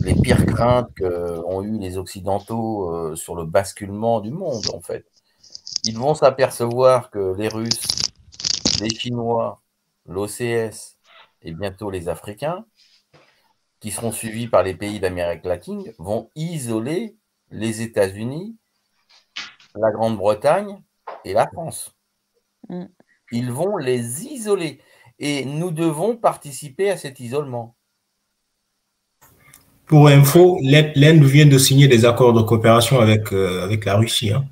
les pires craintes qu'ont eu les Occidentaux euh, sur le basculement du monde, en fait. Ils vont s'apercevoir que les Russes, les Chinois, l'OCS et bientôt les Africains, qui seront suivis par les pays d'Amérique latine, vont isoler les États-Unis, la Grande-Bretagne et la France. Mm. Ils vont les isoler. Et nous devons participer à cet isolement. Pour info, l'Inde vient de signer des accords de coopération avec, euh, avec la Russie. hein.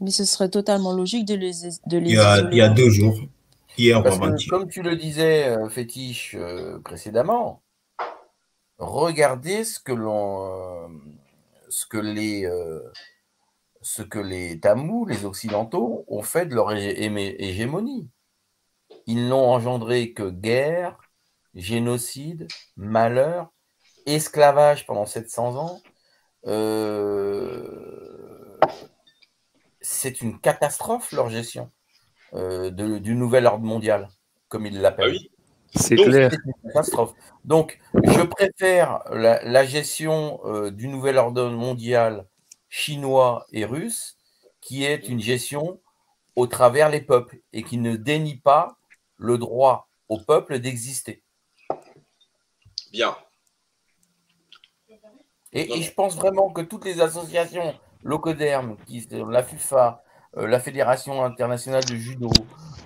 Mais ce serait totalement logique de les, de les Il, y a, isoler. il y a deux jours, hier ou Parce que, avant-hier. comme tu le disais, euh, Fétiche, euh, précédemment, regardez ce que l'on, euh, ce que les, euh, ce que les Tamous, les Occidentaux, ont fait de leur hégémonie. Ils n'ont engendré que guerre, génocide, malheur, esclavage pendant 700 ans. Euh, c'est une catastrophe leur gestion euh, de- du nouvel ordre mondial, comme ils l'appellent. C'est Donc, clair. c'est une catastrophe. Donc, je préfère la, la gestion euh, du nouvel ordre mondial chinois et russe, qui est une gestion au travers les peuples et qui ne dénie pas le droit au peuple d'exister. Bien. Et, et je pense vraiment que toutes les associations, l'OCODERM, la FUFA, euh, la Fédération internationale de judo,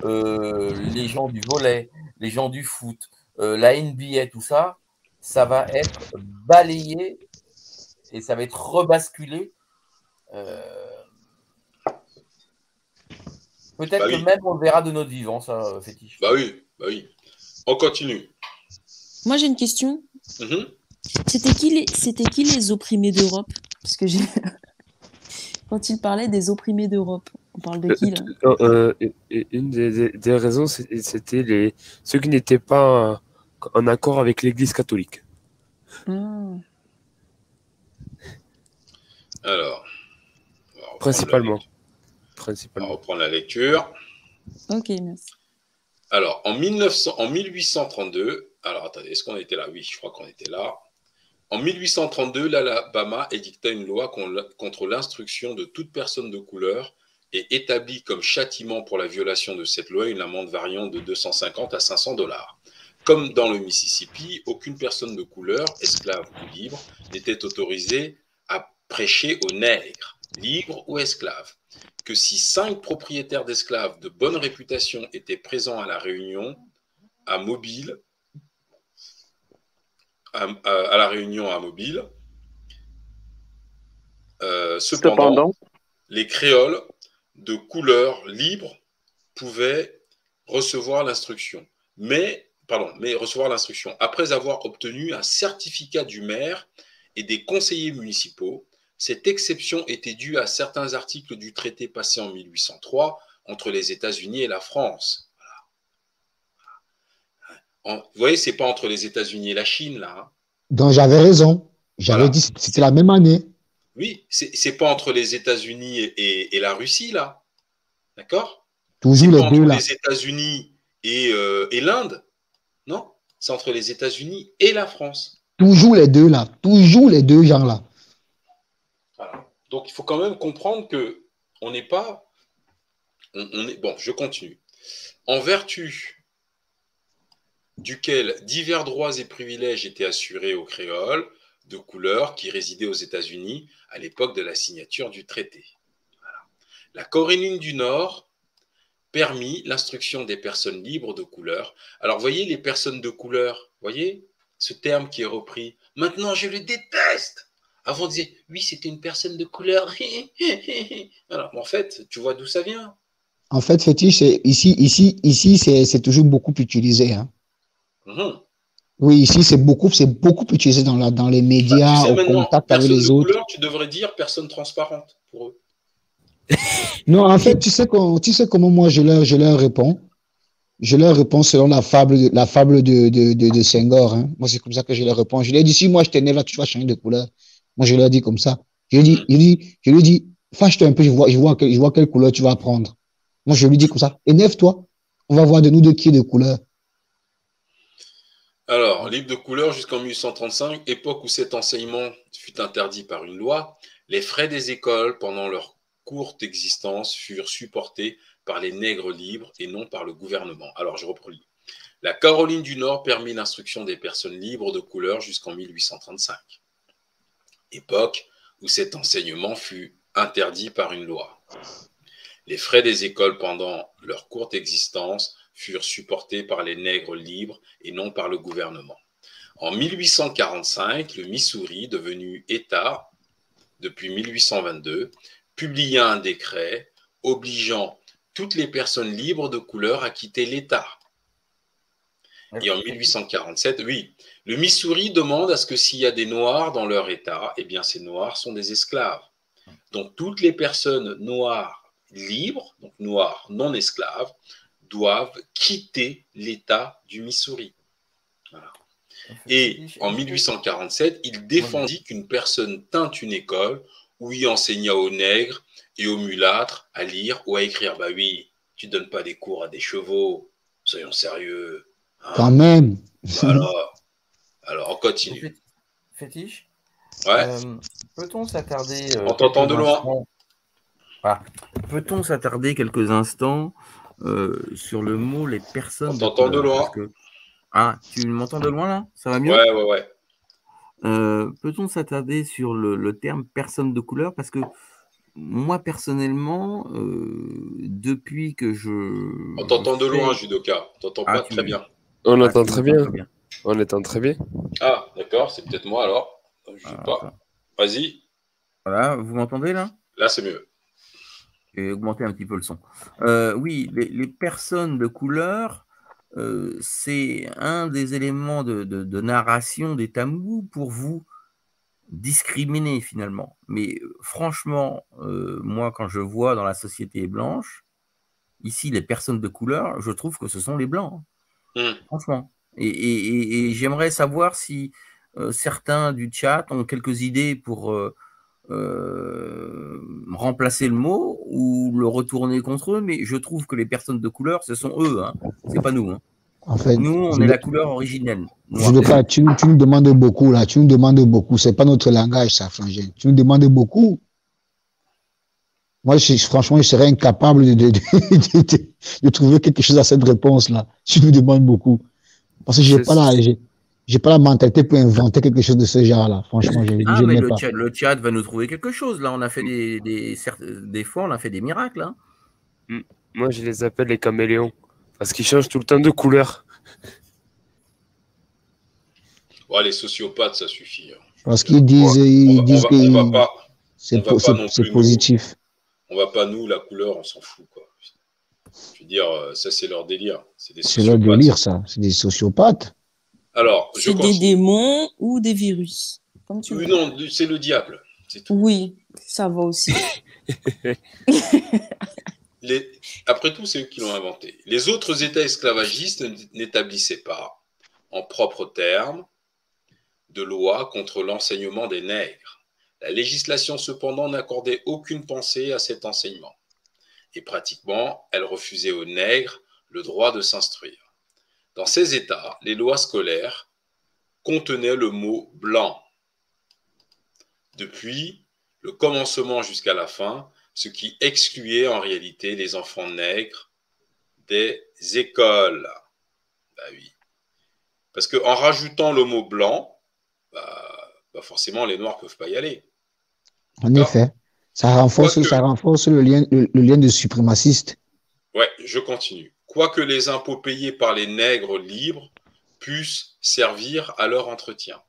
euh, les gens du volet, les gens du foot, euh, la NBA, tout ça, ça va être balayé et ça va être rebasculé. euh, Peut-être Bah que oui. même on le verra de notre vivant, ça, euh, fétiche. Bah oui, bah oui. On continue. Moi, j'ai une question. Mhm. C'était qui les, c'était qui les opprimés d'Europe? Parce que j'ai. Quand il parlait des opprimés d'Europe, on parle de qui là? Euh, euh, une des, des- des raisons, c'était les ceux qui n'étaient pas en, accord avec l'Église catholique. Ah. Alors, reprendre Principalement. on va reprendre la lecture. Ok, merci. Alors, en, 1900 en 1832, alors attendez, est-ce qu'on était là? Oui, je crois qu'on était là. En 1832, l'Alabama édicta une loi con- contre l'instruction de toute personne de couleur et établit comme châtiment pour la violation de cette loi une amende variant de 250 à 500 dollars. Comme dans le Mississippi, aucune personne de couleur, esclave ou libre, n'était autorisée à prêcher aux nègres, libres ou esclaves. Que si cinq propriétaires d'esclaves de bonne réputation étaient présents à la réunion à Mobile, à, à- à la réunion à Mobile, euh, cependant, Cependant. les créoles de couleur libre pouvaient recevoir l'instruction. Mais, pardon, mais recevoir l'instruction après avoir obtenu un certificat du maire et des conseillers municipaux. Cette exception était due à certains articles du traité passé en 1803 entre les États-Unis et la France. Voilà. Vous voyez, c'est pas entre les États-Unis et la Chine là. hein. Donc j'avais raison. J'avais dit que c'était la même année. Oui, c'est pas entre les États-Unis et, et- et la Russie là. D'accord? Toujours pas les deux entre là. les États-Unis et, euh, et l'Inde. Non, c'est entre les États-Unis et la France. Toujours les deux là. Toujours les deux gens là. Donc il faut quand même comprendre que on n'est pas. On, est, bon, je continue. En vertu duquel divers droits et privilèges étaient assurés aux créoles de couleur qui résidaient aux États-Unis à l'époque de la signature du traité. La Caroline du Nord permit l'instruction des personnes libres de couleur. Alors, voyez les personnes de couleur, voyez ce terme qui est repris. Maintenant, je le déteste. Avant, on disait, oui, c'était une personne de couleur. Alors, en fait, tu vois d'où ça vient. En fait, fétiche, c'est- ici, ici, ici, c'est toujours beaucoup utilisé. hein. Mhm. Oui, ici, c'est beaucoup, c'est beaucoup utilisé dans, la, dans les médias, Bah, Tu sais, au contact avec les de autres. couleur, tu devrais dire personne transparente pour eux. Non, en fait, tu sais, comment- tu sais comment moi je leur, je leur réponds? Je leur réponds selon la fable de, la fable de, de, de, de Senghor. hein. Moi, c'est comme ça que je leur réponds. Je leur dis, si moi je t'énerve là, tu vas changer de couleur. Moi, je leur dis comme ça. Je lui dis, je lui je lui fâche-toi un peu, je vois, je vois, quelle- couleur tu vas prendre. Moi, je lui dis comme ça, énerve-toi. On va voir de nous deux qui est de couleur. Alors, livre de couleur jusqu'en 1835, époque où cet enseignement fut interdit par une loi, les frais des écoles pendant leur courte existence furent supportés par les nègres libres et non par le gouvernement. Alors, je reprends. La Caroline du Nord permit l'instruction des personnes libres de couleur jusqu'en 1835, époque où cet enseignement fut interdit par une loi. Les frais des écoles pendant leur courte existence furent supportés par les nègres libres et non par le gouvernement. En 1845, le Missouri, devenu État depuis 1822, publia un décret obligeant toutes les personnes libres de couleur à quitter l'État. Et en 1847, oui, le Missouri demande à ce que s'il y a des Noirs dans leur État, eh bien ces Noirs sont des esclaves. Donc toutes les personnes noires libres, donc noires non esclaves, doivent quitter l'État du Missouri. Et en 1847, il défendit qu'une personne tint une école où il enseigna aux nègres et aux mulâtres à lire ou à écrire. Bah oui, tu donnes pas des cours à des chevaux, soyons sérieux. Quand même. Voilà. Alors, on continue. Fétiche Ouais. Euh, Peut-on s'attarder. euh, On t'entend de loin. Peut-on s'attarder quelques instants euh, sur le mot les personnes On t'entend de couleur loin. Que- Ah, tu m'entends de loin là? Ça va mieux? Ouais, ouais, ouais. Euh, Peut-on s'attarder sur le, le terme personne de couleur Parce que moi, personnellement, euh, depuis que je. On t'entend de loin, Judoka. On t'entend Ah, pas très me- bien. On Ah, entend tu très bien. très bien. On entend très bien. Ah, d'accord, c'est peut-être moi alors. Je sais pas. Vas-y, Voilà, vous m'entendez là? Là c'est mieux. Je vais augmenter un petit peu le son. Euh, oui, les, les personnes de couleur, euh, c'est un des éléments de, de- de narration des tamous pour vous discriminer finalement. Mais franchement, euh, moi, quand je vois dans la société blanche, ici, les personnes de couleur, je trouve que ce sont les blancs. Hmm. Franchement. Et, et- et- et j'aimerais savoir si euh, certains du chat ont quelques idées pour euh, euh, remplacer le mot ou le retourner contre eux, mais je trouve que les personnes de couleur, ce sont eux, hein. c'est pas nous. hein. En fait, Nous, on est la couleur originelle. Je ne pas, tu, tu nous demandes beaucoup là, tu nous demandes beaucoup. C'est pas notre langage, ça, Frangin. Tu nous demandes beaucoup. Moi, je, franchement, je serais incapable de, de, de, de- de trouver quelque chose à cette réponse-là. Tu nous demandes beaucoup. Parce que j'ai pas la, j'ai, j'ai pas la mentalité pour inventer quelque chose de ce genre-là. Franchement, je, Ah, je mais le pas. chat, le va nous trouver quelque chose. Là, on a fait des, des, certes- des fois, on a fait des miracles. hein. Mm. Moi, je les appelle les caméléons. Parce qu'ils changent tout le temps de couleur. Ouais, les sociopathes, ça suffit. hein. Parce qu'ils disent, ils disent que c'est positif. On va pas, nous, la couleur, on s'en fout. Quoi. Je veux dire, euh, ça, c'est leur délire. C'est des C'est leur délire, ça. C'est des sociopathes. Alors, je C'est des continue. démons ou des virus. Comme tu Oui, veux. non, c'est le diable. Oui, ça va aussi. Les- Après tout, c'est eux qui l'ont inventé. Les autres États esclavagistes n'établissaient pas, en propres termes, de loi contre l'enseignement des nègres. La législation, cependant, n'accordait aucune pensée à cet enseignement. Et pratiquement, elle refusait aux nègres le droit de s'instruire. Dans ces États, les lois scolaires contenaient le mot blanc. Depuis le commencement jusqu'à la fin, ce qui excluait en réalité les enfants nègres des écoles. Bah oui. Parce qu'en rajoutant le mot blanc, bah, bah forcément les noirs ne peuvent pas y aller. En effet. Ça renforce, Quoique- ça renforce le lien, le, le lien de suprémaciste. Ouais, je continue. Quoique les impôts payés par les nègres libres puissent servir à leur entretien.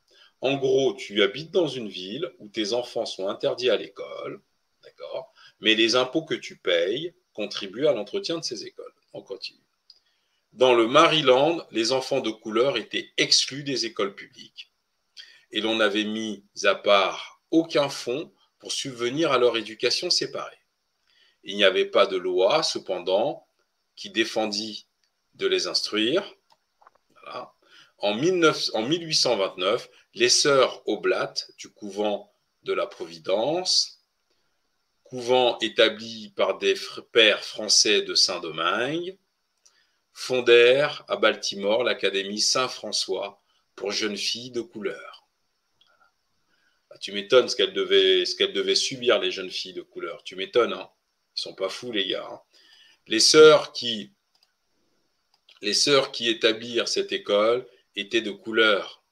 En gros, tu habites dans une ville où tes enfants sont interdits à l'école, d'accord Mais les impôts que tu payes contribuent à l'entretien de ces écoles. On continue. Dans le Maryland, les enfants de couleur étaient exclus des écoles publiques et l'on n'avait mis à part aucun fonds pour subvenir à leur éducation séparée. Il n'y avait pas de loi, cependant, qui défendit de les instruire. En, 19 en 1829, les sœurs Oblates du couvent de la Providence, couvent établi par des pères français de Saint-Domingue, fondèrent à Baltimore l'Académie Saint-François pour jeunes filles de couleur. Ah, tu m'étonnes ce qu'elles devaient, subir, les jeunes filles de couleur. Tu m'étonnes, hein Ils sont pas fous, les gars. hein. Les sœurs qui, les sœurs qui établirent cette école étaient de couleur.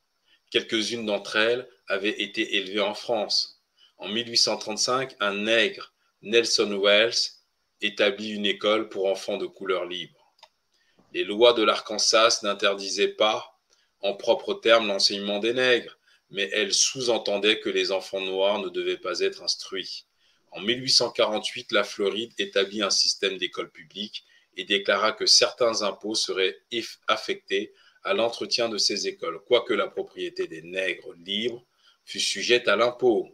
Quelques-unes d'entre elles avaient été élevées en France. En 1835, un nègre, Nelson Wells, établit une école pour enfants de couleur libre. Les lois de l'Arkansas n'interdisaient pas, en propres termes, l'enseignement des nègres, mais elles sous-entendaient que les enfants noirs ne devaient pas être instruits. En 1848, la Floride établit un système d'écoles publiques et déclara que certains impôts seraient affectés à l'entretien de ces écoles, quoique la propriété des nègres libres fût sujette à l'impôt.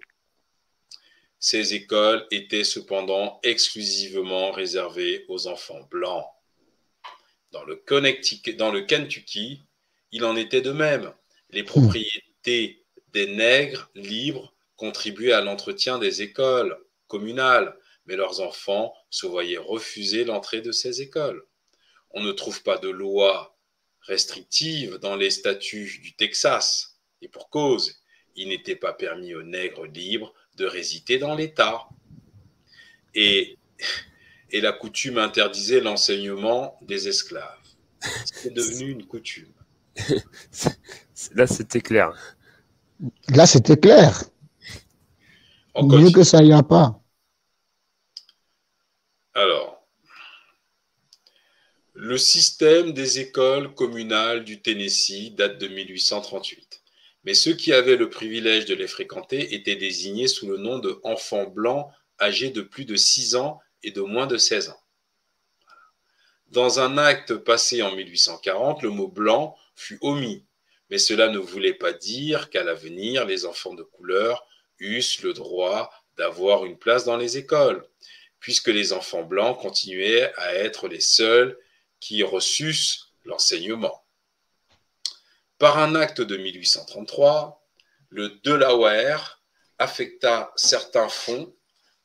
Ces écoles étaient cependant exclusivement réservées aux enfants blancs. Dans le, Connecticut- dans le Kentucky, il en était de même. Les propriétés des nègres libres contribuaient à l'entretien des écoles communales, mais leurs enfants se voyaient refuser l'entrée de ces écoles. On ne trouve pas de loi restrictive dans les statuts du Texas, et pour cause, il n'était pas permis aux nègres libres de résider dans l'État. Et, et la coutume interdisait l'enseignement des esclaves. C'est devenu une coutume. Là, c'était clair. Là, c'était clair. On Mieux continue. que ça, n'y a pas. Alors, le système des écoles communales du Tennessee date de 1838. Mais ceux qui avaient le privilège de les fréquenter étaient désignés sous le nom de enfants blancs âgés de plus de 6 ans et de moins de 16 ans. Dans un acte passé en 1840, le mot blanc fut omis, mais cela ne voulait pas dire qu'à l'avenir, les enfants de couleur eussent le droit d'avoir une place dans les écoles, puisque les enfants blancs continuaient à être les seuls qui reçussent l'enseignement. Par un acte de 1833, le Delaware affecta certains fonds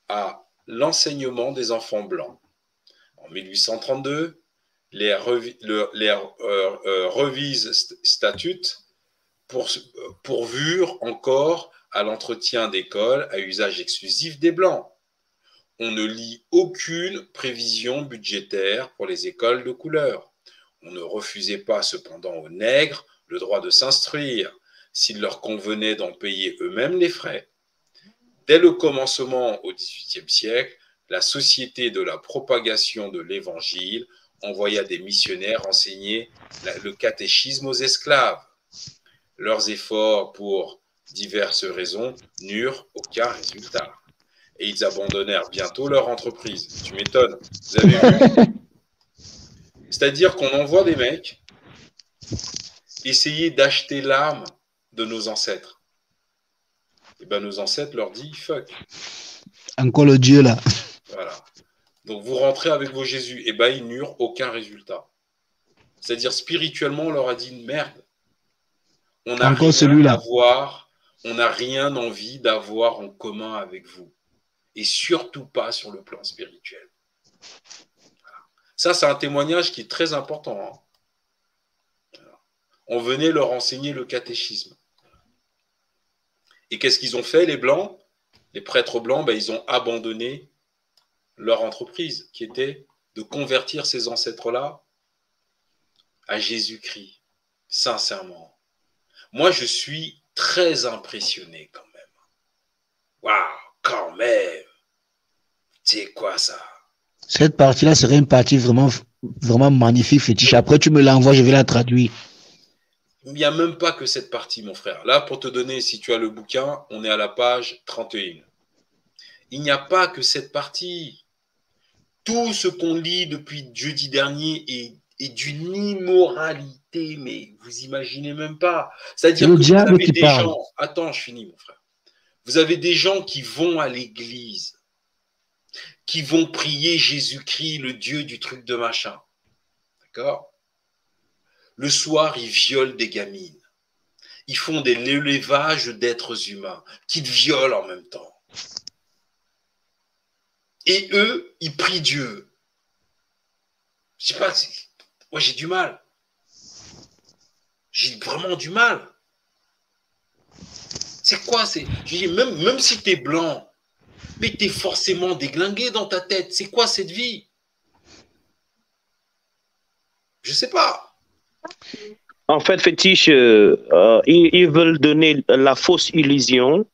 à l'enseignement des enfants blancs. En 1832, les, revi- le- euh, euh, revises st- statutes pour- pourvurent encore à l'entretien d'écoles à usage exclusif des Blancs. On ne lit aucune prévision budgétaire pour les écoles de couleur. On ne refusait pas cependant aux nègres le droit de s'instruire, s'il leur convenait d'en payer eux-mêmes les frais. Dès le commencement au XVIIIe siècle, la Société de la propagation de l'Évangile envoya des missionnaires enseigner la- le catéchisme aux esclaves. Leurs efforts, pour diverses raisons, n'eurent aucun résultat. Et ils abandonnèrent bientôt leur entreprise. Tu m'étonnes. Vous avez vu? C'est-à-dire qu'on envoie des mecs essayer d'acheter l'âme de nos ancêtres. Et ben nos ancêtres leur disent fuck. Encore le Dieu là. Voilà. Donc vous rentrez avec vos Jésus. Et ben ils n'eurent aucun résultat. C'est-à-dire spirituellement, on leur a dit merde. On n'a rien celui-là. à voir, on n'a rien envie d'avoir en commun avec vous. Et surtout pas sur le plan spirituel. Voilà. Ça, c'est un témoignage qui est très important. hein. Voilà. On venait leur enseigner le catéchisme. Et qu'est-ce qu'ils ont fait, les Blancs? Les prêtres blancs, ben, ils ont abandonné leur entreprise, qui était de convertir ces ancêtres-là à Jésus-Christ, sincèrement. Moi, je suis très impressionné quand même. Waouh, quand même. C'est quoi ça? Cette partie-là serait une partie vraiment, vraiment magnifique, fétiche. Après, tu me l'envoies, je vais la traduire. Il n'y a même pas que cette partie, mon frère. Là, pour te donner, si tu as le bouquin, on est à la page 31. Il n'y a pas que cette partie. Tout ce qu'on lit depuis jeudi dernier est, est d'une immoralité, mais vous imaginez même pas. C'est-à-dire que vous avez qui des parle. gens. Attends, je finis, mon frère. Vous avez des gens qui vont à l'église, qui vont prier Jésus-Christ, le Dieu du truc de machin. D'accord? Le soir, ils violent des gamines. Ils font des l'élévage d'êtres humains, qu'ils violent en même temps. Et eux, ils prient Dieu. Je sais pas, moi j'ai du mal. J'ai vraiment du mal. C'est quoi c'est même, si tu es blanc, mais tu es forcément déglingué dans ta tête. C'est quoi cette vie? Je sais pas. En fait, fétiche, euh, euh, ils veulent donner la fausse illusion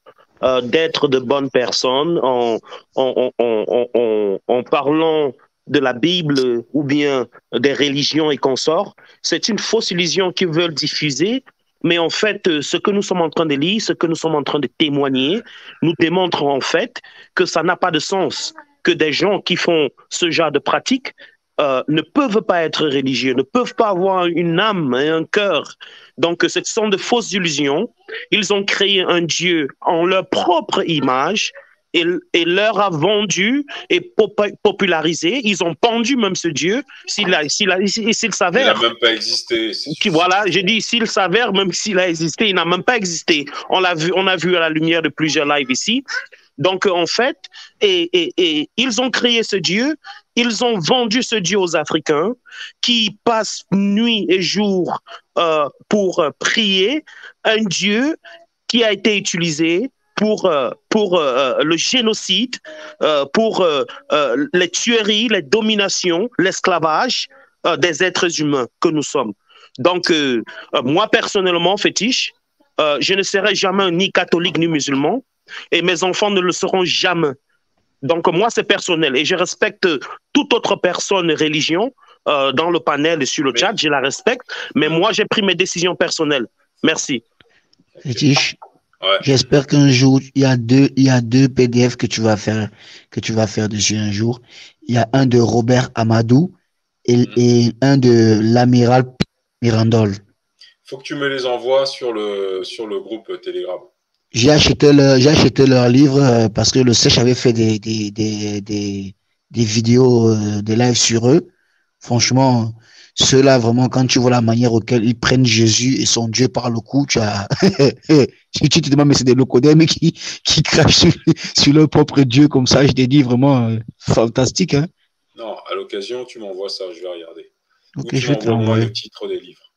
euh, d'être de bonnes personnes en, en, en, en, parlant de la Bible ou bien des religions et consorts. C'est une fausse illusion qu'ils veulent diffuser. Mais en fait, euh, ce que nous sommes en train de lire, ce que nous sommes en train de témoigner, nous démontre en fait que ça n'a pas de sens, que des gens qui font ce genre de pratique euh, ne peuvent pas être religieux, ne peuvent pas avoir une âme et un cœur. Donc, ce sont de fausses illusions. Ils ont créé un Dieu en leur propre image et, et leur a vendu et pop- popularisé. Ils ont pendu même ce Dieu s'il s'il Il n'a s'avère. même pas existé. Qui, voilà, j'ai dit s'il s'avère, même s'il a existé, il n'a même pas existé. On l'a vu, on a vu à la lumière de plusieurs lives ici. Donc, en fait, et, et- et ils ont créé ce Dieu, ils ont vendu ce Dieu aux Africains qui passent nuit et jour euh, pour euh, prier un Dieu qui a été utilisé pour, euh, pour le génocide, pour les tueries, les dominations, l'esclavage des êtres humains que nous sommes. Donc, moi personnellement, fétiche, je ne serai jamais ni catholique ni musulman et mes enfants ne le seront jamais. Donc, moi, c'est personnel et je respecte toute autre personne, religion, euh, dans le panel et sur le chat, je la respecte, mais moi, j'ai pris mes décisions personnelles. Merci. Fétiche. J'espère qu'un jour, il y a deux, il y a deux PDF que tu vas faire, que tu vas faire dessus un jour. Il y a un de Robert Amadou et, et un de l'amiral Mirandol. faut que tu me les envoies sur le, sur le groupe Telegram. J'ai acheté leur, j'ai acheté leur livre euh, parce que le Sèche avait fait des, des, des, des, des vidéos, euh, des lives sur eux. Franchement, ceux-là, vraiment, quand tu vois la manière auquel ils prennent Jésus et son Dieu par le cou, tu as, tu te demandes, mais c'est des locodèmes qui, qui crachent sur, sur leur propre Dieu comme ça, je t'ai dit vraiment euh, fantastique, hein. Non, à l'occasion, tu m'envoies ça, je vais regarder. Ok, Ou tu je vais te l'envoyer. le titre des livres.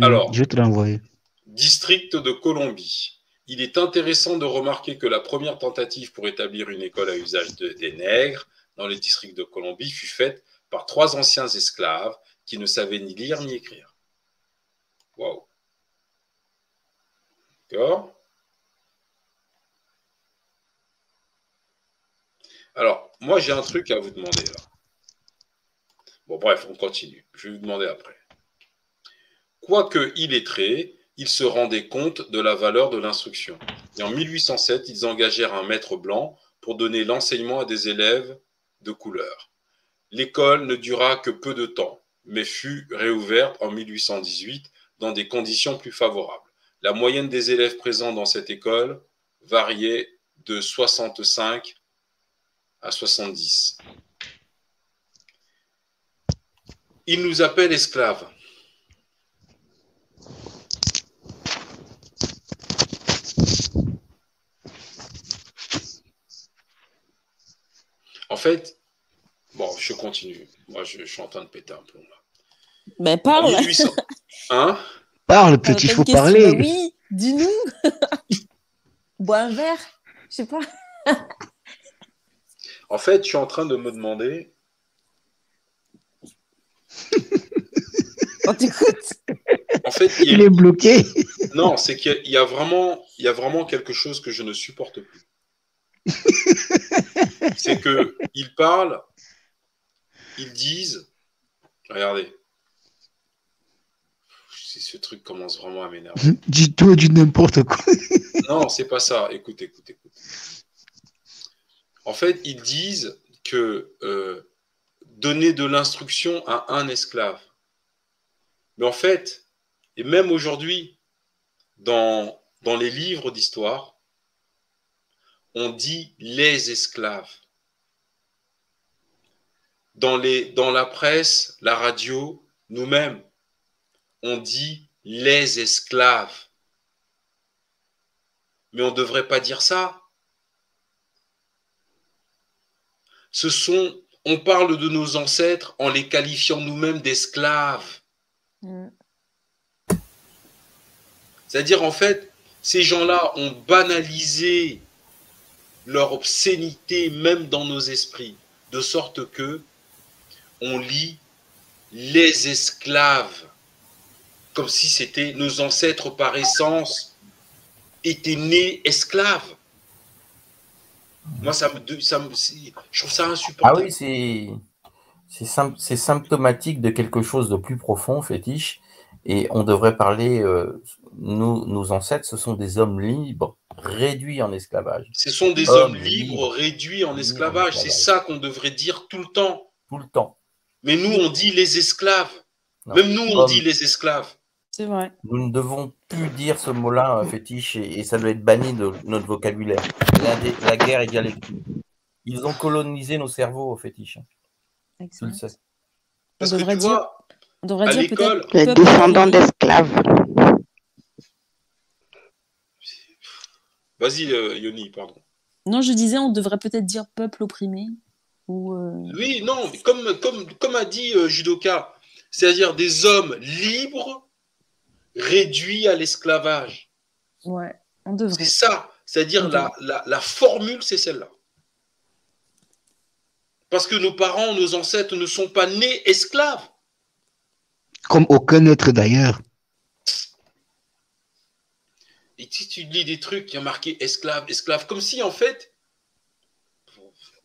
Alors, Je vais te l'envoyer. District de Colombie. Il est intéressant de remarquer que la première tentative pour établir une école à usage de- des nègres dans le district de Colombie fut faite par trois anciens esclaves qui ne savaient ni lire ni écrire. Waouh. D'accord Alors, moi, j'ai un truc à vous demander là. Bon, bref, on continue. Je vais vous demander après. Quoique illettrés, ils se rendaient compte de la valeur de l'instruction. Et en 1807, ils engagèrent un maître blanc pour donner l'enseignement à des élèves de couleur. L'école ne dura que peu de temps, mais fut réouverte en 1818 dans des conditions plus favorables. La moyenne des élèves présents dans cette école variait de 65 à 70. Ils nous appellent esclaves. En fait, bon, je continue. Moi, je, je suis en train de péter un plomb là. Ben En parle. 1800 Hein? Parle, Euh, petit, t'as faut parler. Oui, dis-nous. Bois un verre. Je sais pas. En fait, je suis en train de me demander. On t'écoute. En fait, il, y a- Il est bloqué. non, c'est qu'il il y, a vraiment, il y a vraiment quelque chose que je ne supporte plus. c'est que ils parlent, ils disent, regardez, ce truc commence vraiment à m'énerver. Dis tout et dis n'importe quoi. Non, c'est pas ça. Écoute, écoute, écoute. En fait, ils disent que euh, donner de l'instruction à un esclave. Mais en fait, et même aujourd'hui, dans, dans les livres d'histoire, on dit les esclaves. Dans, les, dans la presse, la radio, nous-mêmes, on dit les esclaves. Mais on ne devrait pas dire ça. Ce sont, on parle de nos ancêtres en les qualifiant nous-mêmes d'esclaves. C'est-à-dire, en fait, ces gens-là ont banalisé leur obscénité même dans nos esprits, de sorte que on lit les esclaves comme si c'était nos ancêtres par essence étaient nés esclaves. Moi, ça me, ça me- je trouve ça Ah insupportable. oui, c'est c'est sym- c'est symptomatique de quelque chose de plus profond, fétiche. Et on devrait parler, euh, nos, nos ancêtres, ce sont des hommes libres, réduits en esclavage. Ce sont des hommes libres réduits en esclavage. C'est ça qu'on devrait dire tout le temps. Tout le temps. Mais nous, on dit les esclaves. Non. Même nous, on Hommes. dit les esclaves. C'est vrai. Nous ne devons plus dire ce mot-là, fétiche, et, et ça doit être banni de notre vocabulaire. La, guerre est dialectique. Ils ont colonisé nos cerveaux, fétiche. Le sais. Parce on que devrait tu dire, vois, on devrait à l'école- peut-être Les descendants d'esclaves. Vas-y, euh, Yoni, pardon. Non, je disais, on devrait peut-être dire peuple opprimé. Ou euh, Oui, non, mais comme, comme, comme a dit euh, Judoka, c'est-à-dire des hommes libres réduits à l'esclavage. ouais, on devrait. C'est ça. C'est-à-dire la, la, la formule, c'est celle-là. Parce que nos parents, nos ancêtres ne sont pas nés esclaves. Comme aucun être d'ailleurs. Et si tu lis des trucs, il y a marqué esclave, esclave, comme si en fait.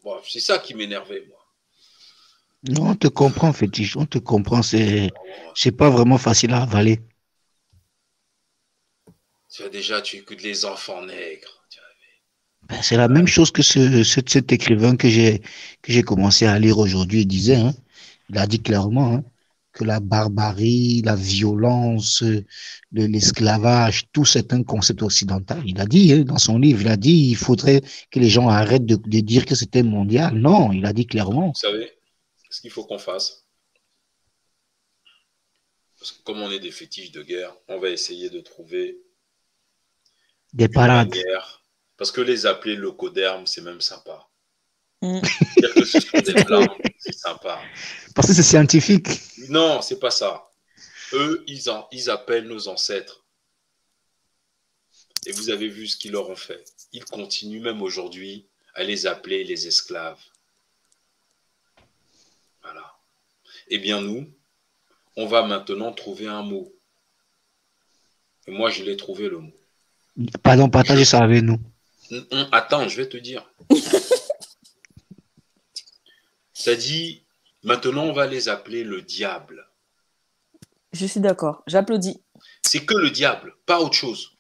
Bon, c'est ça qui m'énervait, moi. Non, on te comprend, fétiche. On te comprend. C'est, c'est pas vraiment facile à avaler. Tu vois, déjà, tu écoutes les enfants nègres. Ben, c'est la même chose que ce, ce- cet écrivain que j'ai que j'ai commencé à lire aujourd'hui il disait. hein. il a dit clairement hein, que la barbarie, la violence, le- l'esclavage, tout c'est un concept occidental. Il a dit hein, dans son livre, il a dit il faudrait que les gens arrêtent de, de dire que c'était mondial. Non, il a dit clairement. Vous savez ce qu'il faut qu'on fasse Parce que comme on est des fétiches de guerre, on va essayer de trouver Des parades. manière. Parce que les appeler locodermes, c'est même sympa. Dire que ce sont des flammes, c'est sympa. Parce que c'est scientifique. Non, c'est pas ça. Eux, ils, en- ils appellent nos ancêtres. Et vous avez vu ce qu'ils leur ont fait. Ils continuent même aujourd'hui à les appeler les esclaves. Voilà. Eh bien, nous, on va maintenant trouver un mot. Et moi, je l'ai trouvé le mot. Pardon, partagez ça avec nous. Hum, hum, Attends, je vais te dire. Ça dit, maintenant, on va les appeler le diable. Je suis d'accord. J'applaudis. C'est que le diable, pas autre chose.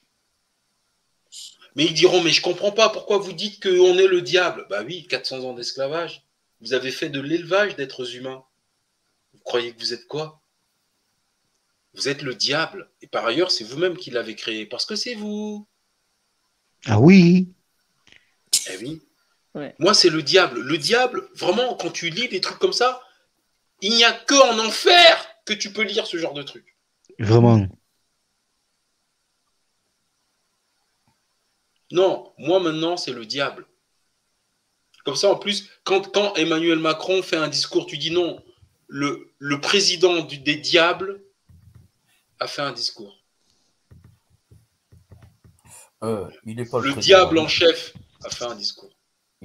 Mais ils diront, mais je comprends pas pourquoi vous dites qu'on est le diable? Bah oui, 400 ans d'esclavage. Vous avez fait de l'élevage d'êtres humains. Vous croyez que vous êtes quoi? Vous êtes le diable. Et par ailleurs, c'est vous-même qui l'avez créé, parce que c'est vous. Ah oui. Eh oui. Ouais. Moi, c'est le diable. Le diable, vraiment, quand tu lis des trucs comme ça, il n'y a que en enfer que tu peux lire ce genre de trucs. Vraiment. Non, moi maintenant, c'est le diable. Comme ça, en plus, quand, quand Emmanuel Macron fait un discours, tu dis non, le, le président du- des diables a fait un discours. Euh, il est pas le, diable en chef a fait un discours.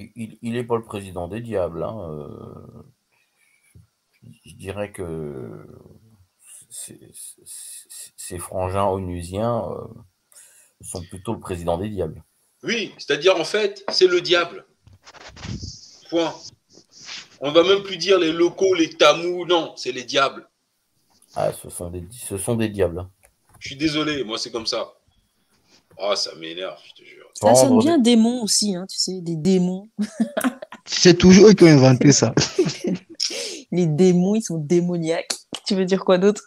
Il- Il il est pas le président des diables. hein, euh, Je dirais que ces- frangins onusiens euh, sont plutôt le président des diables. Oui, c'est-à-dire en fait, c'est le diable. Point. On va même plus dire les locaux, les tamous. Non, c'est les diables. Ah, ce sont des, ce sont des diables. Je suis désolé, moi c'est comme ça. Ah, ça m'énerve, je te jure. Ça sonne bien démon aussi, hein, tu sais, des démons. C'est toujours eux qui ont inventé ça. Les démons, ils sont démoniaques. Tu veux dire quoi d'autre?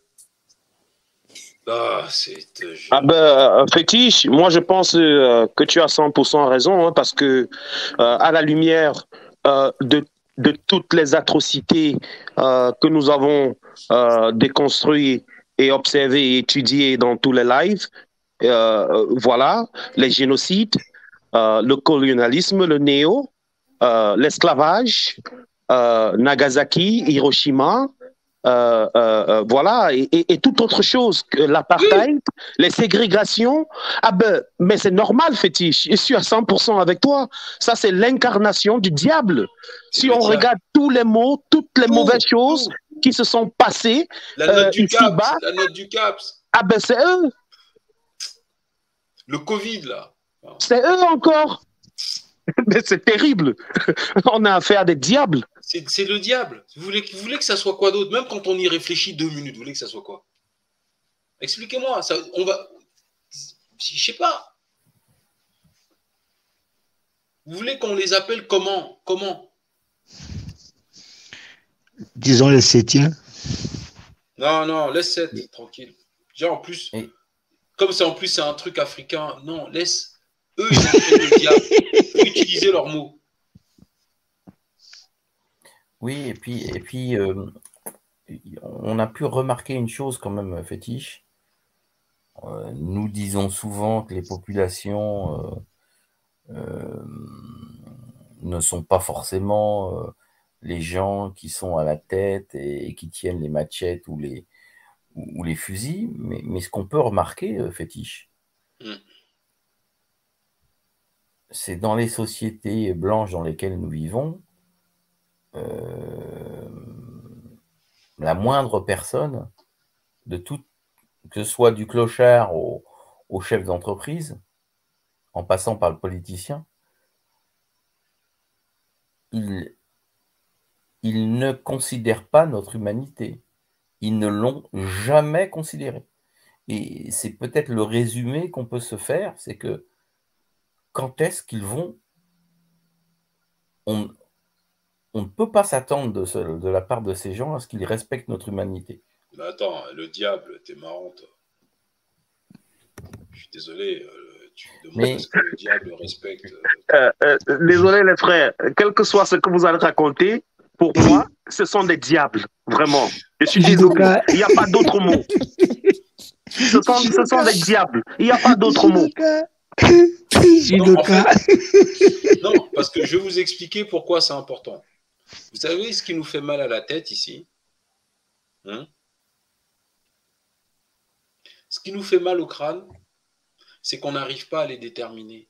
Ah, c'est. Ah ben, euh, fétiche, moi je pense euh, que tu as 100% raison, hein, parce que euh, à la lumière euh, de, de toutes les atrocités euh, que nous avons euh, déconstruites et observées et étudiées dans tous les lives, euh, voilà, les génocides, euh, le colonialisme, le néo, euh, l'esclavage, euh, Nagasaki, Hiroshima, euh, euh, euh, voilà, et, et- et toute autre chose que l'apartheid, les ségrégations. Ah ben, mais c'est normal, fétiche. Je suis à 100% avec toi. Ça, c'est l'incarnation du diable. Si on regarde tous les mots, toutes les mauvaises choses qui se sont passées La note euh, du ici CAPS. bas, La note du CAPS. ah ben c'est eux. Le Covid, là. C'est eux encore. Mais c'est terrible. On a affaire à des diables. C'est le diable. Vous voulez, vous voulez que ça soit quoi d'autre? Même quand on y réfléchit deux minutes, vous voulez que ça soit quoi? Expliquez-moi. Ça, on va. Je sais pas. Vous voulez qu'on les appelle comment? Comment? Disons les septiens. Non, non, laisse cette, tranquille. Déjà, en plus, comme c'est en plus c'est un truc africain, non, laisse. Eux, le utiliser leurs mots. Oui, et puis, et puis euh, on a pu remarquer une chose quand même, fétiche. Euh, nous disons souvent que les populations euh, ne sont pas forcément les gens qui sont à la tête et qui tiennent les machettes ou les, ou, ou les fusils, mais, mais ce qu'on peut remarquer, euh, fétiche, Mm. c'est dans les sociétés blanches dans lesquelles nous vivons, euh, la moindre personne, de tout, que ce soit du clochard au, au chef d'entreprise, en passant par le politicien, ils ne considèrent pas notre humanité. Ils ne l'ont jamais considéré. Et c'est peut-être le résumé qu'on peut se faire, c'est que quand est-ce qu'ils vont on, on ne peut pas s'attendre de, ce- de la part de ces gens à ce qu'ils respectent notre humanité. Mais attends, le diable, t'es marrant, toi. Je suis désolé, euh, tu me demandes Mais- est-ce que le diable respecte. Euh, euh, désolé les frères, quel que soit ce que vous allez raconter, pour moi, ce sont des diables, vraiment. Je suis désolé, il n'y a pas d'autre mot. Ce sont, ce sont des diables, il n'y a pas d'autre mot. Non, en fait- non, parce que je vais vous expliquer pourquoi c'est important. Vous savez ce qui nous fait mal à la tête ici Hein? Ce qui nous fait mal au crâne, c'est qu'on n'arrive pas à les déterminer.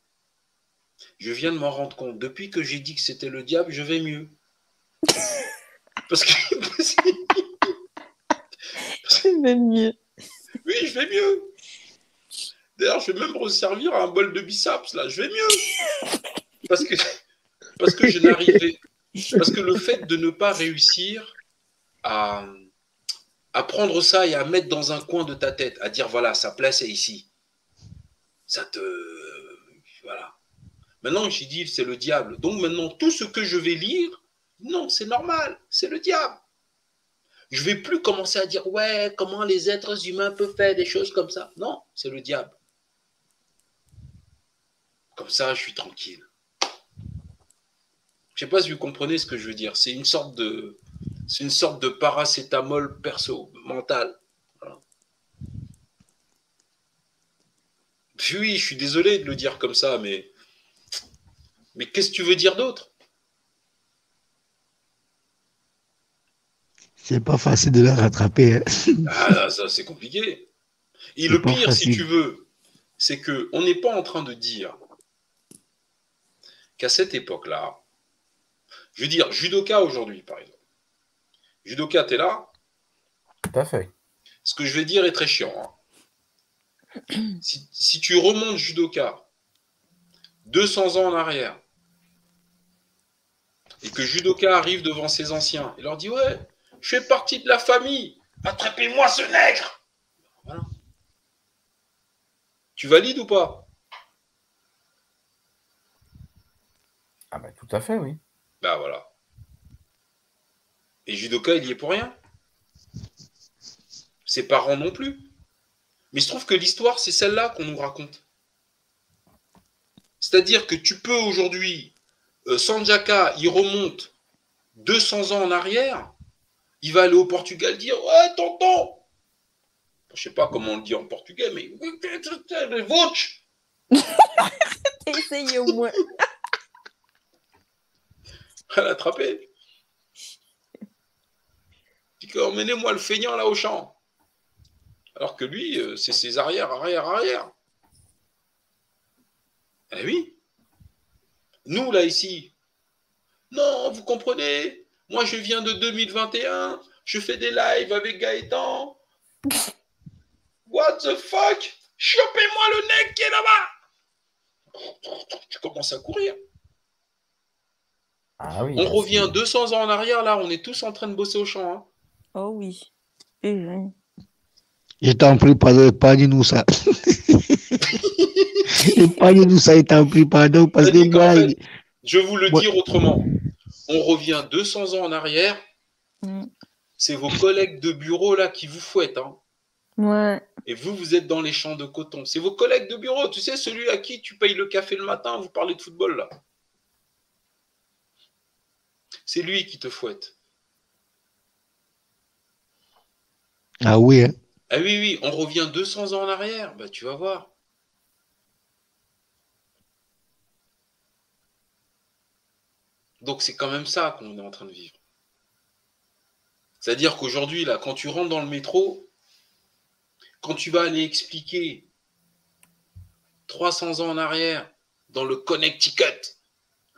Je viens de m'en rendre compte. Depuis que j'ai dit que c'était le diable, je vais mieux. Parce que. Je vais mieux. Oui, je vais mieux. D'ailleurs, je vais même resservir un bol de biceps, là. Je vais mieux. Parce que, parce que je n'arrivais. Parce que le fait de ne pas réussir à, à prendre ça et à mettre dans un coin de ta tête, à dire voilà, sa place est ici. Ça te. Voilà. Maintenant, j'ai dit c'est le diable. Donc maintenant, tout ce que je vais lire, non, c'est normal, c'est le diable. Je vais plus commencer à dire ouais, comment les êtres humains peuvent faire des choses comme ça. Non, c'est le diable. Comme ça, je suis tranquille. Je sais pas si vous comprenez ce que je veux dire. C'est une sorte de, c'est une sorte de paracétamol perso mental. Oui, je suis désolé de le dire comme ça, mais mais qu'est-ce que tu veux dire d'autre? C'est pas facile de les rattraper. hein. Ah, là, ça, c'est compliqué. Et le pire, si tu veux, c'est que on n'est pas en train de dire qu'à cette époque-là, je veux dire, judoka aujourd'hui, par exemple. Judoka, t'es là Tout à fait. Ce que je vais dire est très chiant. hein. Si, si tu remontes judoka 200 ans en arrière, et que Judoka arrive devant ses anciens, il leur dit Ouais, je fais partie de la famille, attrapez-moi ce nègre Voilà. Tu valides ou pas? Ah bah tout à fait, oui. Bah voilà. Et Judoka, il y est pour rien? Ses parents non plus? Mais je trouve que l'histoire, c'est celle-là qu'on nous raconte. C'est-à-dire que tu peux aujourd'hui, euh, Sanjaka, il remonte 200 ans en arrière, il va aller au Portugal dire Ouais, tonton Je sais pas comment on le dit en portugais, mais. Vouch Essayez au moins. à l'attraper. Emmenez-moi le feignant là au champ. Alors que lui, euh, c'est ses arrières, arrière, arrière. Eh oui. Nous, là, ici. Non, vous comprenez Moi, je viens de 2021. Je fais des lives avec Gaëtan. What the fuck? Chopez-moi le nec qui est là-bas Tu commences à courir. Ah oui. On revient 200 ans en arrière, là, on est tous en train de bosser au champ. hein. Oh oui. Oui. Je t'en prie, pardon, épargne-nous ça. épargne-nous ça, je t'en prie, pardon, parce que moi, fait, je vais vous le Moi- dire autrement. On revient 200 ans en arrière. Mm. C'est vos collègues de bureau là qui vous fouettent. hein. Ouais. Et vous, vous êtes dans les champs de coton. C'est vos collègues de bureau. Tu sais, celui à qui tu payes le café le matin, vous parlez de football là. C'est lui qui te fouette. ah oui, hein. Ah oui, oui, on revient 200 ans en arrière. Bah, tu vas voir. Donc c'est quand même ça qu'on est en train de vivre. C'est-à-dire qu'aujourd'hui, là, quand tu rentres dans le métro, quand tu vas aller expliquer 300 ans en arrière dans le Connecticut,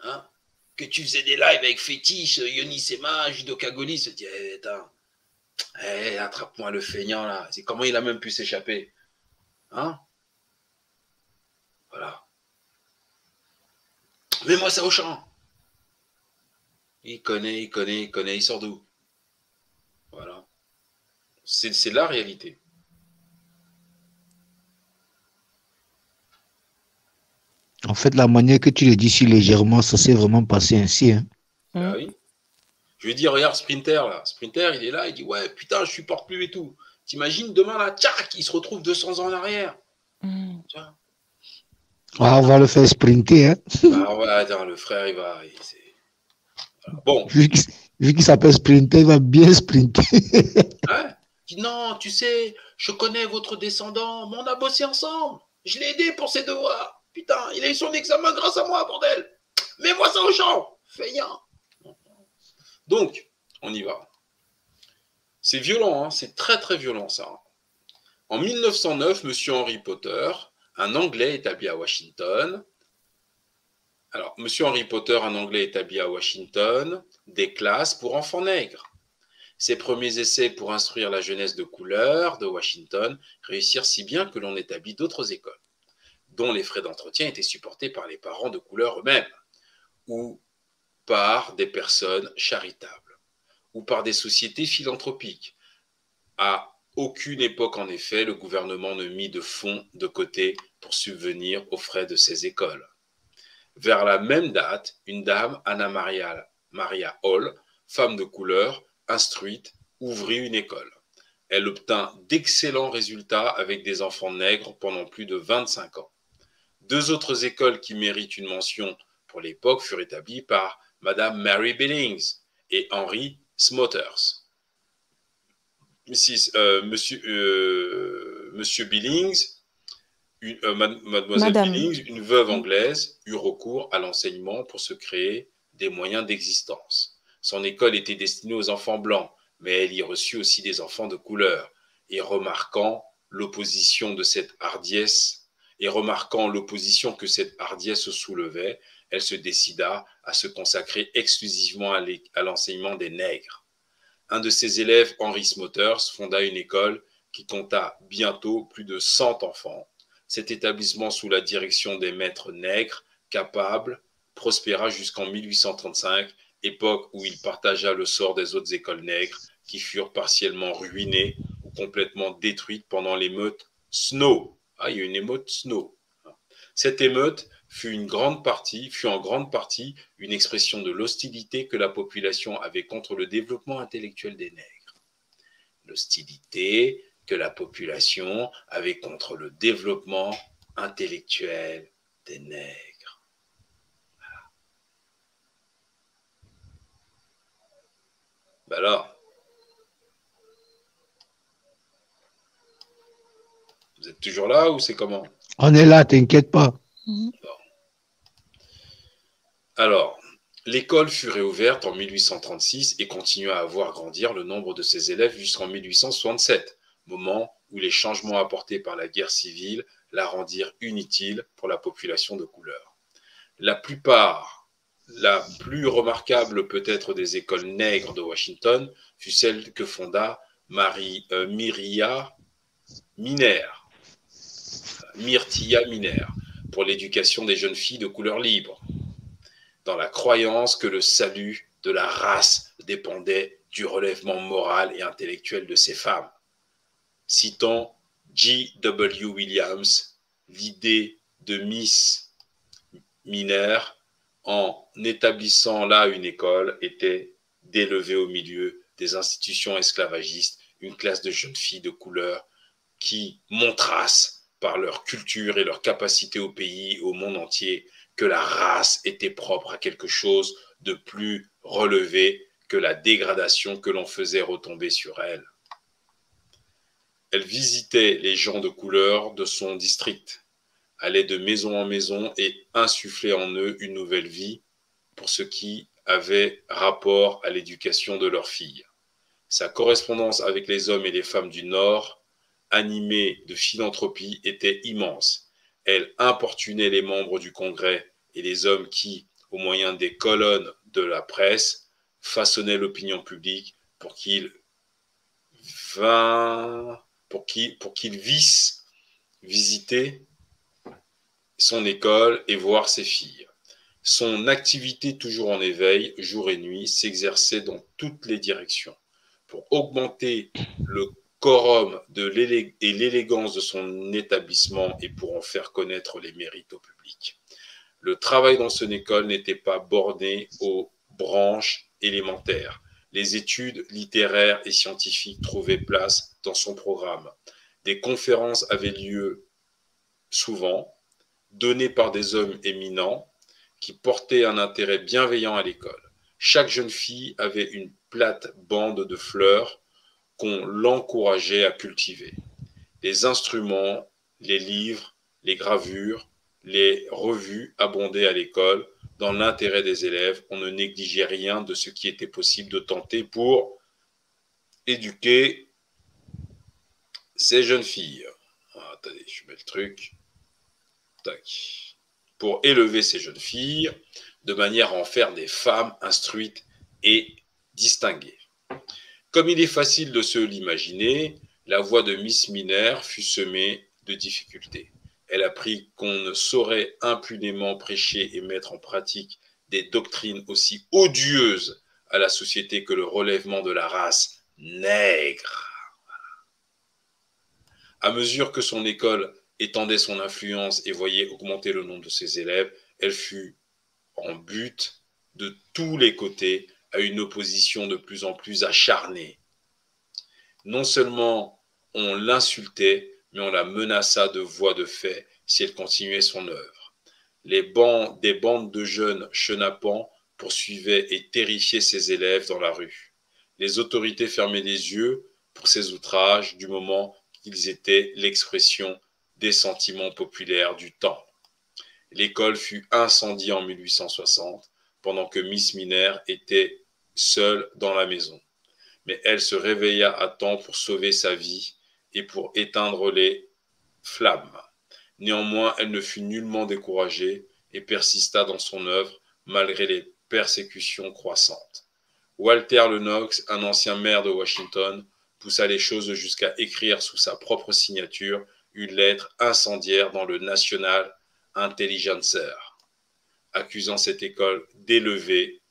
hein, que tu faisais des lives avec Fétiche, Yoni Sema, Golis, se dit, eh, eh, attrape-moi le feignant là. C'est comment il a même pu s'échapper. Hein? Voilà. Mets-moi ça au champ. Il connaît, il connaît, il connaît, il sort d'où? Voilà. C'est c'est la réalité. En fait, la manière que tu le dis si légèrement, ça s'est vraiment passé ainsi. Hein. Ah oui. Je lui dis, regarde Sprinter là. Sprinter, il est là, il dit, ouais, putain, je supporte plus et tout. T'imagines demain là, tchac, il se retrouve 200 ans en arrière. Vois Ah, on va le faire sprinter. Hein. Ah ouais, attends, le frère, il va. il-. Bon, Vu qu'il s'appelle sprinter, il va bien sprinter. hein? Non, tu sais, je connais votre descendant, mais on a bossé ensemble. Je l'ai aidé pour ses devoirs. Putain, il a eu son examen grâce à moi, bordel. Mets-moi ça au champ, feignant. Donc, on y va. C'est violent, hein, c'est très très violent ça. En 1909, Monsieur Henry Potter, un Anglais établi à Washington, alors Monsieur Henry Potter, un Anglais établi à Washington, des classes pour enfants nègres. Ses premiers essais pour instruire la jeunesse de couleur de Washington réussirent si bien que l'on établit d'autres écoles, dont les frais d'entretien étaient supportés par les parents de couleur eux-mêmes, ou par des personnes charitables, ou par des sociétés philanthropiques. À aucune époque, en effet, le gouvernement ne mit de fonds de côté pour subvenir aux frais de ces écoles. Vers la même date, une dame, Anna Maria, Hall, femme de couleur, instruite, ouvrit une école. Elle obtint d'excellents résultats avec des enfants nègres pendant plus de 25 ans. Deux autres écoles qui méritent une mention pour l'époque furent établies par Madame Mary Billings et Henry Smothers. Euh, euh, monsieur Billings, une- euh, mad- mademoiselle Madame. Billings, une veuve anglaise, eut recours à l'enseignement pour se créer des moyens d'existence. Son école était destinée aux enfants blancs, mais elle y reçut aussi des enfants de couleur. Et remarquant l'opposition de cette hardiesse, et remarquant l'opposition que cette hardiesse soulevait, elle se décida à se consacrer exclusivement à l'enseignement des nègres. Un de ses élèves, Henry Smothers, fonda une école qui compta bientôt plus de 100 enfants. Cet établissement, sous la direction des maîtres nègres capables, prospéra jusqu'en 1835 époque où il partagea le sort des autres écoles nègres qui furent partiellement ruinées ou complètement détruites pendant l'émeute Snow. Ah, il y a une émeute Snow. Cette émeute fut une grande partie, fut en grande partie une expression de l'hostilité que la population avait contre le développement intellectuel des nègres. L'hostilité que la population avait contre le développement intellectuel des nègres. Voilà. Ben alors, vous êtes toujours là ou c'est comment? On est là, t'inquiète pas. Alors, l'école fut réouverte en 1836 et continua à voir grandir le nombre de ses élèves jusqu'en 1867, moment où les changements apportés par la guerre civile la rendirent inutile pour la population de couleur. La plupart, la plus remarquable peut-être des écoles nègres de Washington fut celle que fonda Marie, euh, Myria Miner, Myrtilla Miner, pour l'éducation des jeunes filles de couleur libre, dans la croyance que le salut de la race dépendait du relèvement moral et intellectuel de ces femmes. Citant G.W. Williams, l'idée de Miss Miner en établissant là une école était d'élever au milieu des institutions esclavagistes une classe de jeunes filles de couleur qui montrassent par leur culture et leur capacité au pays, au monde entier, que la race était propre à quelque chose de plus relevé que la dégradation que l'on faisait retomber sur elle. Elle visitait les gens de couleur de son district, allait de maison en maison et insufflait en eux une nouvelle vie pour ceux qui avaient rapport à l'éducation de leurs filles. Sa correspondance avec les hommes et les femmes du Nord, animée de philanthropie, était immense. Elle importunait les membres du Congrès et les hommes qui, au moyen des colonnes de la presse, façonnaient l'opinion publique pour qu'ils vinrent, pour qu'ils, pour vissent visiter son école et voir ses filles. Son activité toujours en éveil, jour et nuit, s'exerçait dans toutes les directions. Pour augmenter le quorum et l'élégance de son établissement et pour en faire connaître les mérites au public. Le travail dans son école n'était pas borné aux branches élémentaires. Les études littéraires et scientifiques trouvaient place dans son programme. Des conférences avaient lieu souvent, données par des hommes éminents qui portaient un intérêt bienveillant à l'école. Chaque jeune fille avait une plate bande de fleurs qu'on l'encourageait à cultiver. Les instruments, les livres, les gravures, les revues abondaient à l'école. Dans l'intérêt des élèves, on ne négligeait rien de ce qui était possible de tenter pour éduquer ces jeunes filles. Ah, attendez, je mets le truc. Tac. Pour élever ces jeunes filles de manière à en faire des femmes instruites et distinguées. Comme il est facile de se l'imaginer, la voix de Miss Miner fut semée de difficultés. Elle apprit qu'on ne saurait impunément prêcher et mettre en pratique des doctrines aussi odieuses à la société que le relèvement de la race nègre. À mesure que son école étendait son influence et voyait augmenter le nombre de ses élèves, elle fut en but de tous les côtés à une opposition de plus en plus acharnée. Non seulement on l'insultait, mais on la menaça de voies de fait si elle continuait son œuvre. Les bancs, des bandes de jeunes chenapans poursuivaient et terrifiaient ses élèves dans la rue. Les autorités fermaient les yeux pour ces outrages du moment qu'ils étaient l'expression des sentiments populaires du temps. L'école fut incendiée en 1860 pendant que Miss Miner était seule dans la maison. Mais elle se réveilla à temps pour sauver sa vie et pour éteindre les flammes. Néanmoins, elle ne fut nullement découragée et persista dans son œuvre malgré les persécutions croissantes. Walter Lennox, un ancien maire de Washington, poussa les choses jusqu'à écrire sous sa propre signature une lettre incendiaire dans le National Intelligencer, accusant cette école d'élever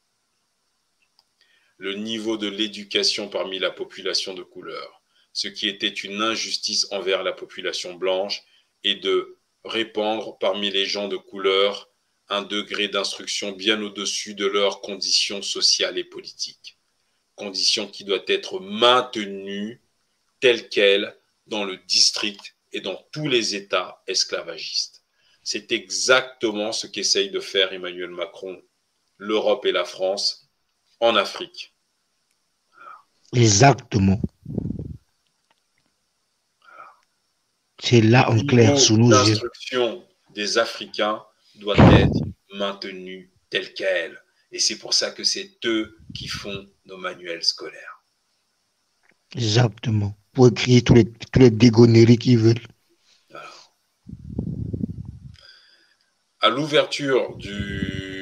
le niveau de l'éducation parmi la population de couleur, ce qui était une injustice envers la population blanche, et de répandre parmi les gens de couleur un degré d'instruction bien au-dessus de leurs conditions sociales et politiques, conditions qui doivent être maintenues telles quelles dans le district et dans tous les États esclavagistes. C'est exactement ce qu'essaye de faire Emmanuel Macron, l'Europe et la France en Afrique. Exactement. C'est là en clair sous nos yeux. L'instruction des Africains doit être maintenue telle qu'elle. Et c'est pour ça que c'est eux qui font nos manuels scolaires. Exactement. Pour écrire tous les, tous les dégonneries qu'ils veulent. À l'ouverture du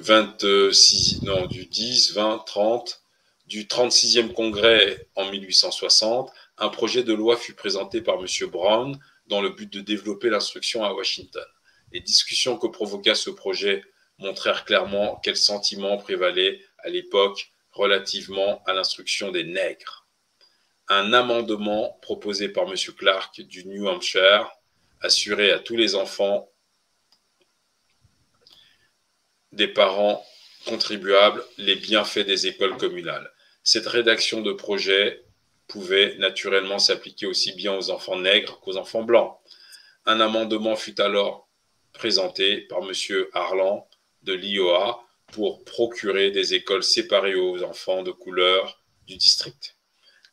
26, non, du 10, 20, 30, du 36e congrès en 1860, un projet de loi fut présenté par M. Brown dans le but de développer l'instruction à Washington. Les discussions que provoqua ce projet montrèrent clairement quel sentiment prévalait à l'époque relativement à l'instruction des nègres. Un amendement proposé par M. Clark du New Hampshire assurait à tous les enfants des parents contribuables les bienfaits des écoles communales. Cette rédaction de projet pouvait naturellement s'appliquer aussi bien aux enfants nègres qu'aux enfants blancs. Un amendement fut alors présenté par M. Harlan de l'IOA pour procurer des écoles séparées aux enfants de couleur du district.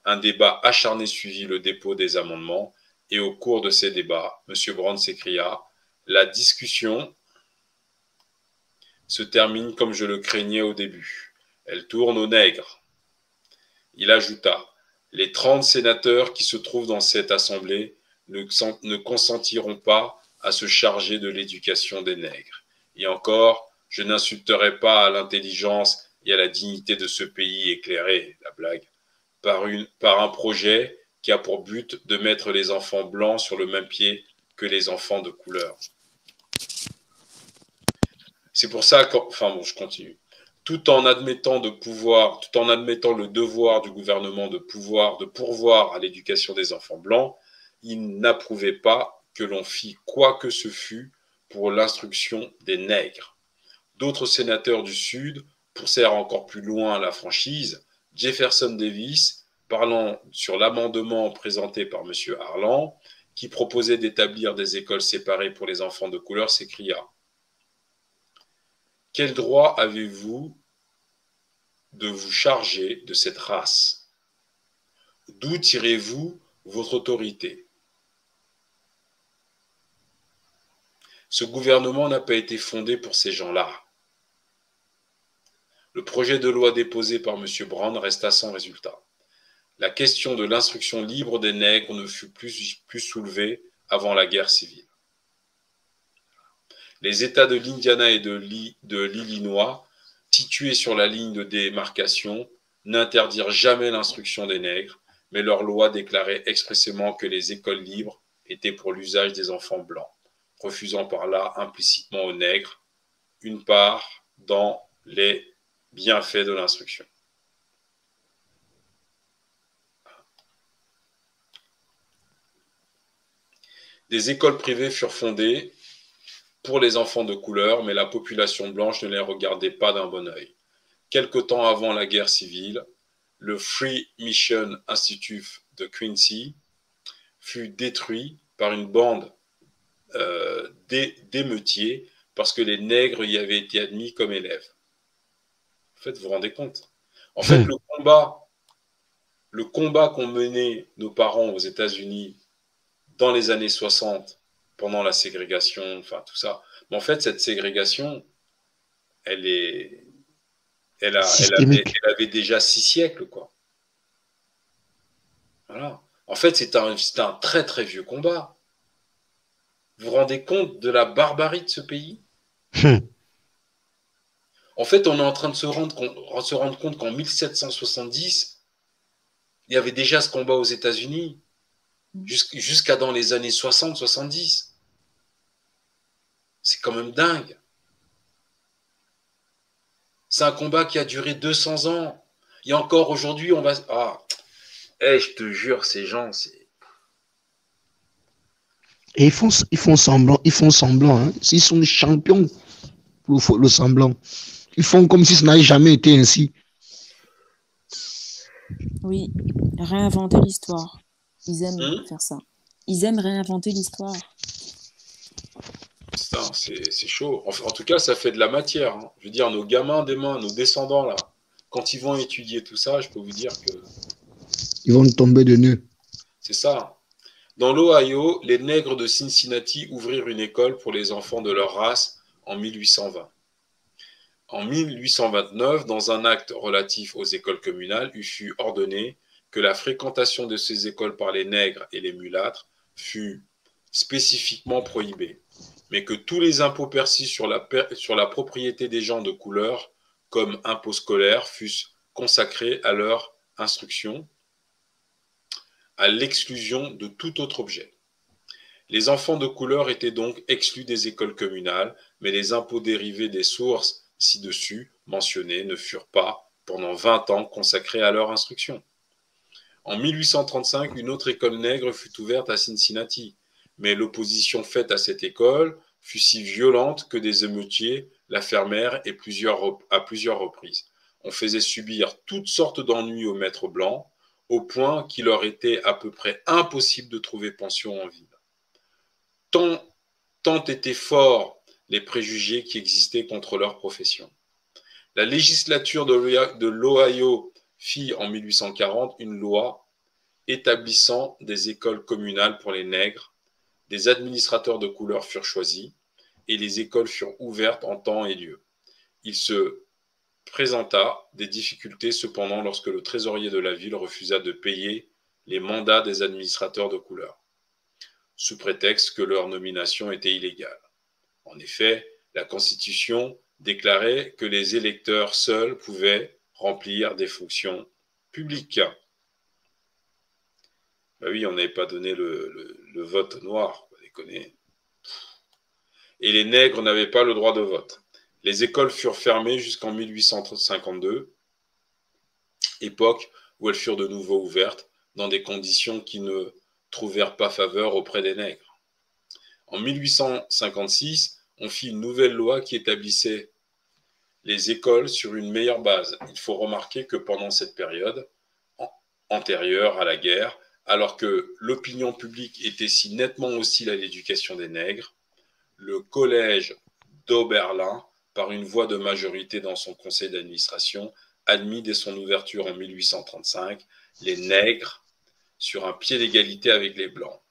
Un débat acharné suivit le dépôt des amendements et au cours de ces débats, M. Brown s'écria La discussion se termine comme je le craignais au début. Elle tourne aux nègres. Il ajouta Les 30 sénateurs qui se trouvent dans cette assemblée ne, consentiront pas à se charger de l'éducation des nègres. Et encore, je n'insulterai pas à l'intelligence et à la dignité de ce pays éclairé, la blague, par, par un projet qui a pour but de mettre les enfants blancs sur le même pied que les enfants de couleur. C'est pour ça que, enfin bon, je continue. Tout en admettant de pouvoir, tout en admettant le devoir du gouvernement de pouvoir, de pourvoir à l'éducation des enfants blancs, il n'approuvait pas que l'on fit quoi que ce fût pour l'instruction des nègres. D'autres sénateurs du Sud poussèrent encore plus loin la franchise. Jefferson Davis, parlant sur l'amendement présenté par M. Harlan, qui proposait d'établir des écoles séparées pour les enfants de couleur, s'écria Quel droit avez-vous de vous charger de cette race D'où tirez-vous votre autorité? Ce gouvernement n'a pas été fondé pour ces gens-là. Le projet de loi déposé par M. Brown resta sans résultat. La question de l'instruction libre des nègres ne fut plus, plus soulevée avant la guerre civile. Les États de l'Indiana et de l'Illinois, situés sur la ligne de démarcation, n'interdirent jamais l'instruction des nègres, mais leur loi déclarait expressément que les écoles libres étaient pour l'usage des enfants blancs refusant par là implicitement aux nègres une part dans les bienfaits de l'instruction. Des écoles privées furent fondées pour les enfants de couleur, mais la population blanche ne les regardait pas d'un bon œil. Quelque temps avant la guerre civile, le Free Mission Institute de Quincy fut détruit par une bande euh, d'émeutiers parce que les nègres y avaient été admis comme élèves. En fait, vous vous rendez compte? En fait, le combat, le combat qu'ont mené nos parents aux États-Unis dans les années 60, pendant la ségrégation, enfin tout ça, mais en fait, cette ségrégation, elle est. Elle, a, elle, avait, elle avait, déjà six siècles, quoi. Voilà. En fait, c'est un, un très très vieux combat. Vous vous rendez compte de la barbarie de ce pays? Hmm. En fait, on est en train de se rendre, compte- se rendre compte qu'en 1770, il y avait déjà ce combat aux États-Unis, jusqu'à dans les années 60-70. C'est quand même dingue. C'est un combat qui a duré 200 ans. Et encore aujourd'hui, on va. Ah, eh, je te jure, ces gens, c'est. Et ils font, ils font semblant, ils font semblant. Hein. Ils sont champions pour le, le semblant. Ils font comme si ça n'avait jamais été ainsi. Oui, réinventer l'histoire. Ils aiment Hmm faire ça. Ils aiment réinventer l'histoire. C'est c'est chaud. En, en tout cas, ça fait de la matière. hein. Je veux dire, nos gamins demain, nos descendants, là, quand ils vont étudier tout ça, je peux vous dire que Ils vont tomber de nœuds. c'est ça. Dans l'Ohio, les nègres de Cincinnati ouvrirent une école pour les enfants de leur race en 1820. En 1829, dans un acte relatif aux écoles communales, il fut ordonné que la fréquentation de ces écoles par les nègres et les mulâtres fut spécifiquement prohibée, mais que tous les impôts perçus sur la, sur la propriété des gens de couleur, comme impôts scolaires, fussent consacrés à leur instruction, à l'exclusion de tout autre objet. Les enfants de couleur étaient donc exclus des écoles communales, mais les impôts dérivés des sources ci-dessus mentionnées ne furent pas, pendant 20 ans, consacrés à leur instruction. En 1835, une autre école nègre fut ouverte à Cincinnati, mais l'opposition faite à cette école fut si violente que des émeutiers la fermèrent et à plusieurs reprises. On faisait subir toutes sortes d'ennuis aux maîtres blancs, au point qu'il leur était à peu près impossible de trouver pension en ville. Tant, tant étaient forts les préjugés qui existaient contre leur profession. La législature de l'Ohio fit en 1840 une loi établissant des écoles communales pour les nègres. Des administrateurs de couleur furent choisis et les écoles furent ouvertes en temps et lieu. Il se présenta des difficultés cependant lorsque le trésorier de la ville refusa de payer les mandats des administrateurs de couleur, sous prétexte que leur nomination était illégale. En effet, la Constitution déclarait que les électeurs seuls pouvaient remplir des fonctions publiques. Bah oui, on n'avait pas donné le vote noir, vous déconnez. Et les nègres n'avaient pas le droit de vote. Les écoles furent fermées jusqu'en 1852, époque où elles furent de nouveau ouvertes dans des conditions qui ne trouvèrent pas faveur auprès des nègres. En 1856, on fit une nouvelle loi qui établissait les écoles sur une meilleure base. Il faut remarquer que pendant cette période an- antérieure à la guerre, alors que l'opinion publique était si nettement hostile à l'éducation des nègres, le collège d'Oberlin, par une voix de majorité dans son conseil d'administration, admit dès son ouverture en 1835 les nègres sur un pied d'égalité avec les blancs.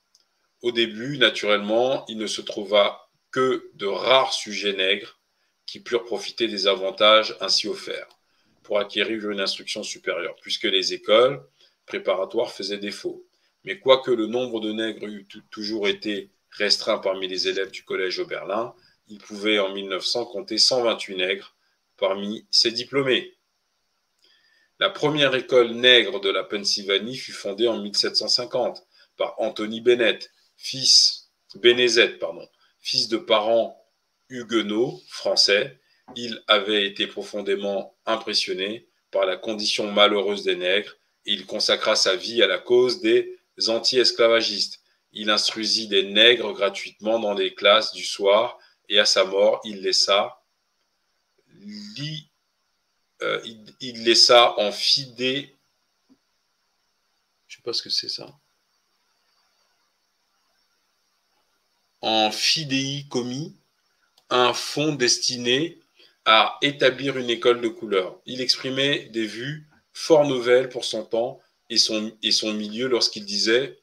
Au début, naturellement, il ne se trouva que de rares sujets nègres qui purent profiter des avantages ainsi offerts pour acquérir une instruction supérieure, puisque les écoles préparatoires faisaient défaut. Mais quoique le nombre de nègres eût tou- toujours été restreint parmi les élèves du collège Oberlin, il pouvait en 1900 compter 128 nègres parmi ses diplômés. La première école nègre de la Pennsylvanie fut fondée en 1750 par Anthony Bennett, fils fils de parents huguenots français. Il avait été profondément impressionné par la condition malheureuse des nègres il consacra sa vie à la cause des anti-esclavagistes. Il instruisit des nègres gratuitement dans les classes du soir et à sa mort, il laissa, euh, en fidé. Je sais pas ce que c'est ça. En fidei commis un fonds destiné à établir une école de couleur. Il exprimait des vues fort nouvelles pour son temps et son, et son milieu lorsqu'il disait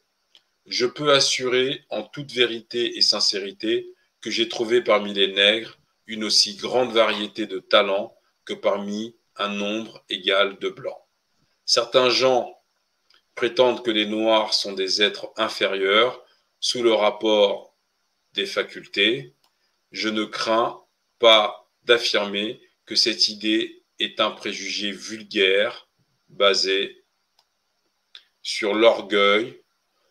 Je peux assurer en toute vérité et sincérité que j'ai trouvé parmi les nègres une aussi grande variété de talents que parmi un nombre égal de blancs. Certains gens prétendent que les noirs sont des êtres inférieurs sous le rapport des facultés. Je ne crains pas d'affirmer que cette idée est un préjugé vulgaire basé sur l'orgueil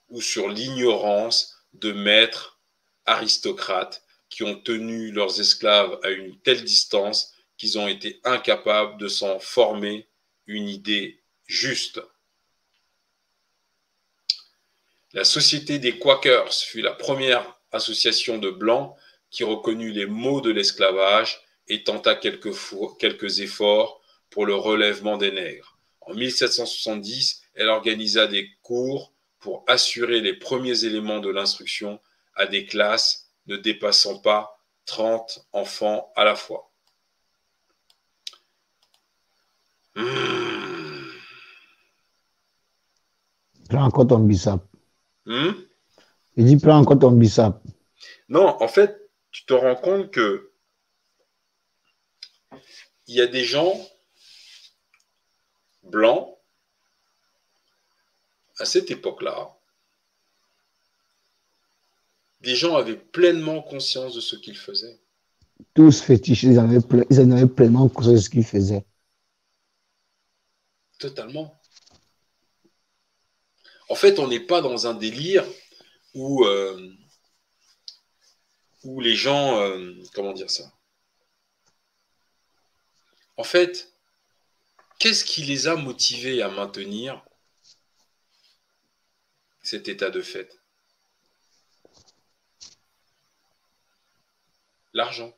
ou sur l'ignorance de maîtres aristocrates qui ont tenu leurs esclaves à une telle distance qu'ils ont été incapables de s'en former une idée juste. La Société des Quakers fut la première association de blancs qui reconnut les maux de l'esclavage et tenta quelques, quelques efforts pour le relèvement des nègres. En 1770, elle organisa des cours pour assurer les premiers éléments de l'instruction à des classes ne dépassant pas 30 enfants à la fois. Hmm. Prends encore ton bissap. Hmm? Il dit prends encore ton bissap. Non, en fait, tu te rends compte que il y a des gens blancs à cette époque-là. Des gens avaient pleinement conscience de ce qu'ils faisaient. Tous fétiches, ils en avaient, ple- ils en avaient pleinement conscience de ce qu'ils faisaient. Totalement. En fait, on n'est pas dans un délire où, euh, où les gens, euh, comment dire ça? En fait, qu'est-ce qui les a motivés à maintenir cet état de fait? L'argent.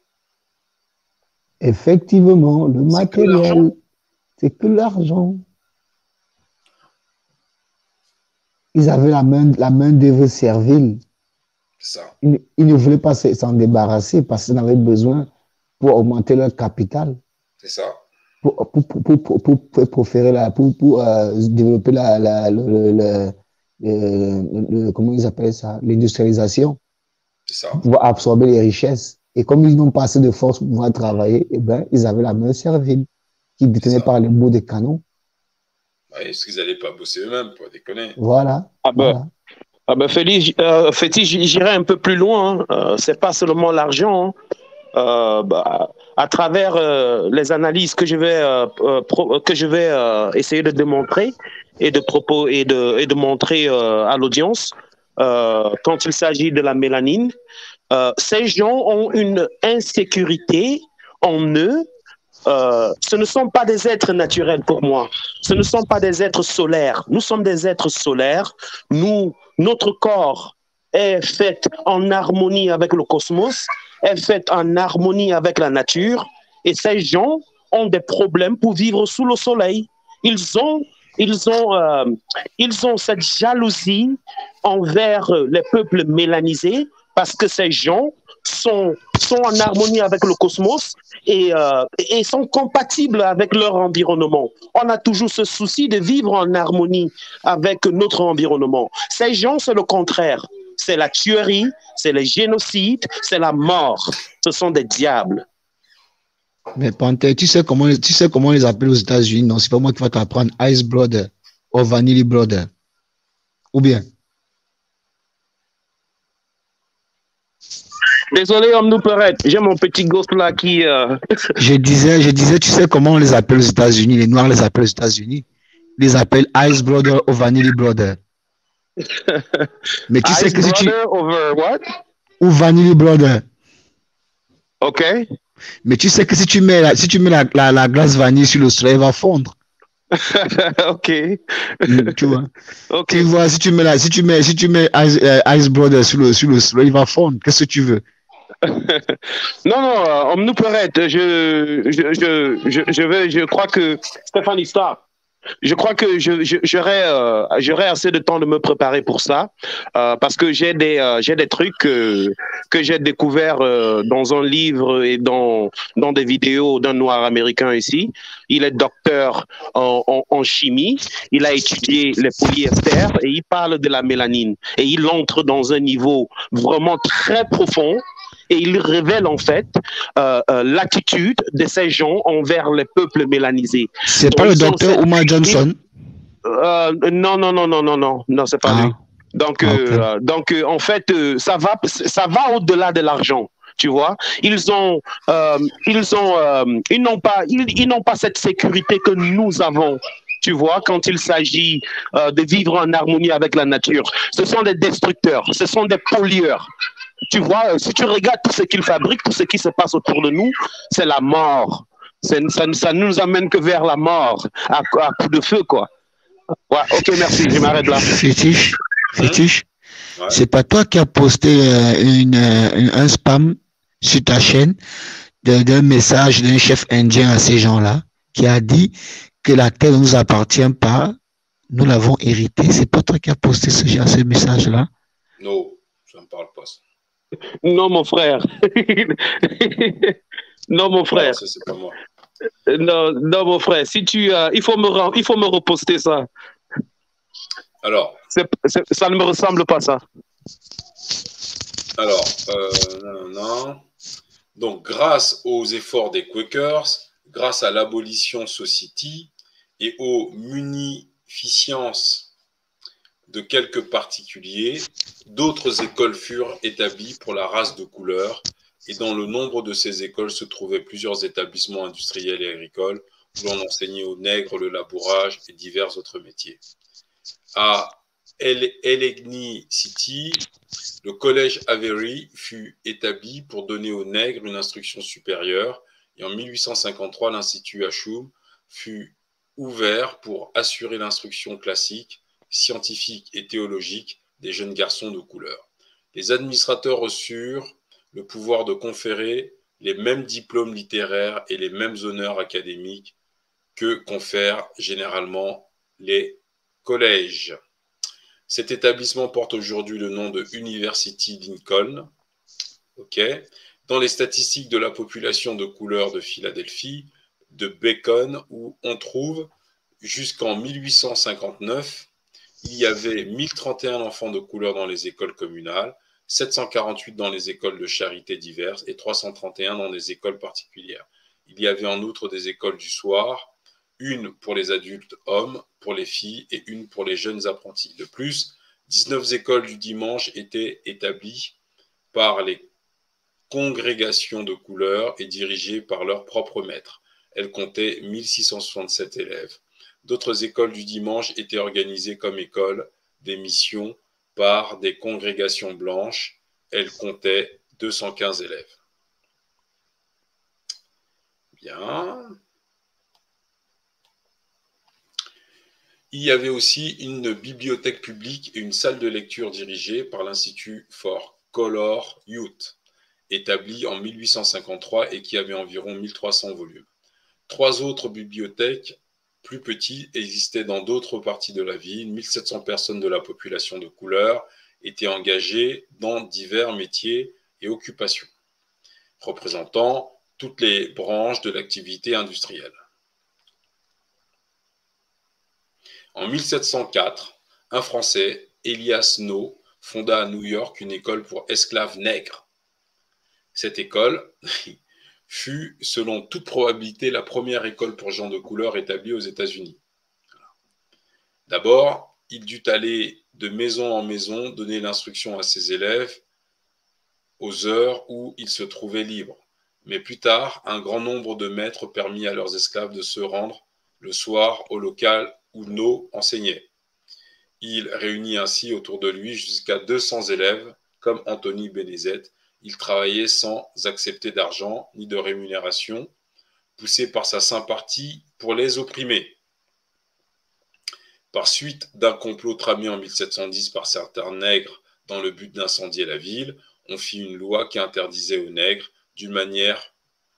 Effectivement, le matériel, c'est que l'argent. Ils avaient la main, la main d'œuvre servile. Ça. Ils, ils ne voulaient pas se- s'en débarrasser parce qu'ils en avaient besoin pour augmenter leur capital, C'est ça. pour, pour, pour, pour, pour, pour- pour proférer la, pour, pour euh, développer la, la, le, le- le- le- le- comment ils appellent ça, l'industrialisation, C'est ça. pour pouvoir absorber les richesses. Et comme ils n'ont pas assez de force pour pouvoir travailler, eh ben, ils avaient la main servile qui détenait par les bouts des canons. Parce qu'ils n'allaient pas bosser eux-mêmes, pour déconner? Voilà. Ah ben, ah ben Félix, euh, j'irai un peu plus loin. Hein. Euh, c'est pas seulement l'argent. hein. Euh, bah, à travers euh, les analyses que je vais que je vais essayer de démontrer et de propos et de et de montrer à l'audience quand il s'agit de la mélanine, ces gens ont une insécurité en eux. Ce ne sont pas des êtres naturels pour moi. Ce ne sont pas des êtres solaires. Nous sommes des êtres solaires. Nous, notre corps est fait en harmonie avec le cosmos, est fait en harmonie avec la nature. Et ces gens ont des problèmes pour vivre sous le soleil. Ils ont, ils ont, euh, ils ont cette jalousie envers les peuples mélanisés parce que ces gens sont, sont en harmonie avec le cosmos et, euh, et sont compatibles avec leur environnement. On a toujours ce souci de vivre en harmonie avec notre environnement. Ces gens, c'est le contraire. C'est la tuerie, c'est le génocide, c'est la mort. Ce sont des diables. Mais Panthère, tu sais comment, tu sais comment on les appelle aux États-Unis? Non, c'est pas moi qui vais t'apprendre Ice Brother ou Vanilla Brother. Ou bien? Désolé, homme nous paraît. J'ai mon petit gosse là qui. euh, Je disais, je disais, tu sais comment on les appelle aux États-Unis? Les Noirs les appellent aux États-Unis? Ils les appellent Ice Brother ou Vanilla Brother. Mais tu sais que si tu. brother over what? Ou Vanilla Brother. OK. Mais tu sais que si tu mets la, si tu mets la, la, la glace vanille sur le soleil, elle va fondre. OK. Mm, tu vois? Tu vois, si tu mets la, si tu mets, si tu mets Ice, euh, Ice Brother sur le, sur le soleil, il va fondre. Qu'est-ce que tu veux? Non, non, euh, paraît. Je, je, je, je, je, vais, je crois que. Stéphanie, stop. Je crois que j'aurai euh, assez de temps de me préparer pour ça euh, parce que j'ai des euh, des trucs que j'ai découvert euh, dans un livre et dans dans des vidéos d'un noir américain ici. Il est docteur en, en, en chimie. Il a étudié les polyesters et il parle de la mélanine et il entre dans un niveau vraiment très profond et il révèle en fait euh, euh, l'attitude de ces gens envers les peuples mélanisés. C'est pas le docteur cette- Uma Johnson? euh, non, non, non, non, non, non, non, c'est pas Ah. lui. Donc, euh, donc euh, en fait, euh, ça va, ça va au-delà de l'argent. Tu vois, ils ont, ils ont, ils n'ont pas, ils, ils n'ont pas cette sécurité que nous avons. Tu vois, quand il s'agit de vivre en harmonie avec la nature, ce sont des destructeurs, ce sont des pollueurs. Tu vois, euh, si tu regardes tout ce qu'ils fabriquent, tout ce qui se passe autour de nous, c'est la mort. ça, ça ne nous amène que vers la mort, à, à coup de feu, quoi. Ouais, ok, merci, je m'arrête là. Fétiche, fétiche. Ouais. C'est pas toi qui as posté euh, une, euh, une- un spam sur ta chaîne d'un message d'un chef indien à ces gens-là qui a dit que la terre ne nous appartient pas, nous l'avons héritée. C'est pas toi qui as posté ce, ce message-là? Non, ça me parle pas. Non, mon frère. non, mon frère. Ça, c'est pas moi. Non, non, mon frère. Si tu, euh, il faut me, il faut me reposter ça. Alors, ça ne me ressemble pas ça. Alors, euh, non, non, non. Donc, grâce aux efforts des Quakers, grâce à l'abolition Society et aux munificences de quelques particuliers, d'autres écoles furent établies pour la race de couleur, et dans le nombre de ces écoles se trouvaient plusieurs établissements industriels et agricoles où l'on enseignait aux nègres le labourage et divers autres métiers. À El- Allegheny City, le collège Avery fut établi pour donner aux nègres une instruction supérieure. Et en 1853, l'Institut Ashum fut ouvert pour assurer l'instruction classique, scientifique et théologique des jeunes garçons de couleur. Les administrateurs reçurent le pouvoir de conférer les mêmes diplômes littéraires et les mêmes honneurs académiques que confèrent généralement les collèges. Cet établissement porte aujourd'hui le nom de University Lincoln. Dans les statistiques de la population de couleur de Philadelphie, de Bacon, où on trouve jusqu'en 1859, il y avait 1031 enfants de couleur dans les écoles communales, 748 dans les écoles de charité diverses et 331 dans les écoles particulières. Il y avait en outre des écoles du soir, une pour les adultes hommes, pour les filles et une pour les jeunes apprentis. De plus, 19 écoles du dimanche étaient établies par les congrégations de couleur et dirigées par leurs propres maîtres. Elles comptaient 1667 élèves. D'autres écoles du dimanche étaient organisées comme écoles des missions par des congrégations blanches. Elles comptaient 215 élèves. Bien. Il y avait aussi une bibliothèque publique et une salle de lecture dirigée par l'Institut for Color Youth, établi en 1853 et qui avait environ 1300 volumes. Trois autres bibliothèques plus petites existaient dans d'autres parties de la ville. 1700 personnes de la population de couleur étaient engagées dans divers métiers et occupations, représentant toutes les branches de l'activité industrielle. En 1704, un Français, Elias No, fonda à New York une école pour esclaves nègres. Cette école fut, selon toute probabilité, la première école pour gens de couleur établie aux États-Unis. D'abord, il dut aller de maison en maison donner l'instruction à ses élèves aux heures où ils se trouvaient libres. Mais plus tard, un grand nombre de maîtres permit à leurs esclaves de se rendre le soir au local où No enseignait. Il réunit ainsi autour de lui jusqu'à 200 élèves, comme Anthony Benezet. Il travaillait sans accepter d'argent ni de rémunération, poussé par sa sympathie pour les opprimés. Par suite d'un complot tramé en 1710 par certains nègres dans le but d'incendier la ville, on fit une loi qui interdisait aux nègres, d'une manière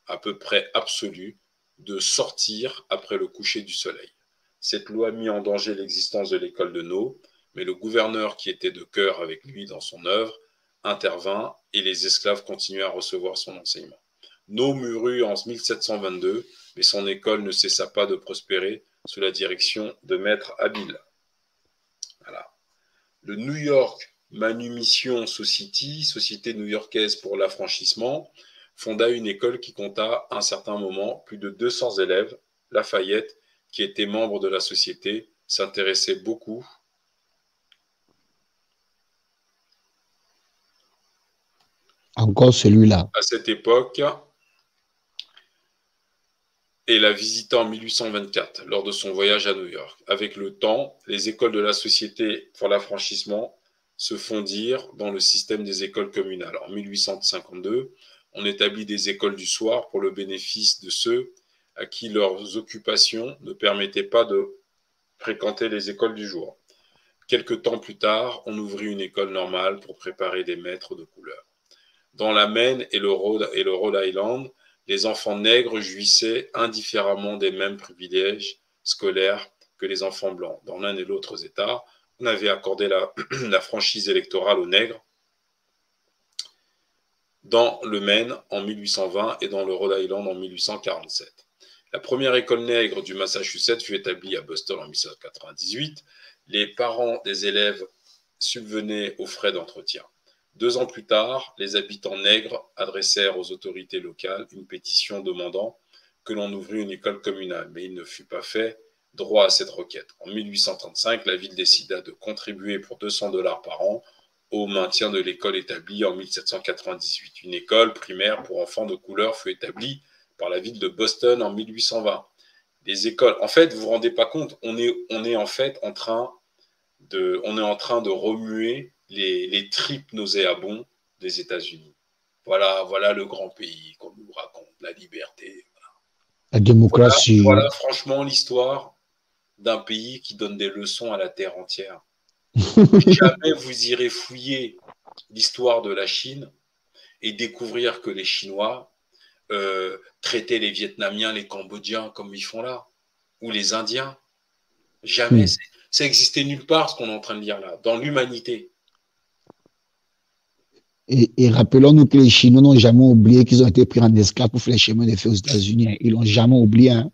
à peu près absolue, de sortir après le coucher du soleil. Cette loi mit en danger l'existence de l'école de No, mais le gouverneur qui était de cœur avec lui dans son œuvre intervint et les esclaves continuèrent à recevoir son enseignement. No mourut en 1722, mais son école ne cessa pas de prospérer sous la direction de maîtres habiles. Voilà. Le New York Manumission Society, société new-yorkaise pour l'affranchissement, fonda une école qui compta à un certain moment plus de 200 élèves. Lafayette, qui était membre de la société, s'intéressait beaucoup Encore celui-là. à cette époque et la visita en 1824 lors de son voyage à New York. Avec le temps, les écoles de la Société pour l'affranchissement se fondirent dans le système des écoles communales. En 1852, on établit des écoles du soir pour le bénéfice de ceux à qui leurs occupations ne permettaient pas de fréquenter les écoles du jour. Quelque temps plus tard, on ouvrit une école normale pour préparer des maîtres de couleur. Dans la Maine et le Rhode, Island, les enfants nègres jouissaient indifféremment des mêmes privilèges scolaires que les enfants blancs. Dans l'un et l'autre État, on avait accordé la, la franchise électorale aux nègres dans le Maine en 1820 et dans le Rhode Island en 1847. La première école nègre du Massachusetts fut établie à Boston en 1798. Les parents des élèves subvenaient aux frais d'entretien. Deux ans plus tard, les habitants nègres adressèrent aux autorités locales une pétition demandant que l'on ouvrit une école communale, mais il ne fut pas fait droit à cette requête. En 1835, la ville décida de contribuer pour 200 dollars par an au maintien de l'école établie en 1798. Une école primaire pour enfants de couleur fut établie par la ville de Boston en 1820. Les écoles, en fait, vous vous rendez pas compte, on est, on est en fait en train de, on est en train de remuer les, les tripes nauséabonds des États-Unis. Voilà, voilà le grand pays qu'on nous raconte, la liberté. La démocratie. Voilà, voilà franchement l'histoire d'un pays qui donne des leçons à la terre entière. Jamais vous irez fouiller l'histoire de la Chine et découvrir que les Chinois euh, traitaient les Vietnamiens, les Cambodgiens comme ils font là, ou les Indiens. Jamais. Hmm. Ça existait nulle part ce qu'on est en train de dire là, dans l'humanité. Et, et rappelons-nous que les Chinois n'ont jamais oublié qu'ils ont été pris en esclave pour faire les chemins de fer aux États-Unis. hein. Ils l'ont jamais oublié. hein.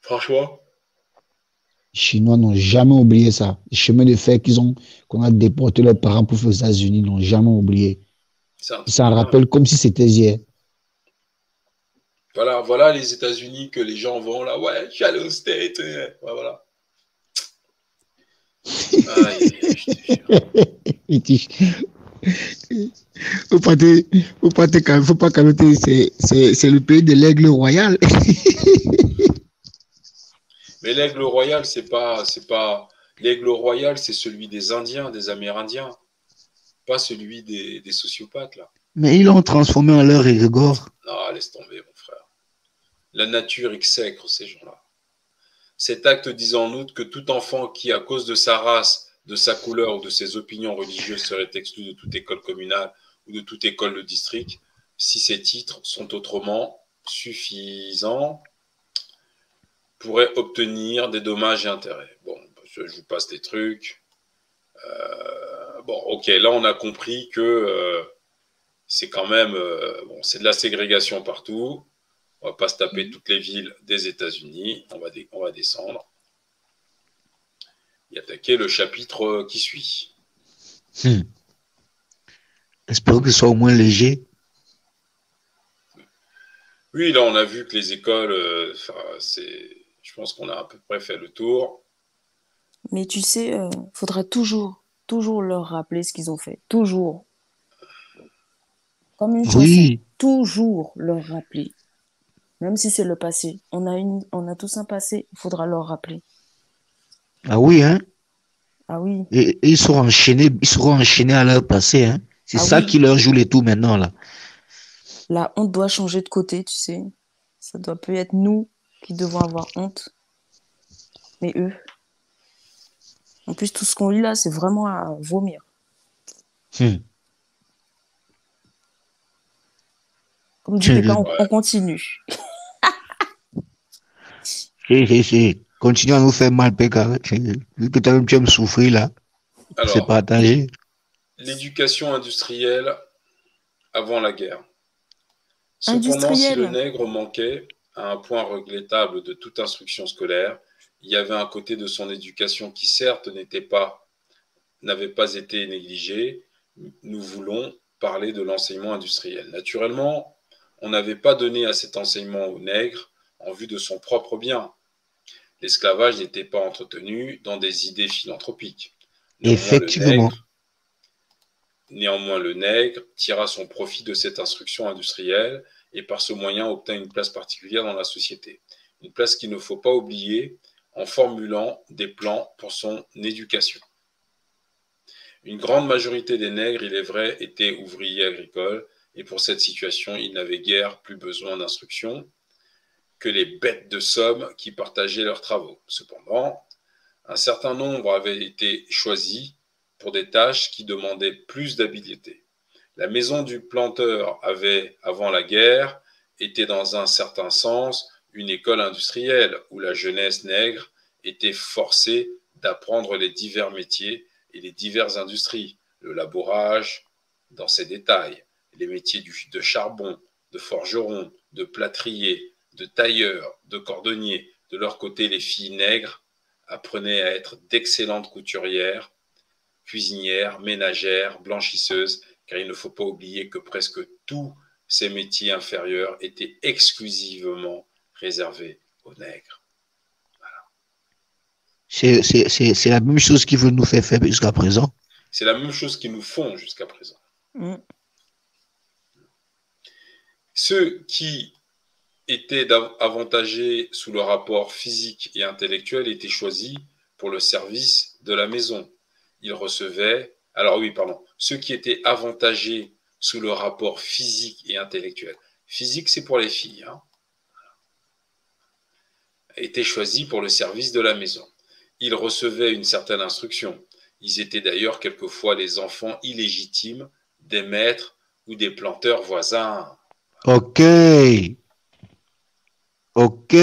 Franchement? Les Chinois n'ont jamais oublié ça. Les chemins de fer qu'ils ont, qu'on a déporté leurs parents pour faire aux États-Unis, ils n'ont jamais oublié. Ça rappelle comme si c'était hier. Voilà, voilà les États-Unis que les gens vont là. Ouais, allé aux States. euh, ouais, voilà. Il dit- Faut pas te, faut pas te, cal- faut pas calmer, c'est, le pays de l'aigle royal. Mais l'aigle royal, c'est pas, c'est pas, l'aigle royal, c'est celui des Indiens, des Amérindiens, pas celui des, des sociopathes là. Mais ils l'ont transformé en leur rigor. Non, laisse tomber, mon frère. La nature exècre ces gens-là. Cet acte disant en outre que tout enfant qui, à cause de sa race, de sa couleur ou de ses opinions religieuses serait exclu de toute école communale ou de toute école de district, si ces titres sont autrement suffisants, pourrait obtenir des dommages et intérêts. Bon, je, vous passe des trucs. Euh, bon, ok, là on a compris que euh, c'est quand même, euh, c'est de la ségrégation partout. On va pas se taper toutes les villes des États-Unis. On va, dé- on va descendre et attaquer le chapitre euh, qui suit. Hmm. Espérons que ce soit au moins léger. Oui, là on a vu que les écoles, euh, enfin, c'est, je pense qu'on a à peu près fait le tour. Mais tu sais, euh, faudra toujours, toujours leur rappeler ce qu'ils ont fait. Toujours. Comme une chanson. Oui. Toujours leur rappeler. Même si c'est le passé. On a, une, on a tous un passé, il faudra leur rappeler. Ah oui, hein? Ah oui. Et, et ils seront enchaînés, ils seront enchaînés à leur passé, hein? C'est Ah ça oui. qui leur joue les tours maintenant, là. La honte doit changer de côté, tu sais. Ça doit plus être nous qui devons avoir honte, mais eux. En plus, tout ce qu'on lit là, c'est vraiment à vomir. Hmm. Comme dit on, on continue. Continue à nous faire mal, Pekka. Vu que toi-même, tu aimes souffrir, là. C'est partagé. l'éducation industrielle avant la guerre. Cependant, si le nègre manquait à un point regrettable de toute instruction scolaire, il y avait un côté de son éducation qui certes n'était pas, n'avait pas été négligé. Nous voulons parler de l'enseignement industriel. Naturellement, on n'avait pas donné à cet enseignement au nègre en vue de son propre bien. L'esclavage n'était pas entretenu dans des idées philanthropiques. Néanmoins, le Effectivement. nègre- Néanmoins, le nègre tira son profit de cette instruction industrielle et par ce moyen obtint une place particulière dans la société. Une place qu'il ne faut pas oublier en formulant des plans pour son éducation. Une grande majorité des nègres, il est vrai, étaient ouvriers agricoles et pour cette situation, ils n'avaient guère plus besoin d'instructions que les bêtes de somme qui partageaient leurs travaux. Cependant, un certain nombre avaient été choisis pour des tâches qui demandaient plus d'habileté. La maison du planteur avait, avant la guerre, été dans un certain sens une école industrielle où la jeunesse nègre était forcée d'apprendre les divers métiers et les diverses industries, le labourage dans ses détails, les métiers de charbon, de forgeron, de plâtrier, de tailleur, de cordonnier. De leur côté, les filles nègres apprenaient à être d'excellentes couturières, cuisinières, ménagères, blanchisseuses, car il ne faut pas oublier que presque tous ces métiers inférieurs étaient exclusivement réservés aux nègres. C'est c'est- c'est- c'est la même chose qui veut nous faire faire jusqu'à présent. C'est la même chose qu'ils nous font jusqu'à présent. Ceux qui étaient avantagés sous le rapport physique et intellectuel étaient choisis pour le service de la maison. Ils recevaient, alors oui, pardon, ceux qui étaient avantagés sous le rapport physique et intellectuel. Physique, c'est pour les filles, hein, étaient choisis pour le service de la maison. Ils recevaient une certaine instruction. Ils étaient d'ailleurs quelquefois les enfants illégitimes des maîtres ou des planteurs voisins. Ok. Ok.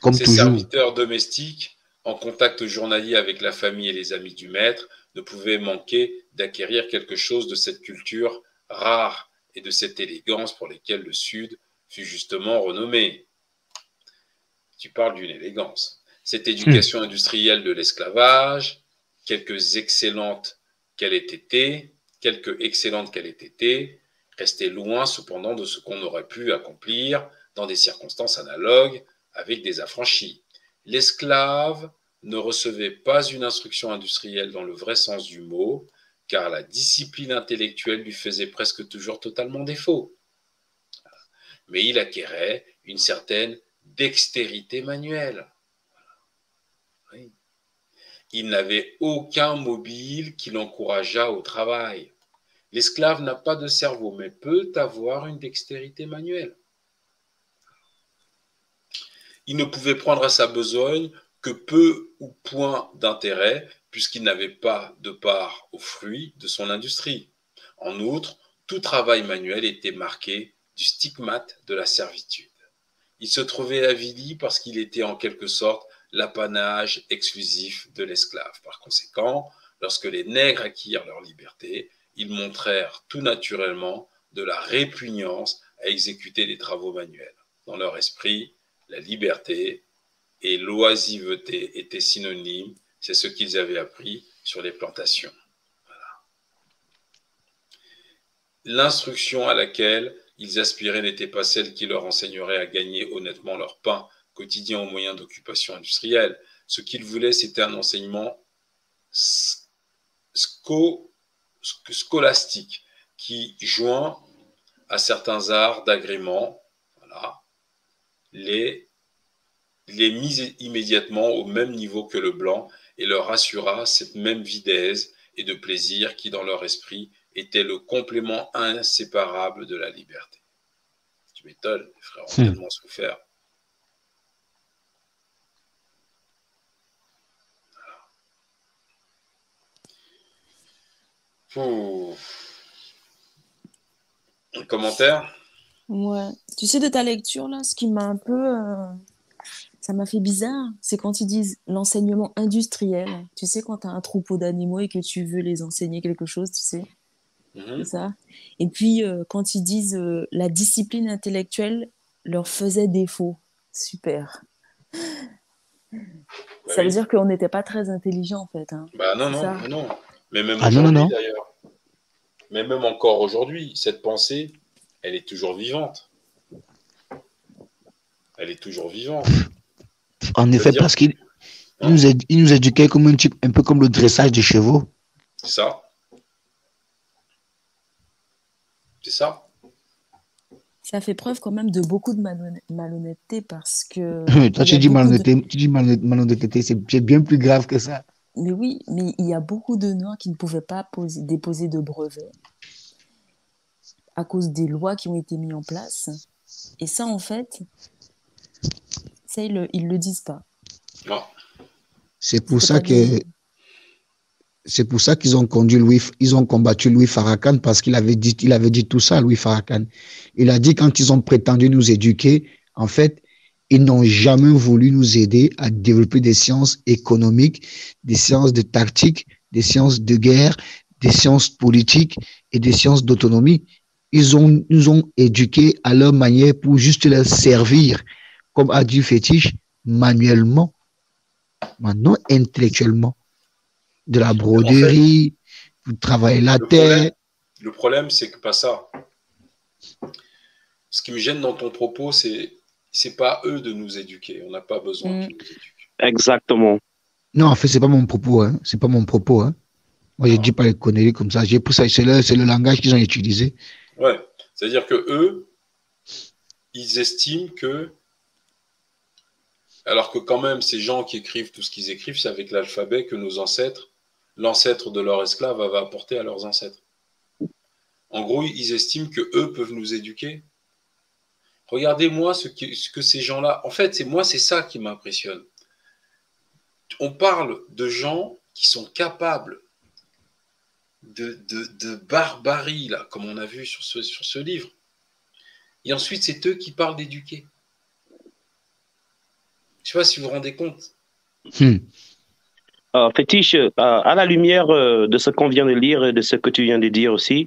Comme Ces toujours. serviteurs domestiques, en contact journalier avec la famille et les amis du maître, ne pouvaient manquer d'acquérir quelque chose de cette culture rare et de cette élégance pour lesquelles le Sud fut justement renommé. Tu parles d'une élégance. Cette éducation industrielle de l'esclavage, quelques excellentes qu'elle ait été, quelque excellente qu'elle ait été, restait loin cependant de ce qu'on aurait pu accomplir dans des circonstances analogues avec des affranchis. L'esclave ne recevait pas une instruction industrielle dans le vrai sens du mot, car la discipline intellectuelle lui faisait presque toujours totalement défaut. Mais il acquérait une certaine dextérité manuelle. Il n'avait aucun mobile qui l'encourageât au travail. L'esclave n'a pas de cerveau, mais peut avoir une dextérité manuelle. Il ne pouvait prendre à sa besogne que peu ou point d'intérêt, puisqu'il n'avait pas de part aux fruits de son industrie. En outre, tout travail manuel était marqué du stigmate de la servitude. Il se trouvait avili parce qu'il était en quelque sorte l'apanage exclusif de l'esclave. Par conséquent, lorsque les nègres acquirent leur liberté, ils montrèrent tout naturellement de la répugnance à exécuter des travaux manuels. Dans leur esprit, la liberté et l'oisiveté étaient synonymes, c'est ce qu'ils avaient appris sur les plantations. L'instruction à laquelle ils aspiraient n'était pas celle qui leur enseignerait à gagner honnêtement leur pain quotidien aux moyens d'occupation industrielle. Ce qu'ils voulaient, c'était un enseignement sco- scolastique qui joint à certains arts d'agrément, voilà, les, les mis immédiatement au même niveau que le blanc et leur assura cette même vidèse et de plaisir qui, dans leur esprit, était le complément inséparable de la liberté. Tu m'étonnes, les frères ont Hmm. tellement souffert. Ouh. Un commentaire? Ouais. Tu sais, de ta lecture, là, ce qui m'a un peu. euh, Ça m'a fait bizarre, c'est quand ils disent l'enseignement industriel. Tu sais, quand tu as un troupeau d'animaux et que tu veux les enseigner quelque chose, tu sais. Mhm. Ça. Et puis, euh, quand ils disent euh, la discipline intellectuelle leur faisait défaut. Super. Ça veut dire qu'on n'était pas très intelligent, en fait. hein. Bah non, non, Ça. non, non. Mais même Ah aujourd'hui, d'ailleurs. Mais même encore aujourd'hui, cette pensée, elle est toujours vivante. Elle est toujours vivante. En effet, dire- parce qu'il il nous, éduquait comme un type, un peu comme le dressage des chevaux. C'est ça. C'est ça. Ça fait preuve quand même de beaucoup de malhonn- malhonnêteté parce que. Toi, tu dis de- malhonnêteté, tu dis malhonnêteté, c'est bien plus grave que ça. Mais oui, mais il y a beaucoup de Noirs qui ne pouvaient pas poser- déposer de brevets à cause des lois qui ont été mises en place. Et ça, en fait, ça, ils le, ils le disent pas. Non. C'est pour ça que c'est pour ça qu'ils ont conduit Louis, ils ont combattu Louis Farrakhan parce qu'il avait dit, il avait dit tout ça, Louis Farrakhan. Il a dit quand ils ont prétendu nous éduquer, en fait, ils n'ont jamais voulu nous aider à développer des sciences économiques, des sciences de tactique, des sciences de guerre, des sciences politiques et des sciences d'autonomie. Ils ont, nous ont éduqués à leur manière pour juste leur servir, comme a dit Fétiche, manuellement, maintenant intellectuellement. De la broderie, pour travailler la Le terre. problème, le problème, c'est que pas ça. Ce qui me gêne dans ton propos, c'est c'est pas eux de nous éduquer. On n'a pas besoin Mm. qu'ils nous éduquent. Exactement. Non, en fait, c'est pas mon propos, hein. C'est pas mon propos, hein. Moi, je dis pas les conneries comme ça. J'ai ça, c'est le, c'est le langage qu'ils ont utilisé. Ouais. C'est-à-dire que eux, ils estiment que, alors que quand même ces gens qui écrivent tout ce qu'ils écrivent, c'est avec l'alphabet que nos ancêtres, l'ancêtre de leurs esclaves avait apporté à leurs ancêtres. En gros, ils estiment que eux peuvent nous éduquer. Regardez-moi ce, que ces gens-là. En fait, c'est moi, c'est ça qui m'impressionne. On parle de gens qui sont capables de, de, de barbarie, là, comme on a vu sur ce, sur ce livre. Et ensuite, c'est eux qui parlent d'éduquer. Je ne sais pas si vous vous rendez compte. Euh, fétiche, euh, à la lumière euh, de ce qu'on vient de lire et de ce que tu viens de dire aussi,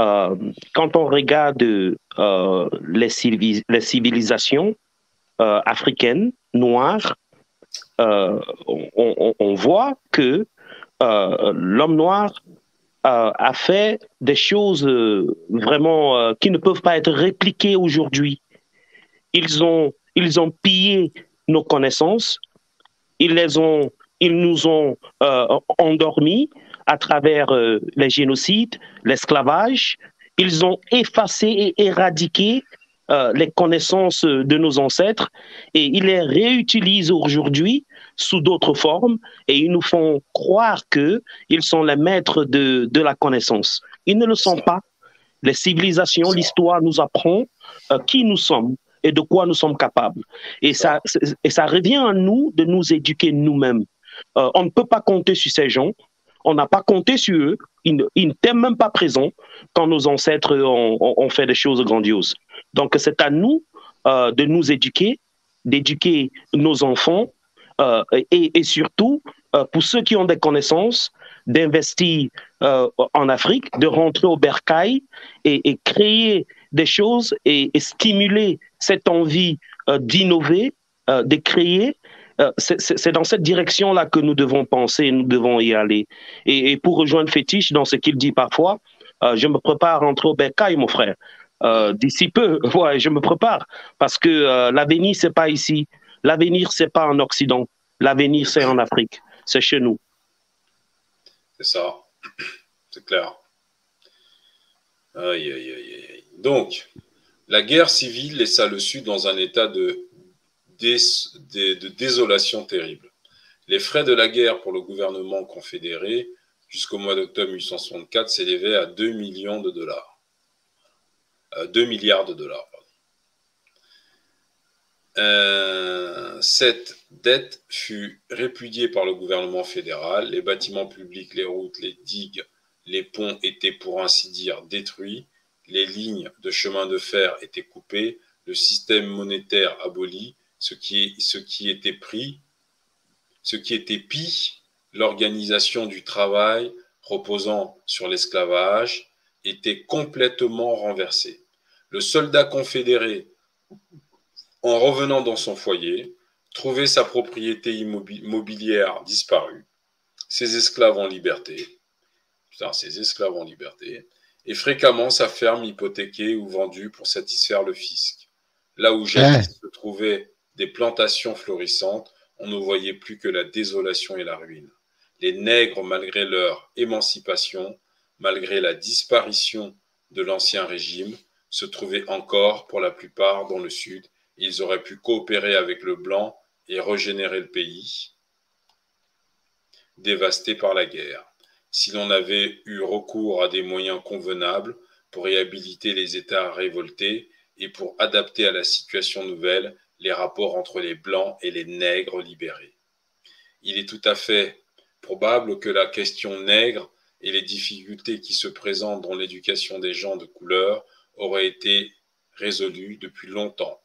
euh, quand on regarde euh, les, civi- les civilisations euh, africaines, noires, on, on- voit que l'homme noir a fait des choses vraiment qui ne peuvent pas être répliquées aujourd'hui. Ils ont, ils ont pillé nos connaissances, ils les ont, ils nous ont endormis à travers euh, les génocides, l'esclavage. Ils ont effacé et éradiqué euh, les connaissances de nos ancêtres et ils les réutilisent aujourd'hui sous d'autres formes et ils nous font croire que ils sont les maîtres de, la connaissance. Ils ne le sont pas. Les civilisations, l'histoire nous apprend euh, qui nous sommes et de quoi nous sommes capables. Et ça, et ça revient à nous de nous éduquer nous-mêmes. On ne peut pas compter sur ces gens. On n'a pas compté sur eux. Ils n'étaient même pas présents quand nos ancêtres ont, fait des choses grandioses. Donc, c'est à nous euh, de nous éduquer, d'éduquer nos enfants euh, et, surtout, euh, pour ceux qui ont des connaissances, d'investir en Afrique, de rentrer au bercail et, créer des choses et, et stimuler cette envie d'innover, de créer. Euh, c'est- dans cette direction-là que nous devons penser nous devons y aller. Et, pour rejoindre Fétiche dans ce qu'il dit parfois, euh, je me prépare à rentrer au bercail, mon frère. Euh, D'ici peu, je me prépare parce que euh, l'avenir c'est pas ici, l'avenir c'est pas en Occident, l'avenir c'est en Afrique, c'est chez nous. C'est ça. C'est clair. Aïe, aïe, aïe, aïe. Donc, la guerre civile laissa le Sud dans un état de, de- désolation terrible. Les frais de la guerre pour le gouvernement confédéré jusqu'au mois d'octobre 1864 s'élevaient à 2 millions de dollars. Euh, 2 milliards de dollars. Euh, cette dette fut répudiée par le gouvernement fédéral. Les bâtiments publics, les routes, les digues, les ponts étaient pour ainsi dire détruits. Les lignes de chemin de fer étaient coupées. Le système monétaire aboli. Ce qui, ce qui était pris, ce qui était pis, l'organisation du travail reposant sur l'esclavage, était complètement renversée. Le soldat confédéré en revenant dans son foyer, trouvait sa propriété immobi- immobilière disparue, ses esclaves en liberté, putain, ses esclaves en liberté, et fréquemment sa ferme hypothéquée ou vendue pour satisfaire le fisc. Là où jadis se trouvaient des plantations florissantes, on ne voyait plus que la désolation et la ruine. Les nègres, malgré leur émancipation, malgré la disparition de l'ancien régime, se trouvaient encore, pour la plupart, dans le sud. Ils auraient pu coopérer avec le blanc et régénérer le pays. dévastés par la guerre. Si l'on avait eu recours à des moyens convenables pour réhabiliter les États révoltés et pour adapter à la situation nouvelle les rapports entre les Blancs et les nègres libérés. Il est tout à fait probable que la question nègre et les difficultés qui se présentent dans l'éducation des gens de couleur auraient été résolues depuis longtemps,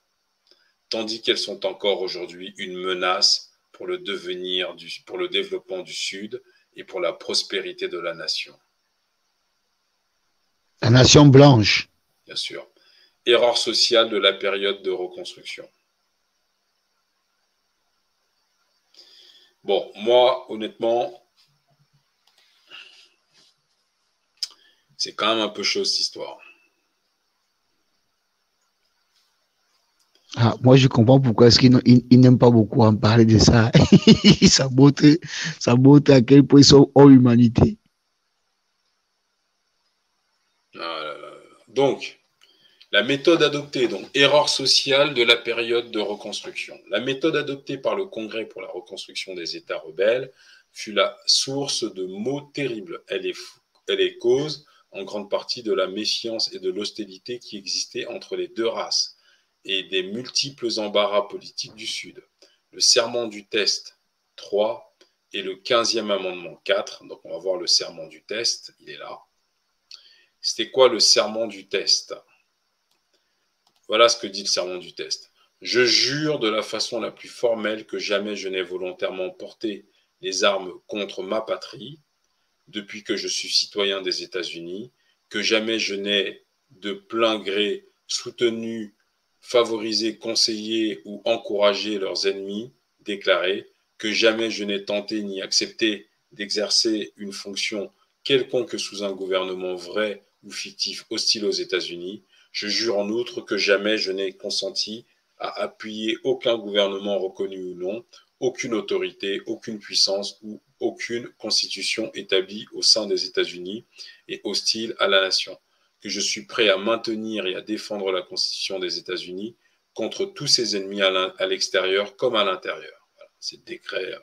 tandis qu'elles sont encore aujourd'hui une menace pour le devenir du, pour le développement du Sud et pour la prospérité de la nation. La nation blanche. Bien sûr. Erreur sociale de la période de reconstruction. Bon, moi, honnêtement, c'est quand même un peu chaud cette histoire. Ah, moi, je comprends pourquoi est-ce qu'ils il, il n'aiment pas beaucoup en parler de ça. ça montre, ça montre à quel point ils sont hors humanité. Donc, la méthode adoptée, donc erreur sociale de la période de reconstruction. La méthode adoptée par le Congrès pour la reconstruction des États rebelles fut la source de maux terribles. Elle est, elle est cause en grande partie de la méfiance et de l'hostilité qui existait entre les deux races et des multiples embarras politiques du Sud. Le serment du test 3 et le 15e amendement 4, donc on va voir le serment du test, il est là. C'était quoi le serment du test? Voilà ce que dit le serment du test. Je jure de la façon la plus formelle que jamais je n'ai volontairement porté les armes contre ma patrie, depuis que je suis citoyen des États-Unis, que jamais je n'ai de plein gré soutenu, favorisé, conseillé ou encouragé leurs ennemis déclarés, que jamais je n'ai tenté ni accepté d'exercer une fonction quelconque sous un gouvernement vrai ou fictif hostile aux États-Unis. Je jure en outre que jamais je n'ai consenti à appuyer aucun gouvernement reconnu ou non, aucune autorité, aucune puissance ou aucune constitution établie au sein des États-Unis et hostile à la nation, que je suis prêt à maintenir et à défendre la constitution des États-Unis contre tous ses ennemis à l'extérieur comme à l'intérieur. Voilà, c'est décret,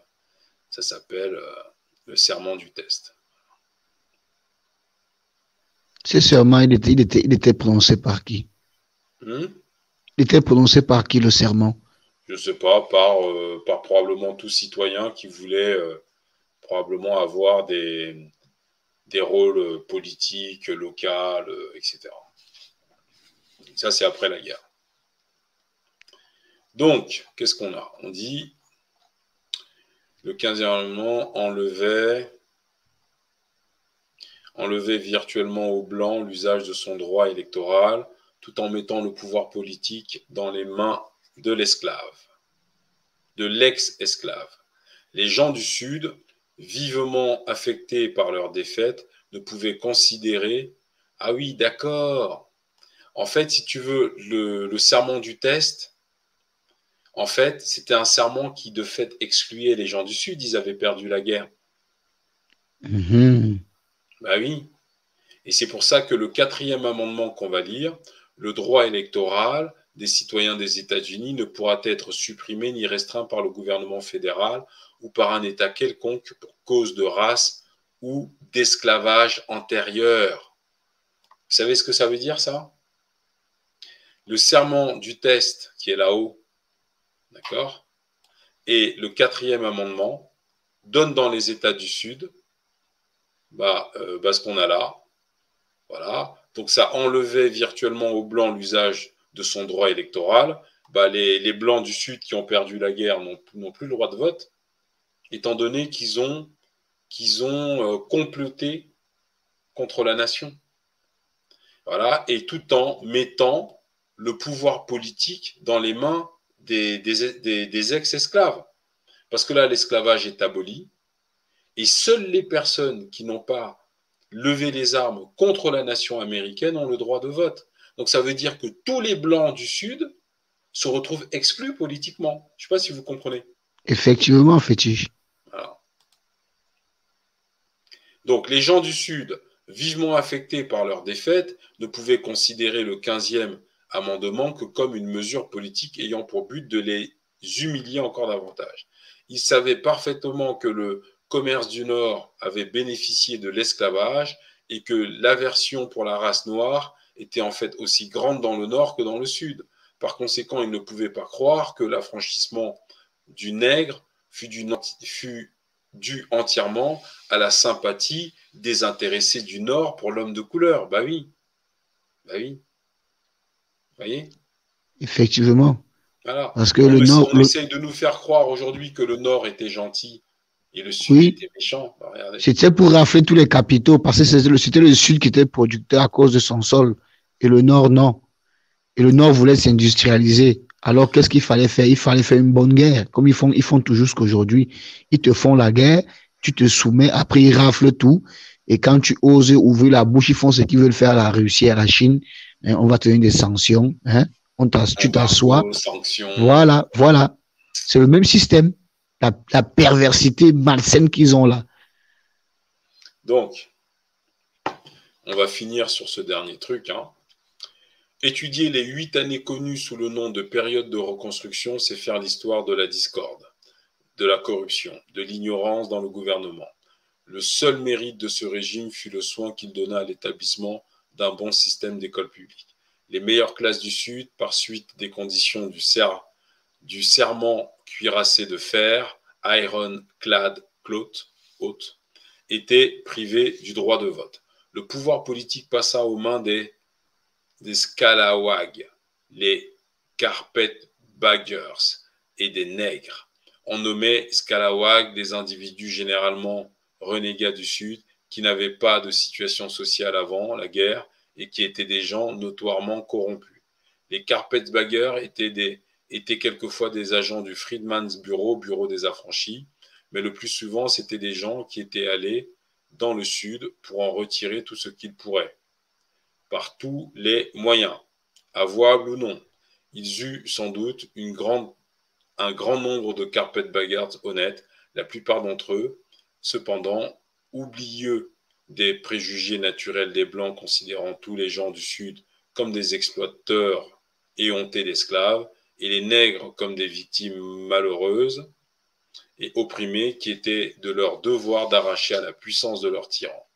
ça s'appelle euh, le serment du test. Ce serment, il était, il était, il était prononcé par qui? Hmm? Il était prononcé par qui le serment? Je ne sais pas, par, euh, par probablement tout citoyen qui voulait euh, probablement avoir des, des rôles politiques, locaux, euh, etc. Ça, c'est après la guerre. Donc, qu'est-ce qu'on a? On dit le 15e amendement enlevait, enlevait virtuellement aux Blancs l'usage de son droit électoral tout en mettant le pouvoir politique dans les mains de l'esclave, de l'ex-esclave. Les gens du Sud, vivement affectés par leur défaite, ne pouvaient considérer Ah oui, d'accord. En fait, si tu veux, le, serment du test, en fait, c'était un serment qui, de fait, excluait les gens du Sud. Ils avaient perdu la guerre. Mhm. Bah oui. Et c'est pour ça que le quatrième amendement qu'on va lire, le droit électoral des citoyens des États-Unis ne pourra être supprimé ni restreint par le gouvernement fédéral ou par un État quelconque pour cause de race ou d'esclavage antérieur. Vous savez ce que ça veut dire, ça? Le serment du test qui est là-haut, d'accord? Et le quatrième amendement donne dans les États du Sud bah, euh, bah, ce qu'on a là. Voilà. Donc ça enlevait virtuellement aux Blancs l'usage de son droit électoral. Bah, les, Blancs du Sud qui ont perdu la guerre n'ont plus le droit de vote, étant donné qu'ils ont, euh, comploté contre la nation. Voilà. Et tout en mettant le pouvoir politique dans les mains des ex-esclaves. Parce que là, l'esclavage est aboli. Et seules les personnes qui n'ont pas levé les armes contre la nation américaine ont le droit de vote. Donc ça veut dire que tous les blancs du Sud se retrouvent exclus politiquement. Je ne sais pas si vous comprenez. Effectivement, fétiche. Voilà. Donc les gens du Sud, vivement affectés par leur défaite, ne pouvaient considérer le 15e amendement que comme une mesure politique ayant pour but de les humilier encore davantage. Ils savaient parfaitement que le commerce du Nord avait bénéficié de l'esclavage et que l'aversion pour la race noire était en fait aussi grande dans le Nord que dans le Sud. Par conséquent, ils ne pouvaient pas croire que l'affranchissement du nègre fut, fut dû entièrement à la sympathie des intéressés du Nord pour l'homme de couleur. Bah oui. Bah oui. Vous voyez? Effectivement. Voilà. Parce que on le essaie, Nord. on essaye de nous faire croire aujourd'hui que le Nord était gentil et le Sud Oui. était méchant. C'était pour rafler tous les capitaux, parce que c'était le, Sud qui était producteur à cause de son sol, et le Nord, non. Et le Nord voulait s'industrialiser. Alors, qu'est-ce qu'il fallait faire? Il fallait faire une bonne guerre, comme ils font, ils font toujours jusqu'aujourd'hui. Ils te font la guerre, tu te soumets, après ils raflent tout, et quand tu oses ouvrir la bouche, ils font ce qu'ils veulent faire à la Russie, à la Chine, hein, on va te donner des sanctions, hein, on t'as- tu t'assois. Voilà, voilà. C'est le même système. La, perversité malsaine qu'ils ont là. Donc, on va finir sur ce dernier truc. hein. Étudier les huit années connues sous le nom de période de reconstruction, c'est faire l'histoire de la discorde, de la corruption, de l'ignorance dans le gouvernement. Le seul mérite de ce régime fut le soin qu'il donna à l'établissement d'un bon système d'école publique. Les meilleures classes du Sud, par suite des conditions du, ser- du serment cuirassé de fer, iron clad cloth, haute, étaient privées du droit de vote. Le pouvoir politique passa aux mains des, des scalawags, les carpetbaggers et des nègres. On nommait scalawags des individus généralement renégats du Sud qui n'avaient pas de situation sociale avant la guerre et qui étaient des gens notoirement corrompus. Les carpetbaggers étaient, des, étaient quelquefois des agents du Freedman's Bureau, Bureau des affranchis, mais le plus souvent, c'était des gens qui étaient allés dans le Sud pour en retirer tout ce qu'ils pourraient, par tous les moyens, avouables ou non. Ils eurent sans doute un grand nombre de carpetbaggers honnêtes, la plupart d'entre eux, cependant, oublieux des préjugés naturels des Blancs considérant tous les gens du Sud comme des exploiteurs éhontés d'esclaves, et les nègres comme des victimes malheureuses, et opprimés qui étaient de leur devoir d'arracher à la puissance de leur tyran.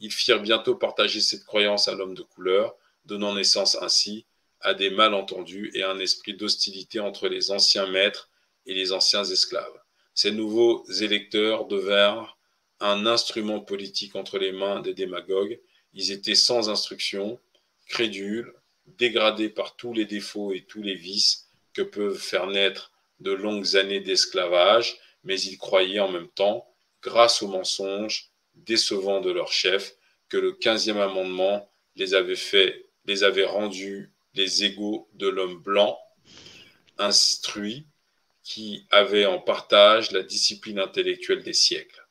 Ils firent bientôt partager cette croyance à l'homme de couleur, donnant naissance ainsi à des malentendus et à un esprit d'hostilité entre les anciens maîtres et les anciens esclaves. Ces nouveaux électeurs devinrent un instrument politique entre les mains des démagogues. Ils étaient sans instruction, crédules, dégradés par tous les défauts et tous les vices que peuvent faire naître de longues années d'esclavage, mais ils croyaient en même temps, grâce aux mensonges décevants de leur chef, que le 15e amendement les avait fait, les avait rendus les égaux de l'homme blanc, instruit, qui avait en partage la discipline intellectuelle des siècles.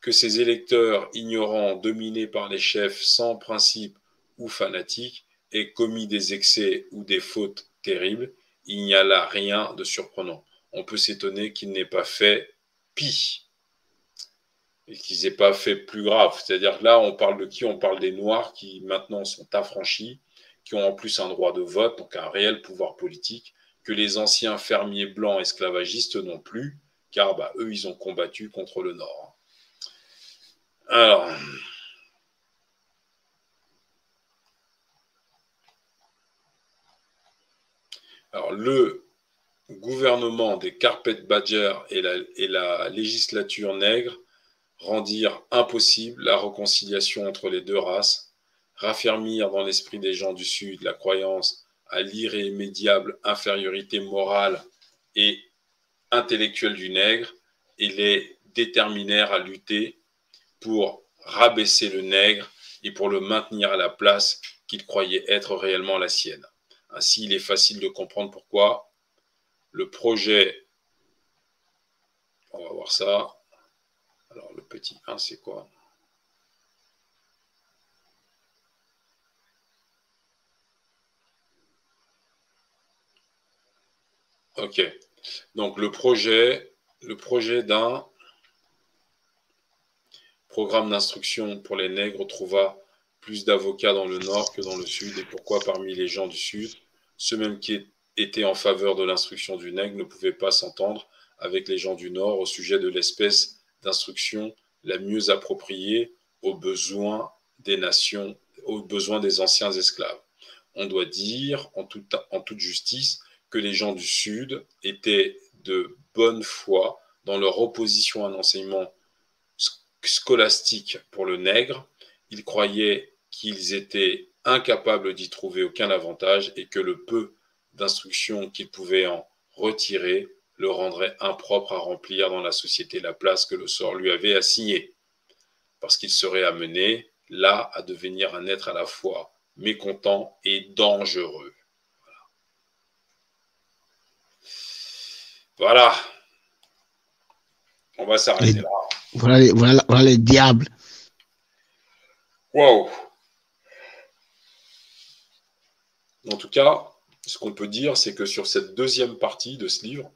Que ces électeurs ignorants, dominés par les chefs sans principe ou fanatiques, aient commis des excès ou des fautes terribles, il n'y a là rien de surprenant. On peut s'étonner qu'ils n'aient pas fait pis et qu'ils n'aient pas fait plus grave. C'est-à-dire que là, on parle de qui? On parle des Noirs qui maintenant sont affranchis, qui ont en plus un droit de vote, donc un réel pouvoir politique, que les anciens fermiers blancs esclavagistes n'ont plus, car bah, eux, ils ont combattu contre le Nord. Alors, le gouvernement des carpetbaggers et et la législature nègre rendirent impossible la réconciliation entre les deux races, raffermirent dans l'esprit des gens du Sud la croyance à l'irrémédiable infériorité morale et intellectuelle du nègre et les déterminèrent à lutter pour rabaisser le nègre et pour le maintenir à la place qu'il croyait être réellement la sienne. Ainsi, il est facile de comprendre pourquoi le projet, on va voir ça, alors le petit 1 c'est quoi? Ok, donc le projet, le projet d'un programme d'instruction pour les nègres trouva plus d'avocats dans le nord que dans le sud, et pourquoi parmi les gens du sud, ceux mêmes qui étaient en faveur de l'instruction du nègre ne pouvaient pas s'entendre avec les gens du nord au sujet de l'espèce d'instruction la mieux appropriée aux besoins des nations, aux besoins des anciens esclaves. On doit dire en toute, en toute justice que les gens du Sud étaient de bonne foi dans leur opposition à un enseignement scolastique pour le nègre. Ils croyaient qu'ils étaient incapables d'y trouver aucun avantage et que le peu d'instruction qu'ils pouvaient en retirer le rendrait impropre à remplir dans la société la place que le sort lui avait assignée, parce qu'il serait amené là à devenir un être à la fois mécontent et dangereux. Voilà. On va s'arrêter là. Voilà les, voilà, voilà les diables. Wow. En tout cas, ce qu'on peut dire, c'est que sur cette deuxième partie de ce livre,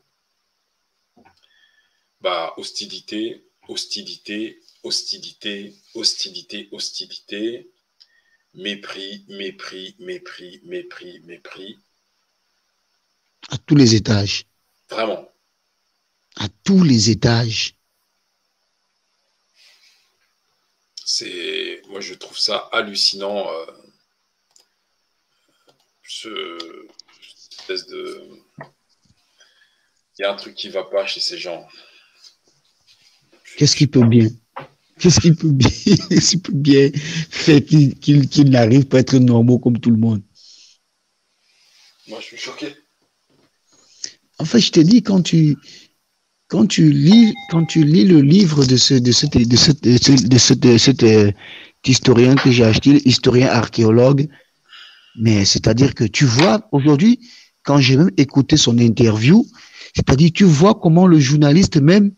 bah, hostilité, hostilité, hostilité, hostilité, hostilité, mépris, mépris, mépris, mépris, mépris. À tous les étages. Vraiment. À tous les étages. C'est, moi, je trouve ça hallucinant. euh, ce, cette espèce de, il y a un truc qui va pas chez ces gens. Qu'est-ce qui peut bien? Qu'est-ce qui peut bien, qu'est-ce qui peut bien faire qu'ils qu'ils n'arrivent pas à être normaux comme tout le monde? Moi, je suis choqué. En fait, je te dis, quand tu, quand tu lis, quand tu lis le livre de ce, de de ce, de ce, de ce- de cet euh, historien que j'ai acheté, historien archéologue, mais c'est-à-dire que tu vois, aujourd'hui, quand j'ai même écouté son interview, c'est-à-dire, tu vois comment le journaliste même,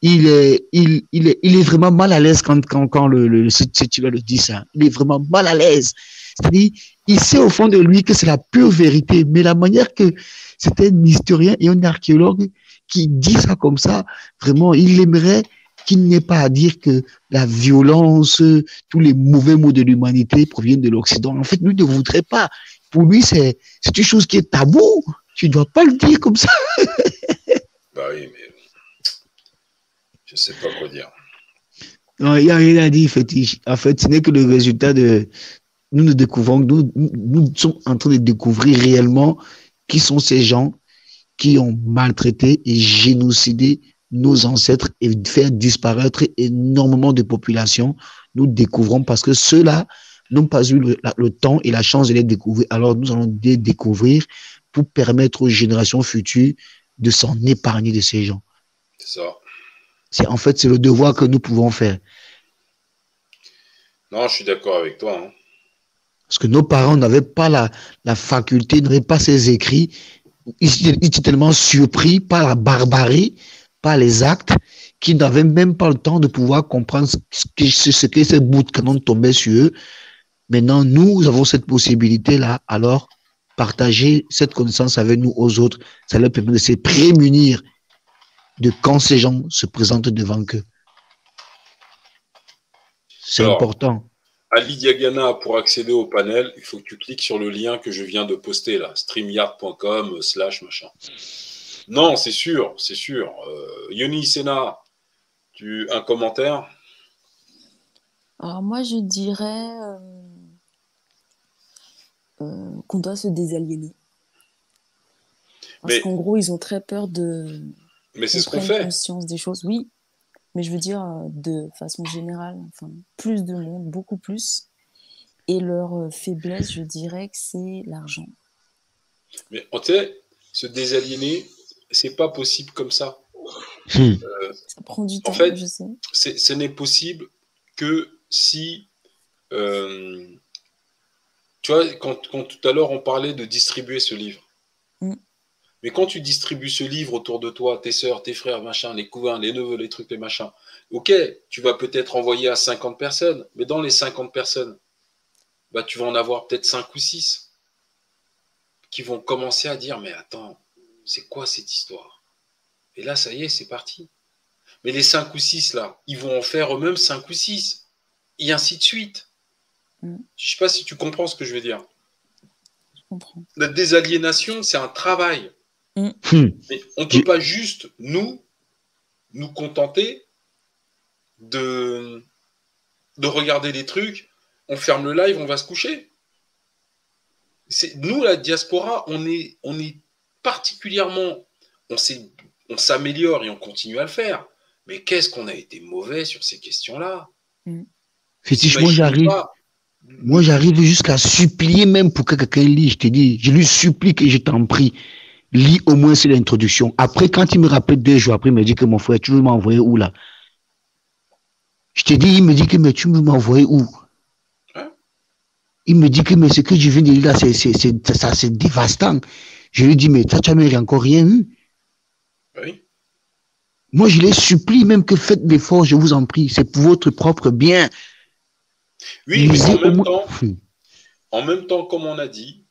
il est, il, il est, il est vraiment mal à l'aise quand, quand, quand le, le, type-là le dit ça. Il est vraiment mal à l'aise. C'est-à-dire, il sait au fond de lui que c'est la pure vérité, mais la manière que c'est un historien et un archéologue qui dit ça comme ça, vraiment, il aimerait qu'il n'ait pas à dire que la violence, tous les mauvais mots de l'humanité proviennent de l'Occident. En fait, lui ne voudrait pas. Pour lui, c'est une chose qui est tabou. Tu ne dois pas le dire comme ça. Bah oui, mais je sais pas quoi dire. Non, il n'y a rien à dire, fétiche. En fait, ce n'est que le résultat de. Nous nous découvrons, nous nous sommes en train de découvrir réellement qui sont ces gens qui ont maltraité et génocidé nos ancêtres et fait disparaître énormément de populations. Nous découvrons parce que ceux-là n'ont pas eu le, temps et la chance de les découvrir. Alors nous allons les découvrir pour permettre aux générations futures de s'en épargner de ces gens. C'est ça. C'est en fait c'est le devoir que nous pouvons faire. Non, je suis d'accord avec toi. hein. Parce que nos parents n'avaient pas la, la faculté, n'avaient pas ces écrits. Ils étaient tellement surpris par la barbarie, par les actes, qu'ils n'avaient même pas le temps de pouvoir comprendre ce que, ce que ces bouts de canon tombaient sur eux. Maintenant, nous avons cette possibilité-là. Alors, partager cette connaissance avec nous aux autres, ça leur permet de se prémunir de quand ces gens se présentent devant eux. C'est important. Ali Diagana, pour accéder au panel, il faut que tu cliques sur le lien que je viens de poster là, streamyard.com slash machin. Non, c'est sûr, c'est sûr. Euh, Yoni Sena, tu un commentaire? Alors moi, je dirais euh, euh, qu'on doit se désaliéner. Parce Mais- qu'en gros, ils ont très peur de Mais c'est ce qu'on fait. conscience des choses. Oui, mais je veux dire de façon générale, enfin, plus de monde, beaucoup plus. Et leur faiblesse, je dirais que c'est l'argent. Mais on sait, se désaliéner, c'est pas possible comme ça. Hmm. Euh, Ça prend du temps, en fait, je sais. ce n'est possible que si. euh, tu vois, quand, quand tout à l'heure on parlait de distribuer ce livre. Mm. Mais quand tu distribues ce livre autour de toi, tes sœurs, tes frères, machin, les cousins, les neveux, les trucs, les machins, ok, tu vas peut-être envoyer à 50 personnes, mais dans les 50 personnes, bah, tu vas en avoir peut-être 5 ou 6 qui vont commencer à dire Mais attends, c'est quoi cette histoire? Et là, ça y est, c'est parti. Mais les 5 ou 6 là, ils vont en faire eux-mêmes 5 ou 6. Et ainsi de suite. Mm. Je sais pas si tu comprends ce que je veux dire. Je comprends. La désaliénation, c'est un travail. Mm. Hmm. Mais on ne peut pas juste, nous, nous contenter de, de regarder des trucs, on ferme le live, on va se coucher. C'est, nous, la diaspora, on est, on est particulièrement, on, s'améliore et on continue à le faire. Mais qu'est-ce qu'on a été mauvais sur ces questions-là? Fétiche, moi j'arrive, moi j'arrive jusqu'à supplier même pour que quelqu'un lit. Je te dis, je lui supplie que je t'en prie, lis au moins c'est l'introduction. Après, quand il me rappelle deux jours après, il me dit que mon frère, tu veux m'envoyer où là? Je te dis, il me dit que mais tu veux m'envoyer où? Il me dit que mais ce que je viens de lire là, c'est, c'est, c'est, ça, c'est dévastant. Je lui dis, mais toi, tu n'as encore rien eu? Oui. Moi, je les supplie même que faites l'effort, je vous en prie. C'est pour votre propre bien. Oui, mais en même temps, en même temps, comme on a dit,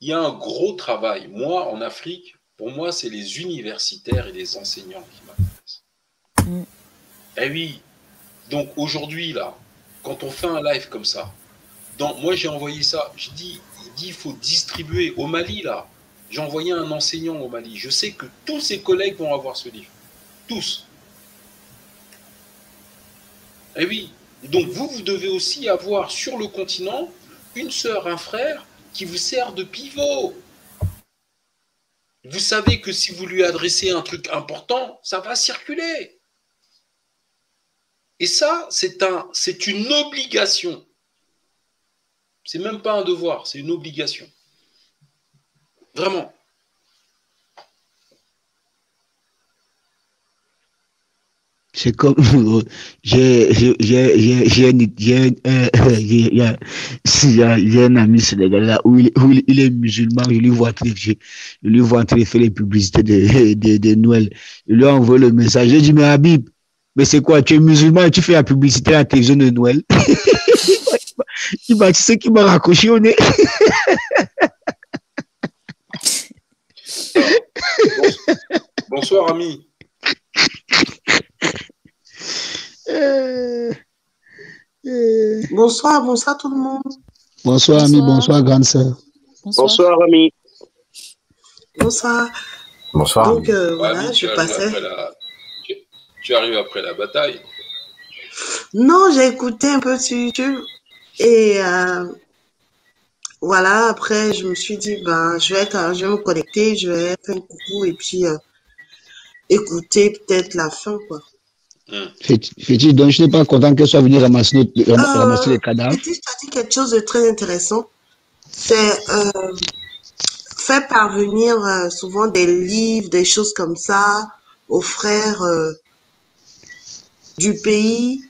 il y a un gros travail. Moi, en Afrique, pour moi, c'est les universitaires et les enseignants qui m'intéressent. Eh oui. Donc aujourd'hui, là, quand on fait un live comme ça, dans, moi j'ai envoyé ça, je dis, il faut distribuer au Mali, là. J'ai envoyé un enseignant au Mali. Je sais que tous ses collègues vont avoir ce livre. Tous. Eh oui. Donc vous, vous devez aussi avoir sur le continent une sœur, un frère qui vous sert de pivot. Vous savez que si vous lui adressez un truc important, ça va circuler. Et ça, c'est un, c'est une obligation. C'est même pas un devoir, c'est une obligation. Vraiment. C'est comme, j'ai, un ami sénégalais où il, où il, est musulman, je lui vois de, je, lui vois faire les publicités de, de, de Noël. Je lui ai envoyé le message. J'ai dit, mais Habib, mais c'est quoi, tu es musulman et tu fais la publicité à la télévision de Noël? Il m'a, tu sais qui m'a raccroché au nez? Bonsoir, ami. Bonsoir, bonsoir tout le monde. Bonsoir, ami, bonsoir, grande sœur. Bonsoir, ami. Bonsoir. Bonsoir. Donc euh, Ouais, voilà, ami, je passais. la, tu, tu arrives après la bataille. Non, j'ai écouté un peu sur YouTube et euh, voilà. Après, je me suis dit ben je vais être, je vais me connecter, je vais faire un coucou et puis euh, écouter peut-être la fin quoi. Féti- Fétiche, donc je n'étais pas content qu'elle soit venue ramasser, notre- ram- ramasser les cadavres. Fétiche, tu as dit quelque chose de très intéressant. C'est euh, faire parvenir euh, souvent des livres, des choses comme ça aux frères euh, du pays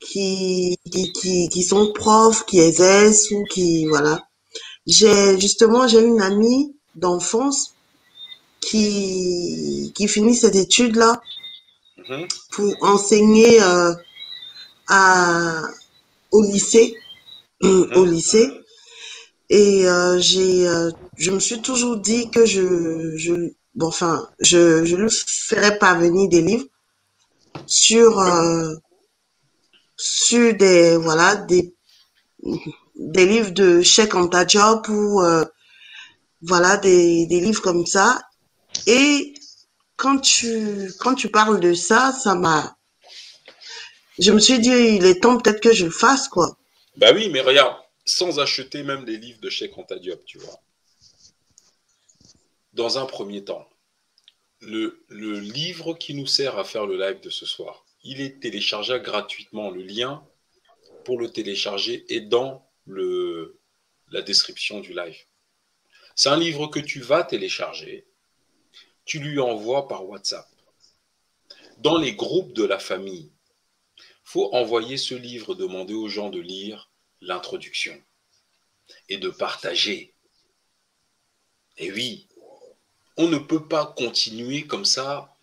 qui, qui, qui, qui sont profs, qui exercent ou qui, voilà. J'ai, justement, j'ai une amie d'enfance qui, qui finit ses études-là pour enseigner euh, à, au lycée, au lycée. Et euh, j'ai, euh, je me suis toujours dit que je, je, bon, enfin, je, je lui ferais parvenir des livres sur, euh, sur des, voilà, des, des livres de Cheikh Anta Diop ou, euh, voilà, des, des livres comme ça. Et quand tu, quand tu parles de ça, ça m'a, je me suis dit, il est temps peut-être que je le fasse, quoi. Bah oui, mais regarde, sans acheter même les livres de Cheikh Anta Diop, tu vois. Dans un premier temps, le, le livre qui nous sert à faire le live de ce soir, il est téléchargeable gratuitement. Le lien pour le télécharger est dans la description du live. C'est un livre que tu vas télécharger, tu lui envoies par WhatsApp. Dans les groupes de la famille, faut envoyer ce livre, demander aux gens de lire l'introduction et de partager. Et oui, on ne peut pas continuer comme ça.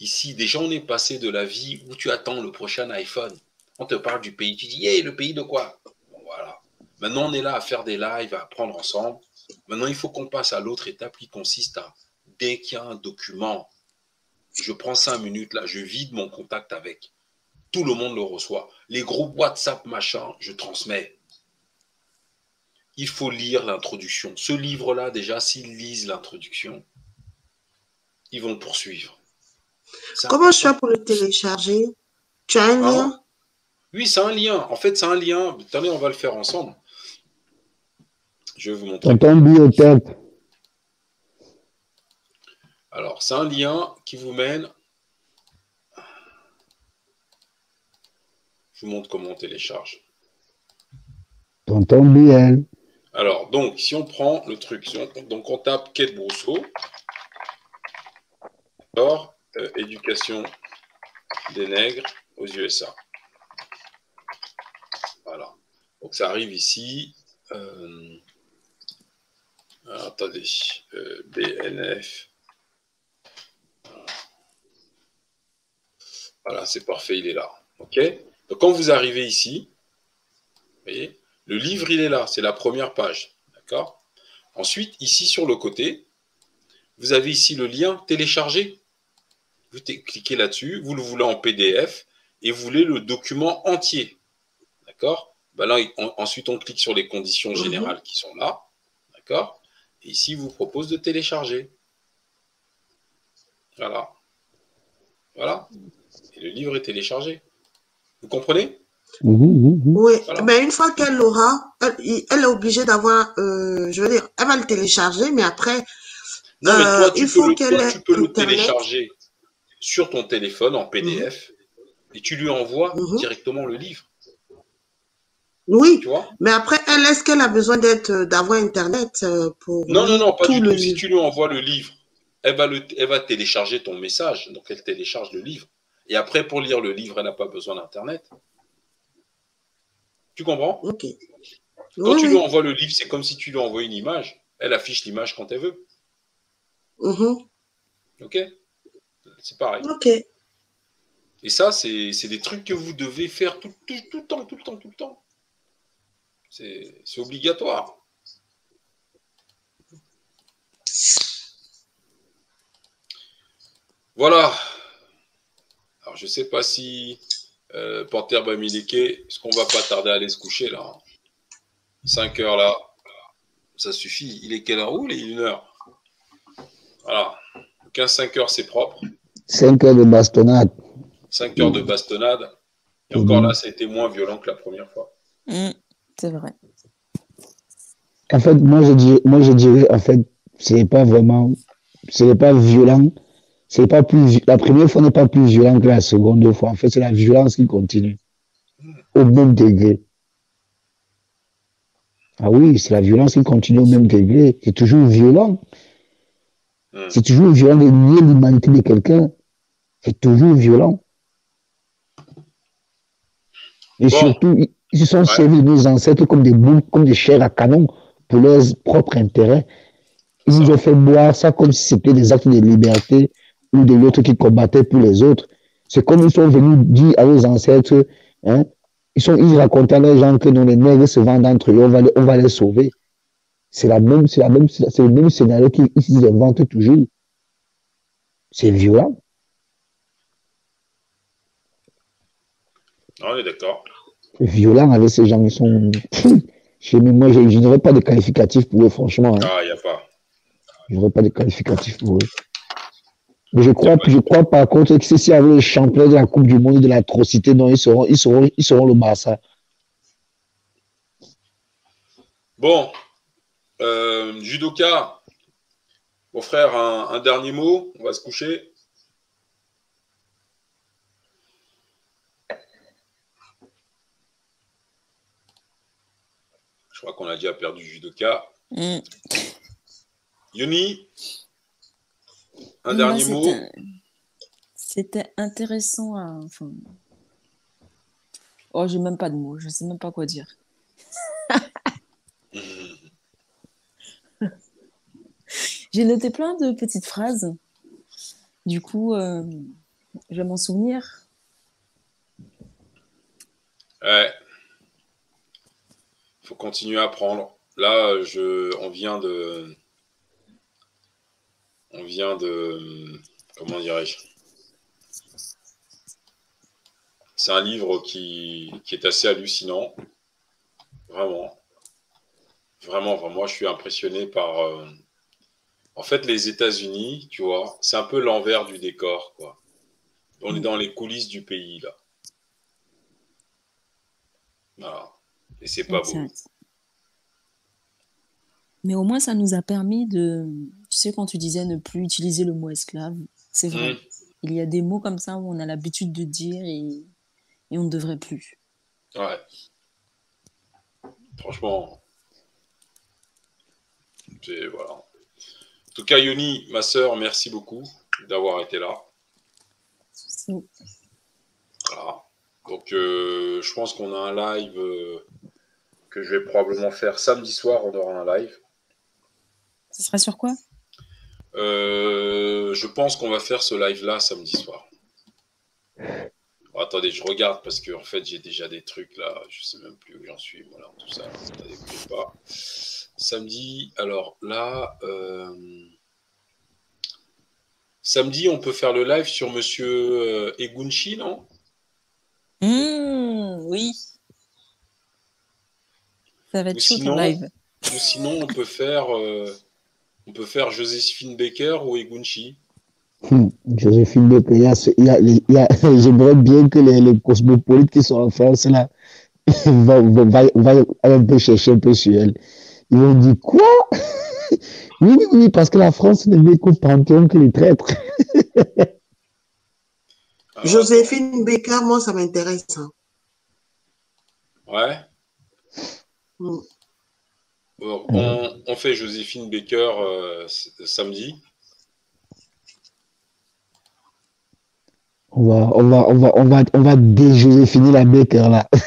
Ici, déjà, on est passé de la vie où tu attends le prochain iPhone. On te parle du pays, tu dis, hey, le pays de quoi? Voilà. Maintenant, on est là à faire des lives, à apprendre ensemble. Maintenant, il faut qu'on passe à l'autre étape qui consiste à, dès qu'il y a un document, je prends cinq minutes là, je vide mon contact avec. Tout le monde le reçoit. Les groupes WhatsApp, machin, je transmets. Il faut lire l'introduction. Ce livre-là, déjà, s'ils lisent l'introduction, ils vont poursuivre. Comment je fais pour le télécharger? Tu as un Hein lien? Oui, c'est un lien. En fait, c'est un lien. Attendez, on va le faire ensemble. Je vais vous montrer. Alors, c'est un lien qui vous mène. Je vous montre comment on télécharge. Tonton Biel. Alors, donc, si on prend le truc, si on- donc on tape Kate Brousseau, d'accord, euh, éducation des nègres aux USA. Voilà. Donc, ça arrive ici. Euh, alors, attendez, euh, BNF. Voilà, c'est parfait, il est là. OK Donc, quand vous arrivez ici, vous voyez, le livre, il est là, c'est la première page. D'accord? Ensuite, ici sur le côté, vous avez ici le lien télécharger. Vous cliquez là-dessus, vous le voulez en PDF et vous voulez le document entier. D'accord? Ben là, on- ensuite, on clique sur les conditions générales qui sont là. D'accord? Et ici, il vous propose de télécharger. Voilà. Voilà. Et le livre est téléchargé. Vous comprenez? Oui, mais une fois qu'elle l'aura, elle, est obligée d'avoir, euh, je veux dire, elle va le télécharger, mais après, Non, mais euh, toi, tu il peux, faut le, qu'elle tu peux le télécharger sur ton téléphone en PDF et tu lui envoies directement le livre. Oui, Tu vois? mais après, elle, est-ce qu'elle a besoin d'être, d'avoir Internet euh, pour Non, non, non, pas tout du tout. Si tu lui envoies le livre, elle va, le, elle va télécharger ton message. Donc, elle télécharge le livre. Et après, pour lire le livre, elle n'a pas besoin d'Internet. Tu comprends? Ok. Quand Oui, tu lui envoies le livre, c'est comme si tu lui envoies une image. Elle affiche l'image quand elle veut. Mhm. OK? C'est pareil. Ok. Et ça, c'est des trucs que vous devez faire tout, tout, tout le temps, tout le temps, tout le temps. C'est obligatoire. Voilà. Alors, je sais pas si euh, Panthère Bamileke, est-ce qu'on va pas tarder à aller se coucher là 5 heures là, ça suffit. Il est quelle heure? Où il est 1 heure? Voilà. 15-5 heures, c'est propre. 5 heures de bastonnade. 5 heures de bastonnade. Et encore là, ça a été moins violent que la première fois. Mm, c'est vrai. En fait, moi je dirais, moi je dirais, en fait, ce n'est pas vraiment, ce n'est pas violent. C'est pas plus, la première fois n'est pas plus violent que la seconde fois. En fait, c'est la violence qui continue. Au même degré. Ah oui, c'est la violence qui continue au même degré. C'est toujours violent. C'est toujours violent de nier l'humanité de quelqu'un. C'est toujours violent. Et surtout, ils, se sont servis de nos ancêtres comme des boules, comme des chairs à canon pour leurs propres intérêts. Ils nous ont fait boire ça comme si c'était des actes de liberté ou de l'autre qui combattait pour les autres. C'est comme ils sont venus dire à nos ancêtres, hein, ils, sont, ils racontaient à leurs gens que nous, les nègres se vendent entre eux, on va les, on va les sauver. C'est la même, c'est la même, c'est le même scénario qu'ils ils inventent toujours. C'est violent. On est d'accord. Violent avec ces gens, ils sont. Chez nous, moi, je, je n'aurais pas de qualificatif pour eux, franchement. hein. Ah, il n'y a pas. Je n'aurais pas de qualificatif pour eux. Mais je crois, je crois par contre que si avec le champion de la Coupe du Monde de l'atrocité, non, ils seront, ils seront, ils seront le Barça. Bon, euh, judoka, mon frère, un, un dernier mot, on va se coucher. Je crois qu'on a déjà perdu judoka. Mm. Yoni, un Moi, dernier mot. C'était intéressant à. Enfin... Oh, j'ai même pas de mots, je sais même pas quoi dire. J'ai noté plein de petites phrases. Du coup, euh, je vais m'en souvenir. Ouais. Faut continuer à apprendre. Là, je, on vient de. On vient de. Comment dirais-je? C'est un livre qui, qui est assez hallucinant. Vraiment. Vraiment, vraiment, je suis impressionné par. euh, En fait, les États-Unis, tu vois, c'est un peu l'envers du décor, quoi. On est dans les coulisses du pays, là. Voilà. Et c'est pas beau. Mais au moins, ça nous a permis de. Tu sais, quand tu disais ne plus utiliser le mot esclave, c'est vrai. Mm. Il y a des mots comme ça où on a l'habitude de dire et, et on ne devrait plus. Ouais. Franchement. Voilà. En tout cas, Yoni, ma sœur, merci beaucoup d'avoir été là. Voilà. Donc, euh, je pense qu'on a un live euh, que je vais probablement faire samedi soir. On aura un live. Ce sera sur quoi? Euh, je pense qu'on va faire ce live-là samedi soir. Bon, attendez, je regarde parce que en fait, j'ai déjà des trucs là. Je sais même plus où j'en suis. Voilà, tout ça. Attendez, bougez pas. Samedi, alors là, euh, samedi, on peut faire le live sur Monsieur euh, Egunchi, non? Mmh, Oui. Ça va être Ou chaud sinon, ton live. ou sinon, on peut faire, euh, on peut faire Joséphine Baker ou Egunchi. Hmm, Joséphine Baker, il y a il y a- il y a- j'aimerais bien que les, les cosmopolites qui sont en France là va, va, va, va un peu chercher un peu sur elle. Ils vont dire quoi? Oui, oui, oui, parce que la France ne met qu'au panthéon que les traîtres. Joséphine Baker, moi, ça m'intéresse. hein. Ouais. Bon, on, on fait Joséphine Baker euh, samedi. On va, on va, on va, on va, on va déjoséphiner la Baker là.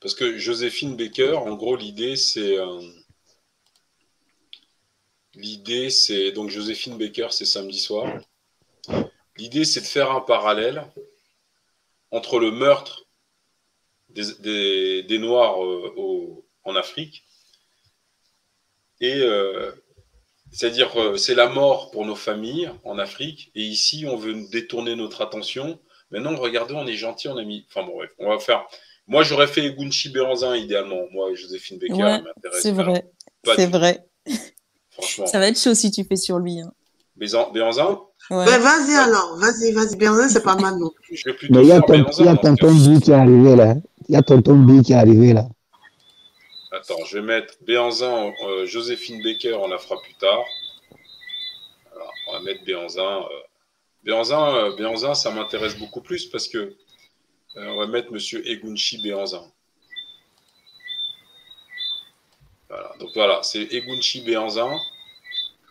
Parce que Joséphine Baker, en gros, l'idée, c'est. euh, l'idée, c'est. Donc, Joséphine Baker, c'est samedi soir. L'idée, c'est de faire un parallèle entre le meurtre des, des- des Noirs euh, au- en Afrique et. euh, c'est-à-dire, euh, c'est la mort pour nos familles en Afrique, et ici, on veut détourner notre attention. Maintenant, regardez, on est gentil, on a mis. Enfin, bon, bref, on va faire. Moi, j'aurais fait Gunchi Béranzin, idéalement. Moi, Joséphine Baker, Ouais, m'intéresse. c'est vrai. pas C'est vrai. Franchement. Ça va être chaud si tu fais sur lui. hein. Béranzin Ouais. Ben, vas-y alors, vas-y, vas-y. Bernard, c'est pas mal non plus. Mais il y a, Béranzin. tonton B qui est arrivé là. Il y a tonton B qui est arrivé là. Attends, je vais mettre Béanzin, euh, Joséphine Baker, on la fera plus tard. On va mettre Béanzin. euh. Béanzin, euh, Béanzin, ça m'intéresse beaucoup plus parce que euh, on va mettre Monsieur Egunchi Béanzin. Voilà, donc voilà, c'est Egunchi Béanzin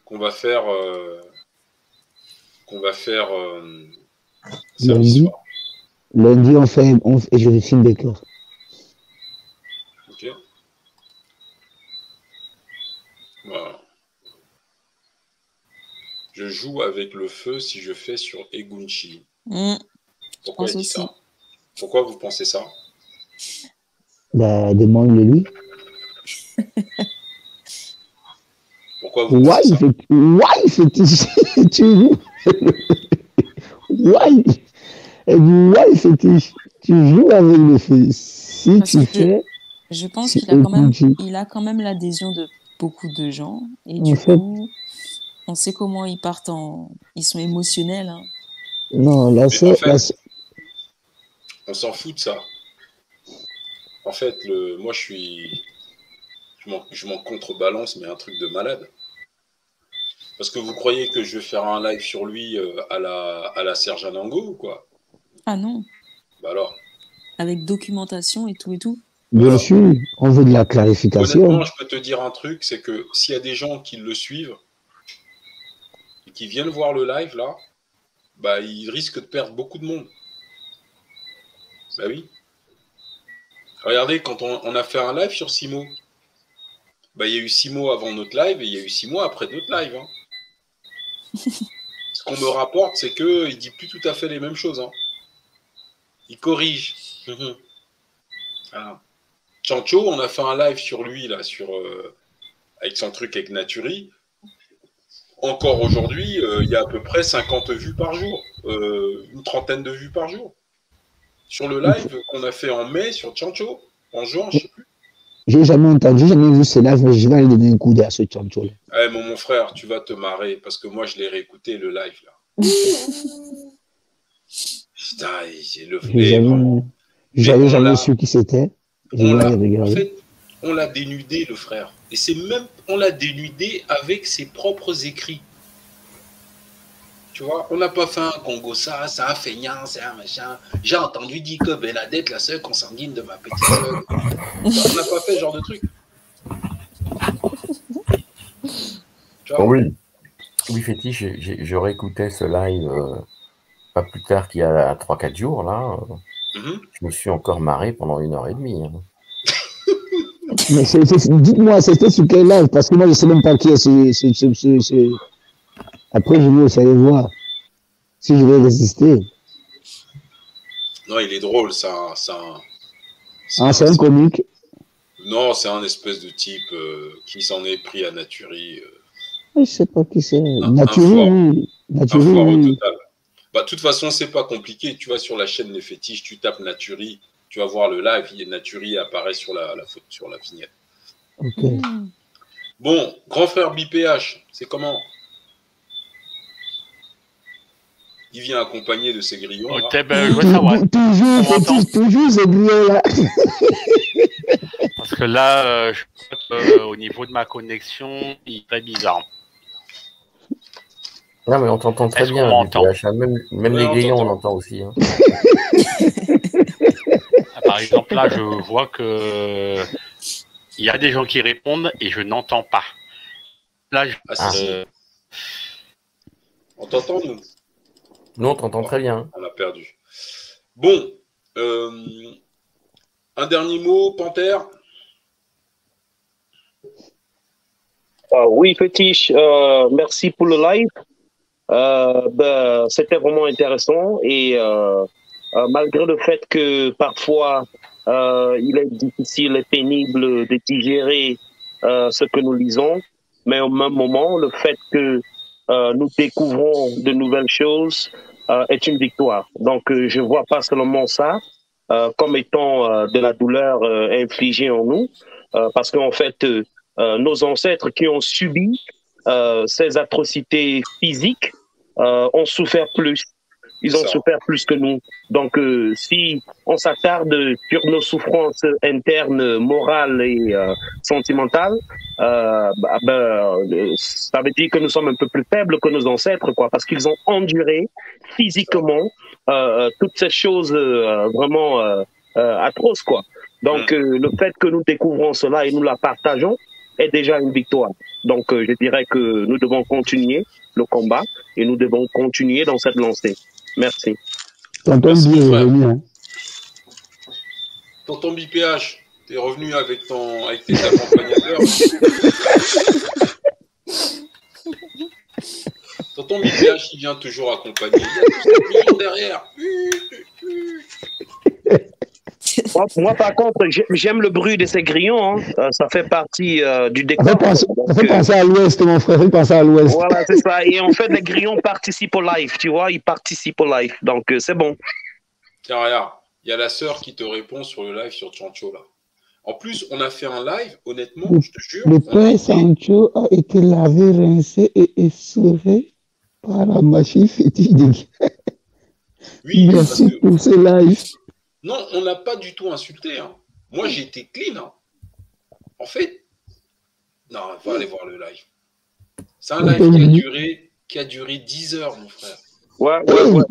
qu'on va faire, qu'on va faire samedi soir. Lundi on fait, on fait Joséphine Baker. Ok. Voilà. Je joue avec le feu si je fais sur Egunchi. Mm, Pourquoi pense il dit aussi. ça? Pourquoi vous pensez ça? Bah, demande-le lui. Pourquoi vous Why, pensez ça? fait, why tu Why fétiche Tu joues avec le feu. Si Parce tu que fais, Je pense qu'il a quand même, il a quand même l'adhésion de beaucoup de gens. Et En du fait- coup, on sait comment ils partent en. Ils sont émotionnels. hein. non, la seule- On s'en fout de ça. En fait, le, moi je suis. Je m'en- je m'en contrebalance, mais un truc de malade. Parce que vous croyez que je vais faire un live sur lui euh, à la, à la Serge Anango ou quoi? Ah non, Bah alors, avec documentation et tout et tout. bien sûr, on veut de la clarification. honnêtement, je peux te dire un truc, c'est que s'il y a des gens qui le suivent et qui viennent voir le live là, bah ils risquent de perdre beaucoup de monde. Bah oui. Regardez, quand on, on a fait un live sur Simo, bah il y a eu six mois avant notre live et il y a eu six mois après notre live. hein. Ce qu'on me rapporte, c'est que il dit plus tout à fait les mêmes choses. hein. Il corrige. Mhm. Voilà. Chancho, on a fait un live sur lui, là, sur, euh, avec son truc avec Naturi. Encore aujourd'hui, euh, il y a à peu près 50 vues par jour, euh, une trentaine de vues par jour. Sur le live qu'on a fait en mai sur Chancho, en juin, je sais plus. J'ai jamais entendu, j'ai jamais vu ce live, mais je vais aller donner un coup d'œil à ce tchancho là. Eh, mon, mon frère, tu vas te marrer parce que moi, je l'ai réécouté le live là. Putain, il- le. J'avais on jamais l'a- su qui c'était. On l'a- l'avais en regardé. fait, on l'a dénudé, le frère. Et c'est même, on l'a dénudé avec ses propres écrits. Tu vois, on n'a pas fait un Congo ça, c'est un feignant, c'est un machin. J'ai entendu dire que Bernadette, la sœur consanguine de ma petite sœur. on n'a pas fait ce genre de truc. Tu vois? Oui. Oui, Fétiche, je réécoutais ce live euh, pas plus tard qu'il y a 3-4 jours, là. euh, Mhm. Je me suis encore marré pendant une heure et demie. hein. Mais c'est- c'est- dites-moi, c'était sur quel live Parce que moi, je ne sais même pas qui est ce. Après, je vais aussi aller voir si je vais résister. Non, il est drôle, ça. ça Ah, c'est un comique. non, c'est un espèce de type euh, qui s'en est pris à Naturie. euh, Je ne sais pas qui c'est. foire. oui. au oui. total. Bah, de toute façon, c'est pas compliqué. Tu vas sur la chaîne Les Fétiches, tu tapes Naturie, tu vas voir le live, et Naturie apparaît sur la, la, sur la vignette. Bon, grand frère BPH, c'est comment? Il vient accompagné de ses grillons. là. Ok, ben, je veux savoir. Toujours, Fétiche, toujours ce griot-là. Parce que là, euh, je crois que, euh, au niveau de ma connexion, il est très bizarre. Non, mais on t'entend très bien. hein. Même, même les on grillons, on t'entend. entend aussi. hein. Ah, Par exemple, là, je vois que il y a des gens qui répondent et je n'entends pas. Là, je... Ah, euh, On t'entend, nous? Nous, on t'entend très bien. On l'a perdu. Bon, euh, un dernier mot, Panthère? Euh, oui, Fétiche, euh, merci pour le live. Euh, ben, C'était vraiment intéressant et euh, euh, malgré le fait que parfois il est difficile et pénible de digérer ce que nous lisons, mais au même moment, le fait que nous découvrons de nouvelles choses est une victoire. Donc, je vois pas seulement ça euh, comme étant euh, de la douleur euh, infligée en nous, parce qu'en fait, nos ancêtres qui ont subi ces atrocités physiques euh, ont souffert plus. Ils ont Ça. souffert plus que nous. Donc, euh, si on s'attarde sur nos souffrances internes, morales et euh, sentimentales, euh, bah, euh, ça veut dire que nous sommes un peu plus faibles que nos ancêtres, quoi, parce qu'ils ont enduré physiquement euh, toutes ces choses euh, vraiment euh, euh, atroces, quoi. Donc, euh, le fait que nous découvrons cela et nous la partageons est déjà une victoire. Donc, euh, je dirais que nous devons continuer le combat et nous devons continuer dans cette lancée. Merci. Tonton. Hein. Tonton BPH, t'es revenu avec, ton, avec tes accompagnateurs. Tonton BPH, il vient toujours accompagner. Il y a derrière. Moi, moi, par contre, j'ai- j'aime le bruit de ces grillons. hein. Euh, ça fait partie euh, du Ça décor. fait penser, ça fait euh, penser à l'ouest, mon frère. Ça fait penser à l'ouest. Voilà, c'est ça. Et en fait, les grillons participent au live, tu vois, ils participent au live. Donc, euh, c'est bon. Tiens, regarde, il y a la sœur qui te répond sur le live sur Chancho là. En plus, on a fait un live, honnêtement, Le, je te jure. le on a père été- Sancho a été lavé, rincé et essoré par la machine fétiche de Oui, parce Merci que pour ce live. Non, on n'a pas du tout insulté. hein. Moi, j'ai été clean. hein. En fait, non, va aller voir le live. C'est un live qui a duré, qui a duré 10 heures, mon frère. Ouais, ouais, ouais.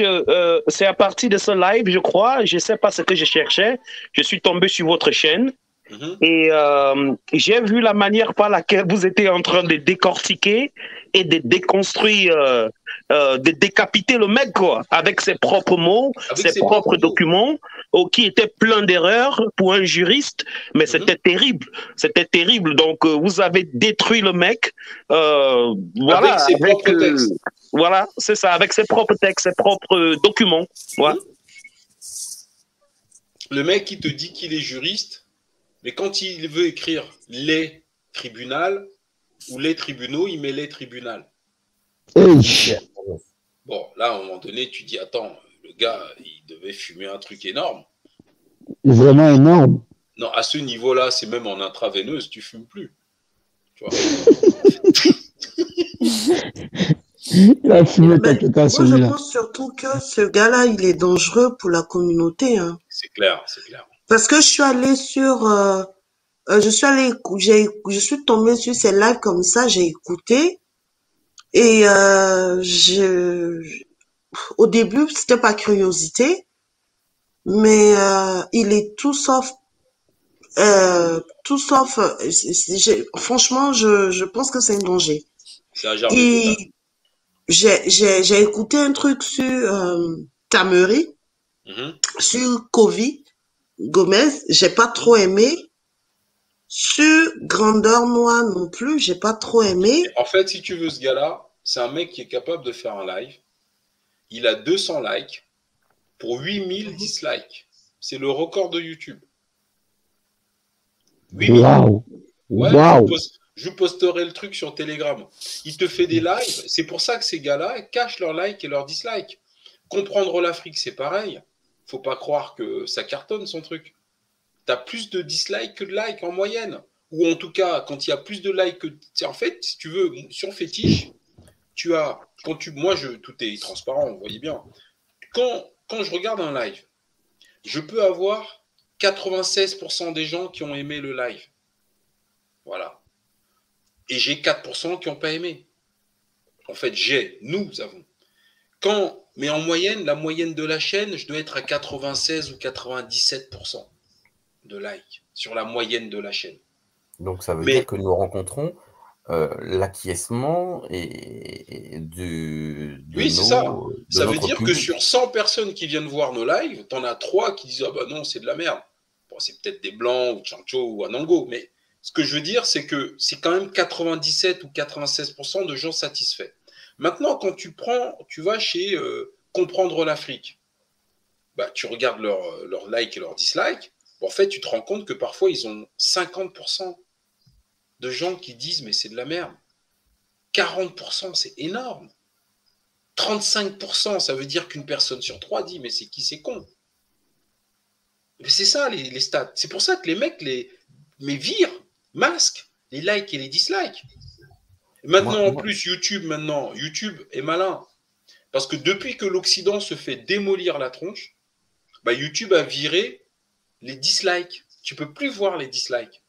Euh, euh, c'est à partir de ce live, je crois. Je sais pas ce que je cherchais. Je suis tombé sur votre chaîne. Mhm. Et euh, j'ai vu la manière par laquelle vous étiez en train de décortiquer et de déconstruire, euh, euh, de décapiter le mec, quoi, avec ses propres mots, Avec ses, ses propres documents, oh, qui étaient pleins d'erreurs pour un juriste, mais c'était terrible, c'était terrible. Donc, euh, vous avez détruit le mec, euh, voilà, Avec ses propres textes. voilà, c'est ça, avec ses propres textes, ses propres documents. Ouais. Le mec qui te dit qu'il est juriste, mais quand il veut écrire les tribunaux ou les tribunaux, il met les tribunaux. Hey. Bon, là, à un moment donné, tu dis, attends, le gars, il devait fumer un truc énorme. Vraiment énorme. Non, à ce niveau-là, c'est même en intraveineuse, tu fumes plus. Tu vois Il a fumé, pas, moi, je pense surtout que ce gars-là, il est dangereux pour la communauté. Hein. C'est clair, c'est clair. Parce que je suis allée sur, euh, euh, je suis allée, je suis tombée sur ces lives comme ça, j'ai écouté et euh, je, au début c'était pas curiosité, mais euh, il est tout sauf, euh, tout sauf. franchement, je, je pense que c'est un danger. Et j'ai, j'ai, j'ai écouté un truc sur euh, Tamery, Mhm. sur Covid. Gomez, j'ai pas trop aimé. Sur Grandeur Noire non plus, j'ai pas trop aimé. En fait, si tu veux ce gars-là, c'est un mec qui est capable de faire un live. Il a 200 likes pour 8000 dislikes. C'est le record de YouTube. 8000. Waouh. Ouais, je, Waouh. poste- je posterai le truc sur Telegram. Il te fait des lives. C'est pour ça que ces gars-là cachent leurs likes et leurs dislikes. Comprendre l'Afrique, c'est pareil. Faut pas croire que ça cartonne son truc. Plus de dislikes que de likes en moyenne. Ou en tout cas, quand il y a plus de likes que. En fait, si tu veux, sur Fétiche, tu as. Quand tu... Moi, je... tout est transparent, vous voyez bien. Quand, quand je regarde un live, je peux avoir 96% des gens qui ont aimé le live. Voilà. Et j'ai 4% qui n'ont pas aimé. En fait, j'ai, nous avons. Quand, mais en moyenne, la moyenne de la chaîne, je dois être à 96 ou 97% de likes sur la moyenne de la chaîne. Donc ça veut Mais- dire que nous rencontrons euh, l'acquiescement et, et du, de Oui, c'est ça. de Ça veut dire que sur 100 personnes qui viennent voir nos lives, tu en as 3 qui disent Ah bah non, c'est de la merde. Bon, c'est peut-être des Blancs ou Chancho ou Anango, mais ce que je veux dire, c'est que c'est quand même 97 ou 96% de gens satisfaits. Maintenant, quand tu prends, tu vas chez euh, Comprendre l'Afrique, bah, tu regardes leurs leur likes et leurs dislikes, en fait, tu te rends compte que parfois, ils ont 50% de gens qui disent Mais c'est de la merde. 40%, c'est énorme. 35%, ça veut dire qu'une personne sur trois dit Mais c'est qui c'est con Mais c'est ça les, les stats. C'est pour ça que les mecs les mais virent, masquent les likes et les dislikes. Et maintenant, Moi- en moi- plus, YouTube, maintenant, YouTube est malin. Parce que depuis que l'Occident se fait démolir la tronche, bah, YouTube a viré les dislikes. Tu peux plus voir les dislikes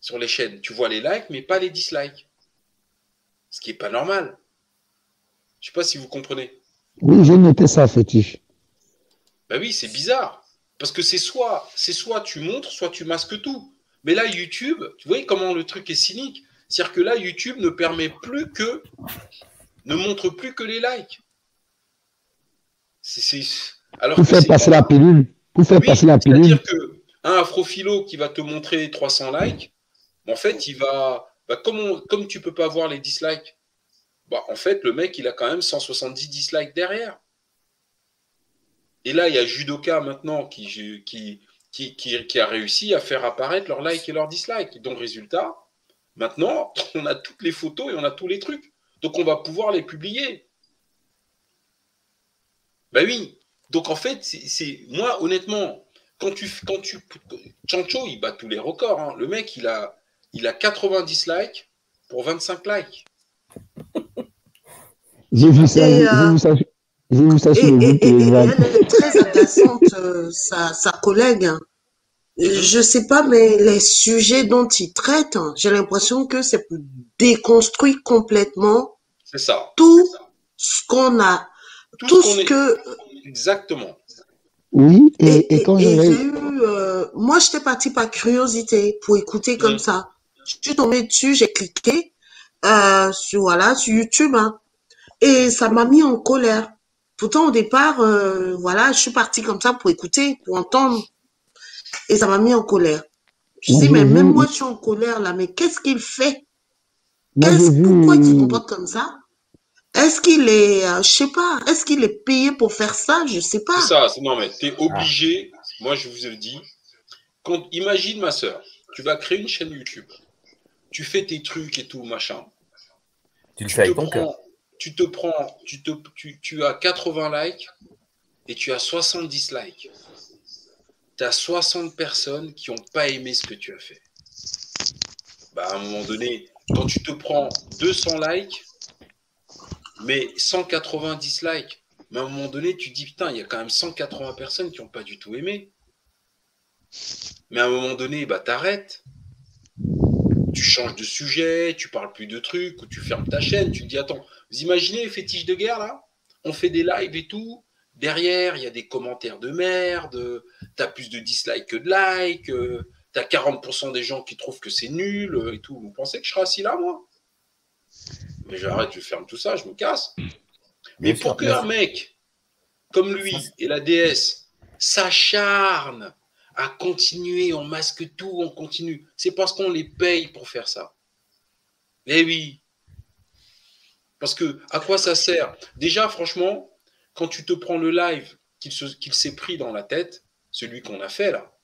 sur les chaînes. Tu vois les likes, mais pas les dislikes. Ce qui est pas normal. Je sais pas si vous comprenez. Oui, j'ai noté ça, fétiche. Bah oui, c'est bizarre. Parce que c'est soit, c'est soit tu montres, soit tu masques tout. Mais là, YouTube, tu vois comment le truc est cynique? C'est-à-dire que là, YouTube ne permet plus que, ne montre plus que les likes. C'est, alors faire c'est- passer la pilule. Pour faire Oui, passer la pilule. C'est-à-dire que un afrophilo qui va te montrer 300 likes, en fait, il va, bah, comme, on- comme tu peux pas voir les dislikes, bah, en fait, le mec, il a quand même 170 dislikes derrière. Et là, il y a Judoka maintenant qui, qui, qui, qui, qui a réussi à faire apparaître leurs likes et leurs dislikes. Donc, résultat, maintenant, on a toutes les photos et on a tous les trucs. Donc, on va pouvoir les publier. Ben oui. Donc, en fait, c'est moi, honnêtement, quand tu. Quand tu Chancho, il bat tous les records. hein. Le mec, il a, il a 90 likes pour 25 likes. J'ai vu ça, Et, j'ai euh, vu ça, j'ai vu ça Et, sur le et, groupe et, et Telegram. elle est très agaçante, euh, sa, sa collègue. hein. Je sais pas, mais les sujets dont il traite, hein, j'ai l'impression que c'est pour déconstruire complètement C'est ça. tout ce qu'on a, Tout tout ce que Exactement. Oui, et, et quand Et j'ai eu, euh, moi, j'étais partie par curiosité pour écouter comme Mm. ça. Je suis tombée dessus, j'ai cliqué euh, sur voilà sur YouTube, hein, et ça m'a mis en colère. Pourtant, au départ, euh, voilà, je suis partie comme ça pour écouter, pour entendre, et ça m'a mis en colère. Je Moi, dis, mais même moi, je suis en colère là, mais qu'est-ce qu'il fait? Qu'est-ce, pourquoi il se comporte comme ça? Est-ce qu'il est, euh, je sais pas, est-ce qu'il est payé pour faire ça? Je sais pas. C'est ça. c'est- Non, mais tu es obligé. Moi, je vous le dis. Quand, imagine, ma soeur, tu vas créer une chaîne YouTube. Tu fais tes trucs et tout, machin. Tu le fais avec ton cœur. tu te prends, tu, te, tu, tu as 80 likes et tu as 70 likes. Tu as 60 personnes qui n'ont pas aimé ce que tu as fait. Bah, à un moment donné, quand tu te prends 200 likes mais 180 dislikes. Mais à un moment donné, tu dis, putain, il y a quand même 180 personnes qui n'ont pas du tout aimé. Mais à un moment donné, bah, t'arrêtes. Tu changes de sujet, tu parles plus de trucs, ou tu fermes ta chaîne, tu te dis, attends, vous imaginez les fétiches de guerre, là? On fait des lives et tout. Derrière, il y a des commentaires de merde, t'as plus de dislikes que de likes, euh, t'as 40% des gens qui trouvent que c'est nul euh, et tout. Vous pensez que je serai assis là, moi? Mais j'arrête, je ferme tout ça, je me casse. Mais pour qu'un mec comme lui et la déesse s'acharnent à continuer, on masque tout, on continue, c'est parce qu'on les paye pour faire ça. Eh oui. Parce que à quoi ça sert? Déjà, franchement, quand tu te prends le live qu'il se- qu'il s'est pris dans la tête, celui qu'on a fait là,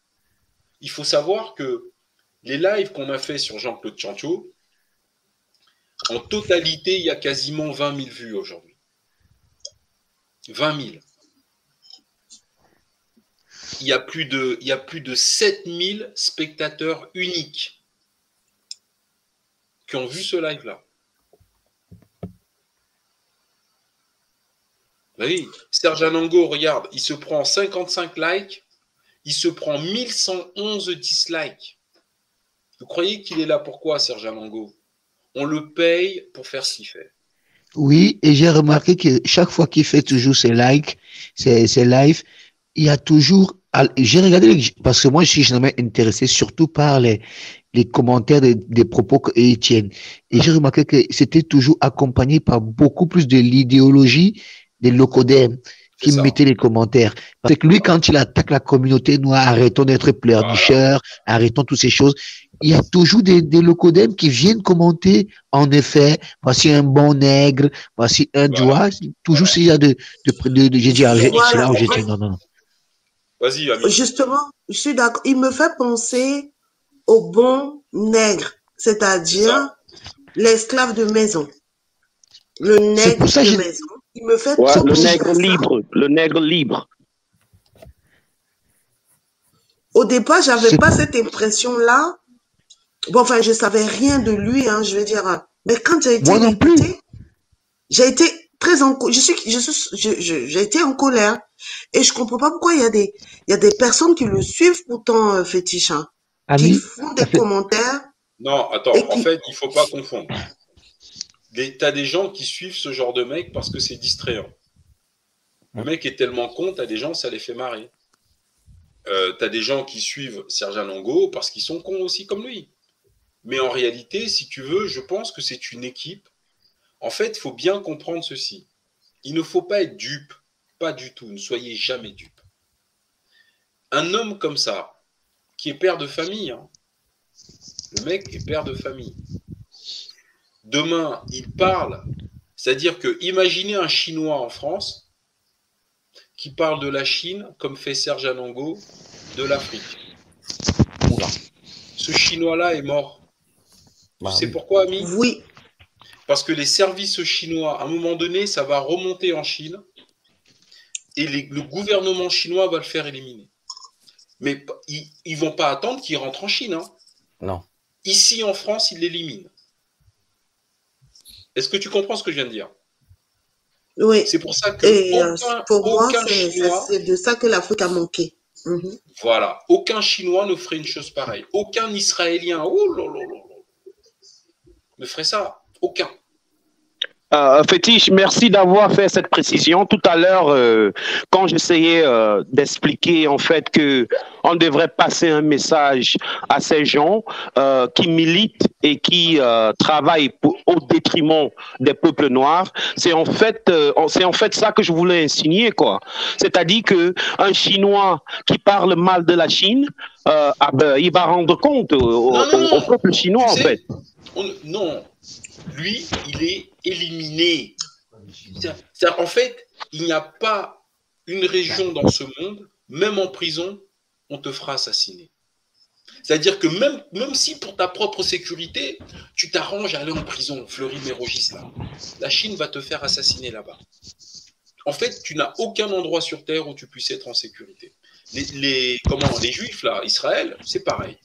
il faut savoir que les lives qu'on a fait sur Jean-Claude Chancho, en totalité, il y a quasiment 20 000 vues aujourd'hui. 20 000. Il y a plus de, il y a plus de 7 000 spectateurs uniques qui ont vu ce live-là. Bah Oui, Serge Anango, regarde, il se prend 55 likes, il se prend 1111 dislikes. Vous croyez qu'il est là pourquoi, Serge Anango? On le paye pour faire ce qu'il fait. Oui, et j'ai remarqué que chaque fois qu'il fait toujours ses likes, ses, ses lives, il y a toujours. J'ai regardé, parce que moi, je suis jamais intéressé surtout par les, les commentaires des, des propos eux tiennent. Et j'ai remarqué que c'était toujours accompagné par beaucoup plus de l'idéologie des locodèmes qui mettaient les commentaires. Parce que lui, quand il attaque la communauté noire, arrêtons d'être pleurnicheurs, arrêtons toutes ces choses, il y a toujours des, des locodèmes qui viennent commenter, en effet, voici un bon nègre, voici un doigt, toujours s'il y a de, de, de, de- j'ai dit, ah, Voilà. c'est là où j'ai dit, non, non, non. Vas-y. Justement, je suis d'accord. Il me fait penser au bon nègre, c'est-à-dire l'esclave de maison. Le nègre pour ça que de j'ai- maison. Il me fait Ouais, le penser à nègre libre, le nègre libre. Au départ, j'avais pas cette impression-là. Bon, enfin, je savais rien de lui, hein, je veux dire. Mais quand j'ai été Moi non plus. écoutée, j'ai été très en, je suis, je suis, je- j'ai été en colère. Et je comprends pas pourquoi il y a des, il y a des personnes qui le suivent pourtant, euh, fétiche, hein, qui Ami, font des commentaires. Non, attends, Et en qui- fait, il faut pas confondre. Des- T'as des gens qui suivent ce genre de mec parce que c'est distrayant. Le mec est tellement con, t'as des gens, ça les fait marrer. Euh, t'as des gens qui suivent Serge Anango parce qu'ils sont cons aussi comme lui. Mais en réalité, si tu veux, je pense que c'est une équipe. En fait, il faut bien comprendre ceci. Il ne faut pas être dupe. Pas du tout. Ne soyez jamais dupe. Un homme comme ça, qui est père de famille, hein, le mec est père de famille. Demain, il parle. C'est-à-dire que, imaginez un Chinois en France qui parle de la Chine, comme fait Serge Anango, de l'Afrique. Ce Chinois-là est mort. Bah tu sais oui. pourquoi, Ami? Oui. Parce que les services chinois, à un moment donné, ça va remonter en Chine et les- le gouvernement chinois va le faire éliminer. Mais ils ne vont pas attendre qu'il rentre en Chine. hein. Non. Ici, en France, ils l'éliminent. Est-ce que tu comprends ce que je viens de dire? Oui. C'est pour ça que Et euh, aucun, pour moi, c'est Chinois, c'est de ça que l'Afrique a manqué. Mhm. voilà, aucun Chinois ne ferait une chose pareille. Aucun Israélien, oh là là là là, ne ferait ça. Aucun. Euh, Fétiche, merci d'avoir fait cette précision. Tout à l'heure, euh, quand j'essayais euh, d'expliquer en fait que on devrait passer un message à ces gens euh, qui militent et qui euh, travaillent pour- au détriment des peuples noirs, c'est en fait, euh, c'est en fait ça que je voulais insigner quoi. C'est-à-dire que un Chinois qui parle mal de la Chine, euh, ah ben, il va rendre compte au, au- Non, non, au- au peuple chinois en sais, fait. on- non, lui, il est éliminé. En fait, il n'y a pas une région dans ce monde, même en prison, on te fera assassiner. C'est-à-dire que même, même si pour ta propre sécurité, tu t'arranges à aller en prison, Fleury-Mérogis, là, la Chine va te faire assassiner là-bas. En fait, tu n'as aucun endroit sur Terre où tu puisses être en sécurité. Les, les- comment, les Juifs, là, Israël, c'est pareil.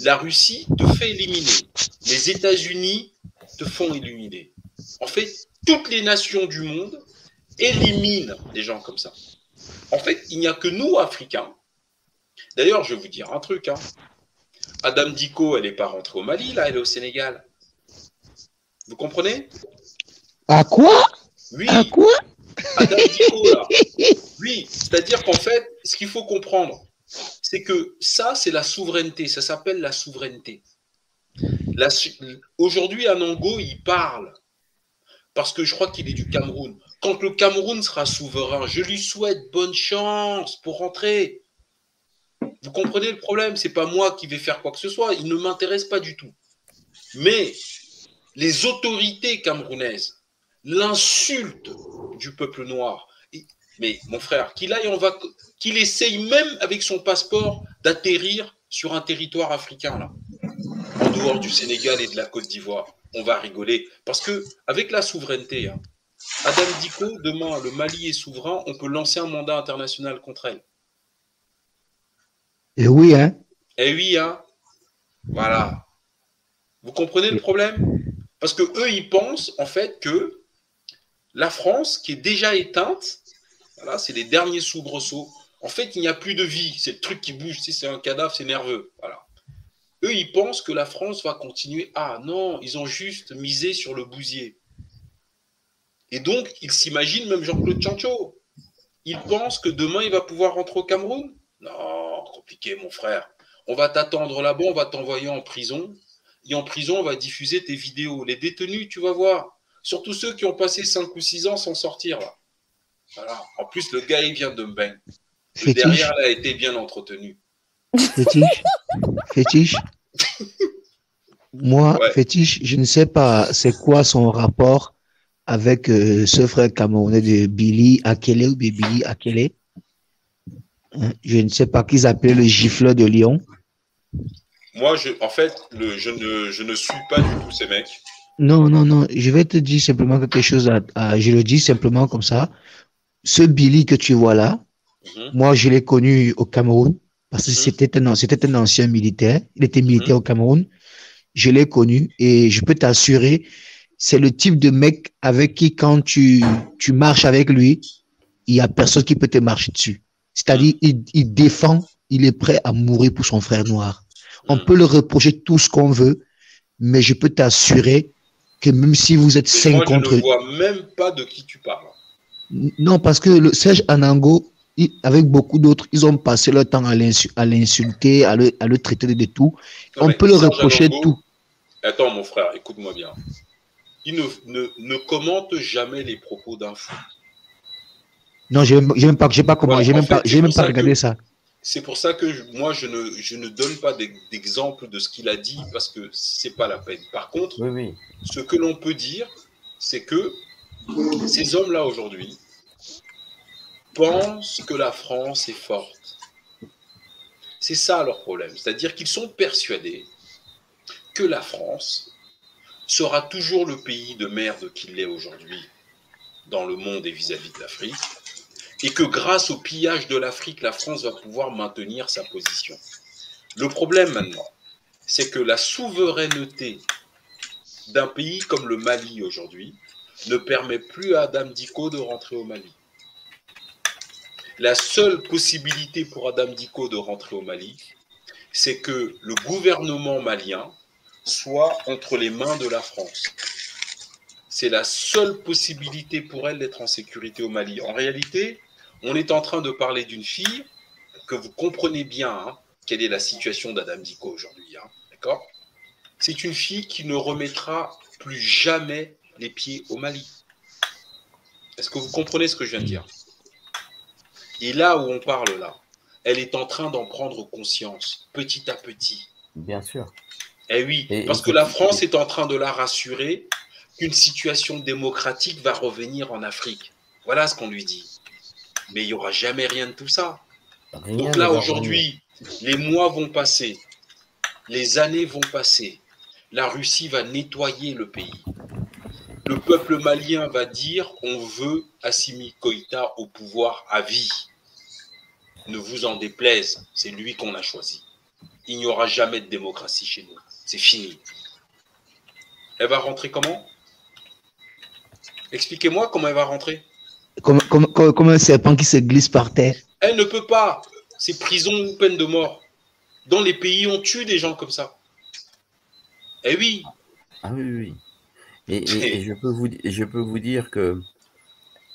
La Russie te fait éliminer. Les États-Unis te font éliminer. En fait, toutes les nations du monde éliminent des gens comme ça. En fait, il n'y a que nous, Africains. D'ailleurs, je vais vous dire un truc. Hein. Adam Diko, elle n'est pas rentrée au Mali, là, elle est au Sénégal. Vous comprenez? À quoi? Oui. À quoi? Adam Diko, là. Oui, c'est-à-dire qu'en fait, ce qu'il faut comprendre, c'est que ça, c'est la souveraineté. Ça s'appelle la souveraineté. La Aujourd'hui, Anango, il parle parce que je crois qu'il est du Cameroun. Quand le Cameroun sera souverain, je lui souhaite bonne chance pour rentrer. Vous comprenez le problème? C'est pas moi qui vais faire quoi que ce soit. Il ne m'intéresse pas du tout. Mais les autorités camerounaises, l'insulte du peuple noir. Et- Mais mon frère, qu'il aille en vac- qu'il essaye même avec son passeport d'atterrir sur un territoire africain là, en dehors du Sénégal et de la Côte d'Ivoire. On va rigoler parce que avec la souveraineté, hein, Adam Diko, demain le Mali est souverain, on peut lancer un mandat international contre elle. Et oui, hein. Eh oui, hein. Voilà. Vous comprenez le problème? Parce que eux, ils pensent en fait que la France, qui est déjà éteinte, voilà, c'est les derniers soubresauts. En fait, il n'y a plus de vie. C'est le truc qui bouge. Si c'est un cadavre, c'est nerveux. Voilà. Eux, ils pensent que la France va continuer. Ah non, ils ont juste misé sur le bousier. Et donc, ils s'imaginent, même Jean-Claude Chancho, il pense que demain, il va pouvoir rentrer au Cameroun? Non, compliqué, mon frère. On va t'attendre là-bas, on va t'envoyer en prison. Et en prison, on va diffuser tes vidéos. Les détenus, tu vas voir. Surtout ceux qui ont passé 5 ou 6 ans sans sortir. Là. Voilà. En plus, le gars, il vient de Mbeng. Le Fétiche. derrière, là, a été bien entretenu. Fétiche. Fétiche. Moi, Ouais. fétiche, je ne sais pas c'est quoi son rapport avec euh, ce frère camerounais de Billy Akele ou Billy Akele. Hein, Je ne sais pas qu'ils appelaient le gifleur de Lyon. Moi, je, en fait, le, je, ne, je ne suis pas du tout ces mecs. Non, non, non, je vais te dire simplement quelque chose, à, à- je le dis simplement comme ça. Ce Billy que tu vois là, Mhm. moi je l'ai connu au Cameroun parce que c'était un, c'était un ancien militaire, il était militaire au Cameroun. Je l'ai connu et je peux t'assurer, c'est le type de mec avec qui quand tu, tu marches avec lui, il y a personne qui peut te marcher dessus. C'est-à-dire, il, il défend, il est prêt à mourir pour son frère noir. On peut le reprocher tout ce qu'on veut, mais je peux t'assurer que même si vous êtes Et cinq moi, je contre ne vois même pas de qui tu parles. Non, parce que le Serge Anango, il- avec beaucoup d'autres, ils ont passé leur temps à l'insu- à l'insulter, à le, à le traiter de, tout. Non, On peut le Serge reprocher Anango- tout. Attends, mon frère, écoute-moi bien. Il ne, ne, ne commente jamais les propos d'un fou. Non, même, j'ai même pas, pas comment, Voilà, même fait, pas, même pas regardé que- ça. C'est pour ça que je- moi, je ne, je ne donne pas d'ex- d'exemple de ce qu'il a dit parce que c'est pas la peine. Par contre, ce que l'on peut dire, c'est que ces hommes-là aujourd'hui pensent que la France est forte. C'est ça leur problème. C'est-à-dire qu'ils sont persuadés que la France sera toujours le pays de merde qu'il est aujourd'hui dans le monde et vis-à-vis de l'Afrique, et que grâce au pillage de l'Afrique, la France va pouvoir maintenir sa position. Le problème maintenant, c'est que la souveraineté d'un pays comme le Mali aujourd'hui ne permet plus à Adam Diko de rentrer au Mali. La seule possibilité pour Adam Diko de rentrer au Mali, c'est que le gouvernement malien soit entre les mains de la France. C'est la seule possibilité pour elle d'être en sécurité au Mali. En réalité, on est en train de parler d'une fille que vous comprenez bien hein, quelle est la situation d'Adam Diko aujourd'hui. hein, D'accord? C'est une fille qui ne remettra plus jamais les pieds au Mali. Est-ce que vous comprenez ce que je viens de dire? Et là où on parle là, elle est en train d'en prendre conscience, petit à petit. Bien sûr. Eh oui, Et- parce et- que la France est en train de la rassurer qu'une situation démocratique va revenir en Afrique. Voilà ce qu'on lui dit. Mais il n'y aura jamais rien de tout ça. Rien Donc là, aujourd'hui, les mois vont passer, les années vont passer, la Russie va nettoyer le pays. Le peuple malien va dire on veut Assimi Koïta au pouvoir à vie. Ne vous en déplaise, c'est lui qu'on a choisi. Il n'y aura jamais de démocratie chez nous. C'est fini. Elle va rentrer comment? Expliquez-moi comment elle va rentrer. Comme, comme, comme, comme un serpent qui se glisse par terre? Elle ne peut pas. C'est prison ou peine de mort. Dans les pays, on tue des gens comme ça. Eh oui. Ah oui, oui, oui. Et, et- et je, peux vous, je peux vous dire que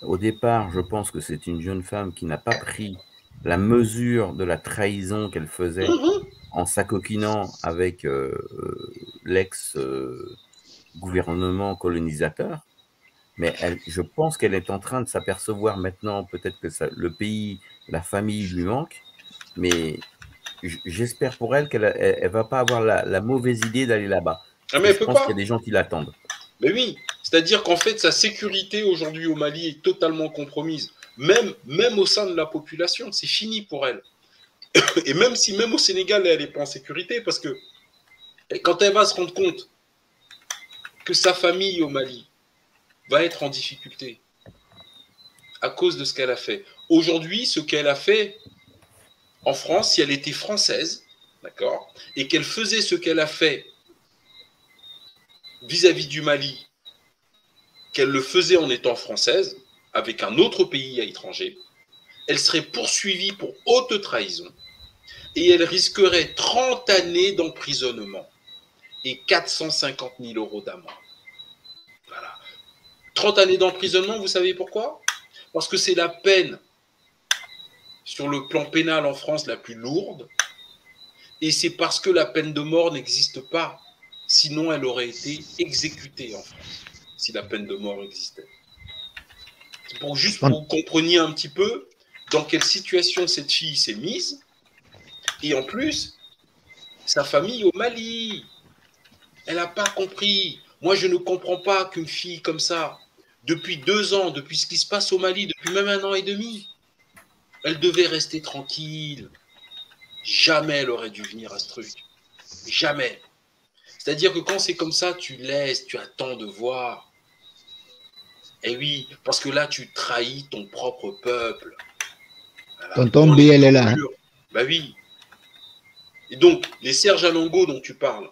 au départ, je pense que c'est une jeune femme qui n'a pas pris la mesure de la trahison qu'elle faisait en s'acoquinant avec euh, euh, l'ex-gouvernement colonisateur. Mais elle, je pense qu'elle est en train de s'apercevoir maintenant, peut-être que ça- le pays, la famille lui manque, mais j'espère pour elle qu'elle ne va pas avoir la, la mauvaise idée d'aller là-bas. Ah, mais je pense qu'il y a des gens qui l'attendent. Mais oui, c'est-à-dire qu'en fait, sa sécurité aujourd'hui au Mali est totalement compromise. Même, même au sein de la population, c'est fini pour elle. Et même si, même au Sénégal, elle n'est pas en sécurité, parce que quand elle va se rendre compte que sa famille au Mali va être en difficulté à cause de ce qu'elle a fait. Aujourd'hui, ce qu'elle a fait en France, si elle était française, d'accord, et qu'elle faisait ce qu'elle a fait vis-à-vis du Mali, qu'elle le faisait en étant française, avec un autre pays à étranger, elle serait poursuivie pour haute trahison et elle risquerait 30 années d'emprisonnement et 450 000 euros d'amende. Voilà. 30 années d'emprisonnement, vous savez pourquoi? Parce que c'est la peine sur le plan pénal en France la plus lourde et c'est parce que la peine de mort n'existe pas. Sinon, elle aurait été exécutée en France, si la peine de mort existait. C'est pour juste pour que vous compreniez un petit peu dans quelle situation cette fille s'est mise. Et en plus, sa famille au Mali. Elle n'a pas compris. Moi, je ne comprends pas qu'une fille comme ça, depuis deux ans, depuis ce qui se passe au Mali, depuis même un an et demi, elle devait rester tranquille. Jamais elle aurait dû venir à ce truc. Jamais. C'est-à-dire que quand c'est comme ça, tu laisses, tu attends de voir. Et oui, parce que là, tu trahis ton propre peuple. Tonton B, elle est là. hein. Bah oui. Et donc, les Serge Alongo dont tu parles,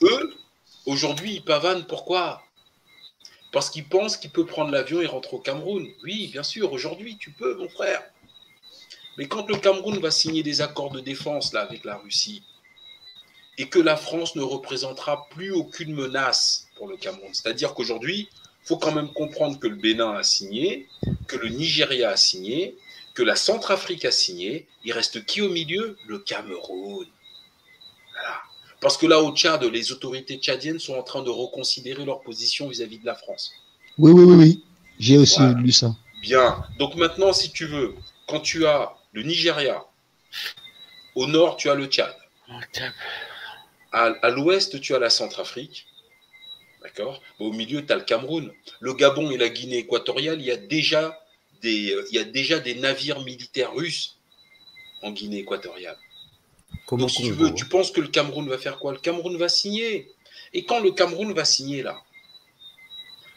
eux, aujourd'hui, ils pavanent. Pourquoi? Parce qu'ils pensent qu'ils peuvent prendre l'avion et rentrer au Cameroun. Oui, bien sûr, aujourd'hui, tu peux, mon frère. Mais quand le Cameroun va signer des accords de défense là, avec la Russie, et que la France ne représentera plus aucune menace pour le Cameroun, c'est-à-dire qu'aujourd'hui, il faut quand même comprendre que le Bénin a signé, que le Nigeria a signé, que la Centrafrique a signé, il reste qui au milieu? Le Cameroun. Voilà. Parce que là, au Tchad, les autorités tchadiennes sont en train de reconsidérer leur position vis-à-vis de la France. Oui, oui, oui, oui. J'ai aussi Voilà. lu ça. Bien. Donc maintenant, si tu veux, quand tu as le Nigeria, au nord, tu as le Tchad. À, à l'ouest, tu as la Centrafrique. D'accord? Au milieu, tu as le Cameroun. Le Gabon et la Guinée équatoriale, il y a déjà des, euh, il y a déjà des navires militaires russes en Guinée équatoriale. Comme Donc, si tu veux, tu penses que le Cameroun va faire quoi? Le Cameroun va signer. Et quand le Cameroun va signer, là,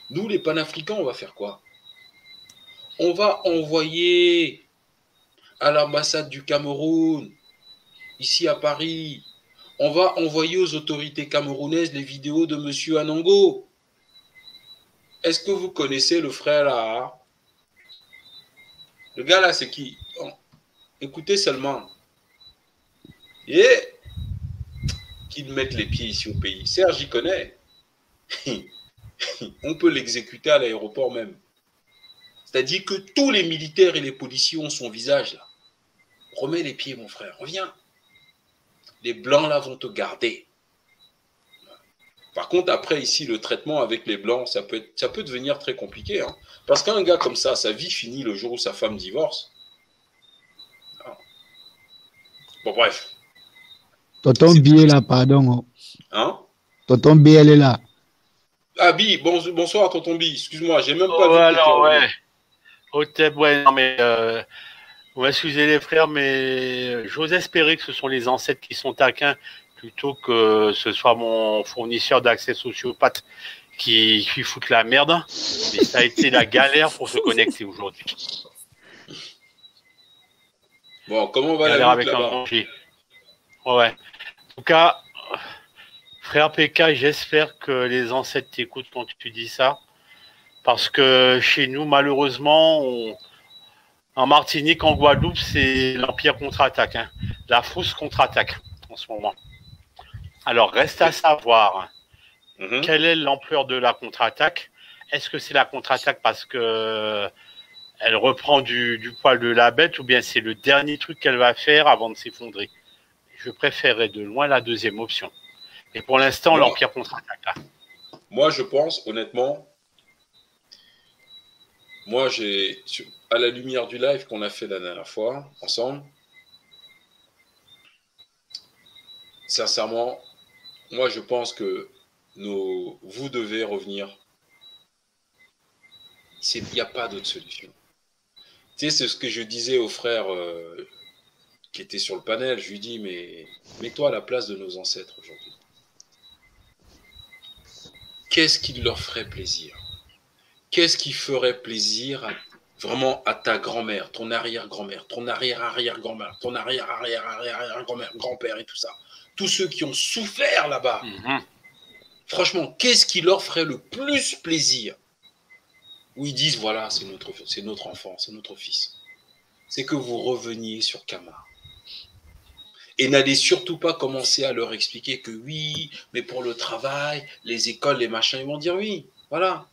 nous, les panafricains, on va faire quoi? On va envoyer à l'ambassade du Cameroun, ici à Paris, on va envoyer aux autorités camerounaises les vidéos de M. Anango. Est-ce que vous connaissez le frère là Le gars là, c'est qui? Écoutez seulement. Et qu'ils mettent les pieds ici au pays. Serge, j'y connais. On peut l'exécuter à l'aéroport même. C'est-à-dire que tous les militaires et les policiers ont son visage là. Remets les pieds, mon frère, reviens. Les blancs là vont te garder. Par contre, après, ici, le traitement avec les blancs, ça peut, être- ça peut devenir très compliqué. hein. Parce qu'un gars comme ça, sa vie finit le jour où sa femme divorce. Ah. Bon, bref. Tonton B est là, pardon. oh. Hein? Tonton B, elle est là. Ah, Bi, bon- bonsoir, tonton Bi. Excuse-moi, j'ai même pas Oh, vu. que alors, ouais. Hotep, ouais, non, mais euh, on va excuser les frères, mais j'ose espérer que ce sont les ancêtres qui sont taquins plutôt que ce soit mon fournisseur d'accès sociopathe qui, qui fout la merde. Mais ça a été la galère pour se connecter aujourd'hui. Bon, comment va la Galère lutte avec un. Ouais. En tout cas, frère PK, j'espère que les ancêtres t'écoutent quand tu dis ça. Parce que chez nous, malheureusement, on- en Martinique, en Guadeloupe, c'est l'Empire contre-attaque. hein. La fausse contre-attaque en ce moment. Alors, reste à savoir Mhm. quelle est l'ampleur de la contre-attaque? Est-ce que c'est la contre-attaque parce que elle reprend du, du poil de la bête ou bien c'est le dernier truc qu'elle va faire avant de s'effondrer? Je préférerais de loin la deuxième option. Et pour l'instant, l'Empire contre-attaque. là. Moi, je pense, honnêtement, moi, j'ai, la lumière du live qu'on a fait la dernière fois, ensemble, sincèrement, moi, je pense que nos, vous devez revenir. Il n'y a pas d'autre solution. Tu sais, c'est ce que je disais au frère euh, qui était sur le panel. Je lui dis, mais mets-toi à la place de nos ancêtres aujourd'hui. Qu'est-ce qui leur ferait plaisir? Qu'est-ce qui ferait plaisir à- vraiment à ta grand-mère, ton arrière-grand-mère, ton arrière-arrière-grand-mère, ton arrière-arrière-arrière-grand-mère, grand-père et tout ça Tous ceux qui ont souffert là-bas. Franchement, qu'est-ce qui leur ferait le plus plaisir? Où ils disent, voilà, c'est notre, c'est notre enfant, c'est notre fils. C'est que vous reveniez sur Kamar. Et n'allez surtout pas commencer à leur expliquer que oui, mais pour le travail, les écoles, les machins, ils vont dire oui. Voilà.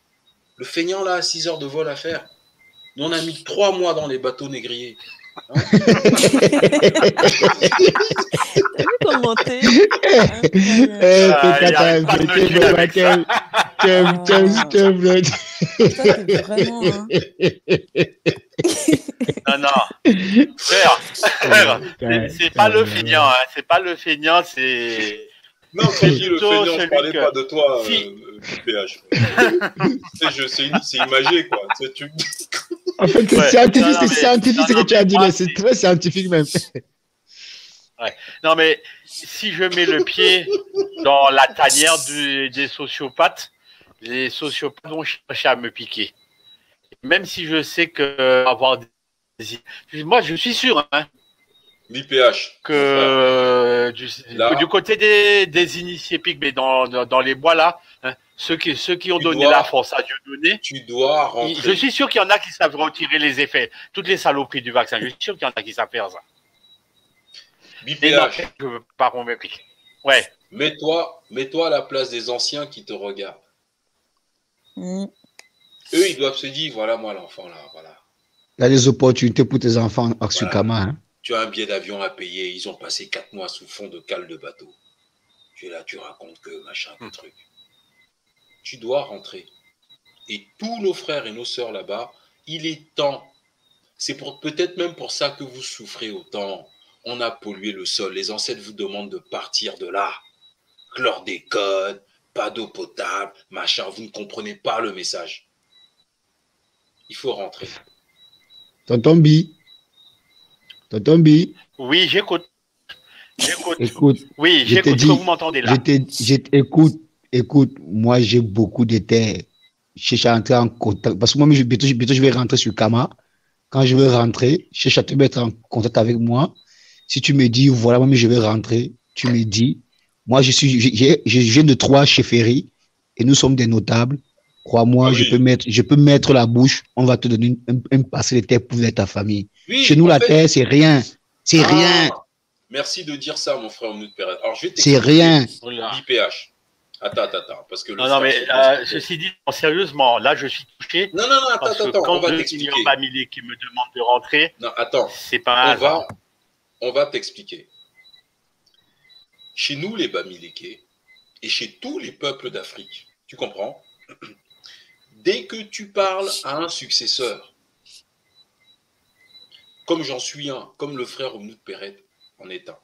Le feignant, là, a 6 heures de vol à faire. Nous, on a mis 3 mois dans les bateaux négriers. Hein T'as vu commenter Eh, Ah, pas le- vraiment, hein. Non, non. Frère, frère, c'est- c'est pas le feignant, hein, c'est pas le feignant, c'est. Non, je dis le feignant, je parlais que- pas de toi, Si. euh, c'est c'est imagé, quoi. Tu En fait, c'est Ouais. scientifique, Non, non, c'est mais- scientifique non, ce que tu as mais dit c'est très scientifique même. Ouais. Non, mais si je mets le pied dans la tanière du- des sociopathes, les sociopathes vont chercher à me piquer. Même si je sais que avoir des... Moi, je suis sûr hein, Mi PH. que du, Là. côté des, des initiés piques, mais dans, dans, dans les bois là, hein, ceux, qui, ceux qui ont Tu donné dois- la force à Dieu donné, Tu dois rentrer. je suis sûr qu'il y en a qui savent retirer les effets, toutes les saloperies du vaccin. Je suis sûr qu'il y en a qui savent faire ça. Mi Mais non, PH. je veux pas qu'on. Ouais. Mets-toi mets-toi à la place des anciens qui te regardent. Mm. Eux, ils doivent se dire voilà, moi, l'enfant, là, voilà. Il y a des opportunités pour tes enfants à Voilà. Sukama. Hein. Tu as un billet d'avion à payer. Ils ont passé 4 mois sous fond de cale de bateau. Tu es là, tu racontes que machin, que truc. Tu dois rentrer. Et tous nos frères et nos sœurs là-bas, il est temps. C'est peut-être même pour ça que vous souffrez autant. On a pollué le sol. Les ancêtres vous demandent de partir de là. Chlordécone, pas d'eau potable, machin. Vous ne comprenez pas le message. Il faut rentrer. Tonton Bi. Tonton Bi. Oui, j'écoute. J'écoute. Écoute. Oui, j'écoute. que vous m'entendez là je écoute, écoute, moi j'ai beaucoup de terres. Je cherche à entrer en contact. Parce que moi, je, bientôt, je- bientôt, je vais rentrer sur Kama. Quand je vais rentrer, je cherche à te mettre en contact avec moi. Si tu me dis, voilà, moi, je vais rentrer, tu me dis, moi, je suis, je viens de trois chefferies et nous sommes des notables. Crois-moi, Ah je peux mettre, je peux mettre la bouche, on va te donner un, un passé de terre pour ta famille. Oui, Chez nous, la fait- terre, c'est rien. C'est Ah, rien. Merci de dire ça, mon frère Oumnoud Perret. Alors, je vais C'est rien. l'IPH. Attends, attends, attends. Parce que le Non, non, mais euh, ceci dit, non, sérieusement, là, je suis touché. Non, non, non, attends, parce que attends, quand on va t'expliquer. qui me demande de rentrer, Non, attends. c'est pas on va, on va t'expliquer. Chez nous, les Bamilékés, et chez tous les peuples d'Afrique, tu comprends? Dès que tu parles à un successeur, j'en suis un, comme le frère Oumnoud Perret en est un,